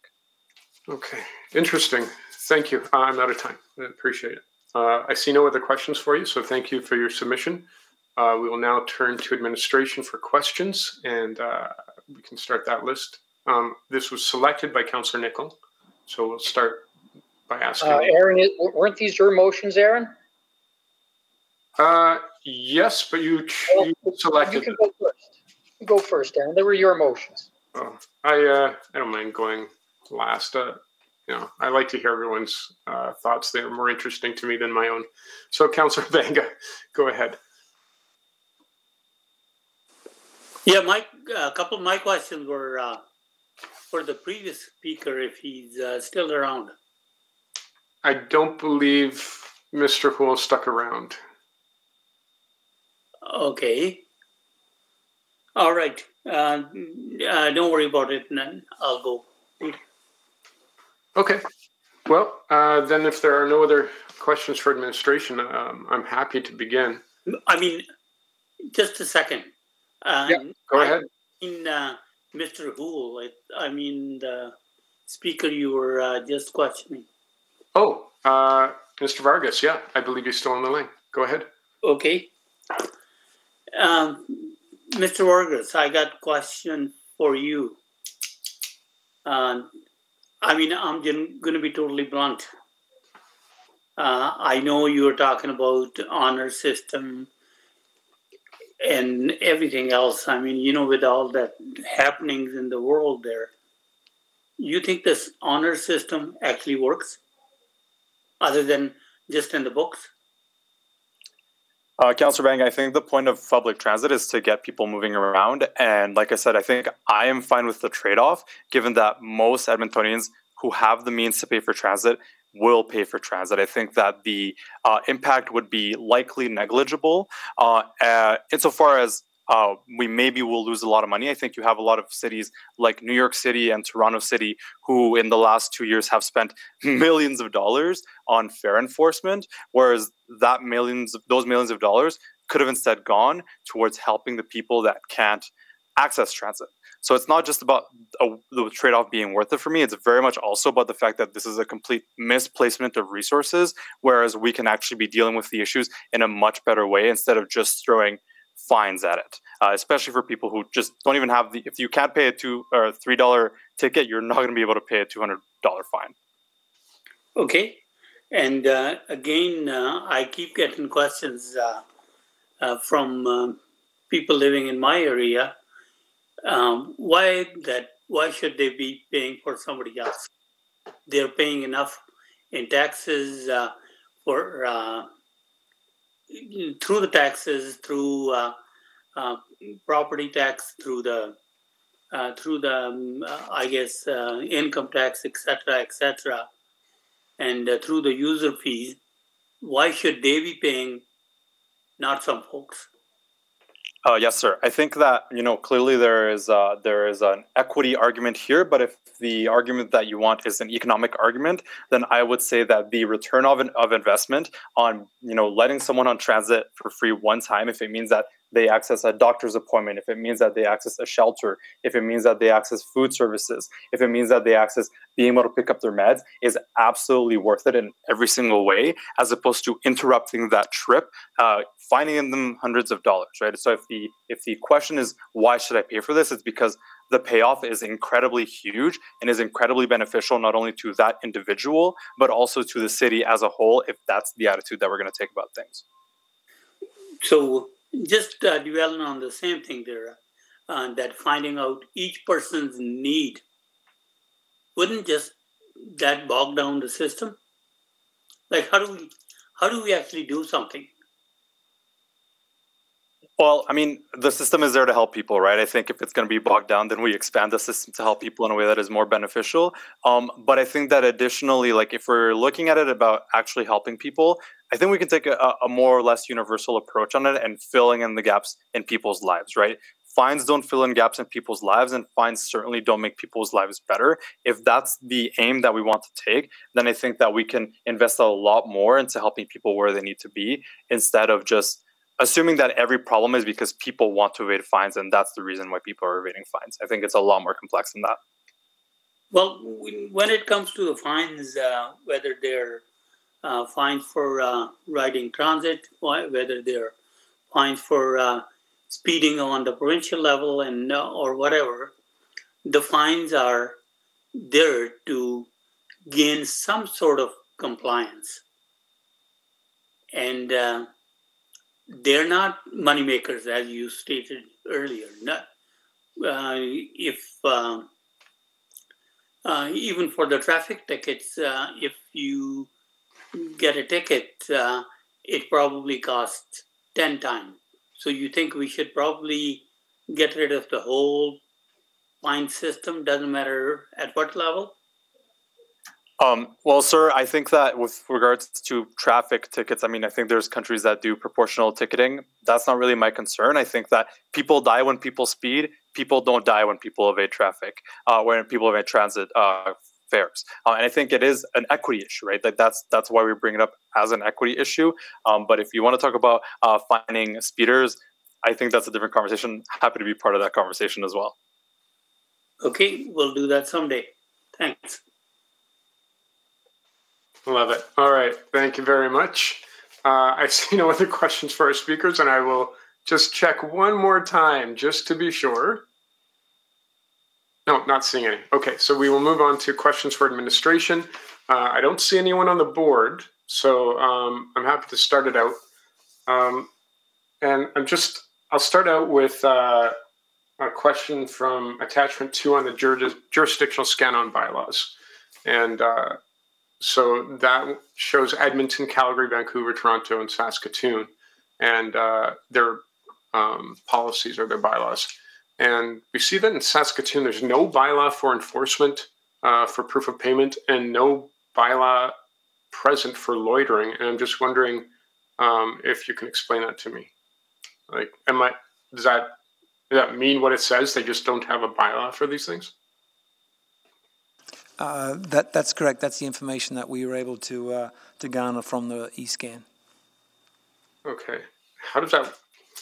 Speaker 30: Okay, interesting. Thank you. Uh, I'm out
Speaker 1: of time. I appreciate it. Uh, I see no other questions for you, so thank you for your submission. Uh, we will now turn to administration for questions, and uh, we can start that list. Um, this was selected by Councillor Nickel, so we'll start by asking. Uh, Aaron,
Speaker 7: weren't these your motions, Aaron? Uh, yes, but you, well, oh, selected. You can go first. You go first, Aaron. They were your motions. Oh,
Speaker 1: I I don't mind going Last, You know, I like to hear everyone's uh, thoughts. They are more interesting to me than my own. So, Councillor Banga, go ahead. Yeah, my uh, a couple of my questions were uh, for
Speaker 20: the previous speaker if he's uh, still around. I don't
Speaker 1: believe Mr. Houle stuck around.
Speaker 20: Okay. All right. Uh, uh, don't worry about it, and I'll go.
Speaker 1: Okay. Well, uh, then if there are no other questions for administration, um, I'm happy to begin. I mean, just a second.
Speaker 20: Um, yeah, go ahead. I mean, uh, Mr. Houle, I, I, mean, the speaker you were uh, just questioning. Oh, uh, Mr. Vargas, yeah, I believe he's still on the line. Go ahead. Okay. Um, Mr. Vargas, I got question for you. Um, I mean, I'm going to be totally blunt. Uh, I know you are talking about honor system and everything else. I mean, you know, with all that happenings in the world there, you think this honor system actually works other than just in the books?
Speaker 30: Uh, Councillor Banga, I think the point of public transit is to get people moving around. And like I said, I think I am fine with the trade off, given that most Edmontonians who have the means to pay for transit will pay for transit. I think that the uh, impact would be likely negligible uh, uh, insofar as uh, we maybe will lose a lot of money. I think you have a lot of cities like New York City and Toronto City who, in the last two years, have spent millions of dollars on fare enforcement, whereas that millions, those millions of dollars could have instead gone towards helping the people that can't access transit. So it's not just about a, the trade off being worth it for me. It's very much also about the fact that this is a complete misplacement of resources, whereas we can actually be dealing with the issues in a much better way instead of just throwing fines at it, uh, especially for people who just don't even have the. If you can't pay a two or three dollar ticket, you're not going to be able to pay a two hundred dollar fine. Okay,
Speaker 20: and uh, again, uh, I keep getting questions uh, uh, from uh, people living in my area. Um, why that? Why should they be paying for somebody else? They're paying enough in taxes for through the taxes, through uh, uh, property tax, through the uh, through the um, uh, I guess uh, income tax, etc., etc., and uh, through the user
Speaker 30: fees. Why should they be paying, not some folks? Uh, yes, sir. I think that you know clearly there is uh, there is an equity argument here, but if the argument that you want is an economic argument, then I would say that the return of an, of investment on you know letting someone on transit for free one time, if it means that they access a doctor's appointment, if it means that they access a shelter, if it means that they access food services, if it means that they access being able to pick up their meds, is absolutely worth it in every single way, as opposed to interrupting that trip, uh, finding them hundreds of dollars, right? So if the if the question is why should I pay for this, it's because the payoff is incredibly huge and is incredibly beneficial not only to that individual but also to the city as a whole if that's the attitude that we're going to take about things so
Speaker 20: just uh, dwelling on the same thing there, uh, that finding out each person's need wouldn't just that bog down the system? Like how do we how do we actually do something?
Speaker 30: Well, I mean, the system is there to help people, right? I think if it's going to be bogged down, then we expand the system to help people in a way that is more beneficial. Um, but I think that additionally, like if we're looking at it about actually helping people, I think we can take a, a more or less universal approach on it and filling in the gaps in people's lives, right? fines don't fill in gaps in people's lives and fines certainly don't make people's lives better if that's the aim that we want to take then i think that we can invest a lot more into helping people where they need to be instead of just assuming that every problem is because people want to evade fines and that's the reason why people are evading fines i think it's a lot more complex than that
Speaker 20: well when it comes to the fines uh, whether they're uh, fines for uh, riding transit, whether they're fines for uh, speeding on the provincial level and uh, or whatever, the fines are there to gain some sort of compliance, and uh, they're not money makers, as you stated earlier. Not, uh, if um, even for the traffic tickets, if you get a ticket, uh, it probably costs 10 times. So you think we should probably get rid of the whole fine system, doesn't matter at what level?
Speaker 30: Um, well, sir, I think that with regards to traffic tickets, I mean, I think there's countries that do proportional ticketing. That's not really my concern. I think that people die when people speed. People don't die when people evade traffic, uh, when people evade transit uh, fares. Uh, and I think it is an equity issue, right? Like that's that's why we bring it up as an equity issue. Um, but if you want to talk about uh, finding speeders, I think that's a different conversation. Happy to be part of that conversation as well. Okay, we'll do that someday. Thanks. Love it. All right.
Speaker 1: Thank you very much. Uh, I see no other questions for our speakers, and I will just check one more time just to be sure. No, not seeing any. Okay, so we will move on to questions for administration. Uh, I don't see anyone on the board, so um, I'm happy to start it out. Um, and I'm just, I'll start out with uh, a question from attachment two on the jur jurisdictional scan on bylaws. And uh, so that shows Edmonton, Calgary, Vancouver, Toronto, and Saskatoon, and uh, their um, policies or their bylaws. And we see that in Saskatoon, there's no bylaw for enforcement uh, for proof of payment and no bylaw present for loitering. And I'm just wondering um, if you can explain that to me. Like, am I, does that, does that mean what it says? They just don't have a bylaw for these things?
Speaker 29: Uh, that, that's correct. That's the information that we were able to, uh, to garner from the e-scan.
Speaker 1: Okay. How does that,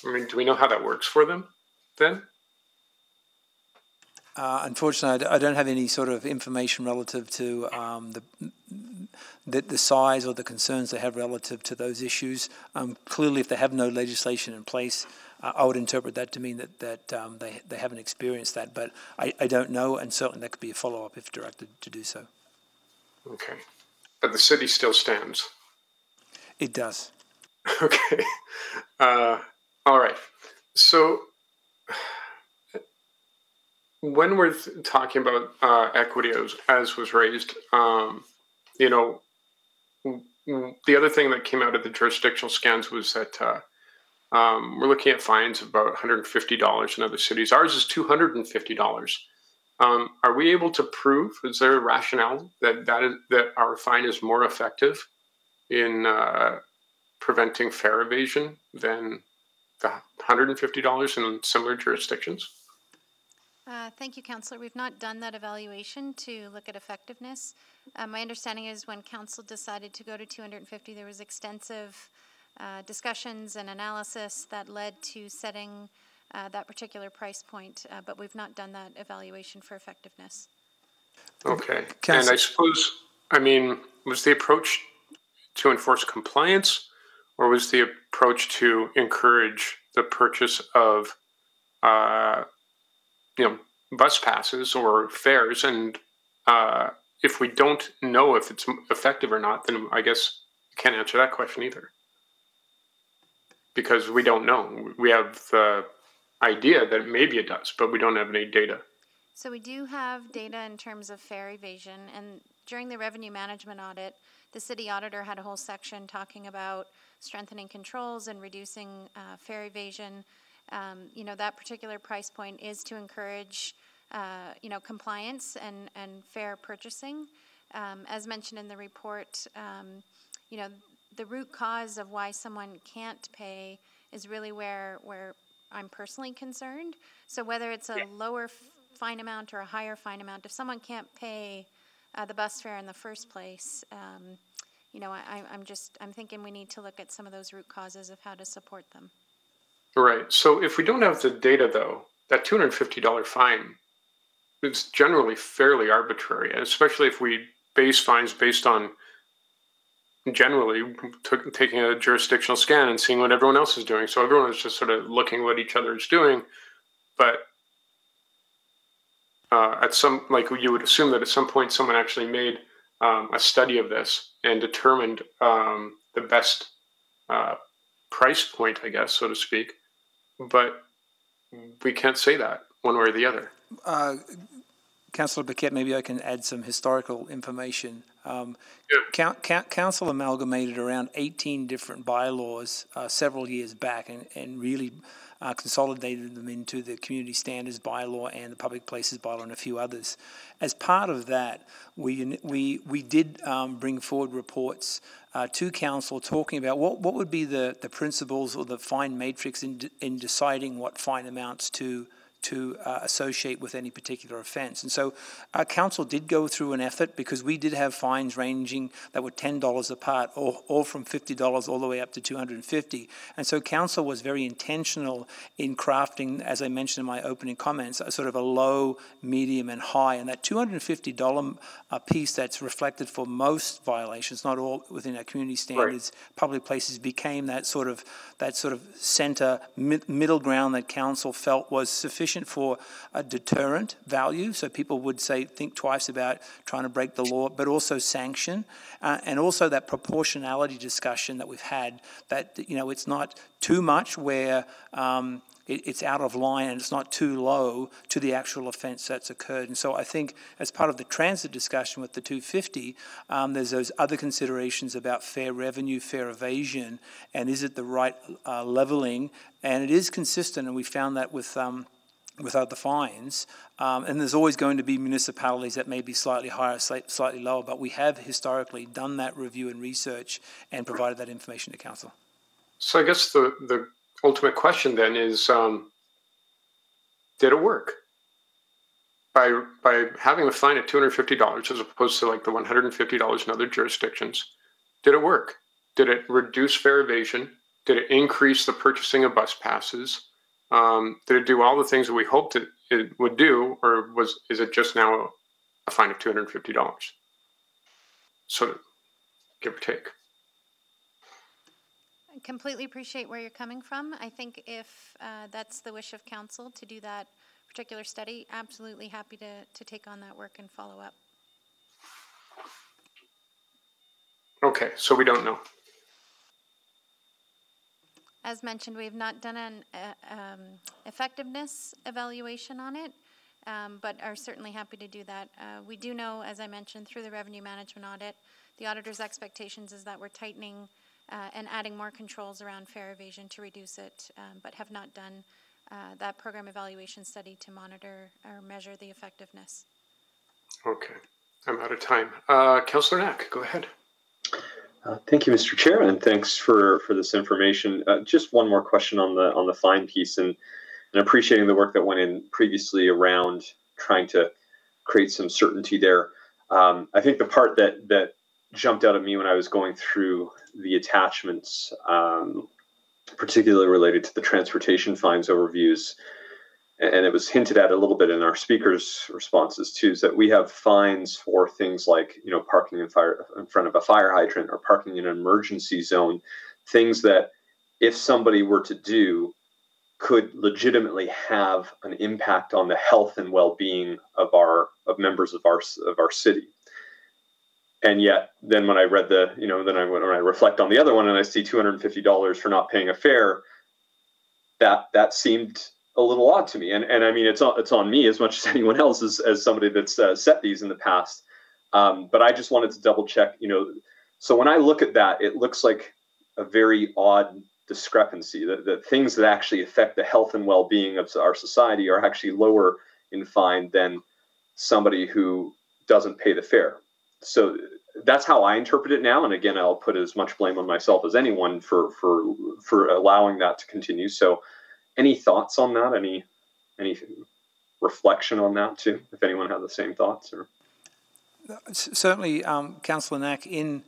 Speaker 1: I mean, do we know how that works for them then?
Speaker 29: Uh, unfortunately, I don't have any sort of information relative to um, the, the, the size or the concerns they have relative to those issues. Um, clearly, if they have no legislation in place, uh, I would interpret that to mean that that um, they they haven't experienced that. But I, I don't know, and certainly that could be a follow up if directed to do so. Okay,
Speaker 1: but the city still stands.
Speaker 29: It does. Okay.
Speaker 1: Uh, all right. So when we're talking about uh, equity as, as, was raised, um, you know, the other thing that came out of the jurisdictional scans was that uh, um, we're looking at fines of about $150 in other cities. Ours is $250. Um, are we able to prove? Is there a rationale that that, is, that our fine is more effective in uh, preventing fare evasion than the $150 in similar jurisdictions?
Speaker 27: Uh, thank you, Councillor. We've not done that evaluation to look at effectiveness. Uh, my understanding is when Council decided to go to 250, there was extensive uh, discussions and analysis that led to setting uh, that particular price point, uh, but we've not done that evaluation for effectiveness.
Speaker 1: Okay. Council. And I suppose, I mean, was the approach to enforce compliance or was the approach to encourage the purchase of uh, you know bus passes or fares, and uh, if we don't know if it's effective or not, then I guess we can't answer that question either because we don't know. We have the idea that maybe it does, but we don't have any data.
Speaker 27: So we do have data in terms of fare evasion, and during the revenue management audit, the city auditor had a whole section talking about strengthening controls and reducing uh, fare evasion um, you know, that particular price point is to encourage, uh, you know, compliance and, and fare purchasing. Um, as mentioned in the report, um, you know, the root cause of why someone can't pay is really where, where I'm personally concerned. So whether it's a yeah. lower fine amount or a higher fine amount, if someone can't pay uh, the bus fare in the first place, um, you know, I, I'm just, I'm thinking we need to look at some of those root causes of how to support them.
Speaker 1: Right. So if we don't have the data, though, that $250 fine is generally fairly arbitrary, especially if we base fines based on generally taking a jurisdictional scan and seeing what everyone else is doing. So everyone is just sort of looking what each other is doing, but uh, at some like you would assume that at some point someone actually made um, a study of this and determined um, the best uh, price point, I guess, so to speak, but we can't say that one way or the other.
Speaker 29: Uh, Councillor Paquette, maybe I can add some historical information. Um, yeah. Council amalgamated around 18 different bylaws uh, several years back and, and really uh, consolidated them into the Community Standards Bylaw and the Public Places Bylaw and a few others. As part of that, we, we, we did um, bring forward reports uh, to council talking about what, what would be the, the principles or the fine matrix in, in deciding what fine amounts to to uh, associate with any particular offense. And so our council did go through an effort because we did have fines ranging that were $10 apart, or, or from $50 all the way up to 250. And so council was very intentional in crafting, as I mentioned in my opening comments, a sort of a low, medium, and high. And that $250 uh, piece that's reflected for most violations, not all within our community standards, right. public places became that sort of that sort of center middle ground that council felt was sufficient sufficient for a deterrent value, so people would say think twice about trying to break the law, but also sanction, uh, and also that proportionality discussion that we've had. That you know, it's not too much where. Um, it's out of line and it's not too low to the actual offence that's occurred. And so I think as part of the transit discussion with the 250, um, there's those other considerations about fare revenue, fare evasion, and is it the right uh, levelling? And it is consistent, and we found that with. Um, without the fines. Um, and there's always going to be municipalities that may be slightly higher, slightly lower, but we have historically done that review and research and provided that information to council.
Speaker 1: So I guess the, the ultimate question then is, um, did it work? By, by having a fine at $250 as opposed to like the $150 in other jurisdictions, did it work? Did it reduce fare evasion? Did it increase the purchasing of bus passes? um, did it do all the things that we hoped it, it would do, or was is it just now a fine of two hundred fifty dollars? So, give or take.
Speaker 27: I completely appreciate where you're coming from. I think if uh, that's the wish of council to do that particular study, absolutely happy to to take on that work and follow up.
Speaker 1: Okay, so we don't know.
Speaker 27: As mentioned, we have not done an uh, um, effectiveness evaluation on it, um, but are certainly happy to do that. Uh, we do know, as I mentioned, through the revenue management audit, the auditor's expectations is that we're tightening uh, and adding more controls around fare evasion to reduce it, um, but have not done uh, that program evaluation study to monitor or measure the effectiveness.
Speaker 1: Okay, I'm out of time. Uh, Councillor Knack, go ahead.
Speaker 2: Uh, thank you, Mr. Chairman. Thanks for, for this information. Uh, just one more question on the on the fine piece and, and appreciating the work that went in previously around trying to create some certainty there. Um, I think the part that that jumped out at me when I was going through the attachments, um, particularly related to the transportation fines overviews, and it was hinted at a little bit in our speakers' responses too, is that we have fines for things like you know parking in fire in front of a fire hydrant or parking in an emergency zone, things that if somebody were to do could legitimately have an impact on the health and well-being of our of members of our of our city. And yet, then when I read the you know then I when I reflect on the other one and I see two hundred and fifty dollars for not paying a fare, that that seemed a little odd to me. And and I mean, it's on it's on me as much as anyone else as as somebody that's uh, set these in the past. Um, but I just wanted to double check. You know, so when I look at that, it looks like a very odd discrepancy. That the things that actually affect the health and well being of our society are actually lower in fine than somebody who doesn't pay the fare. So that's how I interpret it now. And again, I'll put as much blame on myself as anyone for for for allowing that to continue. So any thoughts on that? Any any reflection on that too? If anyone had the same thoughts
Speaker 29: or certainly, um, Councillor Knack in.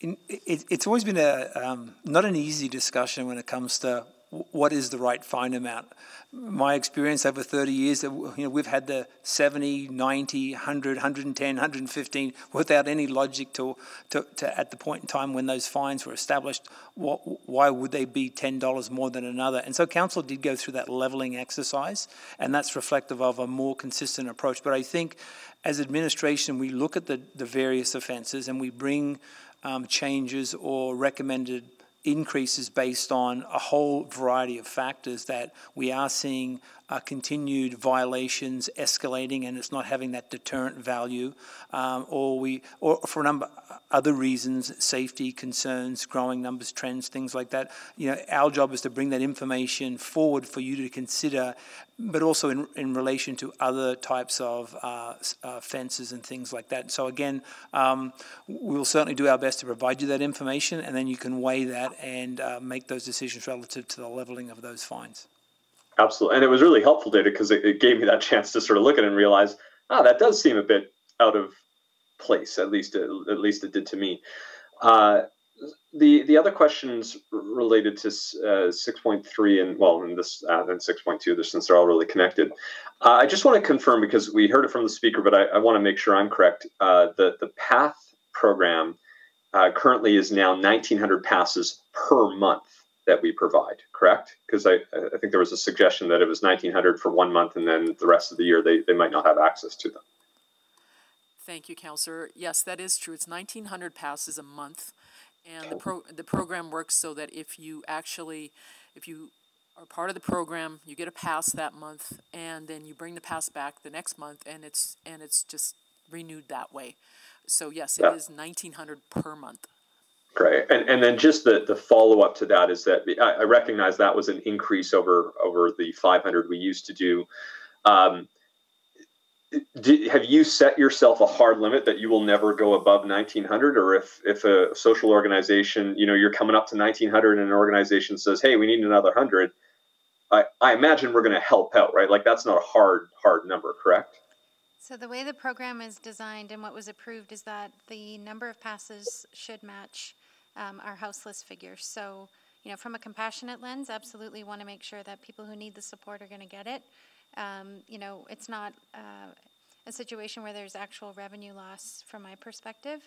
Speaker 29: in it, it's always been a um, not an easy discussion when it comes to what is the right fine amount? My experience over 30 years, uh, you know, we've had the 70, 90, 100, 110, 115 without any logic to, to, to at the point in time when those fines were established, what, why would they be $10 more than another? And so council did go through that leveling exercise, and that's reflective of a more consistent approach. But I think as administration, we look at the, the various offences and we bring um, changes or recommended increases based on a whole variety of factors that we are seeing uh, continued violations escalating and it's not having that deterrent value, um, or we, or for a number other reasons, safety concerns, growing numbers, trends, things like that. You know, our job is to bring that information forward for you to consider, but also in, in relation to other types of uh, uh, fences and things like that. So again, um, we'll certainly do our best to provide you that information, and then you can weigh that and uh, make those decisions relative to the leveling of those fines.
Speaker 2: Absolutely. And it was really helpful data because it, it, gave me that chance to sort of look at it and realize, ah, oh, that does seem a bit out of place. At least, it, at least it did to me. Uh, the the other questions related to uh, 6.3 and well and this uh, and 6.2 since they're all really connected uh, i just want to confirm because we heard it from the speaker but i, I want to make sure i'm correct uh, the, the path program uh, currently is now 1900 passes per month that we provide, correct? Because I, I think there was a suggestion that it was 1900 for one month and then the rest of the year they, they might not have access to them.
Speaker 26: Thank you, Councillor. Yes, that is true. It's 1900 passes a month and the, oh. pro the program works so that if you actually, if you are part of the program, you get a pass that month and then you bring the pass back the next month and it's, and it's just renewed that way. So yes, it yeah. is 1900 per month. Great, and and
Speaker 2: then just the the follow up to that is that I, I recognize that was an increase over over the 500 we used to do. Um, did, have you set yourself a hard limit that you will never go above 1900 or if if a social organization you know you're coming up to 1900 and an organization says hey we need another 100 i i imagine we're going to help out right like that's not a hard hard number correct
Speaker 27: so the way the program is designed and what was approved is that the number of passes should match um, our houseless figures. So, you know, from a compassionate lens, absolutely want to make sure that people who need the support are going to get it. Um, you know, it's not uh, a situation where there's actual revenue loss from my perspective.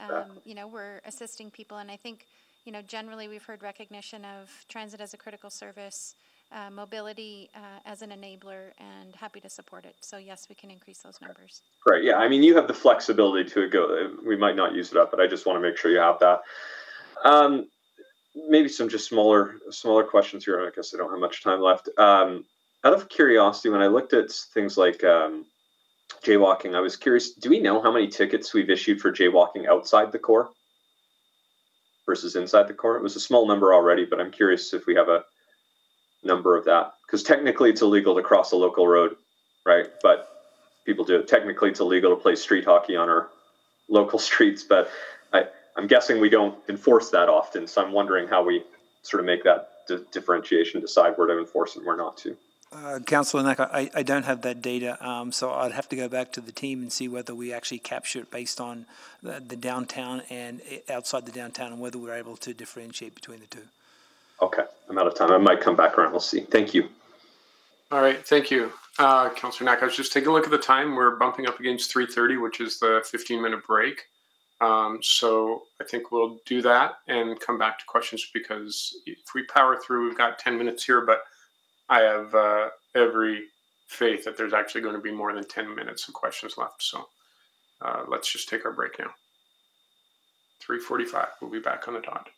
Speaker 27: Um, you know, we're assisting people, and I think, you know, generally we've heard recognition of transit as a critical service, uh, mobility uh, as an enabler, and happy to support it. So, yes, we can increase those numbers.
Speaker 31: Right. Yeah. I mean,
Speaker 2: you have the flexibility to go, we might not use it up, but I just want to make sure you have that. Um, maybe some just smaller smaller questions here. I guess I don't have much time left. Um, out of curiosity, when I looked at things like um, jaywalking, I was curious. Do we know how many tickets we've issued for jaywalking outside the core versus inside the core? It was a small number already, but I'm curious if we have a number of that because technically it's illegal to cross a local road, right? But people do it. Technically, it's illegal to play street hockey on our local streets, but I I'm guessing we don't enforce that often, so I'm wondering how we sort of make that differentiation, decide where to enforce and where not to.
Speaker 29: Uh, Councillor Knack, I, I, don't have that data, um, so I'd have to go back to the team and see whether we actually capture it based on the, the, downtown and eh, outside the downtown and whether we're able to differentiate between the two.
Speaker 2: Okay, I'm out of time. I might come back around. We'll see. Thank you.
Speaker 1: All right, thank you. Uh, Councillor Knack, I was just taking a look at the time. We're bumping up against 3.30, which is the 15-minute break. Um, so I think we'll do that and come back to questions because if we power through, we've got 10 minutes here, but I have uh, every faith that there's actually going to be more than 10 minutes of questions left. So
Speaker 18: uh, let's just take our break now. 3.45, we'll be back on the dot.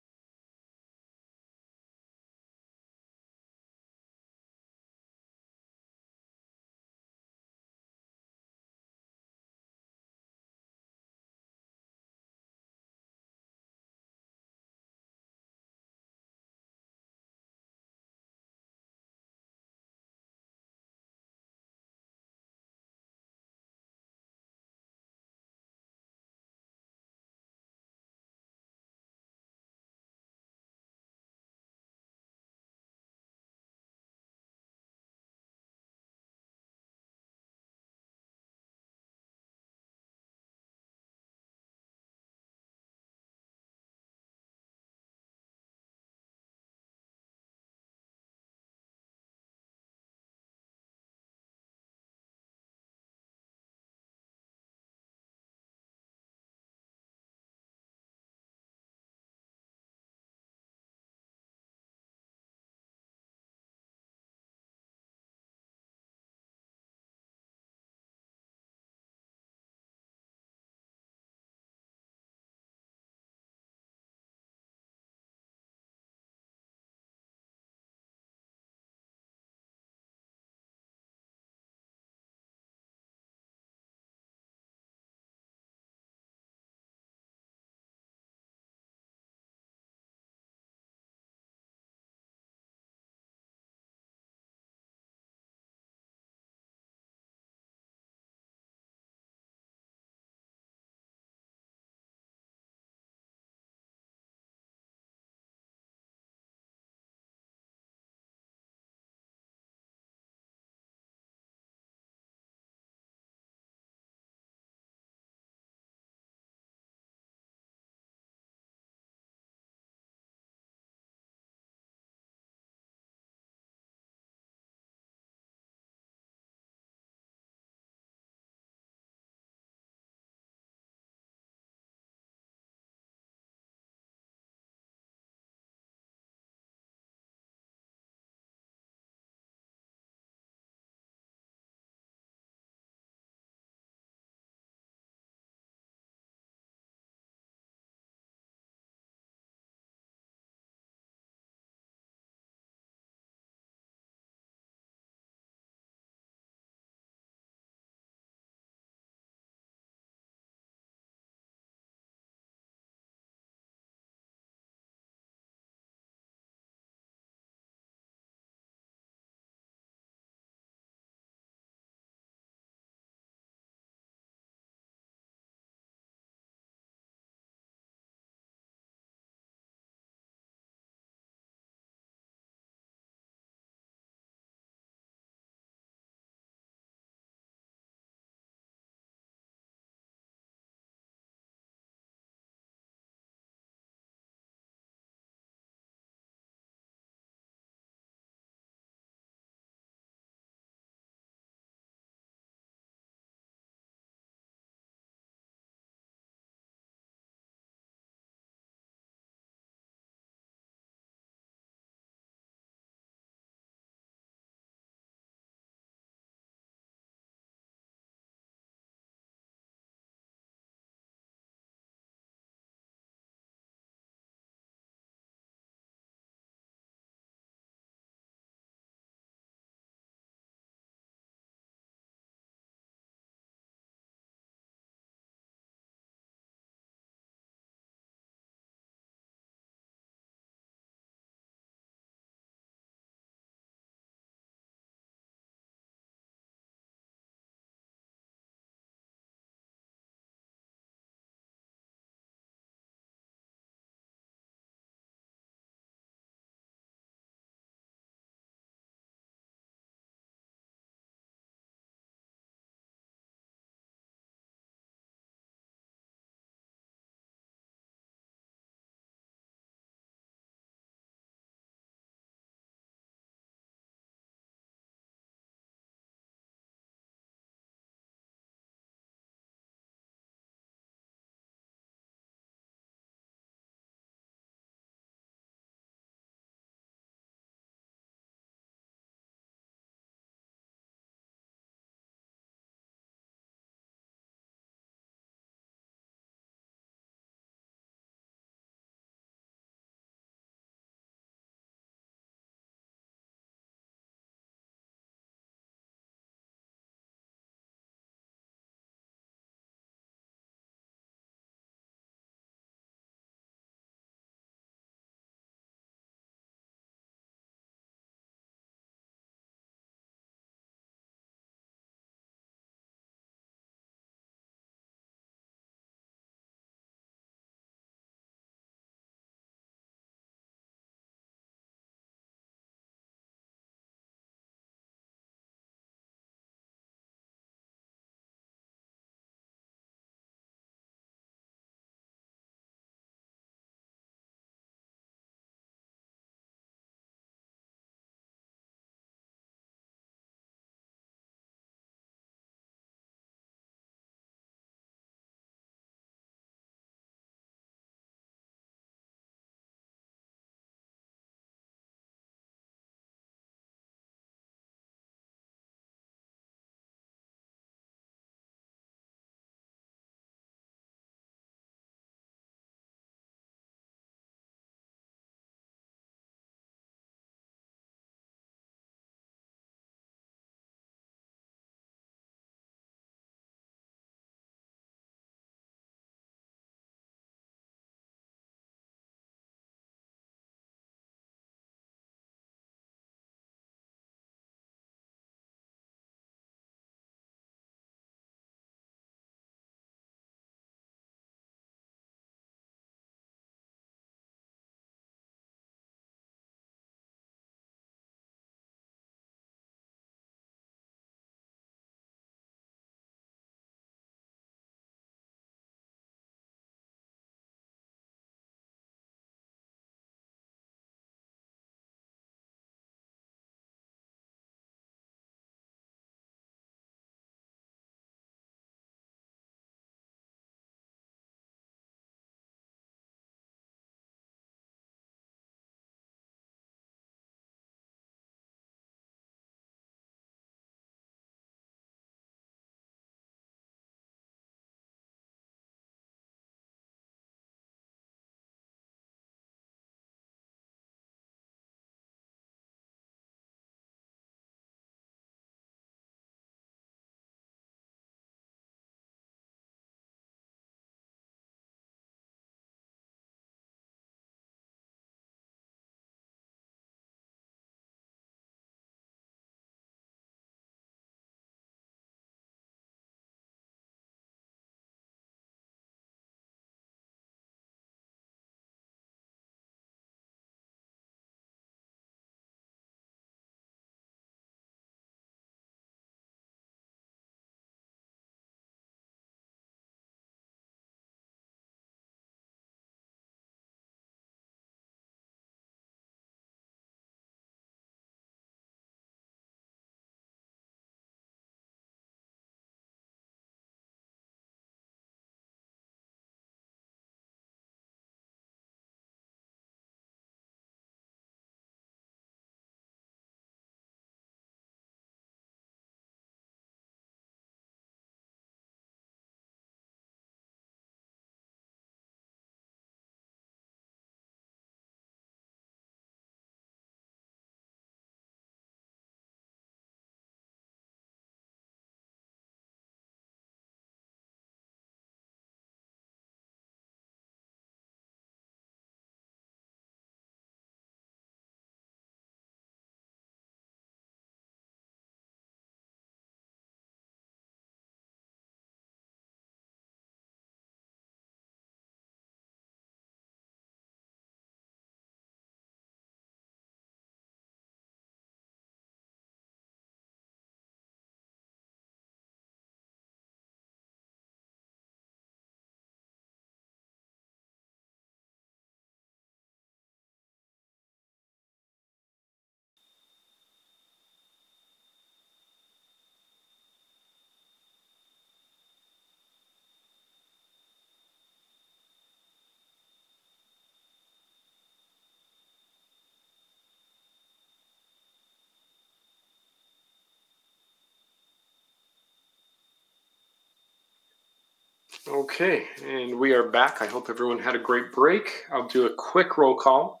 Speaker 1: Okay, and we are back. I hope everyone had a great break. I'll do a quick roll call.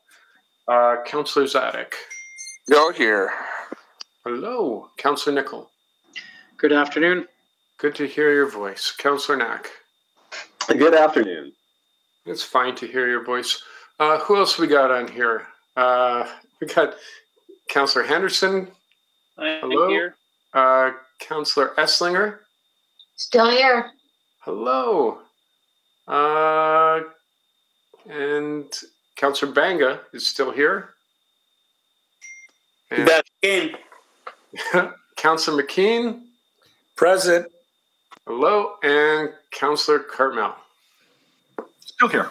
Speaker 1: Uh, Counselor Dziadyk. Go here. Hello, Counselor Nickel. Good afternoon. Good to hear your voice. Counselor Knack.
Speaker 2: Good afternoon.
Speaker 1: It's fine to hear your voice. Uh, who else we got on here? Uh, we got Counselor Henderson.
Speaker 23: I'm Hello. Here.
Speaker 1: Uh, Counselor Esslinger.
Speaker 23: Still here.
Speaker 1: Hello. Uh, and Councillor Banga is still here. And Back in. Councillor McKeen. Present. Hello. And Councillor Cartmell. Still here.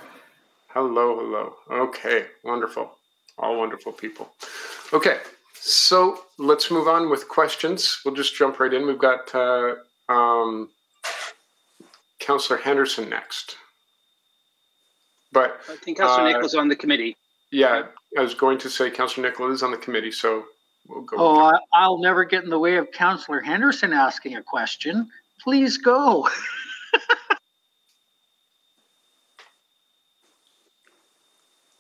Speaker 1: Hello, hello. Okay, wonderful. All wonderful people. Okay, so let's move on with questions. We'll just jump right in. We've got uh, um, Councillor Henderson next.
Speaker 11: But I think Councillor uh, Nickel's on the committee. Yeah,
Speaker 1: I was going to say Councillor Nickel's is on the committee, so we'll go. Oh,
Speaker 7: I'll never get in the way of Councillor Henderson asking a question. Please go.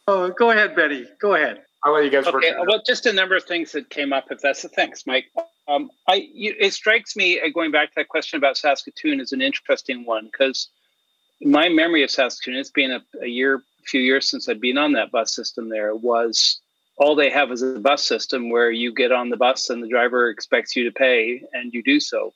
Speaker 11: oh, go ahead, Betty. Go ahead. I'll let you guys okay, Well, just a number of things that came up. If that's the thanks, Mike. Um, I, it strikes me uh, going back to that question about Saskatoon is an interesting one because my memory of Saskatoon, it's been a, a year, few years since i have been on that bus system. There was all they have is a bus system where you get on the bus and the driver expects you to pay and you do so.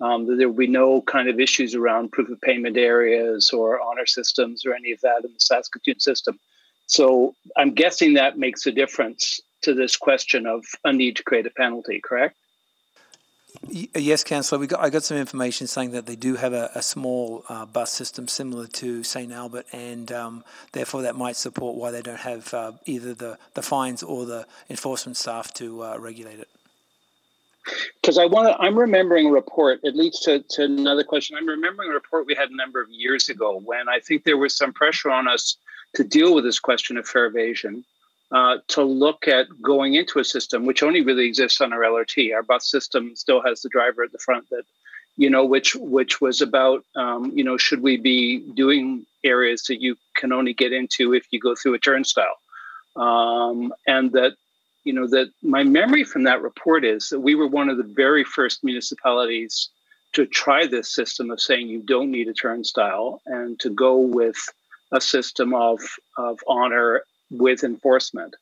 Speaker 11: Um, there will be no kind of issues around proof of payment areas or honor systems or any of that in the Saskatoon system. So I'm guessing that makes a difference to this question of a need to create a penalty, correct?
Speaker 29: Yes, Councillor. We got, I got some information saying that they do have a, a small uh, bus system similar to St Albert, and um, therefore that might support why they don't have uh, either the, the fines or the enforcement staff to uh, regulate it. Because I want to, I'm remembering a report. It leads to, to another question. I'm remembering a report we had a number of
Speaker 11: years ago when I think there was some pressure on us to deal with this question of fare evasion uh, to look at going into a system which only really exists on our LRT. Our bus system still has the driver at the front that, you know, which which was about, um, you know, should we be doing areas that you can only get into if you go through a turnstile, um, and that, you know, that my memory from that report is that we were one of the very first municipalities to try this system of saying you don't need a turnstile and to go with a system of of honor with enforcement.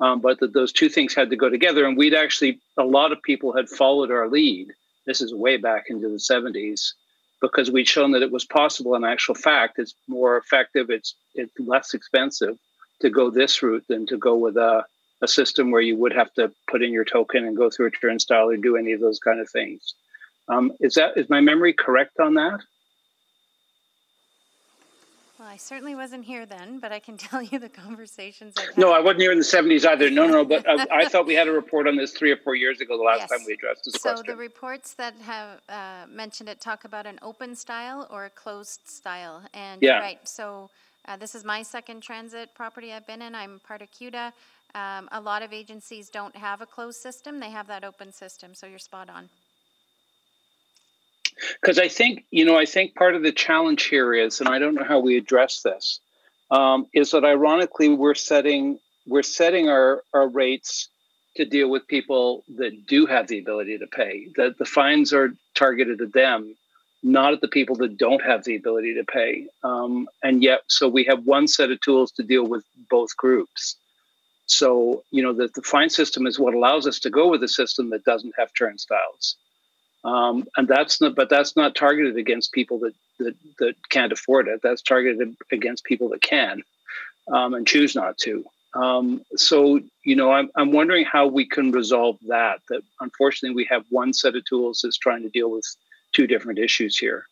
Speaker 11: Um, but that those two things had to go together. And we'd actually, a lot of people had followed our lead. This is way back into the 70s because we'd shown that it was possible in actual fact. It's more effective, it's, it's less expensive to go this route than to go with a, a system where you would have to put in your token and go through a turnstile or do any of those kind of things. Um, is that is my memory correct on that?
Speaker 27: Well, I certainly wasn't here then, but I can tell you the conversations. I've
Speaker 11: had. No, I wasn't here in the 70s either. No, no, but uh, I, I thought we had a report on this three or four years ago, the last yes. time we addressed this so question. So the
Speaker 27: reports that have uh, mentioned it talk about an open style or a closed style. And yeah. right, so uh, this is my second transit property I've been in. I'm part of CUTA. Um, a lot of agencies don't have a closed system, they have that open system, so you're spot on.
Speaker 11: Because I think, you know, I think part of the challenge here is, and I don't know how we address this, um, is that ironically we're setting we're setting our, our rates to deal with people that do have the ability to pay. The, the fines are targeted at them, not at the people that don't have the ability to pay. Um, and yet, so we have one set of tools to deal with both groups. So, you know, the, the fine system is what allows us to go with a system that doesn't have turnstiles. Um, and that's not, but that's not targeted against people that, that, that can't afford it. That's targeted against people that can um, and choose not to. Um, so, you know, I'm, I'm wondering how we can resolve that. That unfortunately, we have one set of tools that's trying to deal with two different issues here.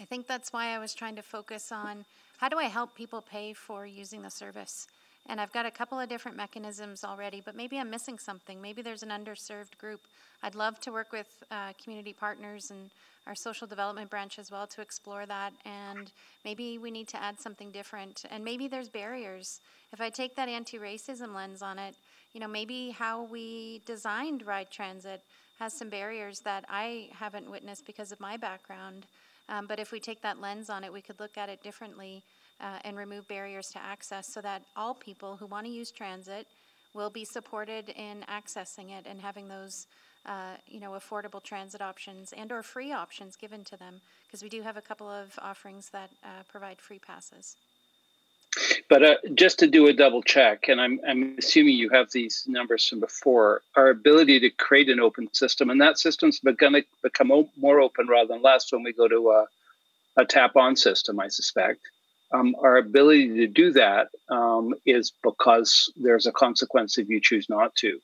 Speaker 27: I think that's why I was trying to focus on how do I help people pay for using the service? And I've got a couple of different mechanisms already, but maybe I'm missing something. Maybe there's an underserved group. I'd love to work with uh, community partners and our social development branch as well to explore that. And maybe we need to add something different. And maybe there's barriers. If I take that anti racism lens on it, you know, maybe how we designed ride transit has some barriers that I haven't witnessed because of my background. Um, but if we take that lens on it, we could look at it differently uh, and remove barriers to access so that all people who want to use transit will be supported in accessing it and having those uh, you know affordable transit options and or free options given to them because we do have a couple of offerings that uh, provide free passes
Speaker 11: but uh, just to do a double check and I'm, I'm assuming you have these numbers from before our ability to create an open system and that system's going to become more open rather than less when we go to a, a tap on system i suspect um, our ability to do that um, is because there's a consequence if you choose not to.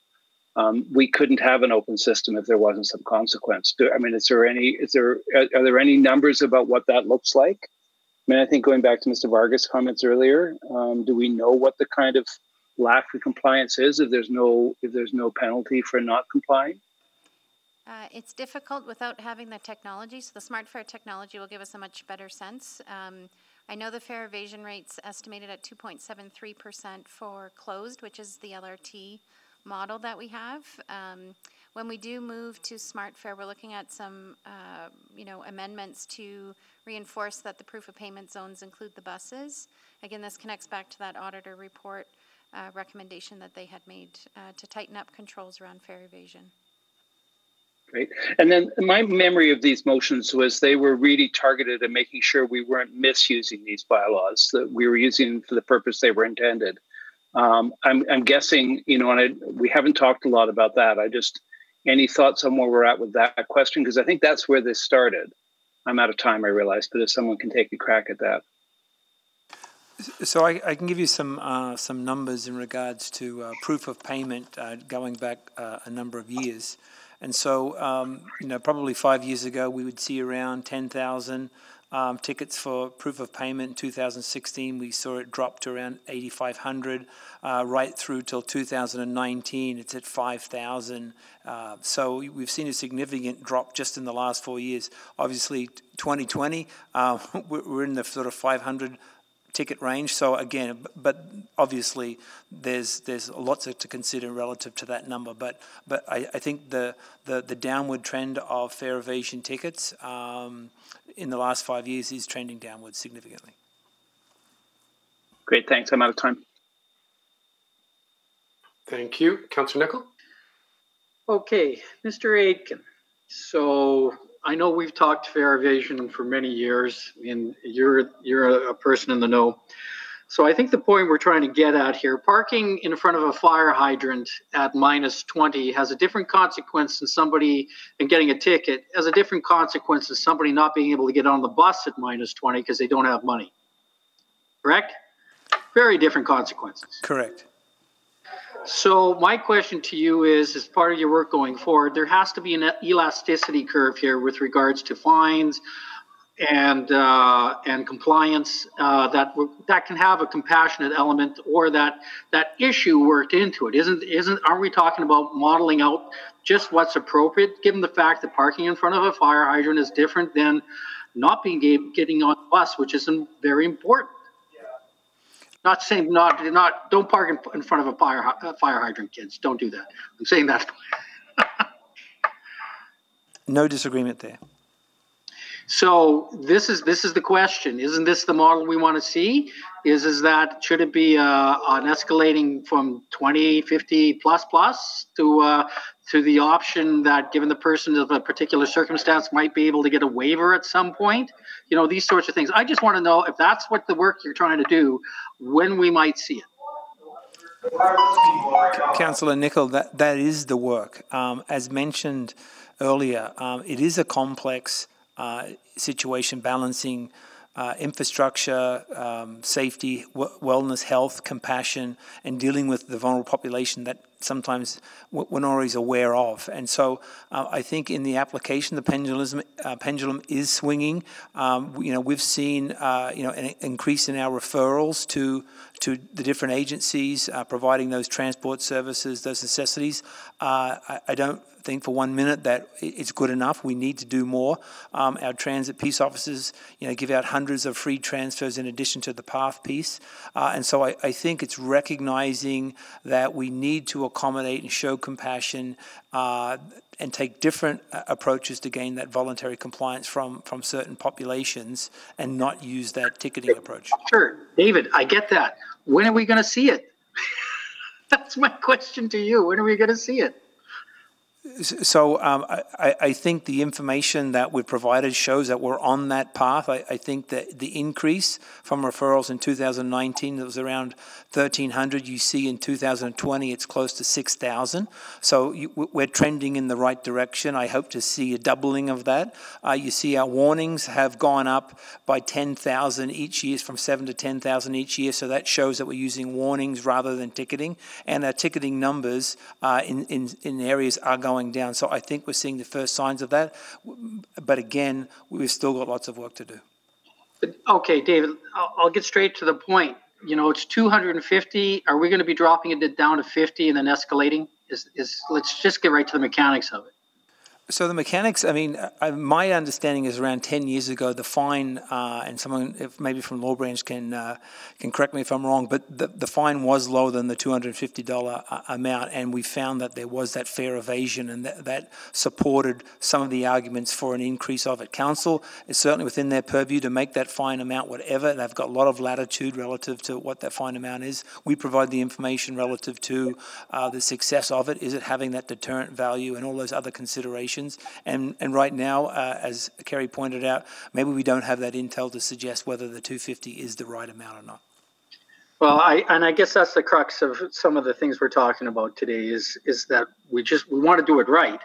Speaker 11: Um, we couldn't have an open system if there wasn't some consequence. Do, I mean, is there any? Is there are, are, there any numbers about what that looks like? I mean, I think going back to Mr. Vargas' comments earlier, um, do we know what the kind of lack of compliance is if there's no if there's no penalty for not complying?
Speaker 27: Uh, it's difficult without having the technology. So the smart fare technology will give us a much better sense. Um, I know the fare evasion rate's estimated at 2.73% for closed, which is the LRT model that we have. Um, when we do move to smart fare, we're looking at some, uh, you know, amendments to reinforce that the proof of payment zones include the buses. Again, this connects back to that auditor report uh, recommendation that they had made uh, to tighten up controls around fare evasion
Speaker 11: right? And then my memory of these motions was they were really targeted at making sure we weren't misusing these bylaws, that we were using for the purpose they were intended. Um, I'm, I'm, guessing, you know, and I, we haven't talked a lot about that. I just, any thoughts on where we're at with that question? Because I think that's where this started. I'm out of time, I realize, but if someone can take a crack at that.
Speaker 29: So I, I, can give you some uh, some numbers in regards to uh, proof of payment uh, going back uh, a number of years. And so, um, you know, probably five years ago, we would see around 10,000 um, tickets for proof of payment in 2016. We saw it drop to around 8,500 uh, right through till 2019. It's at 5,000. Uh, so we've seen a significant drop just in the last four years. Obviously, 2020, uh, we're in the sort of 500 ticket range. So again, but obviously there's there's lots to consider relative to that number. But but I, I think the, the, the downward trend of fare evasion tickets um, in the last five years is trending downwards significantly.
Speaker 11: Great, thanks. I'm out of time. Thank you, Councillor Nickel.
Speaker 7: Okay, Mr. Aitken. So I know we've talked fare evasion for many years, and you're you're a person in the know. So I think the point we're trying to get at here, parking in front of a fire hydrant at minus 20 has a different consequence than somebody and getting a ticket has a different consequence than somebody not being able to get on the bus at minus 20 because they don't have money. Correct? Very different consequences. Correct. So my question to you is, as part of your work going forward, there has to be an elasticity curve here with regards to fines and uh, and compliance uh, that that can have a compassionate element or that that issue worked into it. Isn't isn't aren't we talking about modeling out just what's appropriate given the fact that parking in front of a fire hydrant is different than not being getting on a bus, which is very important. Not saying not not don't park in, in front of a fire a fire hydrant, kids. Don't do that. I'm saying that.
Speaker 29: no disagreement there.
Speaker 7: So this is this is the question. Isn't this the model we want to see? Is is that should it be uh, an escalating from 20, 50 plus plus to uh, to the option that given the person of a particular circumstance might be able to get a waiver at some point you know these sorts of things i just want to know if that's what the work you're trying to do when we might see it
Speaker 29: Councillor Nickel, that, that is the work. Um, as mentioned earlier, um, it is a complex uh, situation balancing uh, infrastructure, um, safety, wellness, health, compassion, and dealing with the vulnerable population that sometimes we're not always aware of. And so uh, I think in the application, the pendulum uh, pendulum is swinging. Um, you know, we've seen uh, you know an increase in our referrals to to the different agencies uh, providing those transport services, those necessities. Uh, I, I don't think for one minute that it's good enough. We need to do more. Um, our transit peace officers, you know, give out hundreds of free transfers in addition to the path piece. Uh, and so I, I, think it's recognizing that we need to accommodate and show compassion uh, and take different uh, approaches to gain that voluntary compliance from from certain populations and not use that ticketing approach. Sure, David, I get that. When are we going to see it?
Speaker 7: That's my question to you. When are we going to see it?
Speaker 29: So um, I, I, think the information that we've provided shows that we're on that path. I, I, think that the increase from referrals in 2019 that was around 1,300, you see in 2020 it's close to 6,000. So you, we're trending in the right direction. I hope to see a doubling of that. Uh, you see our warnings have gone up by 10,000 each year, from seven to 10,000 each year. So that shows that we're using warnings rather than ticketing, and our ticketing numbers uh, in, in in areas are going down. So I think we're seeing the first signs of that. But again, we've still got lots of work to do.
Speaker 7: Okay, David, I'll get straight to the point. You know, it's 250. Are we going to be dropping it down to 50 and then escalating? Is, is let's just get right to the mechanics of it.
Speaker 29: So the mechanics, I mean, my understanding is around 10 years ago, the fine, uh, and someone if maybe from Law Branch can uh, can correct me if I'm wrong, but the, the fine was lower than the $250 uh, amount, and we found that there was that fare evasion, and that, that supported some of the arguments for an increase of it. Council is certainly within their purview to make that fine amount whatever. They've got a lot of latitude relative to what that fine amount is. We provide the information relative to uh, the success of it. Is it having that deterrent value and all those other considerations conditions. And, and right now, uh, as Carrie pointed out, maybe we don't have that intel to suggest whether the 250 is the right amount or not.
Speaker 7: Well, I, and I guess that's the crux of some of the things we're talking about today is is that we just we want to do it right,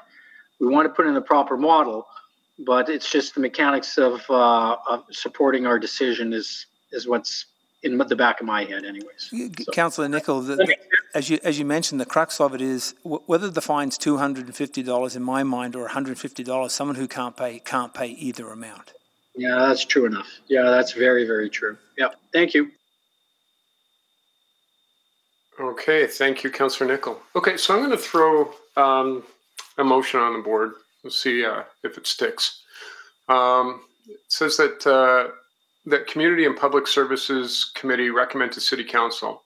Speaker 7: we want to put in the proper model, but it's just the mechanics of, uh, of supporting our decision is is what's in the back of my head, anyways.
Speaker 29: So. Councillor Nickel, as you as you mentioned, the crux of it is whether the fine's two hundred and fifty dollars in my mind or one hundred and fifty dollars. Someone who can't pay can't pay either amount.
Speaker 7: Yeah, that's true enough. Yeah, that's very very true. Yeah, thank you. Okay,
Speaker 1: thank you, Councillor Nickel. Okay, so I'm going to throw um, a motion on the board. We'll see uh, if it sticks. Um, it says that. Uh, that Community and Public Services Committee recommend to City Council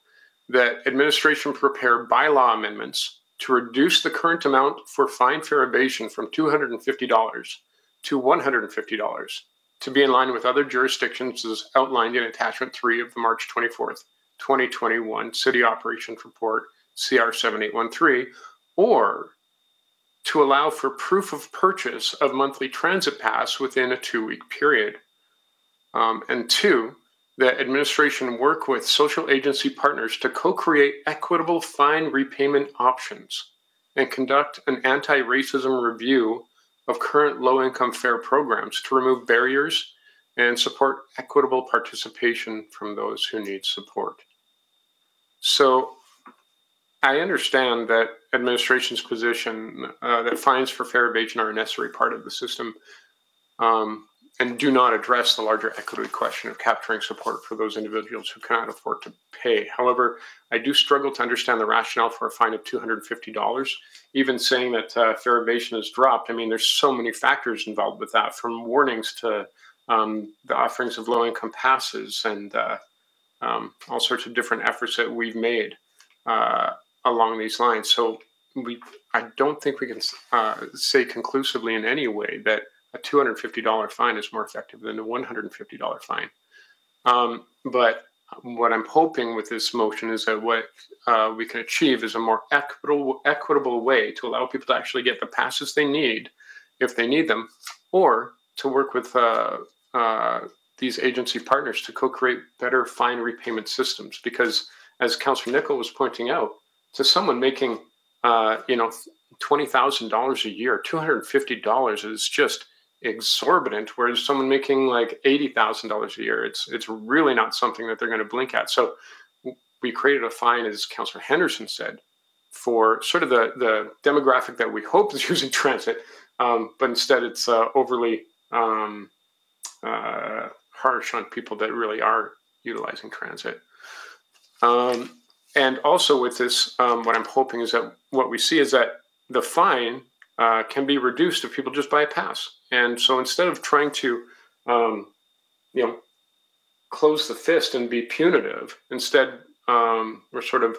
Speaker 1: that administration prepare bylaw amendments to reduce the current amount for fine fare evasion from $250 to $150 to be in line with other jurisdictions as outlined in Attachment 3 of the March 24th, 2021 City Operations Report CR 7813, or to allow for proof of purchase of monthly transit pass within a two week period um, and two, that administration work with social agency partners to co create equitable fine repayment options and conduct an anti racism review of current low income fare programs to remove barriers and support equitable participation from those who need support. So I understand that administration's position uh, that fines for fare evasion are a necessary part of the system. Um, and do not address the larger equity question of capturing support for those individuals who cannot afford to pay. However, I do struggle to understand the rationale for a fine of $250. Even saying that uh, fare evasion is dropped, I mean, there's so many factors involved with that, from warnings to um, the offerings of low-income passes and uh, um, all sorts of different efforts that we've made uh, along these lines. So we, I don't think we can uh, say conclusively in any way that a $250 fine is more effective than a $150 fine. Um, but what I'm hoping with this motion is that what uh, we can achieve is a more equitable, equitable way to allow people to actually get the passes they need if they need them, or to work with uh, uh, these agency partners to co create better fine repayment systems. Because as Councillor Nickel was pointing out, to someone making uh, you know $20,000 a year, $250 is just exorbitant. Whereas someone making like eighty thousand dollars a year, it's it's really not something that they're going to blink at. So we created a fine, as Councillor Henderson said, for sort of the the demographic that we hope is using transit, um, but instead it's uh, overly um, uh, harsh on people that really are utilizing transit. Um, and also with this, um, what I'm hoping is that what we see is that the fine uh, can be reduced if people just buy a pass. And so instead of trying to, um, you know, close the fist and be punitive, instead um, we're sort of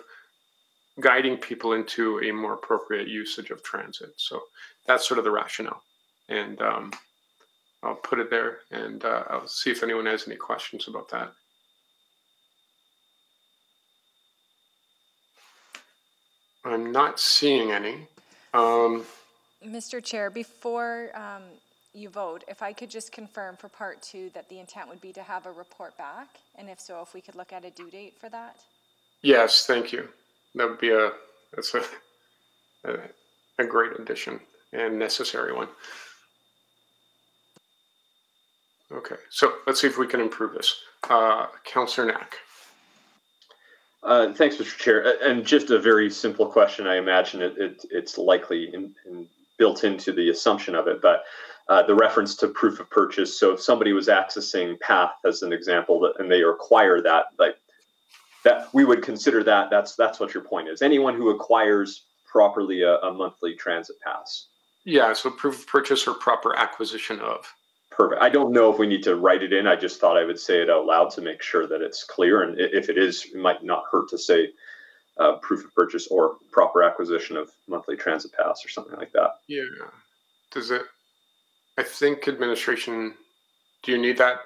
Speaker 1: guiding people into a more appropriate usage of transit. So that's sort of the rationale. And um, I'll put it there and uh, I'll see if anyone has any questions about that. I'm not seeing any. Um,
Speaker 4: Mr. Chair, before um, you vote, if I could just confirm for part two that the intent would be to have a report back, and if so, if we could look at a due date for that?
Speaker 1: Yes, thank you. That would be a, that's a, a, a great addition and necessary one. Okay, so let's see if we can improve this.
Speaker 2: Uh, Councillor Knack. Uh, thanks, Mr. Chair. And just a very simple question. I imagine it, it it's likely in, in built into the assumption of it, but uh, the reference to proof of purchase. So if somebody was accessing Path as an example, that, and they acquire that, like that, we would consider that. That's that's what your point is. Anyone who acquires properly a, a monthly transit pass. Yeah. So proof of purchase or proper acquisition of. Perfect. I don't know if we need to write it in. I just thought I would say it out loud to make sure that it's clear. And if it is, it might not hurt to say uh, proof of purchase or proper acquisition of monthly transit pass or something like that. Yeah. Does it I
Speaker 1: think administration,
Speaker 2: do you need that?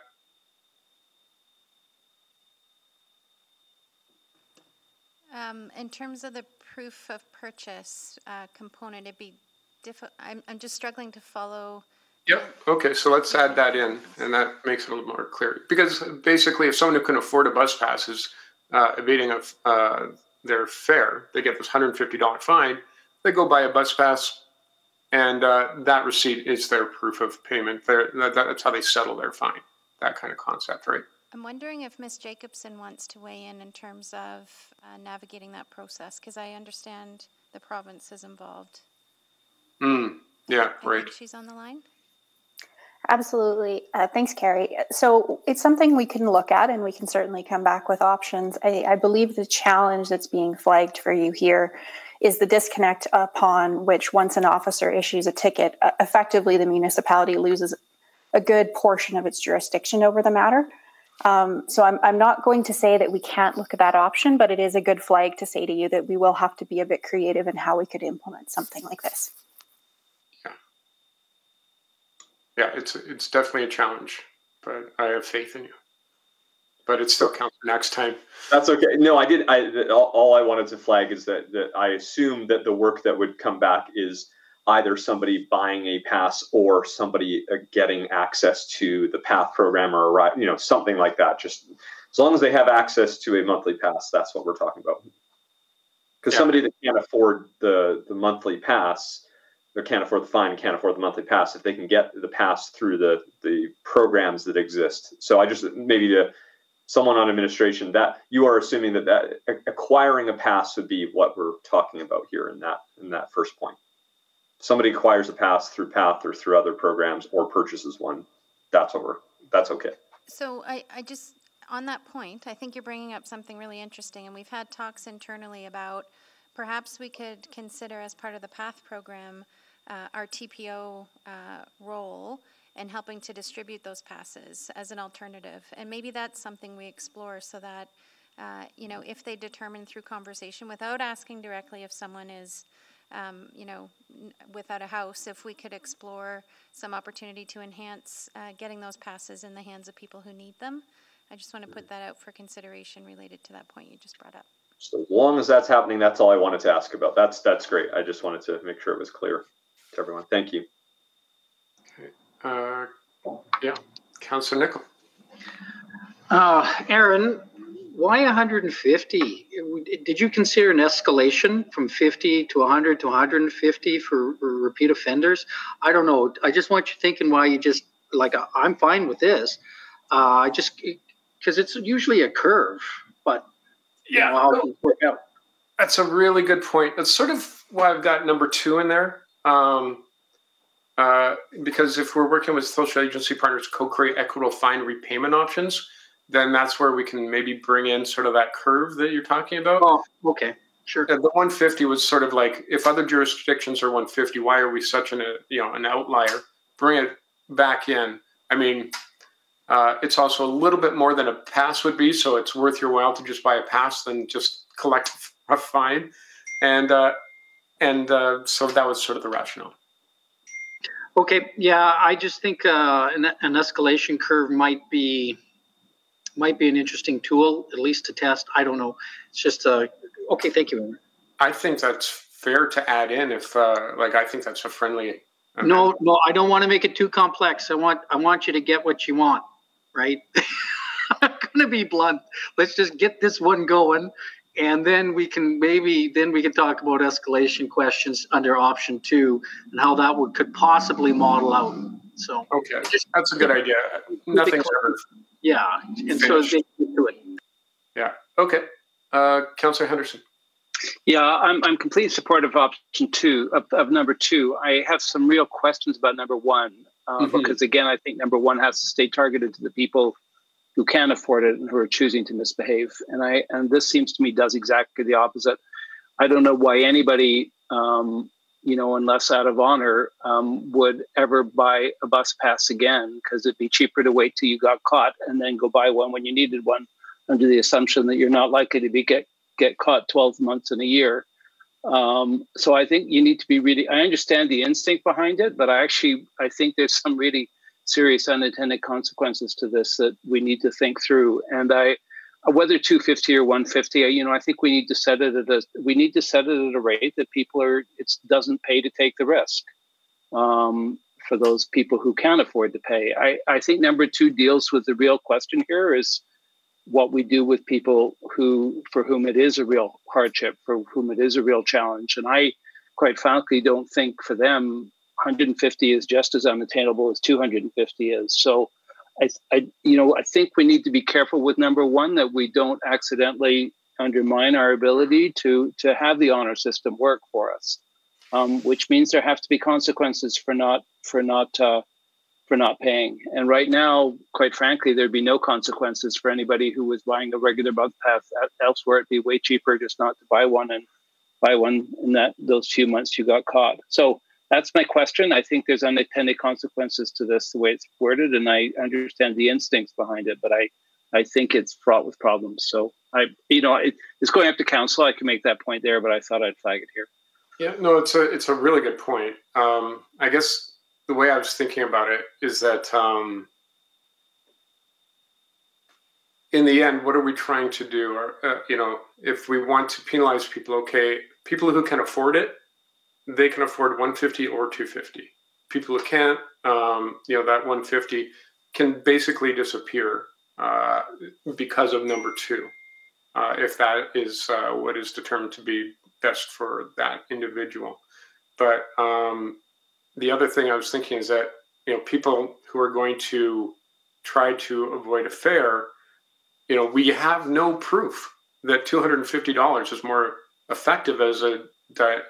Speaker 27: Um, in terms of the proof of purchase uh, component, it'd be difficult. I'm, I'm just struggling to follow.
Speaker 1: Yep. Okay. So let's add that in, and that makes it a little more clear. Because basically, if someone who can afford a bus pass is uh, evading of uh, their fare, they get this $150 fine. They go buy a bus pass and uh, that receipt is their proof of payment. they that's how they settle their fine. That kind of concept, right?
Speaker 27: I'm wondering if Ms. Jacobson wants to weigh in in terms of uh, navigating that process because I understand the province is involved.
Speaker 18: Mm, yeah, I right.
Speaker 27: she's on the line. Absolutely. Uh, thanks, Carrie. So it's something we can look at and we can certainly come back with options. I, I believe the challenge that's being flagged for
Speaker 28: you here is the disconnect upon which once an officer issues a ticket, uh, effectively the municipality loses a good portion of its jurisdiction over the matter. Um, so I'm, I'm not going to say that we can't look at that option, but it is a good flag to say to you that we will have to be a bit creative in how we could implement something like this. Yeah,
Speaker 1: yeah it's, it's definitely a challenge, but I have faith in you
Speaker 2: but it still counts next time. That's okay. No, I did. I the, all, all, I wanted to flag is that that I assume that the work that would come back is either somebody buying a pass or somebody uh, getting access to the path program or you know something like that. Just as long as they have access to a monthly pass, that's what we're talking about. Because yeah. somebody that can't afford the the monthly pass or can't afford the fine and can't afford the monthly pass, if they can get the pass through the the programs that exist. So I just maybe to someone on administration that you are assuming that that acquiring a pass would be what we're talking about here in that in that first point somebody acquires a pass through path or through other programs or purchases one that's over. that's okay
Speaker 27: so i i just on that point i think you're bringing up something really interesting and we've had talks internally about perhaps we could consider as part of the path program uh, our tpo uh, role and helping to distribute those passes as an alternative. And maybe that's something we explore so that, uh, you know, if they determine through conversation without asking directly if someone is. Um, you know, without a house, if we could explore some opportunity to enhance uh, getting those passes in the hands of people who need them. I just want to put that out for consideration related to that point you just brought up.
Speaker 2: So as long as that's happening, that's all I wanted to ask about. That's that's great. I just wanted to make sure it was clear to everyone. Thank you. Uh, yeah, Councillor Nickel.
Speaker 7: Uh, Aaron, why 150? Did you consider an escalation from 50 to 100 to 150 for repeat offenders? I don't know. I just want you thinking why you just like uh, I'm fine with this. Uh, I just because it's usually a curve, but yeah, you know, That's a
Speaker 1: really good point. That's sort of why I've got number two in there. Um, uh, because if we're working with social agency partners co-create equitable fine repayment options, then that's where we can maybe bring in sort of that curve that you're talking about. Oh, okay, sure. the 150 was sort of like if other jurisdictions are 150, why are we such an a, uh, you know an outlier? Bring it back in. I mean, uh, it's also a little bit more than a pass would be, so it's worth your while to just buy a pass than just collect a fine,
Speaker 7: and uh, and uh, so that was sort of the rationale. Okay, yeah, I just think uh, an, an, escalation curve might be might be an interesting tool, at least to test. I don't know. It's just uh, okay. Thank you. I think that's fair to add in. If uh, like, I think that's a friendly. No, no, I don't want to make it too complex. I want I want you to get what you want, right? I'm gonna be blunt. Let's just get this one going and then we can maybe then we can talk about escalation questions under option two and how that would could possibly model out.
Speaker 1: So okay, just, that's a good idea. Nothing's ever
Speaker 7: yeah, and
Speaker 11: finished. so do it. Yeah. Okay, uh, Councillor Henderson. Yeah, I'm I'm completely supportive of option two of, of number two. I have some real questions about number one. Uh, mm -hmm. Because again, I think number one has to stay targeted to the people who can not afford it and who are choosing to misbehave. And I and this seems to me does exactly the opposite. I don't know why anybody, um, you know, unless out of honor, um, would ever buy a bus pass again because it'd be cheaper to wait till you got caught and then go buy one when you needed one, under the assumption that you're not likely to be get get caught 12 months in a year. Um, so I think you need to be really. I understand the instinct behind it, but I actually I think there's some really serious unintended consequences to this that we need to think through. And I, whether 250 or 150, you know, I think we need to set it at a we need to set it at a rate that people are it doesn't pay to take the risk um, for those people who can not afford to pay. I, I think number two deals with the real question here is what we do with people who for whom it is a real hardship, for whom it is a real challenge, and I quite frankly don't think for them 150 is just as unattainable as 250 is. So, I, I, you know, I think we need to be careful with number one that we don't accidentally undermine our ability to to have the honor system work for us, um, which means there have to be consequences for not for not uh, for not paying. And right now, quite frankly, there'd be no consequences for anybody who was buying a regular bug pass elsewhere. It'd be way cheaper just not to buy one and buy one in that those few months you got caught. So that's my question. I think there's unintended consequences to this, the way it's worded, and I understand the instincts behind it, but I, I think it's fraught with problems. So I, you know, it, it's going up to council. I can make that point there, but I thought I'd flag it here. Yeah, no, it's a it's a really good point. Um, I guess the
Speaker 1: way I was thinking about it is that um, in the end, what are we trying to do? Or uh, you know, if we want to penalize people, okay, people who can afford it they can afford 150 or 250. People who can't, um, you know, that 150 can basically disappear uh, because of number two, uh, if that is uh, what is determined to be best for that individual. But um, the other thing I was thinking is that you know people who are going to try to avoid a fare, you know, we have no proof that $250 is more effective as a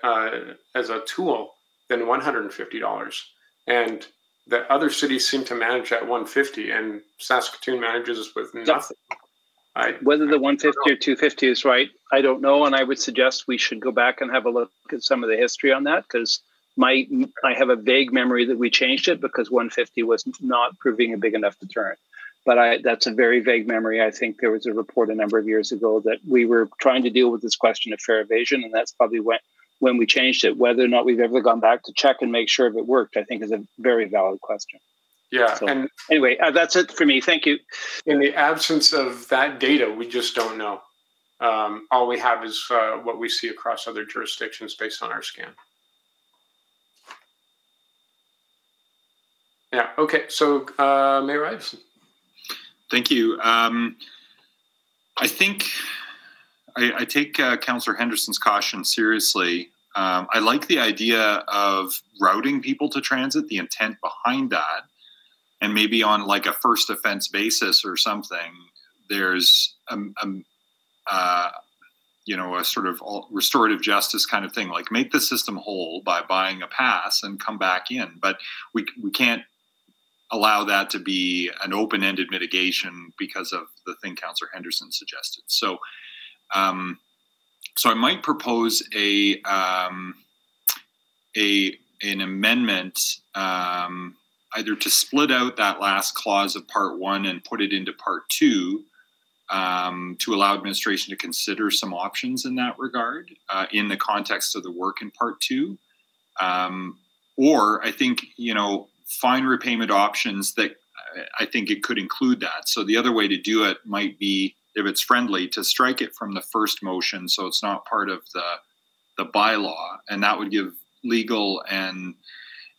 Speaker 1: uh, as a tool than $150. And that other cities seem to manage at 150 and Saskatoon manages with nothing.
Speaker 11: I, Whether the 150 or 250 is right, I don't know. And I would suggest we should go back and have a look at some of the history on that because my I have a vague memory that we changed it because 150 was not proving a big enough deterrent but I, that's a very vague memory. I think there was a report a number of years ago that we were trying to deal with this question of fare evasion, and that's probably when when we changed it. Whether or not we've ever gone back to check and make sure if it worked, I think is a very valid question. Yeah. So, and anyway, uh, that's it for me. Thank you. In the absence
Speaker 1: of that data, we just don't know. Um, all we have is uh, what we see across other jurisdictions based on our scan.
Speaker 3: Yeah. Okay. So, uh, Mayor Iveson. Thank you. Um, I think I, I take uh, Councillor Henderson's caution seriously. Um, I like the idea of routing people to transit, the intent behind that, and maybe on like a first offense basis or something. There's a, um, a um, uh, you know a sort of restorative justice kind of thing, like make the system whole by buying a pass and come back in. But we we can't allow that to be an open-ended mitigation because of the thing Councillor Henderson suggested. So, um, so I might propose a um, a an amendment um, either to split out that last clause of part one and put it into part two um, to allow administration to consider some options in that regard uh, in the context of the work in part two. Um, or I think you know find repayment options that I think it could include that. So the other way to do it might be, if it's friendly, to strike it from the first motion, so it's not part of the the bylaw, and that would give legal and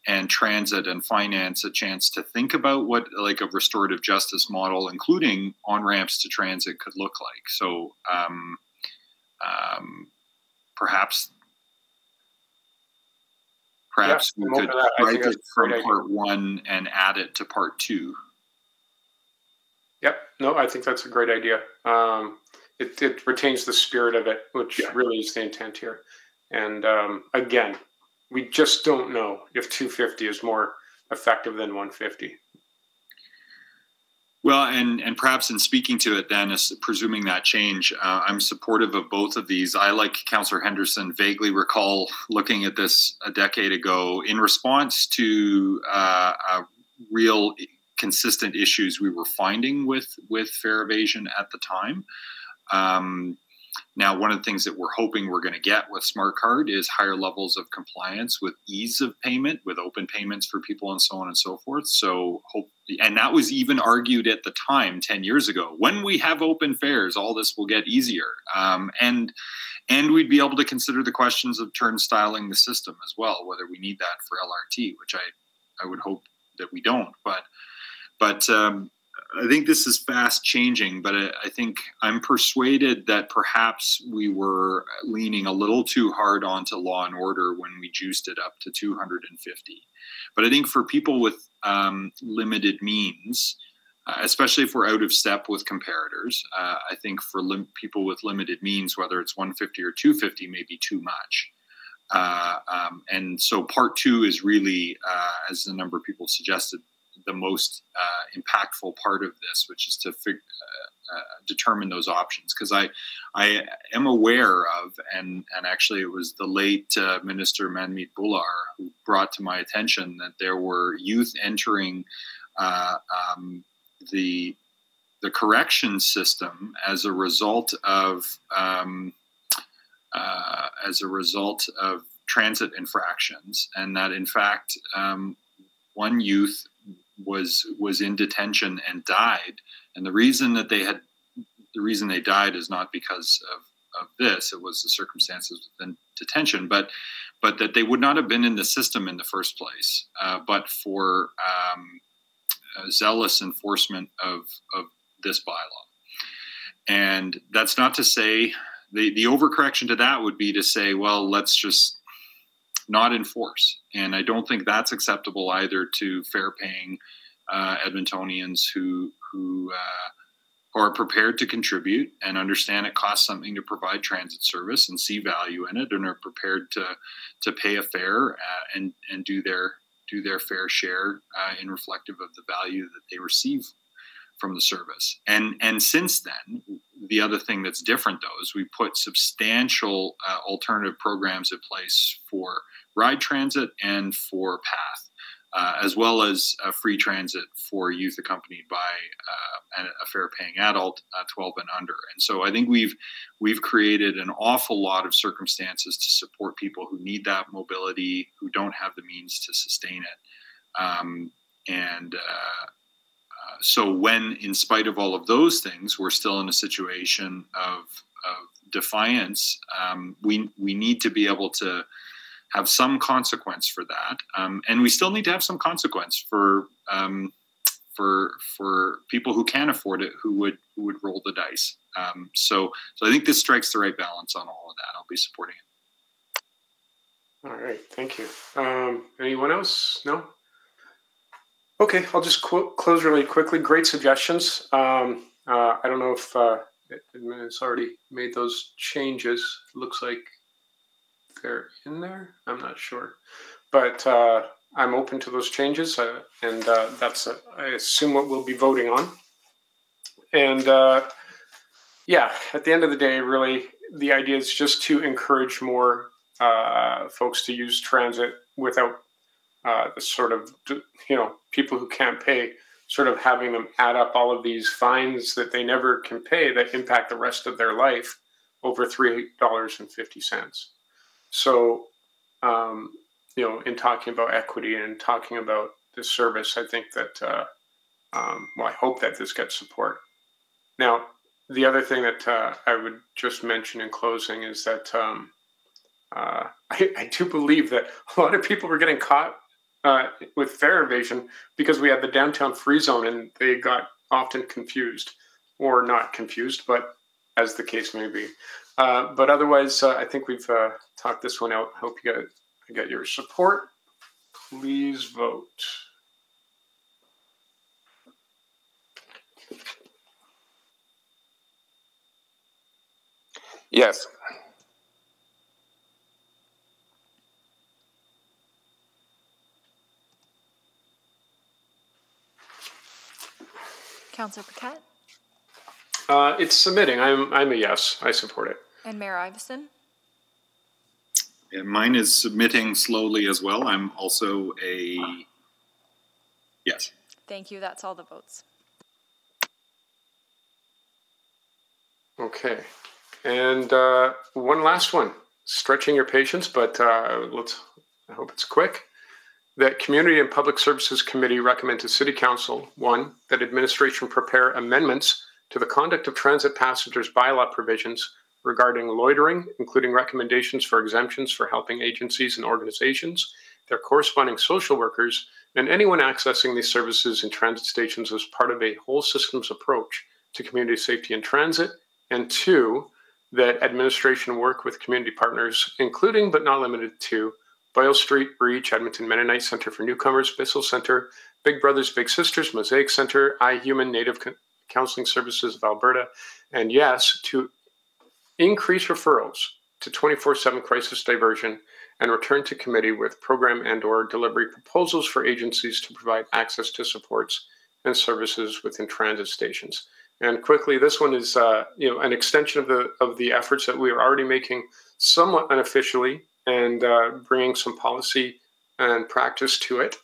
Speaker 3: and transit and finance a chance to think about what like a restorative justice model, including on ramps to transit, could look like. So um, um, perhaps
Speaker 18: Perhaps yeah, we could write it from part
Speaker 3: idea. one and add it to part two. Yep. No, I think that's
Speaker 1: a great idea. Um, it, it, retains the spirit of it, which yeah. really is the intent here. And um, again, we just don't know if 250 is more effective than 150.
Speaker 3: Well, and and perhaps in speaking to it, then, as presuming that change, uh, I'm supportive of both of these. I, like Councillor Henderson, vaguely recall looking at this a decade ago in response to uh, uh real consistent issues we were finding with with fare evasion at the time. Um, now, one of the things that we're hoping we're going to get with Smart Card is higher levels of compliance with ease of payment, with open payments for people, and so on and so forth. So, hope, and that was even argued at the time 10 years ago. When we have open fares, all this will get easier. Um, and and we'd be able to consider the questions of turnstiling the system as well, whether we need that for LRT, which I, I would hope that we don't. But but um, I think this is fast changing, but I, I, think I'm persuaded that perhaps we were leaning a little too hard onto law and order when we juiced it up to 250. But I think for people with um, limited means, uh, especially if we're out of step with comparators, uh, I think for people with limited means, whether it's 150 or 250, may be too much. Uh, um, and so part two is really, uh, as a number of people suggested, the most uh, impactful part of this, which is to fig- uh, uh determine those options. Because I, I am aware of, and and actually it was the late uh, Minister Manmeet Bhullar who brought to my attention that there were youth entering uh, um, the the correction system as a result of um, as a result of transit infractions, and that in fact um, one youth was was in detention and died. And the reason that they had the reason they died is not because of of this. It was the circumstances within detention, but but that they would not have been in the system in the first place, uh, but for um, uh, zealous enforcement of of this bylaw. And that's not to say the the overcorrection to that would be to say, well, let's just not in force. And I don't think that's acceptable either to fare paying uh, Edmontonians who, who, uh, who are prepared to contribute and understand it costs something to provide transit service and see value in it and are prepared to, to pay a fare uh, and, and do their, do their fair share uh, in reflective of the value that they receive from the service. And and since then, the other thing that's different though is we put substantial uh, alternative programs in place for ride transit and for path, uh, as well as uh, free transit for youth accompanied by uh, a, a fare-paying adult, uh, 12 and under. And so I think we've we've created an awful lot of circumstances to support people who need that mobility, who don't have the means to sustain it. Um, and uh, so when, in spite of all of those things, we're still in a situation of, of defiance, um, we we need to be able to have some consequence for that, um, and we still need to have some consequence for um, for for people who can afford it, who would who would roll the dice. Um, so so I think this strikes the right balance on all of that. I'll be supporting it.
Speaker 1: All right, thank you. Um, anyone else? No. Okay, I'll just qu- close really quickly. Great suggestions. Um, uh, I don't know if uh, it's already made those changes. Looks like they're in there. I'm not sure, but uh, I'm open to those changes, uh, and uh, that's uh, I assume what we'll be voting on. And yeah, at the end of the day, really, the idea is just to encourage more folks to use transit without uh, the sort of you know people who can't pay sort of having them add up all of these fines that they never can pay that impact the rest of their life over $3.50 so um, you know in talking about equity and talking about this service i think that uh, um, well i hope that this gets support now the other thing that uh, i would just mention in closing is that um, uh, I, I, do believe that a lot of people were getting caught uh, with fare evasion because we had the downtown free zone and they got often confused or not confused, but as the case may be. Uh, but otherwise, uh, I think we've uh, talked this one out. Hope you you got your support. Please vote.
Speaker 18: Yes.
Speaker 4: Councillor Paquette?
Speaker 3: Uh, it's submitting. I'm, I'm a yes. I support it.
Speaker 4: And Mayor Iveson?
Speaker 3: mine is submitting slowly as well. I'm also a yes.
Speaker 4: Thank you. That's all the votes.
Speaker 1: Okay. And uh, one last one. Stretching your patience, but uh, let's. I hope it's quick that Community and Public Services Committee recommend to City Council one, that administration prepare amendments to the conduct of transit passengers bylaw provisions regarding loitering, including recommendations for exemptions for helping agencies and organizations, their corresponding social workers, and anyone accessing these services in transit stations as part of a whole systems approach to community safety in transit. And two, that administration work with community partners, including but not limited to Boyle Street, REACH, Edmonton Mennonite Center for Newcomers, Bissell Center, Big Brothers Big Sisters, Mosaic Center, iHuman Native Counseling Services of Alberta, and YESS, to increase referrals to 24-7 crisis diversion and return to committee with program and or delivery proposals for agencies to provide access to supports and services within transit stations. And quickly, this one is uh, you know an extension of the of the efforts that we are already making somewhat unofficially and uh, bringing some policy and practice to it.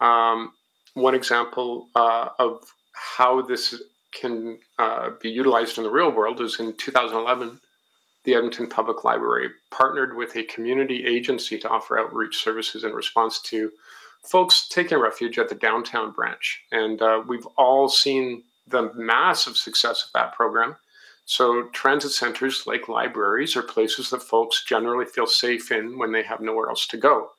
Speaker 1: Um, one example uh, of how this can uh, be utilized in the real world is in 2011, the Edmonton Public Library partnered with a community agency to offer outreach services in response to folks taking refuge at the downtown branch. And uh, we've all seen the massive success of that program so, transit centers like libraries are places that folks generally feel safe in when they have nowhere else to go.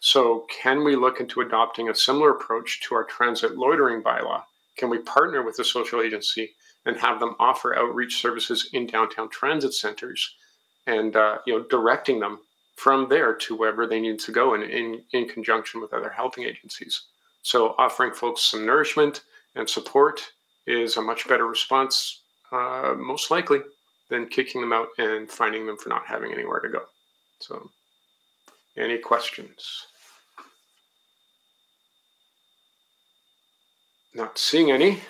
Speaker 1: So, can we look into adopting a similar approach to our transit loitering bylaw? Can we partner with the social agency and have them offer outreach services in downtown transit centers and uh, you know directing them from there to wherever they need to go and in, in conjunction with other helping agencies. So, offering folks some nourishment and support is a much better response uh, most likely than kicking them out and finding them for not having anywhere to go. So, any questions? Not seeing any.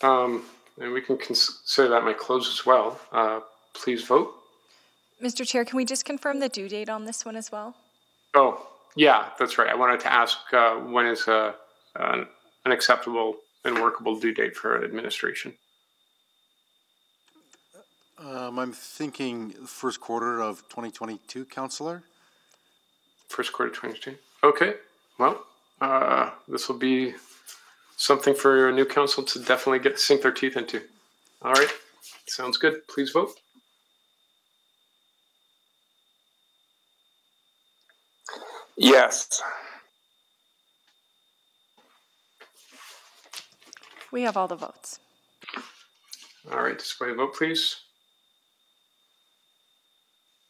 Speaker 1: Um, and we can consider that my close as well. Uh, please vote.
Speaker 4: Mr. Chair, can we just confirm the due date on this one as well?
Speaker 1: Oh, yeah, that's right. I wanted to ask uh, when is uh, a, an acceptable and workable due date for administration?
Speaker 9: Um, I'm thinking first quarter of 2022, Counselor. First quarter 2022. Okay. Well, uh,
Speaker 1: this will be something for your new council to definitely get sink their teeth into. All right. Sounds good. Please vote.
Speaker 5: Yes.
Speaker 6: We have all the votes.
Speaker 1: All right, display vote, please.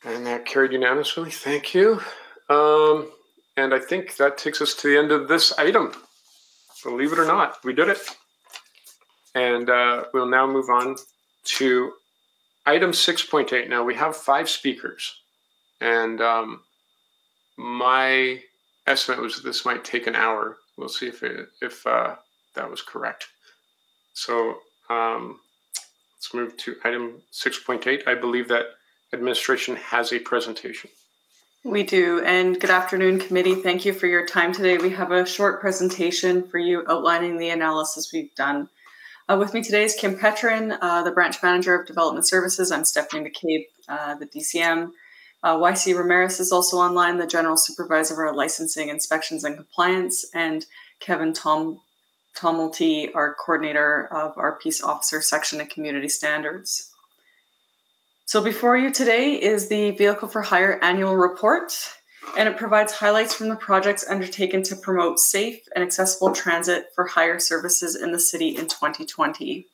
Speaker 1: And that carried unanimously. Thank you. Um, and I think that takes us to the end of this item. Believe it or not, we did it. And uh, we'll now move on to item 6.8. Now we have five speakers. And um, my estimate was that this might take an hour. We'll see if, it, if uh, that was correct. So um, let's move to item 6.8. I believe that administration has a presentation.
Speaker 24: We do. And good afternoon, committee. Thank you for your time today. We have a short presentation for you outlining the analysis we've done. Uh, with me today is Kim Petrin, uh, the branch manager of development services. I'm Stephanie McCabe, uh, the DCM. Uh, YC Ramirez is also online, the general supervisor of licensing, inspections, and compliance, and Kevin Tom Tomalty, our coordinator of our peace officer section and community standards. So before you today is the Vehicle for Hire annual report, and it provides highlights from the projects undertaken to promote safe and accessible transit for hire services in the city in 2020.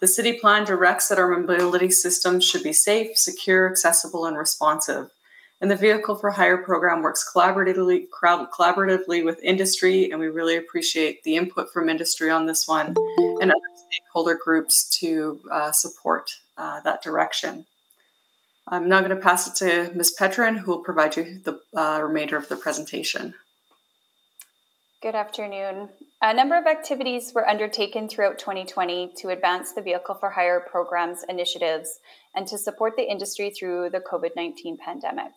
Speaker 24: The city plan directs that our mobility system should be safe, secure, accessible, and responsive. And the Vehicle for Hire program works collaboratively, collaboratively with industry, and we really appreciate the input from industry on this one and other stakeholder groups to uh, support uh, that direction. I'm now going to pass it to Ms. Petrin, who will provide you the uh, remainder of the presentation.
Speaker 28: Good afternoon. A number of activities were undertaken throughout 2020 to advance the Vehicle for Hire program's initiatives and to support the industry through the COVID 19 pandemic.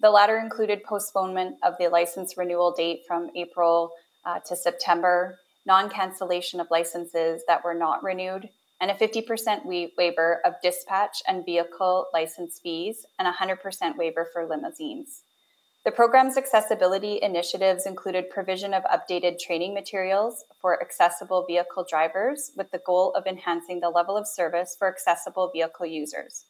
Speaker 28: The latter included postponement of the license renewal date from April uh, to September, non cancellation of licenses that were not renewed, and a 50% waiver of dispatch and vehicle license fees, and 100% waiver for limousines. The program's accessibility initiatives included provision of updated training materials for accessible vehicle drivers with the goal of enhancing the level of service for accessible vehicle users.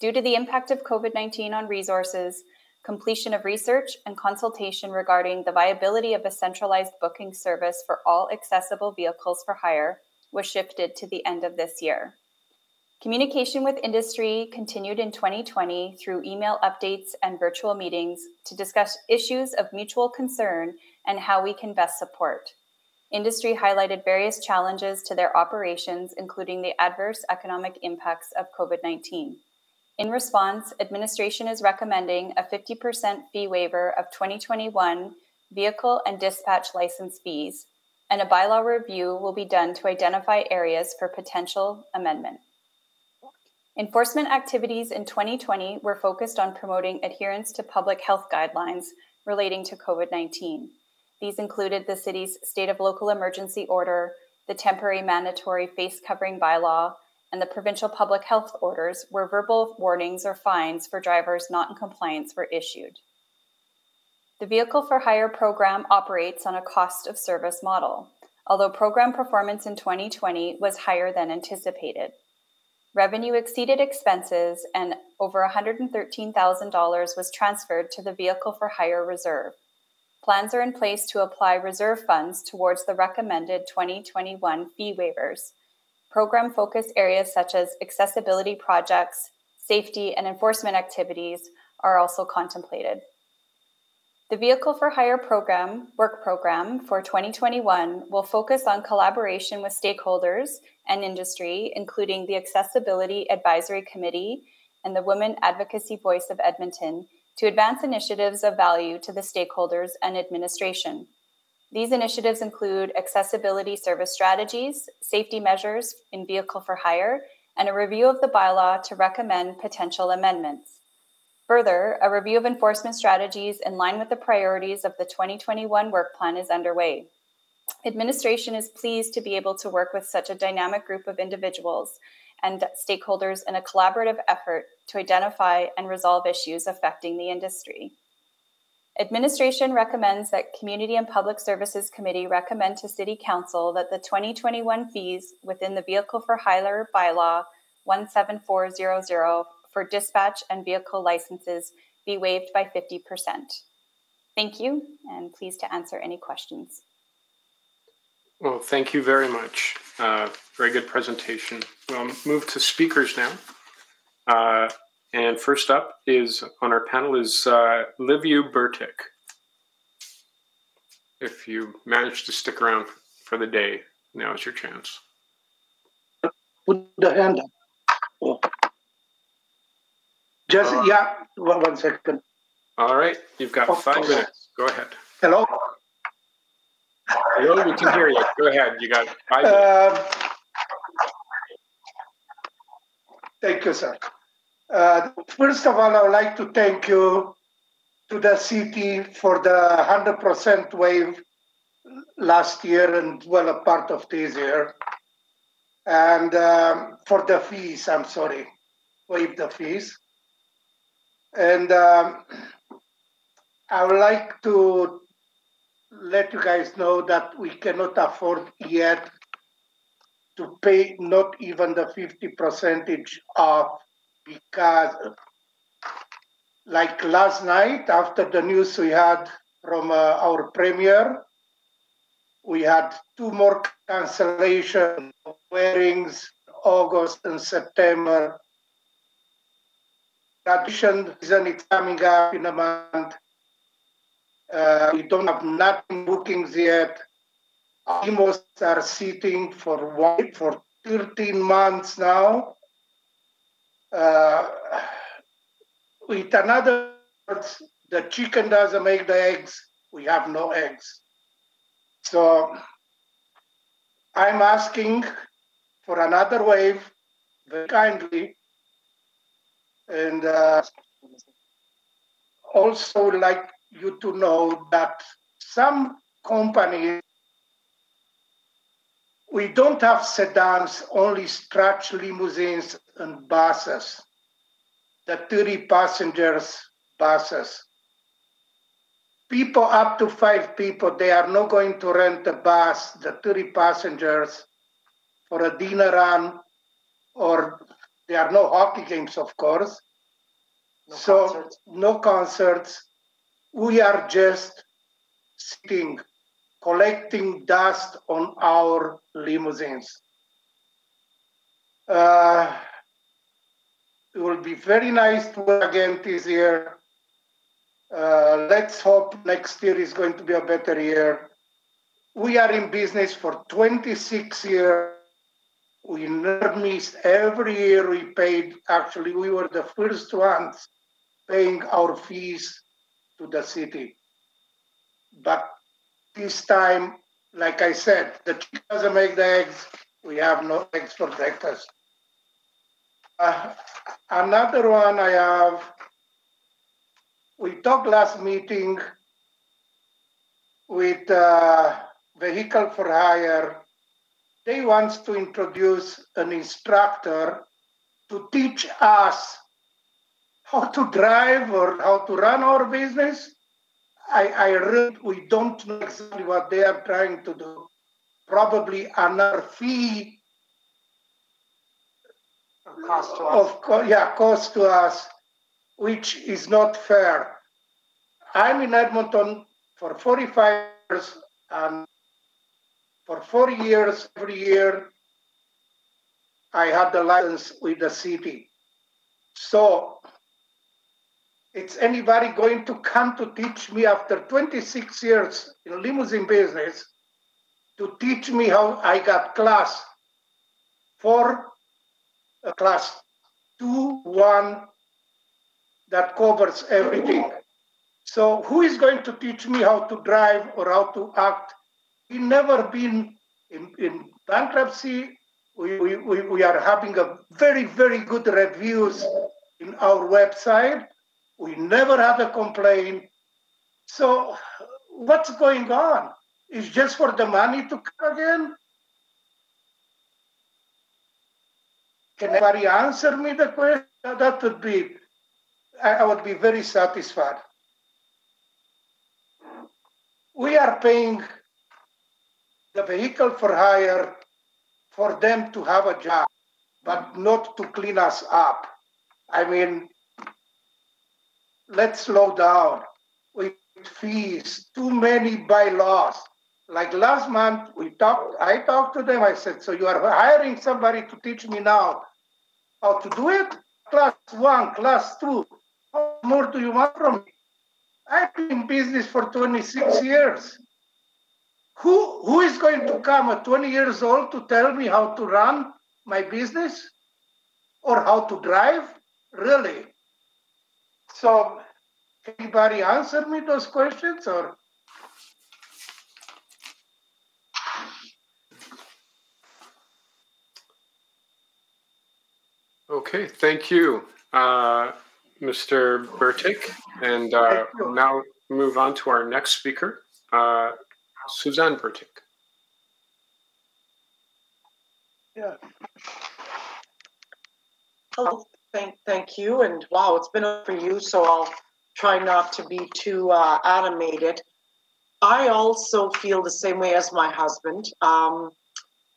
Speaker 28: Due to the impact of COVID 19 on resources, completion of research and consultation regarding the viability of a centralized booking service for all accessible vehicles for hire was shifted to the end of this year. Communication with industry continued in 2020 through email updates and virtual meetings to discuss issues of mutual concern and how we can best support. Industry highlighted various challenges to their operations, including the adverse economic impacts of COVID 19. In response, administration is recommending a 50% fee waiver of 2021 vehicle and dispatch license fees and a bylaw review will be done to identify areas for potential amendment. Enforcement activities in 2020 were focused on promoting adherence to public health guidelines relating to COVID 19. These included the city's state of local emergency order, the temporary mandatory face covering bylaw, and the provincial public health orders, where verbal warnings or fines for drivers not in compliance were issued. The Vehicle for Hire program operates on a cost of service model, although program performance in 2020 was higher than anticipated. Revenue exceeded expenses, and over $113,000 was transferred to the Vehicle for Hire Reserve. Plans are in place to apply reserve funds towards the recommended 2021 fee waivers. Program focus areas such as accessibility projects, safety, and enforcement activities are also contemplated. The Vehicle for Hire program, work program for 2021 will focus on collaboration with stakeholders and industry, including the Accessibility Advisory Committee and the Women Advocacy Voice of Edmonton, to advance initiatives of value to the stakeholders and administration. These initiatives include accessibility service strategies, safety measures in vehicle for hire, and a review of the bylaw to recommend potential amendments. Further, a review of enforcement strategies in line with the priorities of the 2021 work plan is underway. Administration is pleased to be able to work with such a dynamic group of individuals and stakeholders in a collaborative effort to identify and resolve issues affecting the industry. Administration recommends that Community and Public Services Committee recommend to City Council that the 2021 fees within the Vehicle for Hire bylaw 17400 for dispatch and vehicle licenses be waived by 50%. Thank you, and pleased to answer any questions.
Speaker 1: Well, thank you very much. Uh, very good presentation. We'll move to speakers now. Uh, and first up is on our panel is uh, Liviu Bertic. If you manage to stick around for the day, now is your chance.
Speaker 8: Put the hand up. Oh. Just uh, yeah, one second. All right, you've got oh, five okay. minutes. Go ahead. Hello?
Speaker 1: Hello, we can hear you. Go ahead, you got five
Speaker 8: minutes. Um, thank you, sir. Uh, first of all, I would like to thank you to the city for the 100% wave last year and well a part of this year. And um, for the fees, I'm sorry, waive the fees. And um, I would like to let you guys know that we cannot afford yet to pay not even the 50 percentage of because like last night after the news we had from uh, our premier we had two more cancellation of wearings august and september Tradition season is coming up in a month. Uh, we don't have nothing bookings yet. Almost are sitting for one, for 13 months now. Uh, with another words, the chicken doesn't make the eggs. We have no eggs. So I'm asking for another wave very kindly and uh, also like you to know that some companies, we don't have sedans, only stretch limousines and buses, the 30 passengers buses. People up to five people, they are not going to rent a bus, the 30 passengers, for a dinner run or there are no hockey games, of course. No so concerts. no concerts. We are just sitting, collecting dust on our limousines. Uh, it will be very nice to again this year. Uh, let's hope next year is going to be a better year. We are in business for 26 years we never missed. Every year we paid. Actually, we were the first ones paying our fees to the city. But this time, like I said, the chicken doesn't make the eggs. We have no eggs for breakfast. Uh, another one I have. We talked last meeting with uh, vehicle for hire they want to introduce an instructor to teach us how to drive or how to run our business. I, I read we don't know exactly what they are trying to do. Probably another fee cost to us. Of co yeah, cost to us, which is not fair. I'm in Edmonton for 45 years, and for four years, every year, I had the license with the city. So it's anybody going to come to teach me after 26 years in limousine business to teach me how I got class four, a uh, class two, one that covers everything. So who is going to teach me how to drive or how to act we never been in, in bankruptcy. We, we, we are having a very, very good reviews in our website. We never had a complaint. So what's going on? Is just for the money to come again? Can anybody answer me the question? That would be, I, I would be very satisfied. We are paying the vehicle for hire for them to have a job, but not to clean us up. I mean, let's slow down with fees, too many bylaws. Like last month, we talked. I talked to them. I said, "So you are hiring somebody to teach me now how to do it? Class one, class two. How more do you want from me? I've been in business for 26 years. Who, who is going to come at 20 years old to tell me how to run my business or how to drive? Really? So, anybody answer me those questions or?
Speaker 1: Okay, thank you, uh, Mr. Bertik. And uh, now move on to our next speaker, uh, Suzanne Vertik.
Speaker 9: Yeah.
Speaker 16: Hello, thank, thank you. And wow, it's been for you, so I'll try not to be too uh, animated. I also feel the same way as my husband. Um,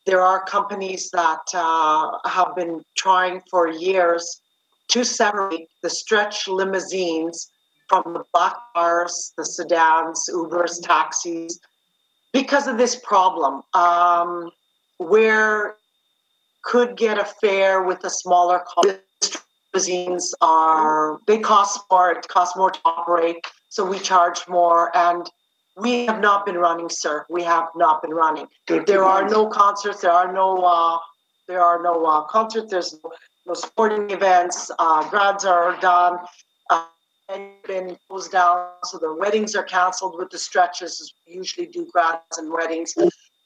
Speaker 16: there are companies that uh, have been trying for years to separate the stretch limousines from the black cars, the sedans, Ubers, taxis, because of this problem um, where could get a fare with a smaller cost. Cuisines are they cost more. It costs more to operate, so we charge more. And we have not been running, sir. We have not been running. there are no concerts. There are no. Uh, there are no uh, concerts. There's no, no sporting events. Uh, grads are done. Uh, and it goes down. So the weddings are canceled with the stretchers. We usually do grads and weddings.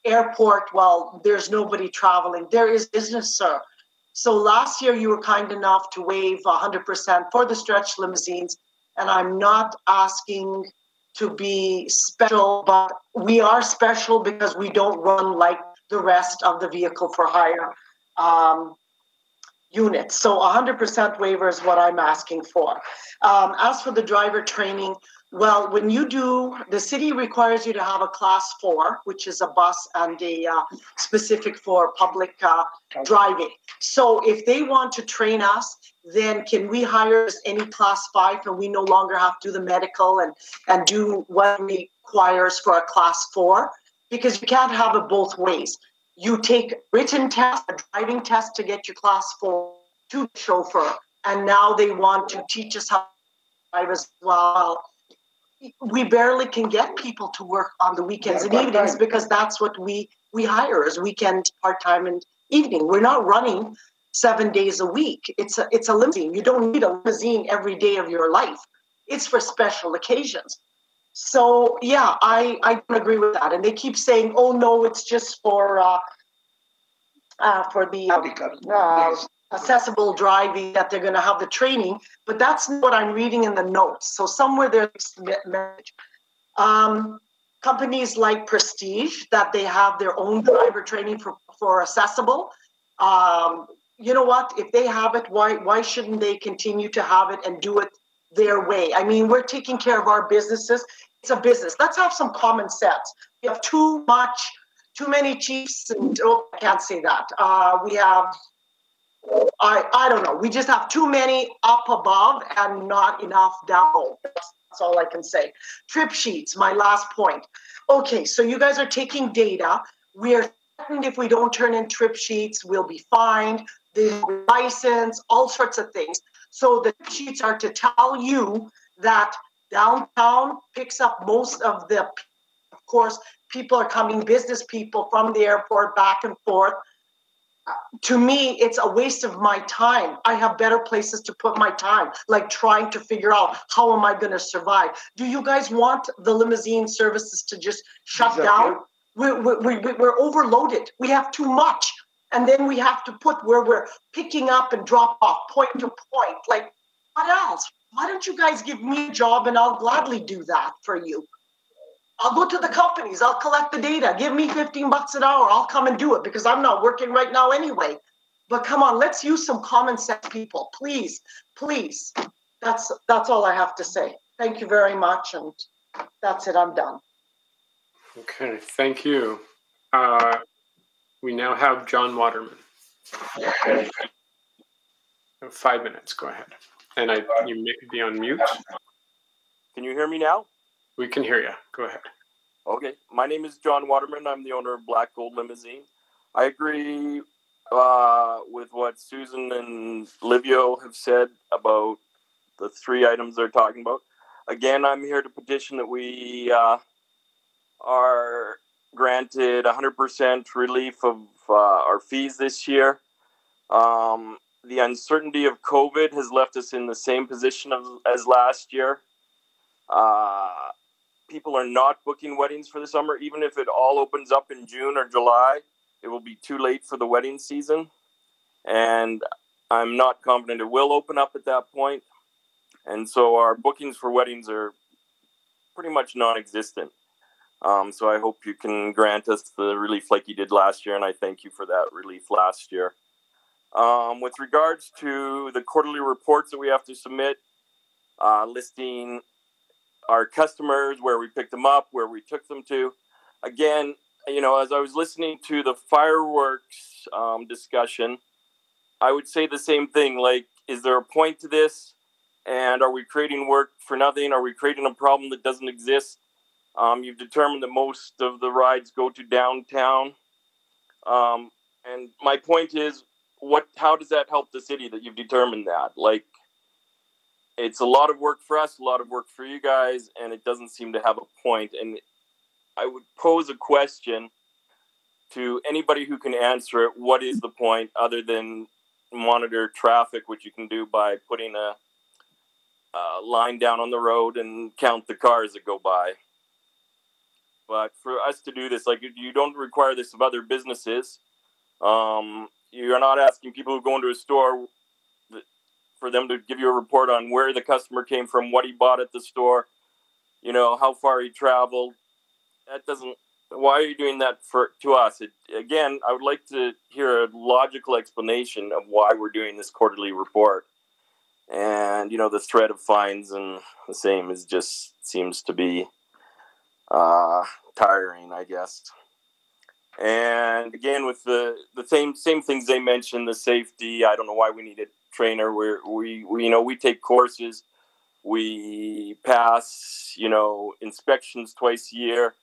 Speaker 16: Airport, well, there's nobody traveling. There is business, sir. So last year you were kind enough to waive 100% for the stretch limousines. And I'm not asking to be special, but we are special because we don't run like the rest of the vehicle for hire um, units. So 100% waiver is what I'm asking for. Um, as for the driver training, well, when you do, the city requires you to have a class four, which is a bus and a uh, specific for public uh, driving. So if they want to train us, then can we hire any class five and we no longer have to do the medical and, and do what requires for a class four? Because you can't have it both ways. You take written test, a driving test to get your class four to chauffeur, and now they want to teach us how I was well we barely can get people to work on the weekends yeah, and evenings part-time. because that's what we we hire as weekend part-time and evening we're not running seven days a week it's a it's a limousine you don't need a limousine every day of your life it's for special occasions so yeah i i don't agree with that and they keep saying oh no it's just for uh, uh for the uh, accessible driving that they're going to have the training but that's what I'm reading in the notes. So somewhere there's Um, companies like Prestige that they have their own driver training for, for accessible. Um, you know what? If they have it, why why shouldn't they continue to have it and do it their way? I mean, we're taking care of our businesses. It's a business. Let's have some common sense. We have too much, too many chiefs, and oh, I can't say that. Uh, we have I, I don't know. We just have too many up above and not enough down. That's, that's all I can say. Trip sheets, my last point. Okay, so you guys are taking data. We are threatened if we don't turn in trip sheets, we'll be fined, the license, all sorts of things. So the sheets are to tell you that downtown picks up most of the, of course, people are coming, business people from the airport back and forth to me, it's a waste of my time. I have better places to put my time, like trying to figure out how am I going to survive. Do you guys want the limousine services to just shut exactly. down? We, we, we, we're overloaded. We have too much. And then we have to put where we're picking up and drop off point to point. Like, what else? Why don't you guys give me a job and I'll gladly do that for you? I'll go to the companies. I'll collect the data. Give me 15 bucks an hour. I'll come and do it because I'm not working right now anyway. But come on, let's use some common sense, people. Please, please. That's that's all I have to say. Thank you very much, and that's it. I'm done.
Speaker 1: Okay, thank you. Uh, we now have John Waterman. Five minutes. Go ahead, and I you may be on mute.
Speaker 31: Can you hear me now? We can hear you. Go ahead. Okay. My name is John Waterman. I'm the owner of Black Gold Limousine. I agree uh, with what Susan and Livio have said about the three items they're talking about. Again, I'm here to petition that we uh, are granted 100% relief of uh, our fees this year. Um, the uncertainty of COVID has left us in the same position of, as last year. Uh, people are not booking weddings for the summer. Even if it all opens up in June or July, it will be too late for the wedding season. And I'm not confident it will open up at that point. And so our bookings for weddings are pretty much non existent. Um, so I hope you can grant us the relief like you did last year, and I thank you for that relief last year. Um, with regards to the quarterly reports that we have to submit, uh, listing our customers, where we picked them up, where we took them to. Again, you know, as I was listening to the fireworks um, discussion, I would say the same thing. Like, is there a point to this? And are we creating work for nothing? Are we creating a problem that doesn't exist? Um, you've determined that most of the rides go to downtown. Um, and my point is, what? How does that help the city that you've determined that? Like, it's a lot of work for us, a lot of work for you guys, and it doesn't seem to have a point. And I would pose a question to anybody who can answer it what is the point other than monitor traffic, which you can do by putting a, a line down on the road and count the cars that go by? But for us to do this, like you don't require this of other businesses. Um, you're not asking people who go into a store for them to give you a report on where the customer came from, what he bought at the store, you know, how far he traveled. That doesn't. Why are you doing that for to us? It, again, I would like to hear a logical explanation of why we're doing this quarterly report. And you know, the threat of fines and the same is just seems to be uh, tiring, I guess. And again, with the the same same things they mentioned, the safety. I don't know why we need it trainer where we, we you know we take courses we pass you know inspections twice a year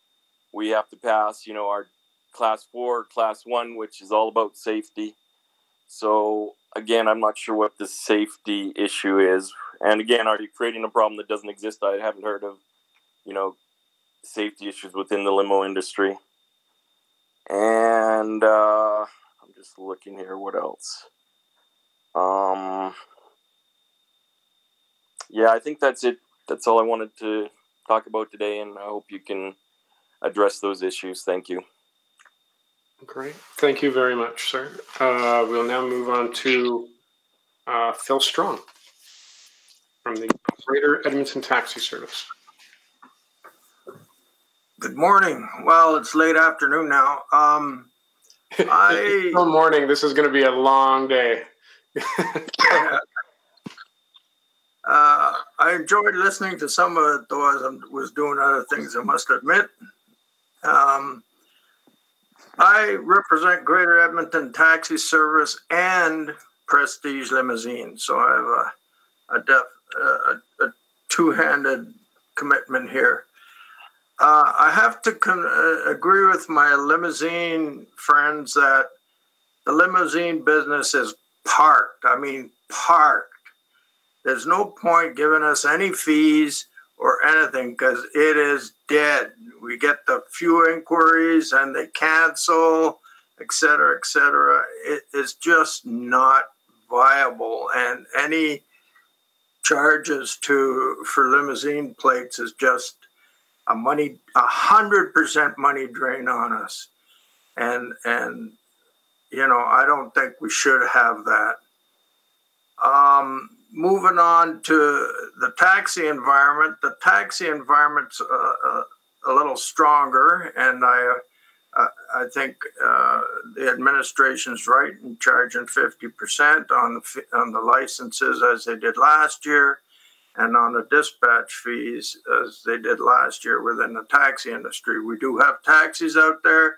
Speaker 31: we have to pass you know our class four class one which is all about safety so again i'm not sure what the safety issue is and again are you creating a problem that doesn't exist i haven't heard of you know safety issues within the limo industry and uh, i'm just looking here what else um, yeah, I think that's it. That's all I wanted to talk about today, and I hope you can address those issues. Thank you. Great. Thank you very much, sir. Uh, we'll now move on to
Speaker 1: uh, Phil Strong from the Greater Edmonton Taxi Service.
Speaker 32: Good morning. Well, it's late afternoon now. Um, I... Good morning. This is going to be a long day uh, I enjoyed listening to some of it, though I was doing other things, I must admit. Um, I represent Greater Edmonton Taxi Service and Prestige Limousine, so I have a, a, a, a two-handed commitment here. Uh, I have to con- uh, agree with my limousine friends that the limousine business is parked. I mean, parked. There's no point giving us any fees or anything because it is dead. We get the few inquiries and they cancel, et cetera, et cetera. It is just not viable. And any charges to for limousine plates is just a money a hundred percent money drain on us. And and you know, I don't think we should have that. Um, moving on to the taxi environment, the taxi environment's uh, uh a little stronger, and I, uh, I think uh, the administration's right in charging 50% on the on the licenses as they did last year, and on the dispatch fees as they did last year within the taxi industry. We do have taxis out there;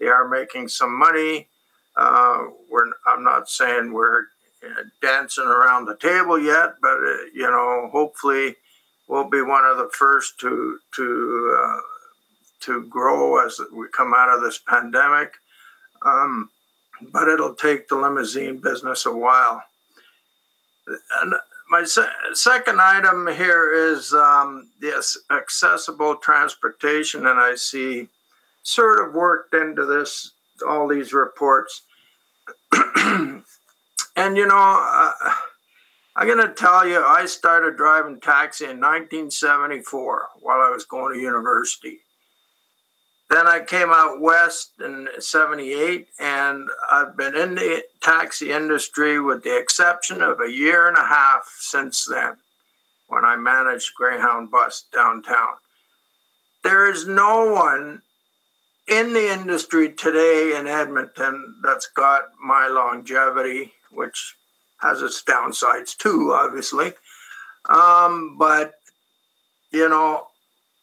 Speaker 32: they are making some money. Uh, we're, I'm not saying we're uh, dancing around the table yet, but uh, you know, hopefully, we'll be one of the first to to uh, to grow as we come out of this pandemic. Um, but it'll take the limousine business a while. And my se- second item here is um, accessible transportation, and I see sort of worked into this all these reports. and you know, uh, I'm going to tell you, I started driving taxi in 1974 while I was going to university. Then I came out west in 78, and I've been in the taxi industry with the exception of a year and a half since then when I managed Greyhound Bus downtown. There is no one in the industry today in Edmonton that's got my longevity, which has its downsides too, obviously. Um, but, you know,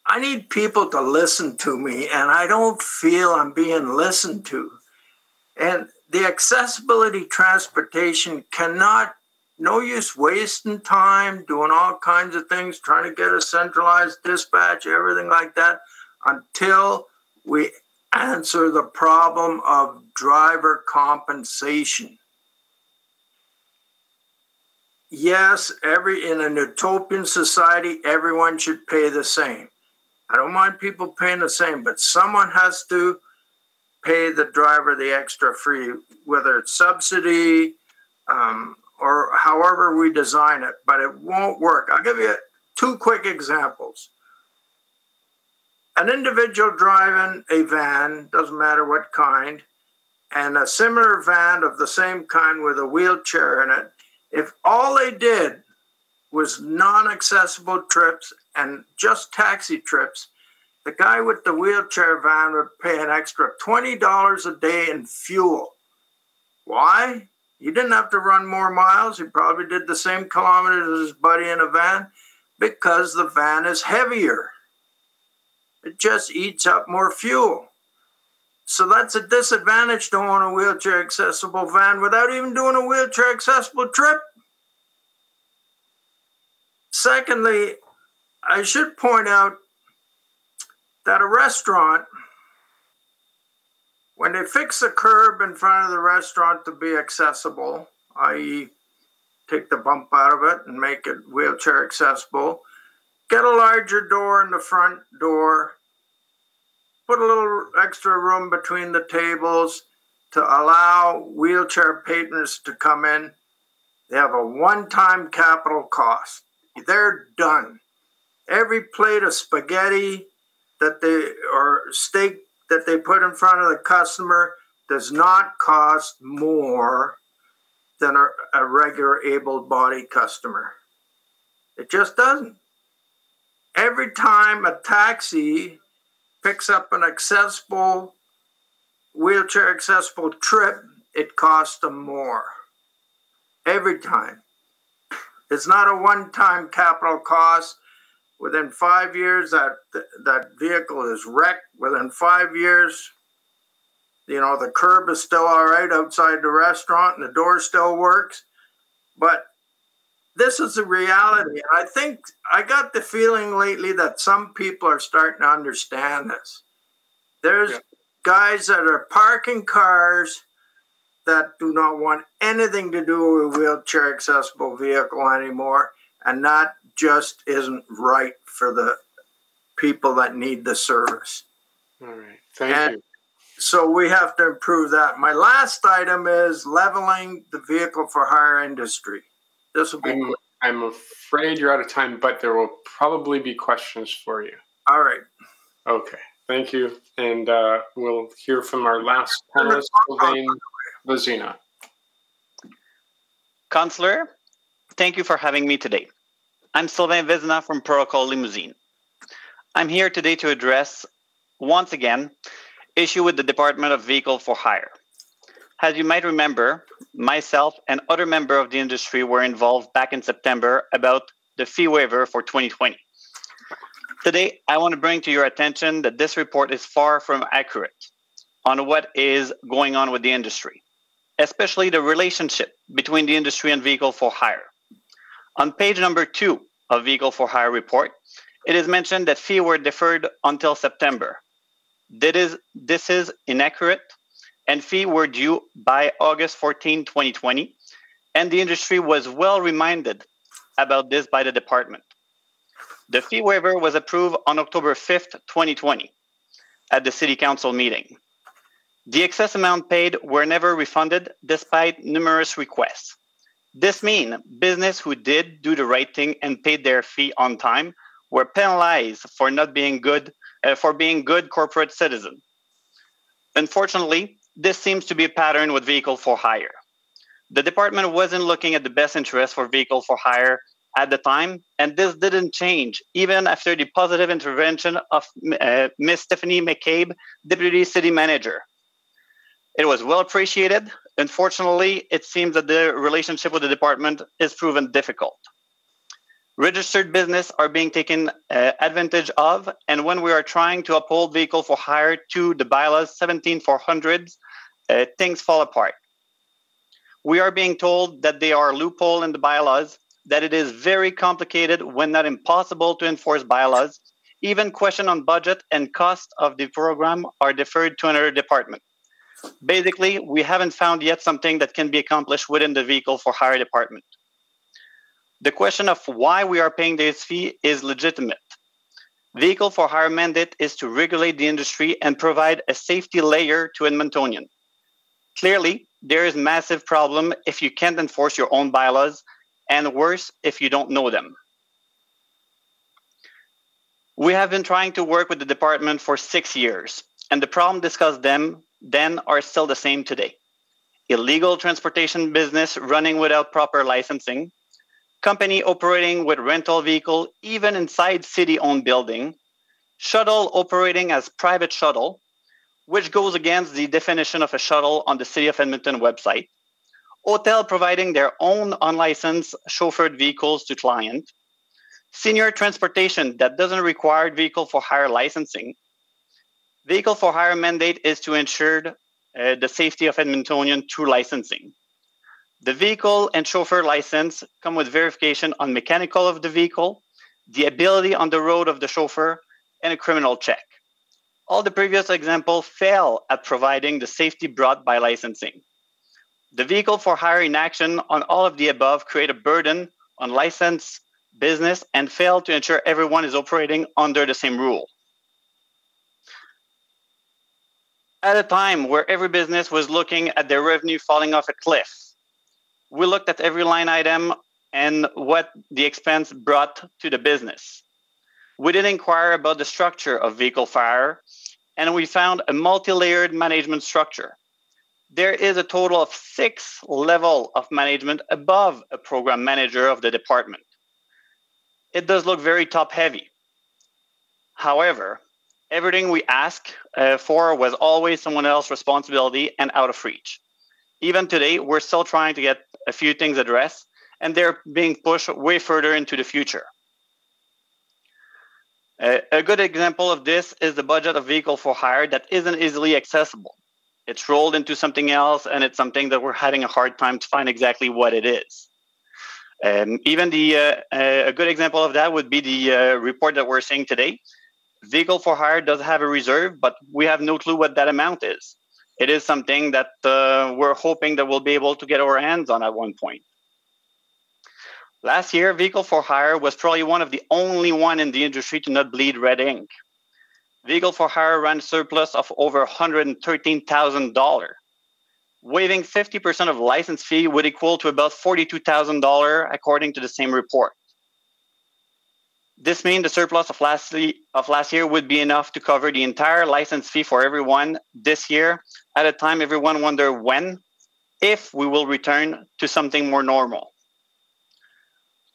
Speaker 32: I need people to listen to me, and I don't feel I'm being listened to. And the accessibility transportation cannot, no use wasting time doing all kinds of things, trying to get a centralized dispatch, everything like that, until we answer the problem of driver compensation. Yes, every in a utopian society, everyone should pay the same. I don't mind people paying the same, but someone has to pay the driver the extra fee, whether it's subsidy um, or however we design it, but it won't work. I'll give you two quick examples an individual driving a van, doesn't matter what kind, and a similar van of the same kind with a wheelchair in it, if all they did was non accessible trips and just taxi trips, the guy with the wheelchair van would pay an extra $20 a day in fuel. Why? He didn't have to run more miles. He probably did the same kilometers as his buddy in a van because the van is heavier. It just eats up more fuel. So that's a disadvantage to own a wheelchair accessible van without even doing a wheelchair accessible trip. Secondly, I should point out that a restaurant, when they fix a curb in front of the restaurant to be accessible, i.e., take the bump out of it and make it wheelchair accessible, get a larger door in the front door, put a little extra room between the tables to allow wheelchair patrons to come in. They have a one time capital cost. They're done. Every plate of spaghetti that they or steak that they put in front of the customer does not cost more than a, a regular able bodied customer. It just doesn't every time a taxi picks up an accessible, wheelchair accessible trip, it costs them more. Every time. It's not a one time capital cost. Within five years, that, that vehicle is wrecked. Within five years, you know, the curb is still all right outside the restaurant and the door still works. But this is the reality. I think I got the feeling lately that some people are starting to understand this. There's yeah. guys that are parking cars that do not want anything to do with wheelchair accessible vehicle anymore, and that just isn't right for the people that need the service. All right. Thank and you. So we have to improve that. My last item is leveling the vehicle for hire industry. This will be. I'm, I'm afraid you're out of time, but there will probably be questions for you. All right.
Speaker 1: Okay. Thank you, and uh, we'll hear from our
Speaker 33: last panelist, Sylvain Vazina. Counselor, thank you for having me today. I'm Sylvain Vizna from Protocol Limousine. I'm here today to address, once again, issue with the Department of Vehicle for Hire. As you might remember, myself and other member of the industry were involved back in September about the fee waiver for 2020. Today, I want to bring to your attention that this report is far from accurate on what is going on with the industry, especially the relationship between the industry and vehicle for hire. On page number two of Vehicle for Hire report, it is mentioned that fee were deferred until September. This is, this is inaccurate and fee were due by August 14, 2020, and the industry was well reminded about this by the department. The fee waiver was approved on October 5th, 2020, at the City Council meeting. The excess amount paid were never refunded despite numerous requests. This means business who did do the right thing and paid their fee on time were penalized for not being good uh, for being good corporate citizen. Unfortunately, this seems to be a pattern with vehicle for hire. The department wasn't looking at the best interest for vehicle for hire at the time, and this didn't change even after the positive intervention of uh, Ms. Stephanie McCabe, deputy city manager. It was well appreciated. Unfortunately, it seems that the relationship with the department is proven difficult. Registered business are being taken uh, advantage of, and when we are trying to uphold vehicle for hire to the bylaws 17400s uh, things fall apart. We are being told that there are loopholes in the bylaws, that it is very complicated, when not impossible, to enforce bylaws. Even question on budget and cost of the program are deferred to another department. Basically, we haven't found yet something that can be accomplished within the vehicle for hire department. The question of why we are paying this fee is legitimate. Vehicle for hire mandate is to regulate the industry and provide a safety layer to Edmontonian. Clearly, there is massive problem if you can't enforce your own bylaws, and worse if you don't know them. We have been trying to work with the department for six years, and the problem discussed them then are still the same today. Illegal transportation business running without proper licensing, company operating with rental vehicle even inside city-owned building, shuttle operating as private shuttle, which goes against the definition of a shuttle on the City of Edmonton website. Hotel providing their own unlicensed chauffeured vehicles to client. Senior transportation that doesn't require vehicle for hire licensing. Vehicle for hire mandate is to ensure uh, the safety of Edmontonian through licensing. The vehicle and chauffeur license come with verification on mechanical of the vehicle, the ability on the road of the chauffeur, and a criminal check all the previous examples fail at providing the safety brought by licensing. The vehicle for hire inaction on all of the above create a burden on licensed business and fail to ensure everyone is operating under the same rule. At a time where every business was looking at their revenue falling off a cliff, we looked at every line item and what the expense brought to the business. We did not inquire about the structure of vehicle fire and we found a multi-layered management structure. There is a total of six level of management above a program manager of the department. It does look very top heavy. However, everything we ask uh, for was always someone else's responsibility and out of reach. Even today, we're still trying to get a few things addressed, and they're being pushed way further into the future a good example of this is the budget of vehicle for hire that isn't easily accessible. It's rolled into something else, and it's something that we're having a hard time to find exactly what it is. Um, even the uh, uh, a good example of that would be the uh, report that we're seeing today. Vehicle for hire does have a reserve, but we have no clue what that amount is. It is something that uh, we're hoping that we'll be able to get our hands on at one point. Last year, vehicle for hire was probably one of the only one in the industry to not bleed red ink. Vehicle for hire ran surplus of over $113,000. Waiving 50% of license fee would equal to about $42,000 according to the same report. This means the surplus of last, of last year would be enough to cover the entire license fee for everyone this year at a time everyone wonder when, if we will return to something more normal.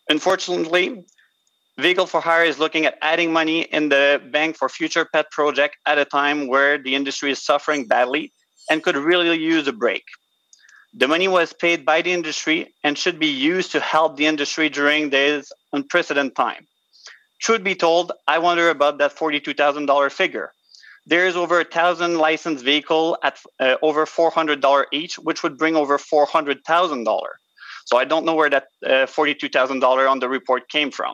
Speaker 33: Unfortunately, Vehicle for Hire is looking at adding money in the bank for future pet project at a time where the industry is suffering badly and could really use a break. The money was paid by the industry and should be used to help the industry during this unprecedented time. Should be told, I wonder about that $42,000 figure. There is over a thousand licensed vehicle at uh, over $400 each, which would bring over $400,000. So I don't know where that uh, $42,000 on the report came from.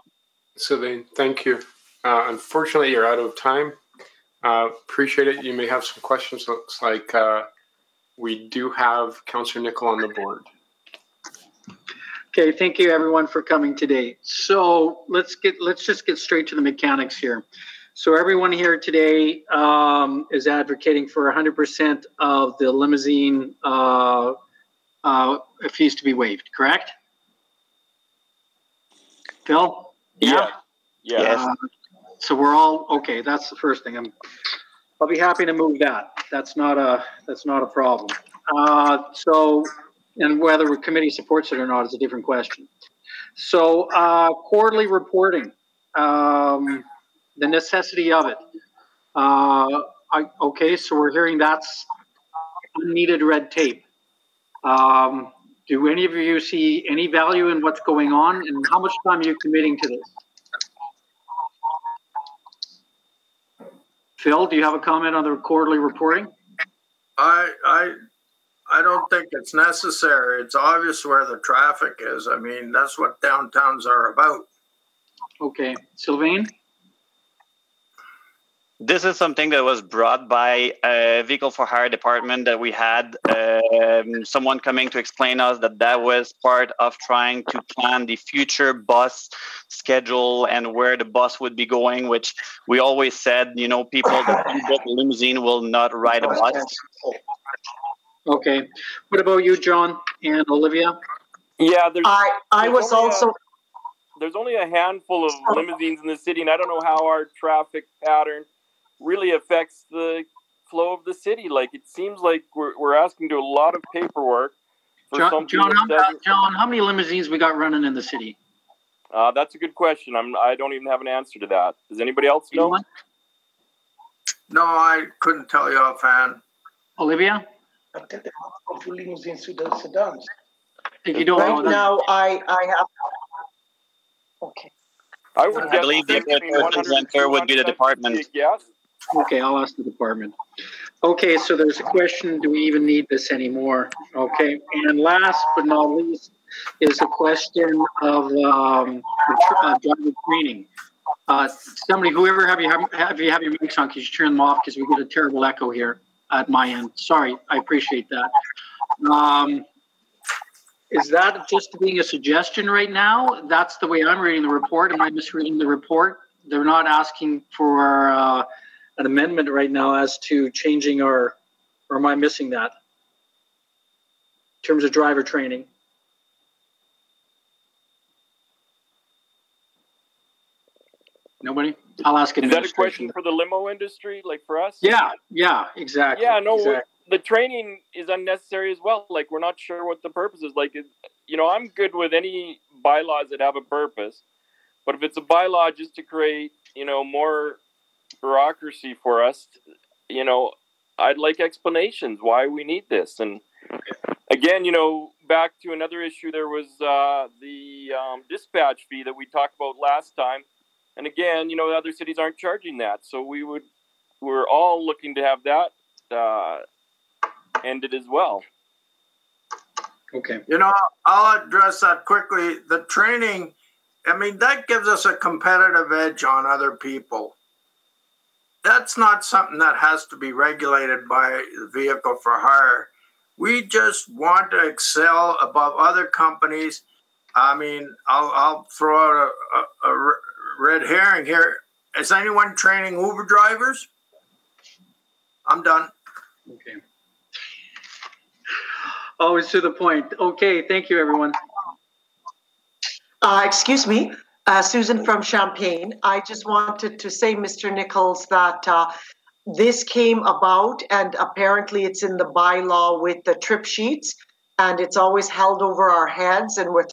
Speaker 33: Sylvain, thank you. Uh,
Speaker 1: unfortunately, you're out of time. Uh, appreciate it. You may have some questions. Looks like uh,
Speaker 7: we do have Councillor Nickel on the board. Okay, thank you everyone for coming today. So let's get let's just get straight to the mechanics here. So everyone here today um, is advocating for 100% of the limousine uh, uh, if he's to be waived, correct? Phil? Yeah. Yeah. Yes. Uh, so we're all okay. That's the first thing. I'm. I'll be happy to move that. That's not a. That's not a problem. Uh, so, and whether the committee supports it or not is a different question. So, uh, quarterly reporting, um, the necessity of it. Uh, I, okay, so we're hearing that's unneeded red tape. Um, do any of you see any value in what's going on and how much time are you committing to this?
Speaker 32: Phil, do you have a comment on the quarterly reporting? I, I, I don't think it's necessary. It's obvious where the traffic is. I
Speaker 33: mean, that's what downtowns are about. Okay, Sylvain? this is something that was brought by a vehicle for hire department that we had um, someone coming to explain us that that was part of trying to plan the future bus schedule and where the bus would be going which we always said you know people that book limousine will not ride a bus okay what about you john and olivia yeah there's, i
Speaker 31: i there's was also a, there's only a handful of limousines in the city and i don't know how our traffic pattern really affects the flow of the city. Like it seems like we're, we're asking to a lot of paperwork.
Speaker 7: For John, John how, John, how, many limousines we got running in the city?
Speaker 31: Uh, that's a good question. I'm I don't even have an answer to that. Does anybody else
Speaker 32: know? Anyone? No, I couldn't tell you offhand. Olivia. If you don't right now, I
Speaker 16: I have.
Speaker 18: Okay. I, would I believe the appropriate presenter would
Speaker 7: be the department. Yes. Okay, I'll ask the department. Okay, so there's a question, do we even need this anymore? Okay, and last but not least is the question of um, uh, training. Uh, somebody, whoever have you have, have you have your mics on, could you turn them off because we get a terrible echo here at my end. Sorry, I appreciate that. Um, is that just being a suggestion right now? That's the way I'm reading the report. Am I misreading the report? They're not asking for. Uh, an amendment right now as to changing our, or am I missing that? In terms of driver training.
Speaker 31: Nobody? I'll ask Is that a question for the limo industry, like for us? Yeah,
Speaker 11: yeah, exactly. Yeah, no, exactly.
Speaker 31: the training is unnecessary as well. Like, we're not sure what the purpose is. Like, you know, I'm good with any bylaws that have a purpose, but if it's a bylaw just to create, you know, more bureaucracy for us. You know, I'd like explanations why we need this. And again, you know, back to another issue, there was uh, the um, dispatch fee that we talked about last time. And again, you know, other cities aren't charging that. So we would, we're all looking to have that uh,
Speaker 32: ended as well. Okay. You know, I'll address that quickly. The training, I mean, that gives us a competitive edge on other people that's not something that has to be regulated by the vehicle for hire. We just want to excel above other companies. I mean, I'll, I'll throw out a, a, a red herring here. Is anyone training Uber drivers? I'm done. Okay.
Speaker 7: Always to the point. Okay, thank you, everyone.
Speaker 16: Uh, excuse me. Uh, Susan from Champagne. I just wanted to say, Mr. Nichols, that uh, this came about, and apparently it's in the bylaw with the trip sheets, and it's always held over our heads, and we're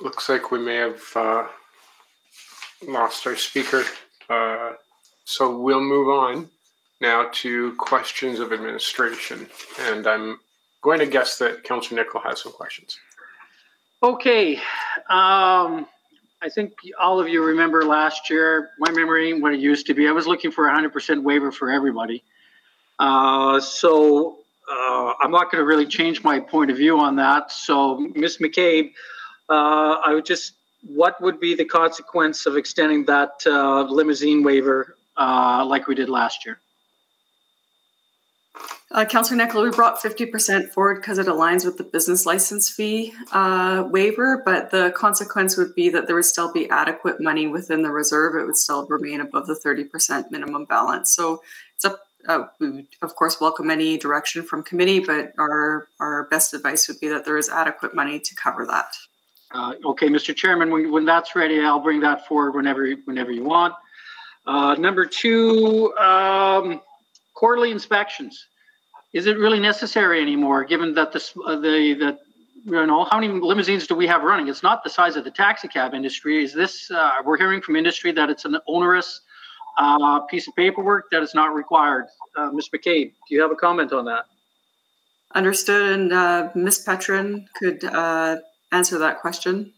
Speaker 1: Looks like we may have uh, lost our speaker, uh, so we'll move on now to questions of administration. And I'm going to guess that Councilor Nickel has some questions.
Speaker 7: Okay. Um, I think all of you remember last year, my memory, what it used to be, I was looking for a 100% waiver for everybody. Uh, so uh, I'm not going to really change my point of view on that. So, Ms. McCabe, uh, I would just, what would be the consequence of extending that uh, limousine waiver uh, like we did last year?
Speaker 24: Uh, Councillor Nickel, we brought 50% forward because it aligns with the business license fee uh, waiver, but the consequence would be that there would still be adequate money within the reserve. It would still remain above the 30% minimum balance. So it's up. Uh, we would, of course, welcome any direction from committee, but our our best advice would be that there is adequate
Speaker 7: money to cover that. Uh, okay, Mr. Chairman, when, when that's ready, I'll bring that forward whenever whenever you want. Uh, number two. Um, Quarterly inspections. Is it really necessary anymore, given that the, uh, the, the you know, how many limousines do we have running? It's not the size of the taxi cab industry. Is this, uh, we're hearing from industry that it's an onerous uh, piece of paperwork that is not required. Uh, Ms. McCabe, do you have a comment on that?
Speaker 24: Understood, and uh, Ms. Petrin could uh, answer that question.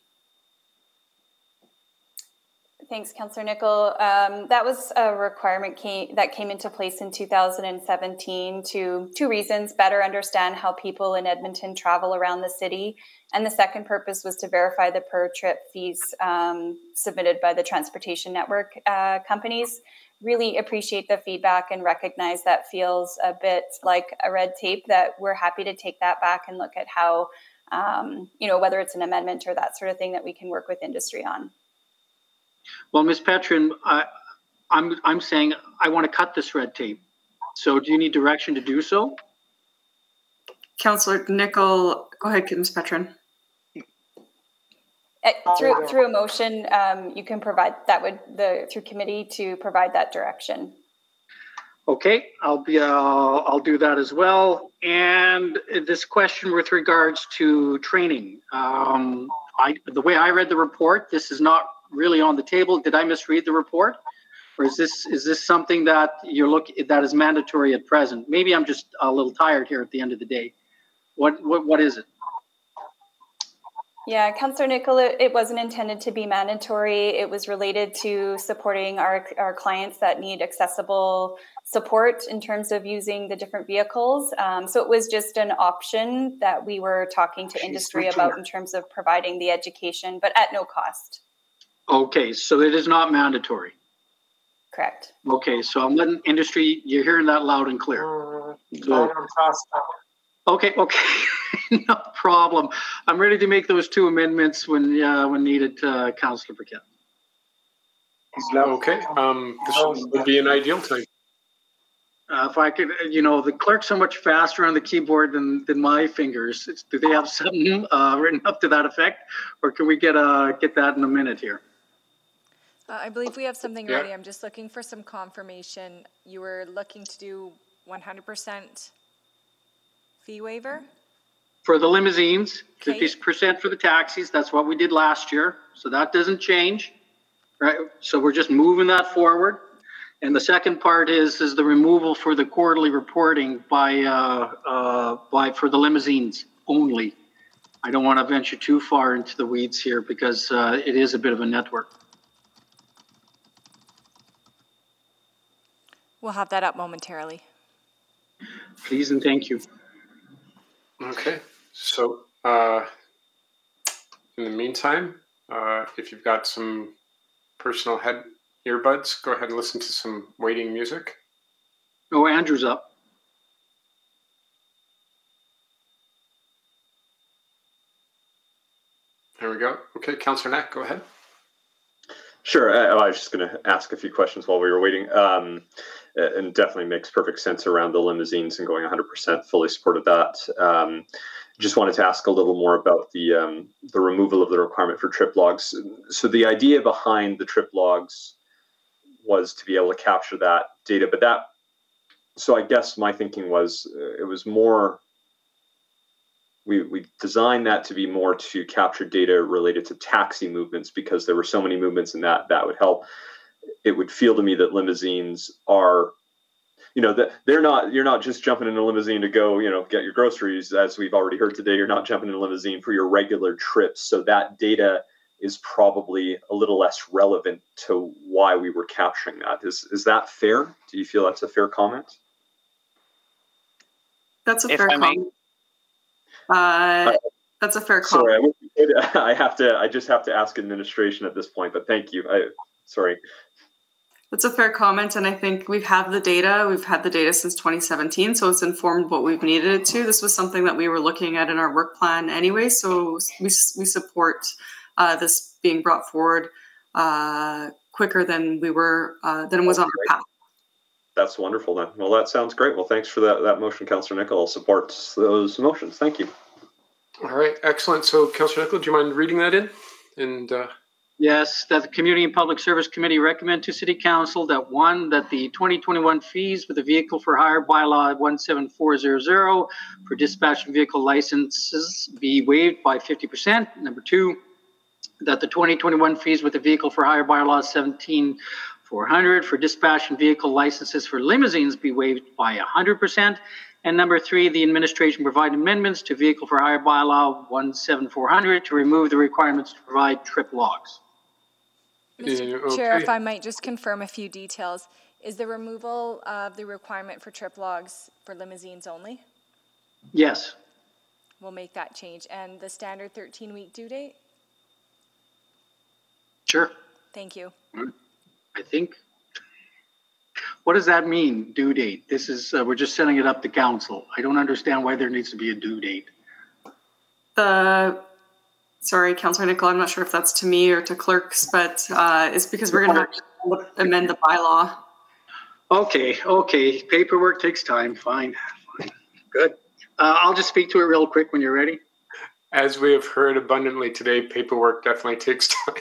Speaker 28: Thanks, Councillor Nickel. Um, that was a requirement came, that came into place in 2017 to two reasons better understand how people in Edmonton travel around the city. And the second purpose was to verify the per trip fees um, submitted by the transportation network uh, companies. Really appreciate the feedback and recognize that feels a bit like a red tape that we're happy to take that back and look at how, um, you know, whether it's an amendment or that sort of thing that we can work with industry on.
Speaker 7: Well, Ms. Petrin, I, I'm, I'm saying I want to cut this red tape. So do you need direction to do so?
Speaker 24: Councillor Nickel, go ahead, Ms. Petrin.
Speaker 28: Uh, through through a motion, um, you can provide that would the through committee to provide that direction.
Speaker 10: Okay, I'll be uh,
Speaker 7: I'll do that as well. And this question with regards to training, um, I the way I read the report, this is not really on the table. Did I misread the report? Or is this is this something that you're look that is mandatory at present? Maybe I'm just a little tired here at the end of the day. What what what is it?
Speaker 28: Yeah, Councillor Nickel, it wasn't intended to be mandatory. It was related to supporting our, our clients that need accessible support in terms of using the different vehicles. Um, so it was just an option that we were talking to industry about in terms of providing the education, but at no cost.
Speaker 7: Okay, so it is not mandatory. Correct. Okay, so I'm letting industry, you're hearing that loud and clear. Mm, so, okay, okay, no problem. I'm ready to make those two amendments when uh, when needed, uh, Councillor Burkett. Okay, um, this would be an ideal time. Uh, if I could, you know, the clerks are much faster on the keyboard than, than my fingers. It's, do they have something uh, written up to that effect, or can we get uh, get that in a minute here?
Speaker 4: Uh, I believe we have something yeah. ready. I'm just looking for some confirmation. You were looking to do 100% fee waiver?
Speaker 7: For the limousines, okay. 50% for the taxis. That's what we did last year. So that doesn't change, right? So we're just moving that forward. And the second part is is the removal for the quarterly reporting by uh, uh, by for the limousines only. I don't want to venture too far into the weeds here because uh, it is a bit of a network.
Speaker 4: We'll have that up momentarily.
Speaker 1: Please and thank you. Okay. So, uh, in the meantime, uh, if you've got some personal head earbuds, go ahead and listen to some waiting music. Oh, Andrew's up. There we go. Okay, Councillor Knack, go ahead.
Speaker 2: Sure. I, uh, oh, I was just going to ask a few questions while we were waiting. Um, uh, and definitely makes perfect sense around the limousines and going 100% fully supported that. Um, just wanted to ask a little more about the um, the removal of the requirement for trip logs. So the idea behind the trip logs was to be able to capture that data, but that. So I guess my thinking was uh, it was more we, we designed that to be more to capture data related to taxi movements because there were so many movements and that that would help it would feel to me that limousines are you know that they're not you're not just jumping in a limousine to go you know get your groceries as we've already heard today you're not jumping in a limousine for your regular trips so that data is probably a little less relevant to why we were capturing that is is that fair do you feel that's a fair comment
Speaker 24: that's a if fair I comment
Speaker 2: uh, that's a fair comment. Sorry, I, I, have to. I just have to ask administration at this point. But thank you. I, sorry.
Speaker 24: That's a fair comment, and I think we've had the data. We've had the data since 2017, so it's informed what we've needed it to. This was something that we were looking at in our work plan anyway, so we we support uh, this being brought forward uh, quicker than we were uh, than was on our path.
Speaker 2: That's wonderful then. Well, that sounds great. Well, thanks for that, that motion, Councillor Nickel. Supports those motions. Thank you.
Speaker 24: All right, excellent.
Speaker 1: So, Councillor Nickel, do you mind reading that in?
Speaker 7: And uh... Yes, that the Community and Public Service Committee recommend to City Council that one, that the 2021 fees for the vehicle for hire bylaw 17400 for dispatch and vehicle licenses be waived by 50%. Number two, that the 2021 fees with the vehicle for hire bylaw 400 for dispatch and vehicle licenses for limousines be waived by 100%. And number three, the administration provide amendments to vehicle for hire bylaw 17400 to remove the requirements to provide trip logs.
Speaker 18: Mr. Okay. Chair, if I
Speaker 4: might just confirm a few details. Is the removal of the requirement for trip logs for limousines only? Yes. We'll make that change. And the standard 13 week due date? Sure. Thank you.
Speaker 7: I think. What does that mean, due date? This is, uh, we're just setting it up to council. I don't understand why there needs to be a due date. The, uh,
Speaker 24: sorry, Councilor Nicola, I'm not sure if that's to me or to clerks, but uh, it's because we're going to amend the bylaw.
Speaker 7: Okay, okay. Paperwork takes time. Fine, fine. Good. Uh, I'll just speak to it real quick when you're ready. As we have
Speaker 1: heard abundantly today, paperwork definitely takes time.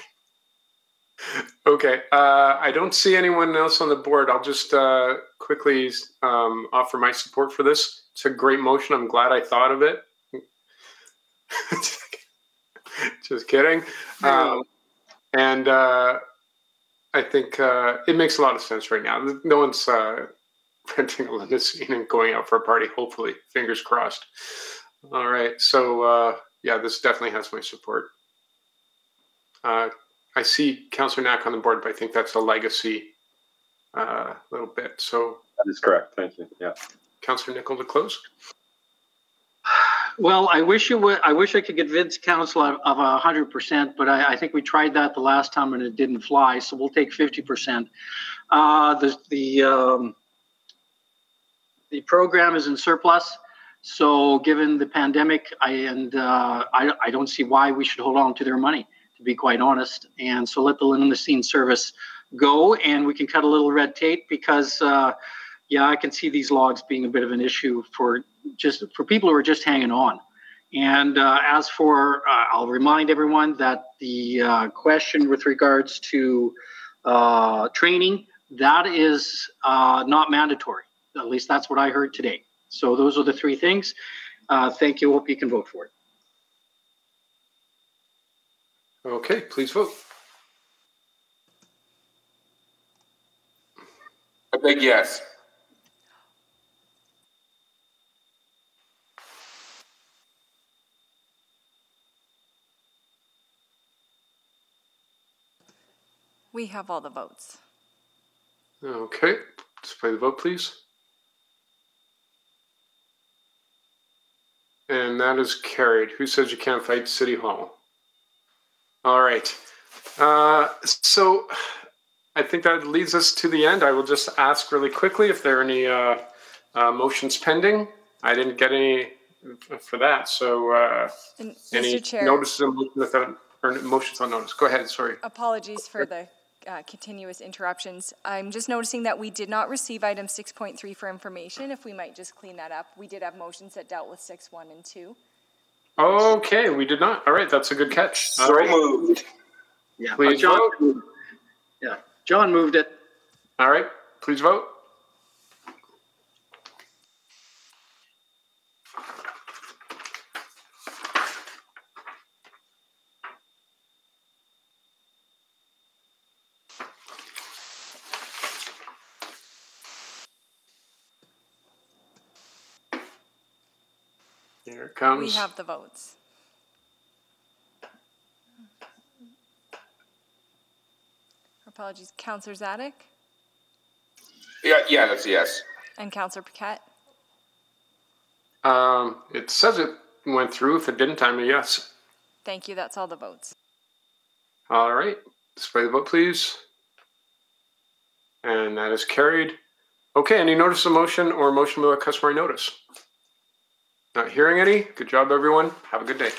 Speaker 1: Okay. Uh, I don't see anyone else on the board. I'll just uh, quickly um, offer my support for this. It's a great motion. I'm glad I thought of it. just kidding. Um, and uh, I think uh, it makes a lot of sense right now. No one's uh, renting a limousine and going out for a party, hopefully. Fingers crossed. All right. So, uh, yeah, this definitely has my support. I see Councillor Knack on the board, but I think that's a legacy uh, little bit. So
Speaker 2: that is correct. Thank you. Yeah.
Speaker 1: Councillor Nickel to close.
Speaker 7: Well, I wish you would. I wish I could convince council of a hundred percent, but I, I, think we tried that the last time and it didn't fly. So we'll take fifty percent. Uh, the the um, the program is in surplus, so given the pandemic, I and uh, I I don't see why we should hold on to their money to be quite honest. And so let the scene service go, and we can cut a little red tape because, uh, yeah, I can see these logs being a bit of an issue for just for people who are just hanging on. And uh, as for, uh, I'll remind everyone that the uh, question with regards to uh, training that is uh, not mandatory. At least that's what I heard today. So those are the three things. thank you. Hope you can vote for it. Okay, please vote.
Speaker 1: A big yes.
Speaker 4: We have all the votes.
Speaker 1: Okay, display the vote, please. And that is carried. Who says you can't fight City Hall? All right. Uh, so I think that leads us to the end. I will just ask really quickly if there are any uh, uh, motions pending. I didn't get any for that. So uh,
Speaker 4: any Chair, notices
Speaker 1: without, or motions on notice. Go ahead. Sorry.
Speaker 4: Apologies for the uh, continuous interruptions. I'm just noticing that we did not receive item 6.3 for information. If we might just clean that up, we did have motions that dealt with 6.1 and 2.
Speaker 1: Okay, we did not. All right, that's a good catch. All so right.
Speaker 18: moved. Yeah,
Speaker 1: please John, vote. Yeah, John moved it. All right, please vote.
Speaker 18: comes. We have
Speaker 4: the votes. Apologies, Councillor Dziadyk?
Speaker 1: Yeah, yeah, that's a yes.
Speaker 4: And Councillor Paquette?
Speaker 1: Um, it says it went through. If it didn't, I'm a yes.
Speaker 4: Thank you. That's all the votes.
Speaker 1: All right. Display the vote, please. And that is carried. Okay, any notice of motion or motion without customary notice? Not hearing any? Good job, everyone. Have a good day.